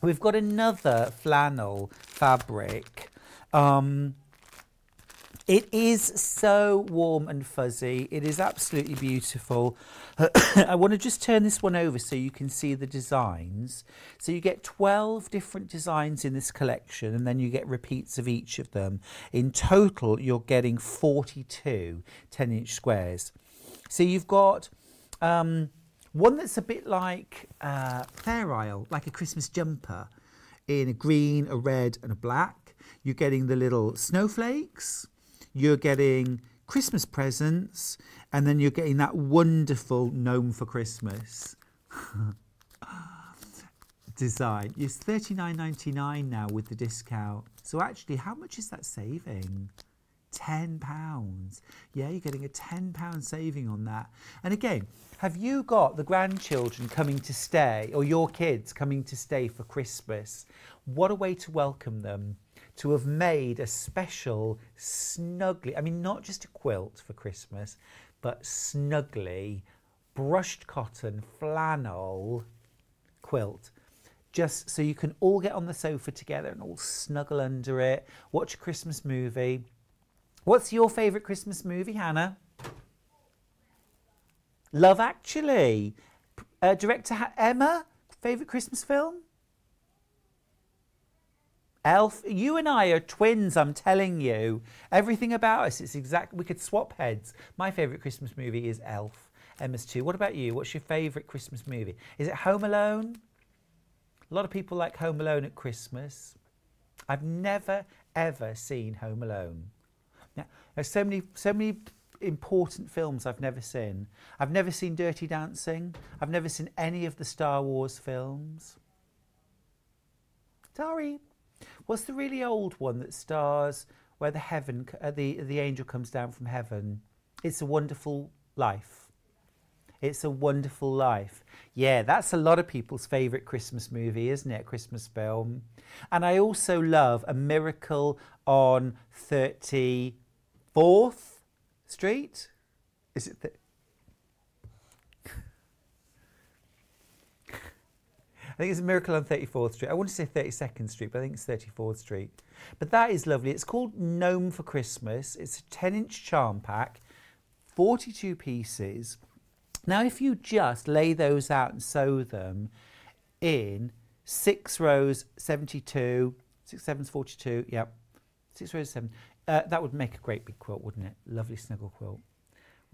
We've got another flannel fabric. Um, it is so warm and fuzzy. It is absolutely beautiful. I want to just turn this one over so you can see the designs. So you get 12 different designs in this collection and then you get repeats of each of them. In total, you're getting 42 10 inch squares. So you've got um, one that's a bit like uh, Fair Isle, like a Christmas jumper in a green, a red and a black. You're getting the little snowflakes you're getting Christmas presents, and then you're getting that wonderful gnome for Christmas design. It's thirty nine ninety nine now with the discount. So actually, how much is that saving? ten pounds. Yeah, you're getting a ten pound saving on that. And again, have you got the grandchildren coming to stay, or your kids coming to stay for Christmas? What a way to welcome them to have made a special snugly, I mean, not just a quilt for Christmas, but snugly brushed cotton flannel quilt. Just so you can all get on the sofa together and all snuggle under it, watch a Christmas movie. What's your favourite Christmas movie, Hannah? Love Actually. Uh, director Emma, favourite Christmas film? Elf, you and I are twins, I'm telling you. Everything about us, it's exact. We could swap heads. My favourite Christmas movie is Elf. Emma's too. What about you? What's your favourite Christmas movie? Is it Home Alone? A lot of people like Home Alone at Christmas. I've never ever seen Home Alone. Now, there's so many, so many important films I've never seen. I've never seen Dirty Dancing. I've never seen any of the Star Wars films. Sorry. What's the really old one that stars where the heaven, uh, the the angel comes down from heaven? It's a Wonderful Life. It's a Wonderful Life. Yeah, that's a lot of people's favourite Christmas movie, isn't it? Christmas film. And I also love A Miracle on 34th Street. Is it? Th- I think it's a Miracle on 34th Street. I want to say 32nd Street, but I think it's 34th Street. But that is lovely. It's called Gnome for Christmas. It's a 10 inch charm pack, 42 pieces. Now, if you just lay those out and sew them in six rows, 72, six sevens, 42, yep, six rows, seven, uh, that would make a great big quilt, wouldn't it? Lovely snuggle quilt.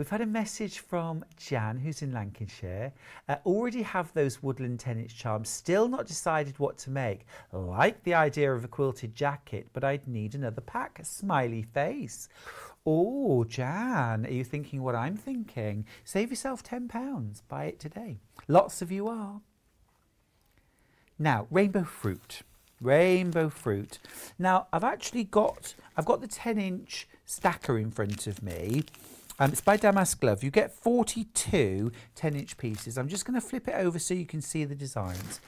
We've had a message from Jan, who's in Lancashire. Uh, already have those woodland 10 inch charms, still not decided what to make. Like the idea of a quilted jacket, but I'd need another pack. Smiley face. Oh, Jan, are you thinking what I'm thinking? Save yourself £10. Buy it today. Lots of you are. Now, rainbow fruit. Rainbow fruit. Now, I've actually got, I've got the 10 inch stacker in front of me. Um, it's by Damask Love. You get 42 10 inch pieces. I'm just going to flip it over so you can see the designs.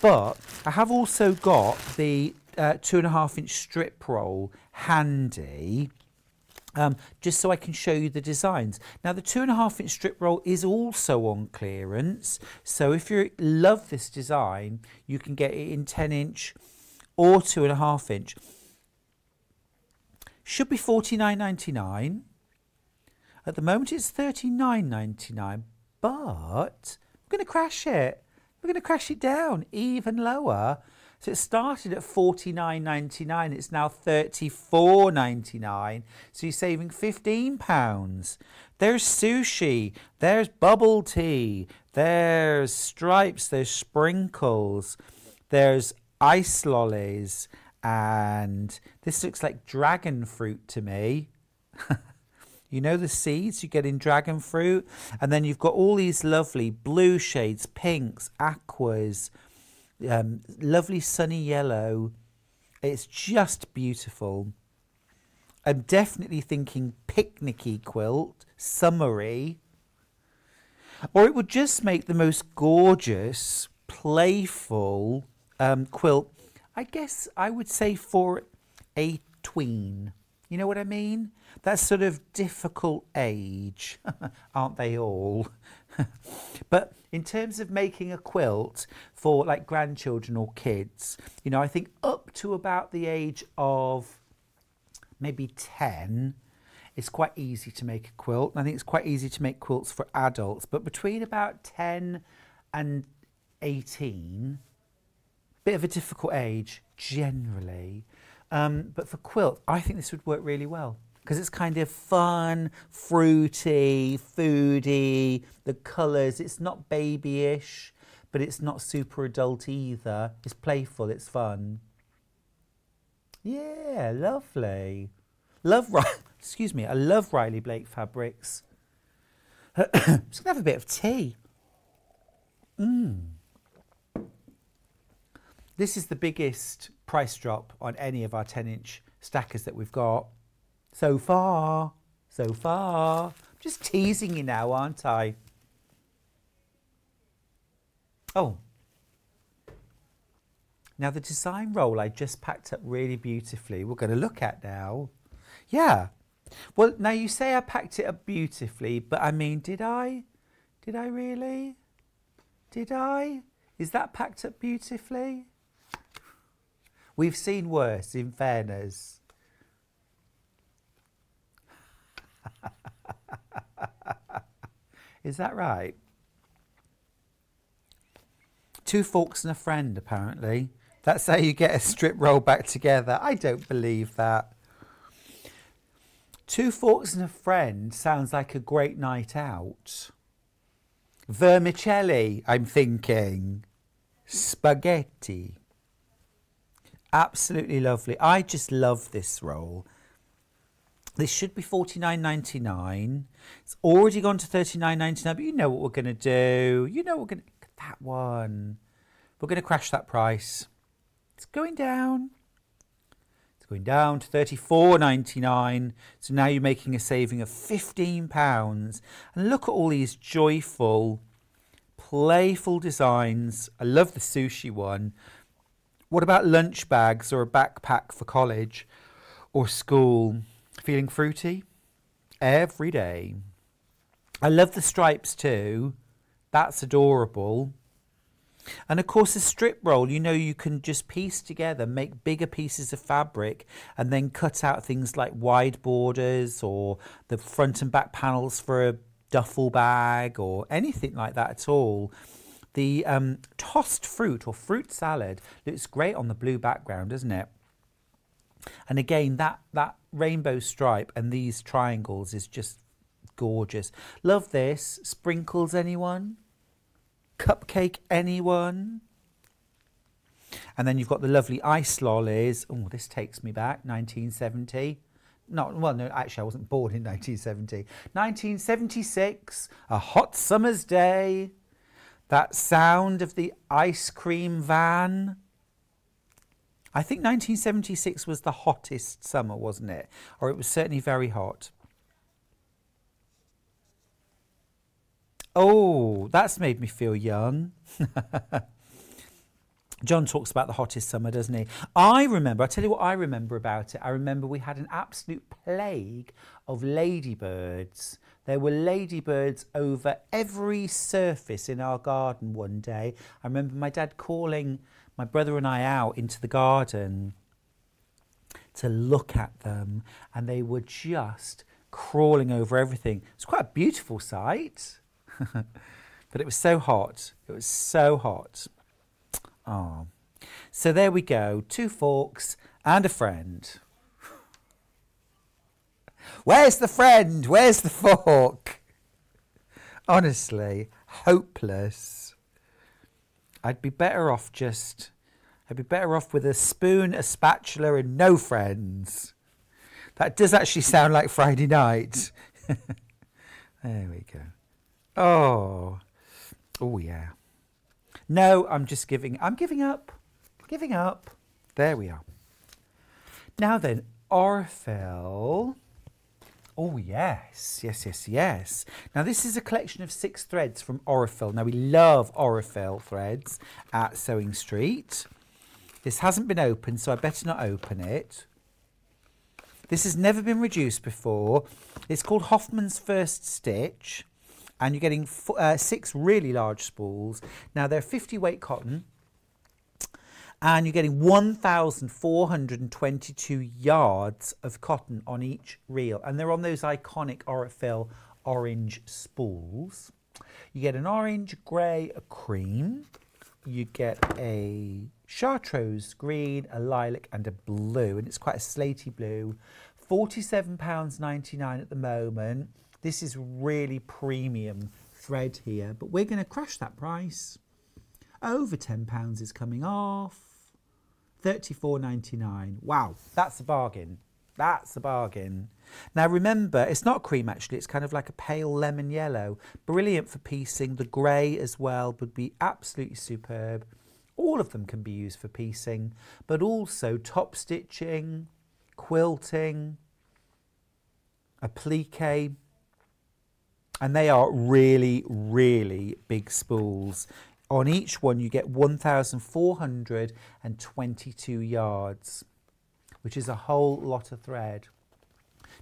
But I have also got the uh, two and a half inch strip roll handy. Um, just so I can show you the designs. Now the two and a half inch strip roll is also on clearance. So if you love this design, you can get it in 10 inch or two and a half inch. Should be 49.99. At the moment it's 39.99, but we're going to crash it. We're going to crash it down even lower. So it started at 49.99. It's now 34.99. So you're saving 15 pounds. There's sushi. There's bubble tea. There's stripes. There's sprinkles. There's ice lollies. And this looks like dragon fruit to me. You know the seeds you get in dragon fruit? And then you've got all these lovely blue shades, pinks, aquas, um, lovely sunny yellow. It's just beautiful. I'm definitely thinking picnicky quilt, summery. Or it would just make the most gorgeous, playful um, quilt. I guess I would say for a tween. You know what I mean? That sort of difficult age, aren't they all? but in terms of making a quilt for like grandchildren or kids, you know, I think up to about the age of maybe 10, it's quite easy to make a quilt. And I think it's quite easy to make quilts for adults, but between about 10 and 18, bit of a difficult age generally. Um, but for quilt, I think this would work really well because it's kind of fun, fruity, foody, the colours, it's not babyish, but it's not super adult either. It's playful, it's fun. Yeah, lovely. Love, Excuse me, I love Riley Blake fabrics. just to have a bit of tea. Mmm. This is the biggest price drop on any of our 10 inch stackers that we've got so far. So far. I'm just teasing you now, aren't I? Oh. Now the design roll I just packed up really beautifully. We're going to look at now. Yeah. Well, now you say I packed it up beautifully, but I mean, did I? Did I really? Did I? Is that packed up beautifully? We've seen worse, in fairness. Is that right? Two forks and a friend, apparently. That's how you get a strip roll back together. I don't believe that. Two forks and a friend sounds like a great night out. Vermicelli, I'm thinking. Spaghetti. Absolutely lovely. I just love this roll. This should be forty nine ninety nine. It's already gone to thirty nine ninety nine. but you know what we're going to do. You know we're going to... Look at That one. We're going to crash that price. It's going down. It's going down to thirty four ninety nine. So now you're making a saving of £15. And look at all these joyful, playful designs. I love the sushi one. What about lunch bags or a backpack for college or school? Feeling fruity? Every day. I love the stripes too. That's adorable. And of course, a strip roll, you know, you can just piece together, make bigger pieces of fabric, and then cut out things like wide borders or the front and back panels for a duffel bag or anything like that at all. The um, tossed fruit or fruit salad looks great on the blue background, doesn't it? And again, that, that rainbow stripe and these triangles is just gorgeous. Love this. Sprinkles, anyone? Cupcake, anyone? And then you've got the lovely ice lollies. Oh, this takes me back, 1970. No, well, no, actually, I wasn't born in 1970. 1976, a hot summer's day. That sound of the ice cream van. I think 1976 was the hottest summer, wasn't it? Or it was certainly very hot. Oh, that's made me feel young. John talks about the hottest summer, doesn't he? I remember, I'll tell you what I remember about it. I remember we had an absolute plague of ladybirds there were ladybirds over every surface in our garden one day. I remember my dad calling my brother and I out into the garden to look at them, and they were just crawling over everything. It's quite a beautiful sight, but it was so hot. It was so hot. Oh. So there we go two forks and a friend. Where's the friend? Where's the fork? Honestly, hopeless. I'd be better off just. I'd be better off with a spoon, a spatula, and no friends. That does actually sound like Friday night. there we go. Oh. Oh, yeah. No, I'm just giving. I'm giving up. Giving up. There we are. Now then, Aurifil. Oh, yes, yes, yes, yes. Now, this is a collection of six threads from Aurifil. Now, we love Aurifil threads at Sewing Street. This hasn't been opened, so I better not open it. This has never been reduced before. It's called Hoffman's First Stitch, and you're getting uh, six really large spools. Now, they're 50 weight cotton, and you're getting 1,422 yards of cotton on each reel. And they're on those iconic Aurifil orange spools. You get an orange, grey, a cream. You get a chartreuse green, a lilac and a blue. And it's quite a slaty blue. £47.99 at the moment. This is really premium thread here, but we're going to crash that price. Over £10 is coming off. 34.99. Wow, that's a bargain. That's a bargain. Now remember, it's not cream actually, it's kind of like a pale lemon yellow. Brilliant for piecing. The grey as well would be absolutely superb. All of them can be used for piecing, but also top stitching, quilting, applique, and they are really, really big spools. On each one, you get 1,422 yards, which is a whole lot of thread.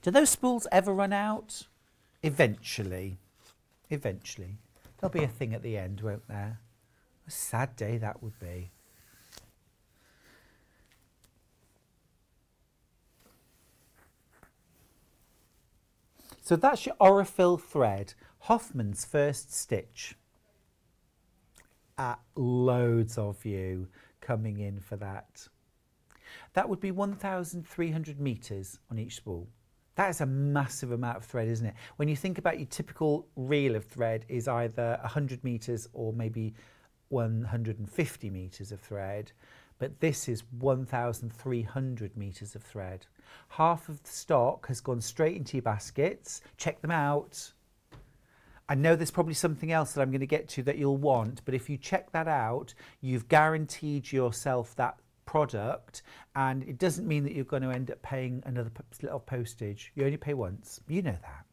Do those spools ever run out? Eventually. Eventually. There'll be a thing at the end, won't there? A sad day that would be. So that's your Aurifil thread, Hoffman's first stitch. At loads of you coming in for that. That would be 1,300 metres on each spool. That is a massive amount of thread, isn't it? When you think about your typical reel of thread is either 100 metres or maybe 150 metres of thread, but this is 1,300 metres of thread. Half of the stock has gone straight into your baskets. Check them out. I know there's probably something else that I'm going to get to that you'll want, but if you check that out, you've guaranteed yourself that product and it doesn't mean that you're going to end up paying another little postage. You only pay once. You know that.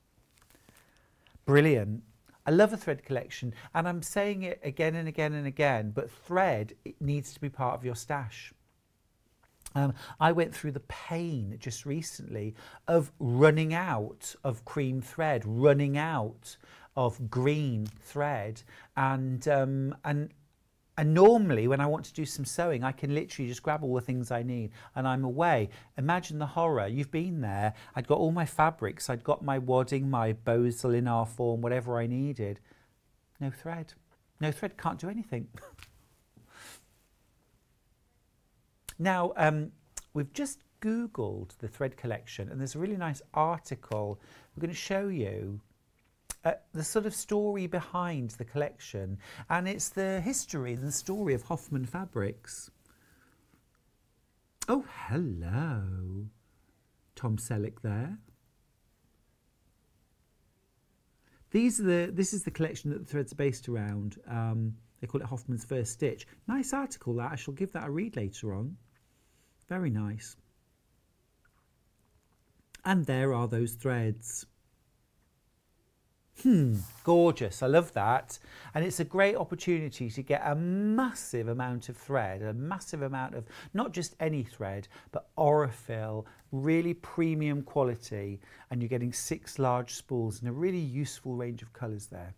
Brilliant. I love a thread collection and I'm saying it again and again and again, but thread it needs to be part of your stash. Um, I went through the pain just recently of running out of cream thread, running out of green thread, and um, and and normally when I want to do some sewing, I can literally just grab all the things I need and I'm away. Imagine the horror. You've been there. I'd got all my fabrics. I'd got my wadding, my Bosal In-R-Form, whatever I needed. No thread. No thread. Can't do anything. Now, um, we've just Googled the thread collection and there's a really nice article. We're going to show you uh, the sort of story behind the collection and it's the history the story of Hoffman Fabrics. Oh, hello. Tom Selleck there. These are the, this is the collection that the threads are based around. Um, they call it Hoffman's First Stitch. Nice article that. I shall give that a read later on. Very nice. And there are those threads. Hmm, gorgeous. I love that. And it's a great opportunity to get a massive amount of thread, a massive amount of not just any thread, but Aurifil, really premium quality. And you're getting six large spools and a really useful range of colours there.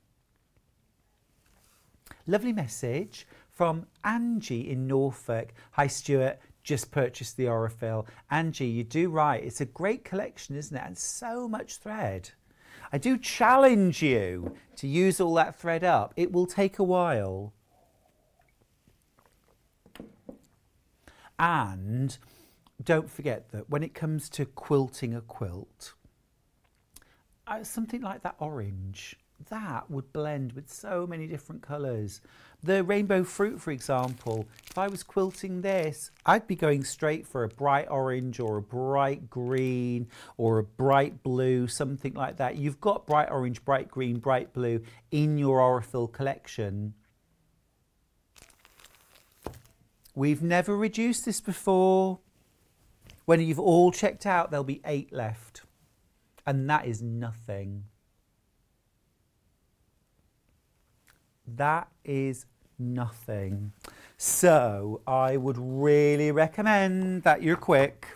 Lovely message from Angie in Norfolk. Hi, Stuart just purchased the Aurifil. Angie, you do right. It's a great collection, isn't it? And so much thread. I do challenge you to use all that thread up. It will take a while. And don't forget that when it comes to quilting a quilt, uh, something like that orange, that would blend with so many different colours. The rainbow fruit, for example, if I was quilting this, I'd be going straight for a bright orange or a bright green or a bright blue, something like that. You've got bright orange, bright green, bright blue in your Aurifil collection. We've never reduced this before. When you've all checked out, there'll be eight left. And that is nothing. That is nothing. So I would really recommend that you're quick.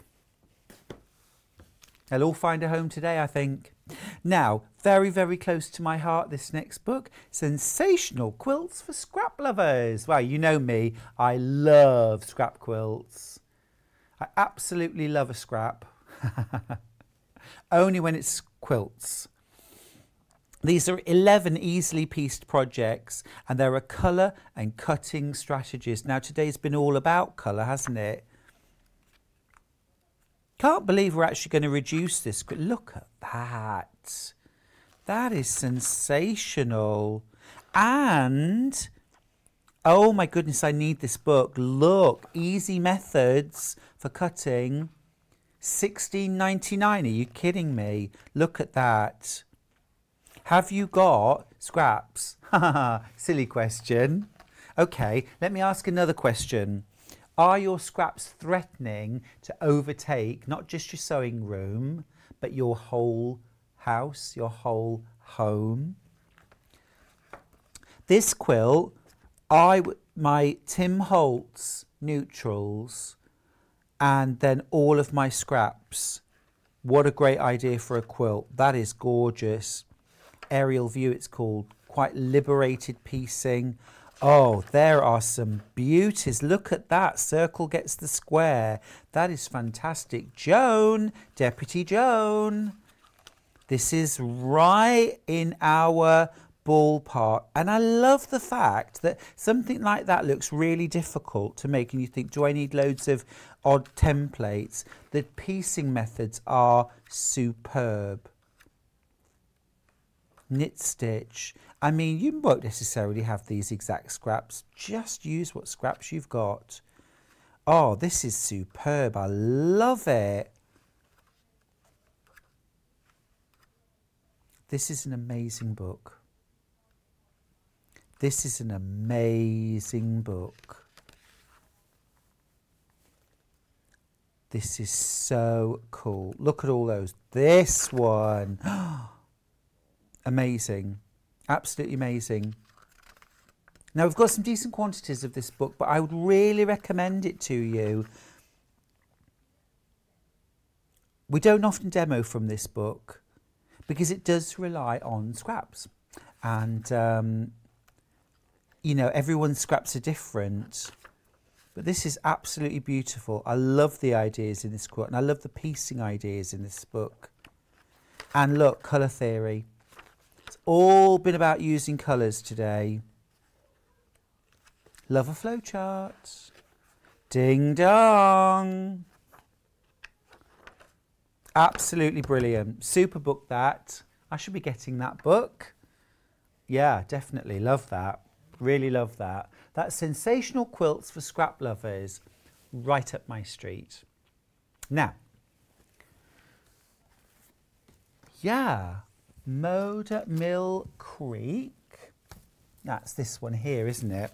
They'll all find a home today, I think. Now, very, very close to my heart, this next book, Sensational Quilts for Scrap Lovers. Well, you know me, I love scrap quilts. I absolutely love a scrap. Only when it's quilts. These are 11 easily pieced projects and there are colour and cutting strategies. Now today's been all about colour, hasn't it? Can't believe we're actually going to reduce this. Look at that. That is sensational. And, oh my goodness, I need this book. Look, easy methods for cutting 16.99. Are you kidding me? Look at that. Have you got scraps? Silly question. Okay, let me ask another question. Are your scraps threatening to overtake not just your sewing room, but your whole house, your whole home? This quilt, I my Tim Holtz neutrals and then all of my scraps. What a great idea for a quilt. That is gorgeous. Aerial view it's called. Quite liberated piecing. Oh, there are some beauties. Look at that. Circle gets the square. That is fantastic. Joan, Deputy Joan. This is right in our ballpark. And I love the fact that something like that looks really difficult to make. And you think, do I need loads of odd templates? The piecing methods are superb knit stitch. I mean, you won't necessarily have these exact scraps. Just use what scraps you've got. Oh, this is superb. I love it. This is an amazing book. This is an amazing book. This is so cool. Look at all those. This one. Oh, amazing. Absolutely amazing. Now, we've got some decent quantities of this book, but I would really recommend it to you. We don't often demo from this book because it does rely on scraps. And, um, you know, everyone's scraps are different. But this is absolutely beautiful. I love the ideas in this quote, and I love the piecing ideas in this book. And look, colour theory all been about using colours today. Love a flowchart. Ding dong. Absolutely brilliant. Super book that. I should be getting that book. Yeah, definitely. Love that. Really love that. That's sensational quilts for scrap lovers. Right up my street. Now, yeah, Moda Mill Creek. That's this one here, isn't it?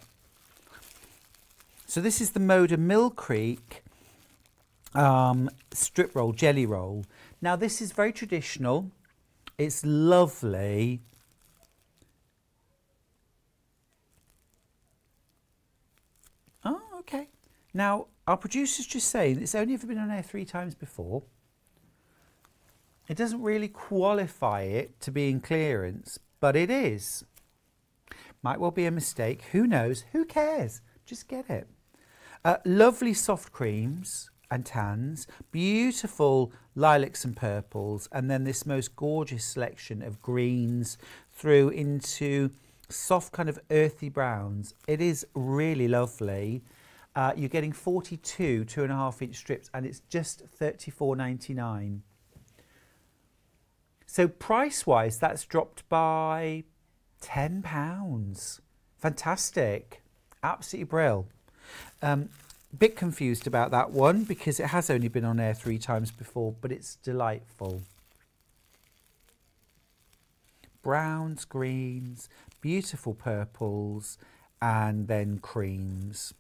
So this is the Moda Mill Creek um, strip roll, jelly roll. Now this is very traditional. It's lovely. Oh, okay. Now, our producer's just saying it's only ever been on air three times before. It doesn't really qualify it to be in clearance, but it is. Might well be a mistake. Who knows? Who cares? Just get it. Uh, lovely soft creams and tans, beautiful lilacs and purples, and then this most gorgeous selection of greens through into soft kind of earthy browns. It is really lovely. Uh, you're getting 42 two and a half inch strips and it's just 34.99. So price wise, that's dropped by £10. Fantastic. Absolutely brill. Um, bit confused about that one because it has only been on air three times before, but it's delightful. Browns, greens, beautiful purples, and then creams.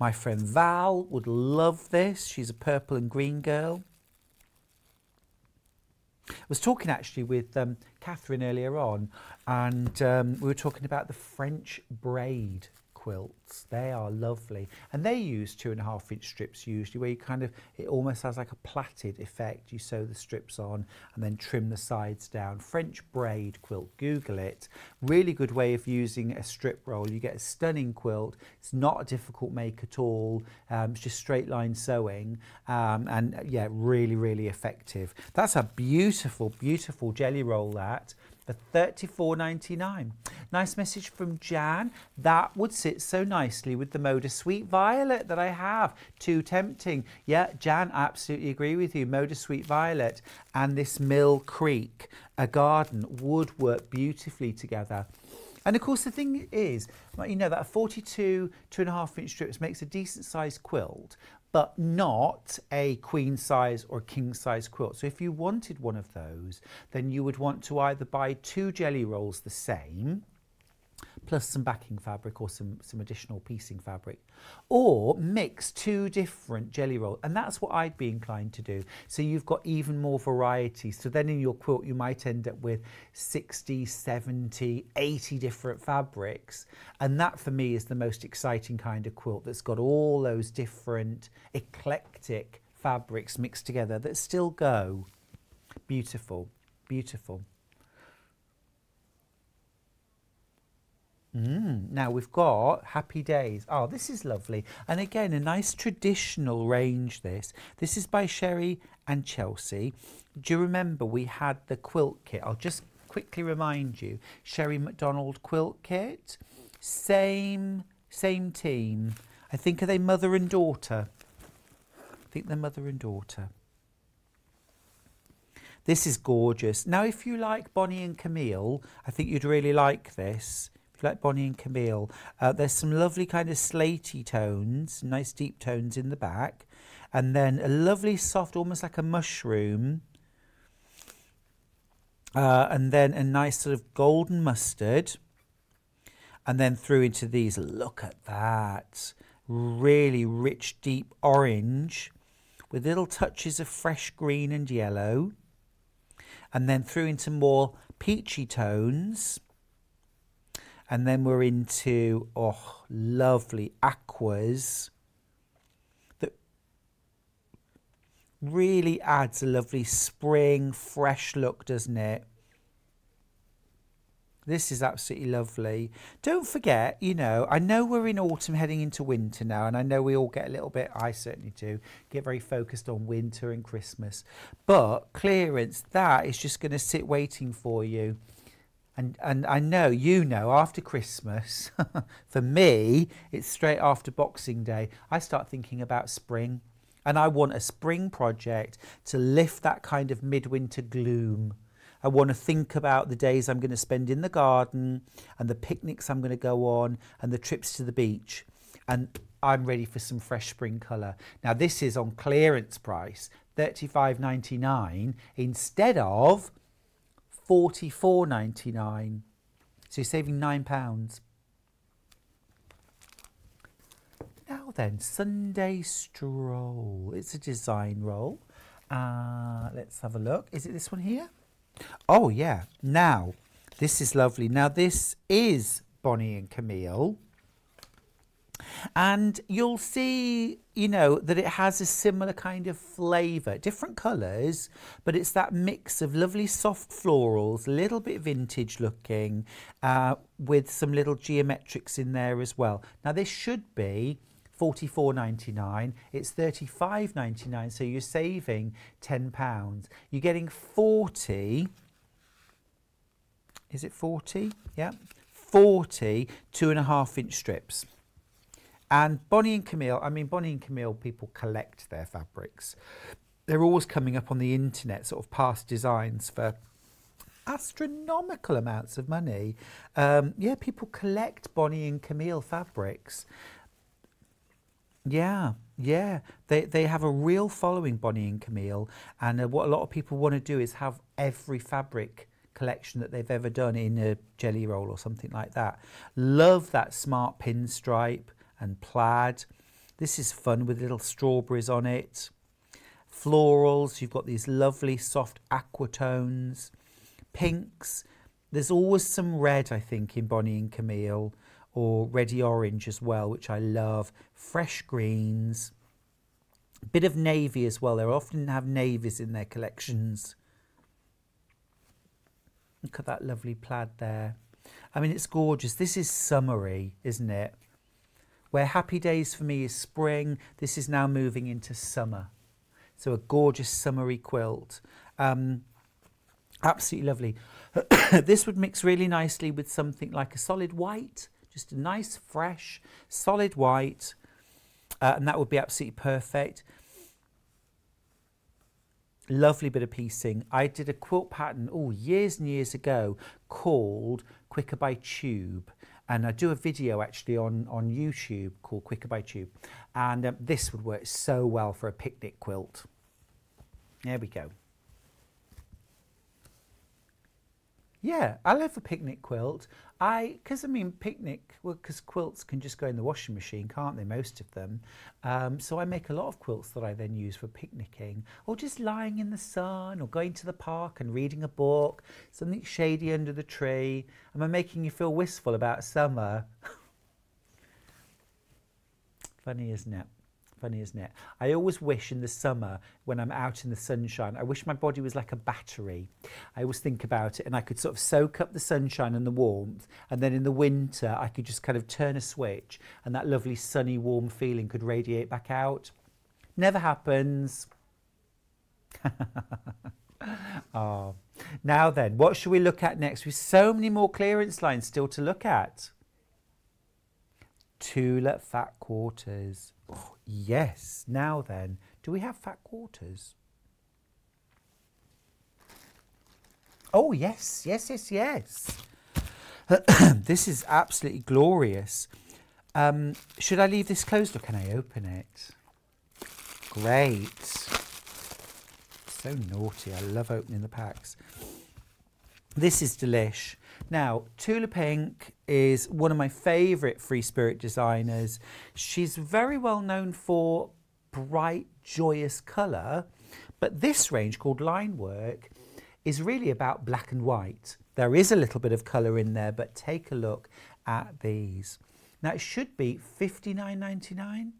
My friend Val would love this. She's a purple and green girl. I was talking actually with um, Katharine earlier on, and um, we were talking about the French braid quilts. They are lovely. And they use two and a half inch strips usually where you kind of, it almost has like a plaited effect. You sew the strips on and then trim the sides down. French braid quilt, Google it. Really good way of using a strip roll. You get a stunning quilt. It's not a difficult make at all. Um, it's just straight line sewing. Um, and yeah, really, really effective. That's a beautiful, beautiful jelly roll that for $34.99. Nice message from Jan. That would sit so nicely with the Moda Sweet Violet that I have. Too tempting. Yeah, Jan, I absolutely agree with you. Moda Sweet Violet and this Mill Creek, a garden, would work beautifully together. And of course, the thing is, you know, that 42 two and a half inch strips makes a decent sized quilt, but not a queen size or king size quilt. So if you wanted one of those, then you would want to either buy two jelly rolls the same, plus some backing fabric or some, some additional piecing fabric. Or mix two different jelly rolls. And that's what I'd be inclined to do. So you've got even more variety. So then in your quilt, you might end up with 60, 70, 80 different fabrics. And that for me is the most exciting kind of quilt that's got all those different eclectic fabrics mixed together that still go. Beautiful, beautiful. Mm, now we've got Happy Days. Oh, this is lovely. And again, a nice traditional range this. This is by Sherri and Chelsi. Do you remember we had the quilt kit? I'll just quickly remind you. Sherri McDonald quilt kit. Same, same team. I think are they mother and daughter? I think they're mother and daughter. This is gorgeous. Now, if you like Bonnie and Camille, I think you'd really like this like Bonnie and Camille. Uh, there's some lovely kind of slaty tones, nice deep tones in the back, and then a lovely soft, almost like a mushroom, uh, and then a nice sort of golden mustard, and then through into these. Look at that, really rich, deep orange, with little touches of fresh green and yellow, and then through into more peachy tones and then we're into, oh, lovely aquas that really adds a lovely spring, fresh look, doesn't it? This is absolutely lovely. Don't forget, you know, I know we're in autumn heading into winter now, and I know we all get a little bit, I certainly do, get very focused on winter and Christmas. But clearance, that is just going to sit waiting for you. And, and I know, you know, after Christmas, for me, it's straight after Boxing Day, I start thinking about spring. And I want a spring project to lift that kind of midwinter gloom. I want to think about the days I'm going to spend in the garden and the picnics I'm going to go on and the trips to the beach. And I'm ready for some fresh spring colour. Now, this is on clearance price, $35.99 instead of 44.99. So you're saving £9. Now then, Sunday Stroll. It's a design roll. Uh, let's have a look. Is it this one here? Oh, yeah. Now, this is lovely. Now, this is Bonnie and Camille. And you'll see, you know, that it has a similar kind of flavour, different colours, but it's that mix of lovely soft florals, a little bit vintage looking, uh, with some little geometrics in there as well. Now, this should be 44.99 it's 35.99 so you're saving 10 pounds. You're getting 40 is it 40 yeah. 40 two and a half inch strips and Bonnie and Camille, I mean, Bonnie and Camille, people collect their fabrics. They're always coming up on the internet, sort of past designs for astronomical amounts of money. Um, yeah, people collect Bonnie and Camille fabrics. Yeah, yeah, they they have a real following, Bonnie and Camille, and uh, what a lot of people want to do is have every fabric collection that they've ever done in a jelly roll or something like that. Love that smart pinstripe and plaid. This is fun with little strawberries on it. Florals, you've got these lovely soft aqua tones. Pinks, there's always some red, I think, in Bonnie and Camille, or reddy orange as well, which I love. Fresh greens, bit of navy as well. They often have navies in their collections. Look at that lovely plaid there. I mean, it's gorgeous. This is summery, isn't it? Where happy days for me is spring, this is now moving into summer. So a gorgeous summery quilt. Um, absolutely lovely. this would mix really nicely with something like a solid white, just a nice, fresh, solid white. Uh, and that would be absolutely perfect. Lovely bit of piecing. I did a quilt pattern, oh, years and years ago called Quicker by Tube And I do a video actually on, on YouTube called Quicker by Tube. And um, this would work so well for a picnic quilt. There we go. Yeah, I love a picnic quilt. I, because I mean, picnic, well, because quilts can just go in the washing machine, can't they? Most of them. Um, so I make a lot of quilts that I then use for picnicking or just lying in the sun or going to the park and reading a book, something shady under the tree. Am I making you feel wistful about summer? Funny, isn't it? Funny, isn't it? I always wish in the summer when I'm out in the sunshine, I wish my body was like a battery. I always think about it and I could sort of soak up the sunshine and the warmth. And then in the winter, I could just kind of turn a switch and that lovely sunny, warm feeling could radiate back out. Never happens. oh. Now then, what should we look at next? With so many more clearance lines still to look at. Tula fat quarters. Oh, yes. Now then, do we have fat quarters? Oh, yes, yes, yes, yes. this is absolutely glorious. Um, should I leave this closed or can I open it? Great. So naughty. I love opening the packs. This is delish. Now, Tula Pink is one of my favourite Free Spirit designers. She's very well known for bright, joyous colour, but this range called Line Work is really about black and white. There is a little bit of colour in there, but take a look at these. Now, it should be $59.99.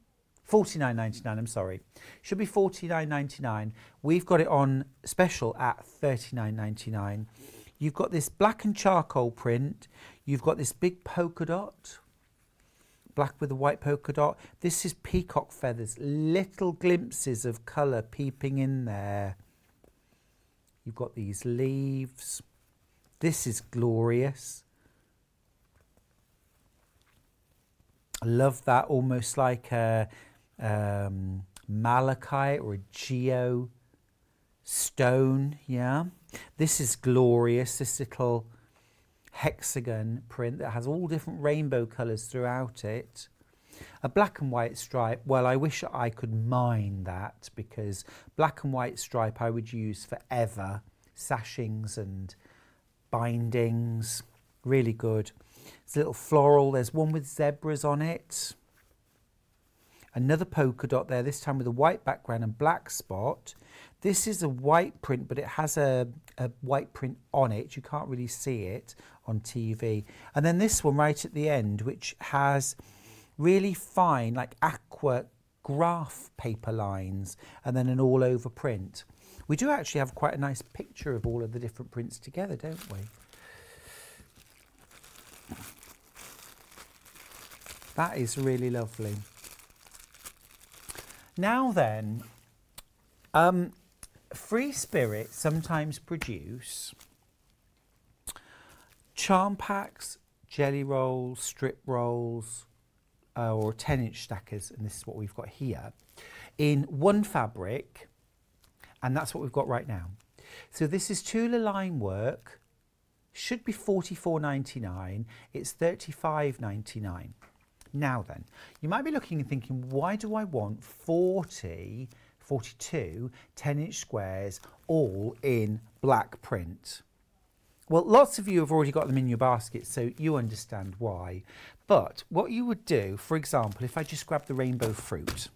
49.99 I'm sorry should be 49.99 we've got it on special at 39.99 You've got this black and charcoal print. You've got this big polka dot, black with a white polka dot. This is peacock feathers, little glimpses of colour peeping in there. You've got these leaves. This is glorious. I love that, almost like a um, malachite or a geo stone, yeah. This is glorious, this little hexagon print that has all different rainbow colours throughout it. A black and white stripe, well, I wish I could mine that because black and white stripe I would use forever. Sashings and bindings, really good. It's a little floral, there's one with zebras on it. Another polka dot there, this time with a white background and black spot. This is a white print, but it has a, a white print on it. You can't really see it on TV. And then this one right at the end, which has really fine, like aqua graph paper lines, and then an all over print. We do actually have quite a nice picture of all of the different prints together, don't we? That is really lovely. Now then, um, Free Spirit sometimes produce charm packs, jelly rolls, strip rolls, uh, or 10 inch stackers, and this is what we've got here, in one fabric, and that's what we've got right now. So this is Tula line work, should be 44.99, it's 35.99. Now then, you might be looking and thinking, why do I want 40 42 10 inch squares, all in black print. Well, lots of you have already got them in your basket, so you understand why. But what you would do, for example, if I just grab the rainbow fruit,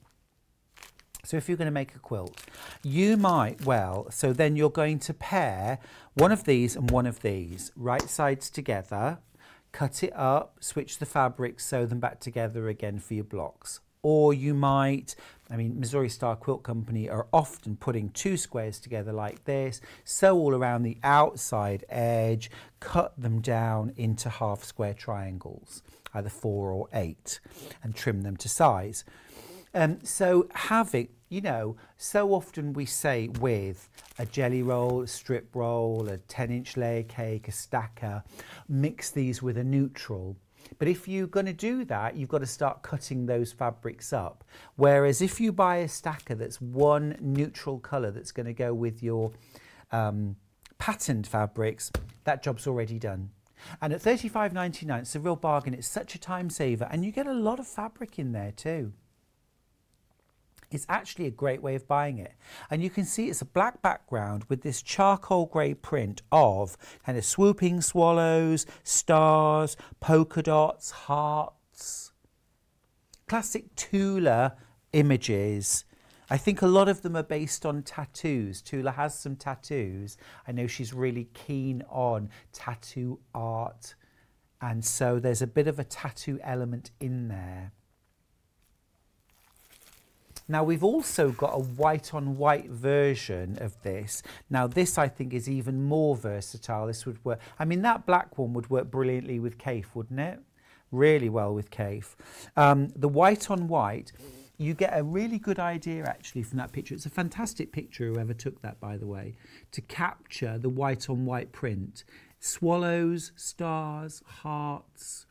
so if you're going to make a quilt, you might, well, so then you're going to pair one of these and one of these, right sides together, cut it up, switch the fabric, sew them back together again for your blocks. Or you might, I mean, Missouri Star Quilt Company are often putting two squares together like this, sew all around the outside edge, cut them down into half square triangles, either four or eight, and trim them to size. Um, so having, you know, so often we say with a jelly roll, a strip roll, a 10 inch layer cake, a stacker, mix these with a neutral but if you're going to do that, you've got to start cutting those fabrics up. Whereas if you buy a stacker that's one neutral colour that's going to go with your um, patterned fabrics, that job's already done. And at $35.99, it's a real bargain. It's such a time saver, and you get a lot of fabric in there too. It's actually a great way of buying it. And you can see it's a black background with this charcoal grey print of kind of swooping swallows, stars, polka dots, hearts. Classic Tula images. I think a lot of them are based on tattoos. Tula has some tattoos. I know she's really keen on tattoo art. And so there's a bit of a tattoo element in there. Now we've also got a white on white version of this. Now this I think is even more versatile. This would work, I mean that black one would work brilliantly with Kaffe, wouldn't it? Really well with Kaffe. Um, the white on white, you get a really good idea actually from that picture. It's a fantastic picture, whoever took that by the way, to capture the white on white print. Swallows, stars, hearts,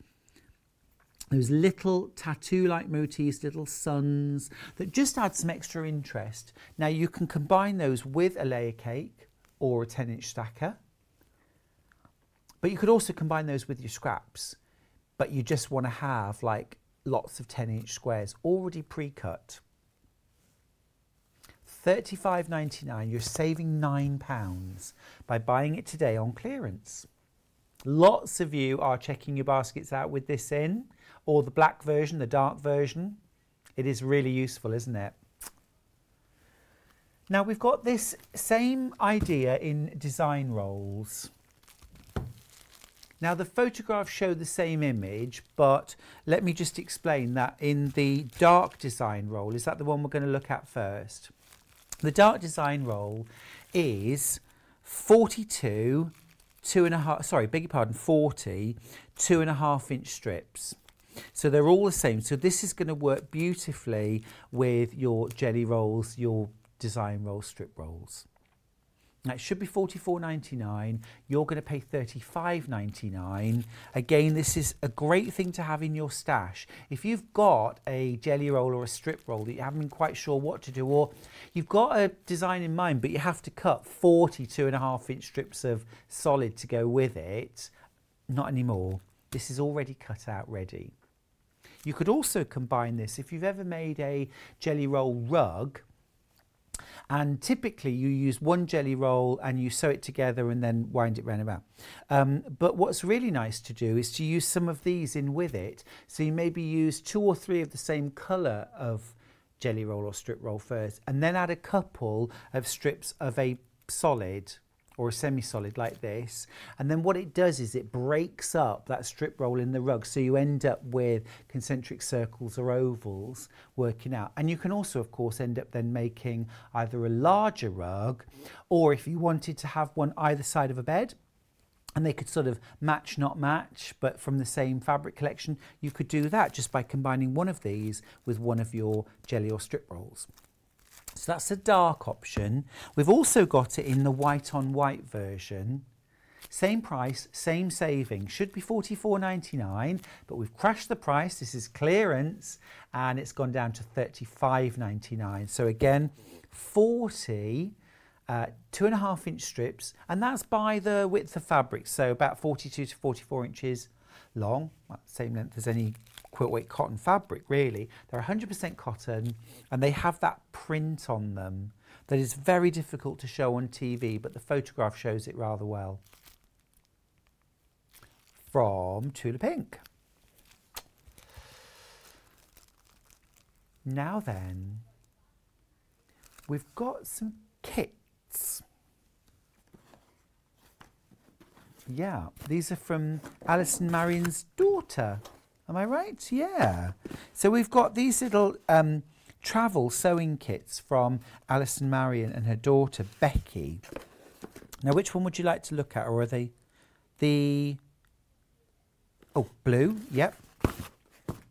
those little tattoo-like motifs, little suns, that just add some extra interest. Now you can combine those with a layer cake or a 10-inch stacker, but you could also combine those with your scraps, but you just want to have like lots of 10-inch squares already pre-cut. $35.99, you're saving £9 by buying it today on clearance. Lots of you are checking your baskets out with this in or the black version, the dark version. It is really useful, isn't it? Now we've got this same idea in design rolls. Now the photographs show the same image, but let me just explain that in the dark design roll, is that the one we're going to look at first? The dark design roll is 42, two and a half, sorry, beg your pardon, 40, two and a half inch strips. So they're all the same. So this is going to work beautifully with your jelly rolls, your design roll strip rolls. Now it should be $44.99. You're going to pay $35.99. Again, this is a great thing to have in your stash. If you've got a jelly roll or a strip roll that you haven't been quite sure what to do, or you've got a design in mind, but you have to cut 42 and a half inch strips of solid to go with it, not anymore. This is already cut out ready. You could also combine this if you've ever made a jelly roll rug and typically you use one jelly roll and you sew it together and then wind it round about. Um, but what's really nice to do is to use some of these in with it. So you maybe use two or three of the same colour of jelly roll or strip roll first and then add a couple of strips of a solid or a semi-solid like this. And then what it does is it breaks up that strip roll in the rug. So you end up with concentric circles or ovals working out. And you can also of course end up then making either a larger rug or if you wanted to have one either side of a bed and they could sort of match not match but from the same fabric collection you could do that just by combining one of these with one of your jelly or strip rolls so that's a dark option. We've also got it in the white on white version. Same price, same saving. Should be $44.99, but we've crashed the price. This is clearance and it's gone down to $35.99. So again, 40 uh, two and a half inch strips, and that's by the width of fabric, so about 42 to 44 inches long, same length as any quilt weight cotton fabric, really. They're 100% cotton and they have that print on them that is very difficult to show on TV, but the photograph shows it rather well. From Tula Pink. Now then, we've got some kits. Yeah, these are from Alison Marion's daughter. Am I right? Yeah. So we've got these little um, travel sewing kits from Alison Marion and her daughter Becky. Now, which one would you like to look at, or are they the oh blue? Yep. I'm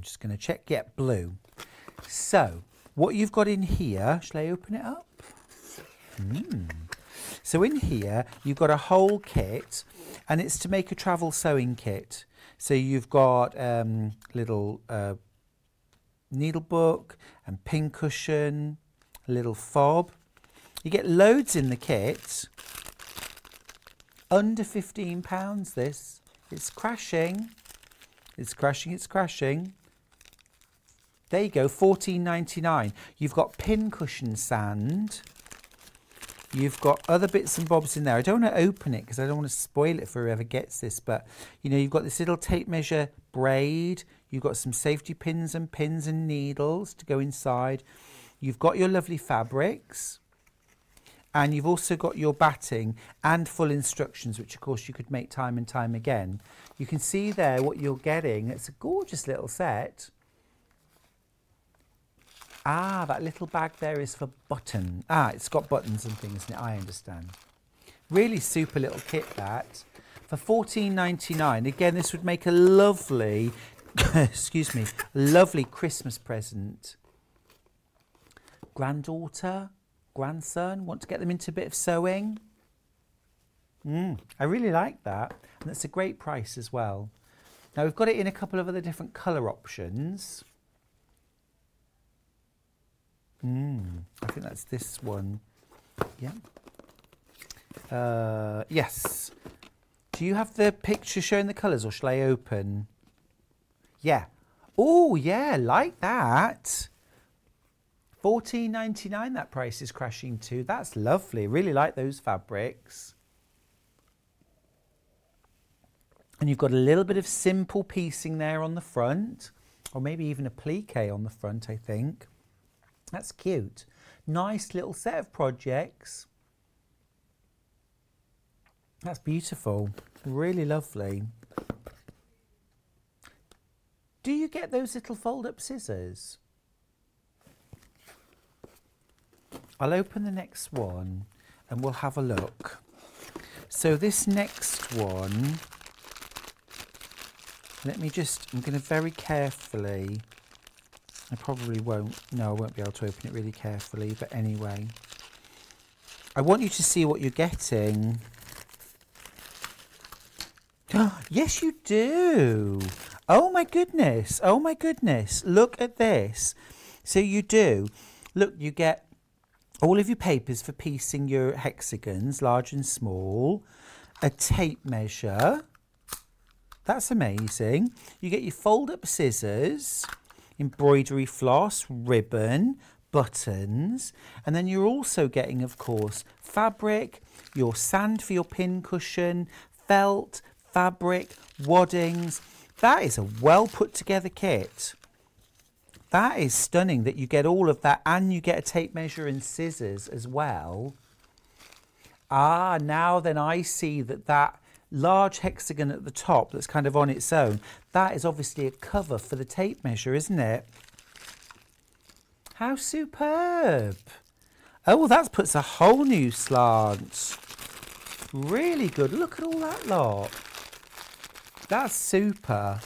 just going to check. Yep, blue. So what you've got in here? Shall I open it up? Mm. So in here, you've got a whole kit and it's to make a travel sewing kit. So you've got um, little uh, needle book and pin cushion, a little fob. You get loads in the kit. under £15 this. It's crashing. It's crashing, it's crashing. There you go, fourteen ninety nine. You've got pincushion sand. You've got other bits and bobs in there. I don't want to open it because I don't want to spoil it for whoever gets this. But, you know, you've got this little tape measure braid. You've got some safety pins and pins and needles to go inside. You've got your lovely fabrics. And you've also got your batting and full instructions, which of course you could make time and time again. You can see there what you're getting. It's a gorgeous little set. Ah, that little bag there is for button. Ah, it's got buttons and things in it, I understand. Really super little kit that. For fourteen ninety nine. Again, this would make a lovely, excuse me, lovely Christmas present. Granddaughter, grandson, want to get them into a bit of sewing? Mm, I really like that. And that's a great price as well. Now we've got it in a couple of other different colour options. Mm, I think that's this one. Yeah. Uh, yes. Do you have the picture showing the colours or shall I open? Yeah. Oh, yeah, like that. Fourteen ninety nine. that price is crashing too. That's lovely. Really like those fabrics. And you've got a little bit of simple piecing there on the front, or maybe even applique on the front, I think. That's cute. Nice little set of projects. That's beautiful. Really lovely. Do you get those little fold-up scissors? I'll open the next one and we'll have a look. So this next one, let me just, I'm going to very carefully I probably won't. No, I won't be able to open it really carefully. But anyway, I want you to see what you're getting. yes, you do. Oh my goodness. Oh my goodness. Look at this. So you do. Look, you get all of your papers for piecing your hexagons, large and small, a tape measure. That's amazing. You get your fold up scissors embroidery floss, ribbon, buttons, and then you're also getting, of course, fabric, your sand for your pin cushion, felt, fabric, waddings. That is a well put together kit. That is stunning that you get all of that and you get a tape measure and scissors as well. Ah, now then I see that that large hexagon at the top that's kind of on its own, that is obviously a cover for the tape measure, isn't it? How superb. Oh, well, that puts a whole new slant. Really good. Look at all that lot. That's super.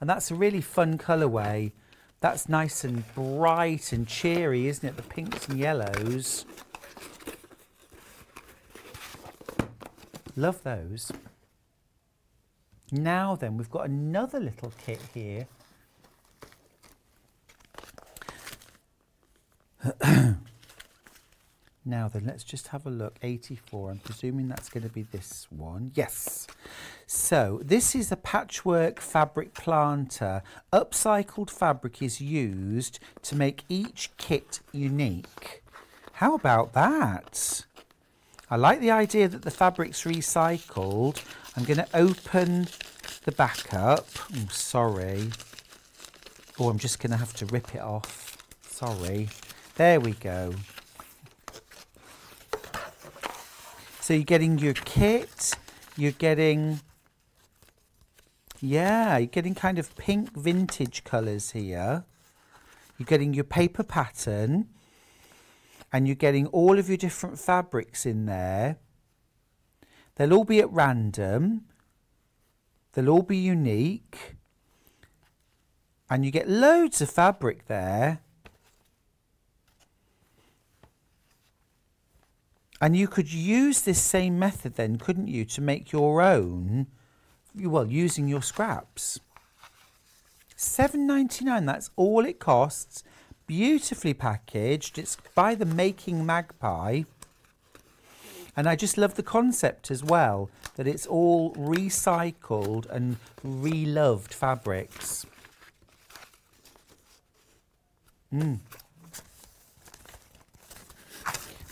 And that's a really fun colourway. That's nice and bright and cheery, isn't it? The pinks and yellows. Love those. Now then, we've got another little kit here. now then, let's just have a look. 84, I'm presuming that's going to be this one. Yes. So, this is a patchwork fabric planter. Upcycled fabric is used to make each kit unique. How about that? I like the idea that the fabric's recycled. I'm going to open the back up. I'm sorry. Oh, I'm just going to have to rip it off. Sorry. There we go. So you're getting your kit. You're getting... Yeah, you're getting kind of pink vintage colours here. You're getting your paper pattern and you're getting all of your different fabrics in there. They'll all be at random. They'll all be unique. And you get loads of fabric there. And you could use this same method then, couldn't you, to make your own, well, using your scraps. Seven ninety nine. that's all it costs beautifully packaged. It's by the Making Magpie. And I just love the concept as well. that it's all recycled and reloved fabrics. Mm.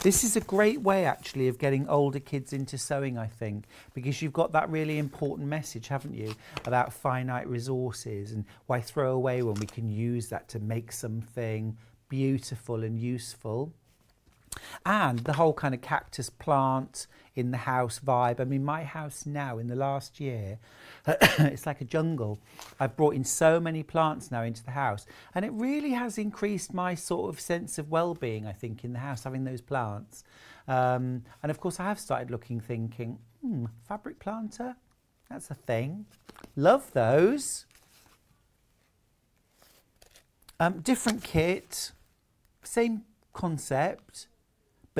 This is a great way actually of getting older kids into sewing, I think, because you've got that really important message, haven't you, about finite resources and why throw away when we can use that to make something beautiful and useful. And the whole kind of cactus plant in the house vibe. I mean, my house now in the last year, it's like a jungle. I've brought in so many plants now into the house, and it really has increased my sort of sense of well-being. I think in the house having those plants, um, and of course I have started looking, thinking, hmm, fabric planter, that's a thing. Love those. Um, different kit, same concept,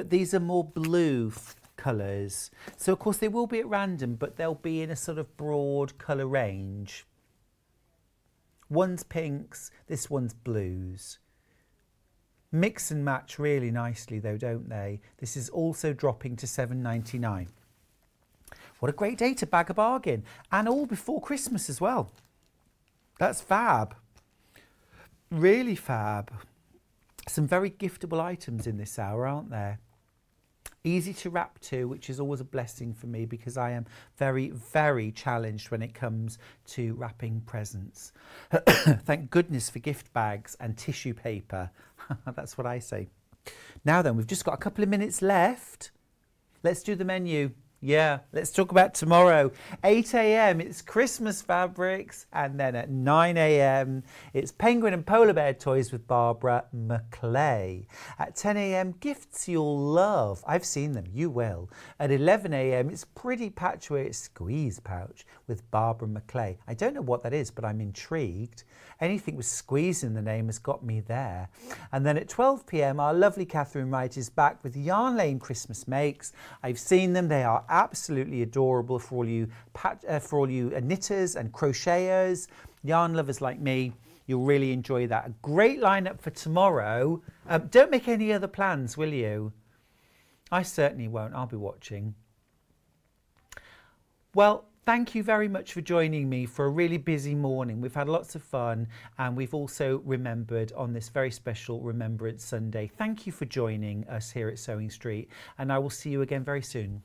but these are more blue colours. So of course they will be at random, but they'll be in a sort of broad colour range. One's pinks, this one's blues. Mix and match really nicely though, don't they? This is also dropping to 7.99. What a great day to bag a bargain. And all before Christmas as well. That's fab. Really fab. Some very giftable items in this hour, aren't there? Easy to wrap to, which is always a blessing for me because I am very, very challenged when it comes to wrapping presents. Thank goodness for gift bags and tissue paper. That's what I say. Now then, we've just got a couple of minutes left. Let's do the menu. Yeah, let's talk about tomorrow. 8 a.m. it's Christmas fabrics, and then at 9 a.m. it's penguin and polar bear toys with Barbara Maclay. At 10 a.m. gifts you'll love. I've seen them, you will. At 11 a.m. it's pretty patchwork squeeze pouch with Barbara Maclay. I don't know what that is, but I'm intrigued. Anything with squeeze in the name has got me there. And then at 12 p.m. our lovely Katharine Wright is back with Yarn Lane Christmas makes. I've seen them; they are absolutely adorable for all you uh, for all you knitters and crocheters, yarn lovers like me. You'll really enjoy that. A great lineup for tomorrow. Um, don't make any other plans, will you? I certainly won't. I'll be watching. Well, Thank you very much for joining me for a really busy morning. We've had lots of fun and we've also remembered on this very special Remembrance Sunday. Thank you for joining us here at Sewing Street and I will see you again very soon.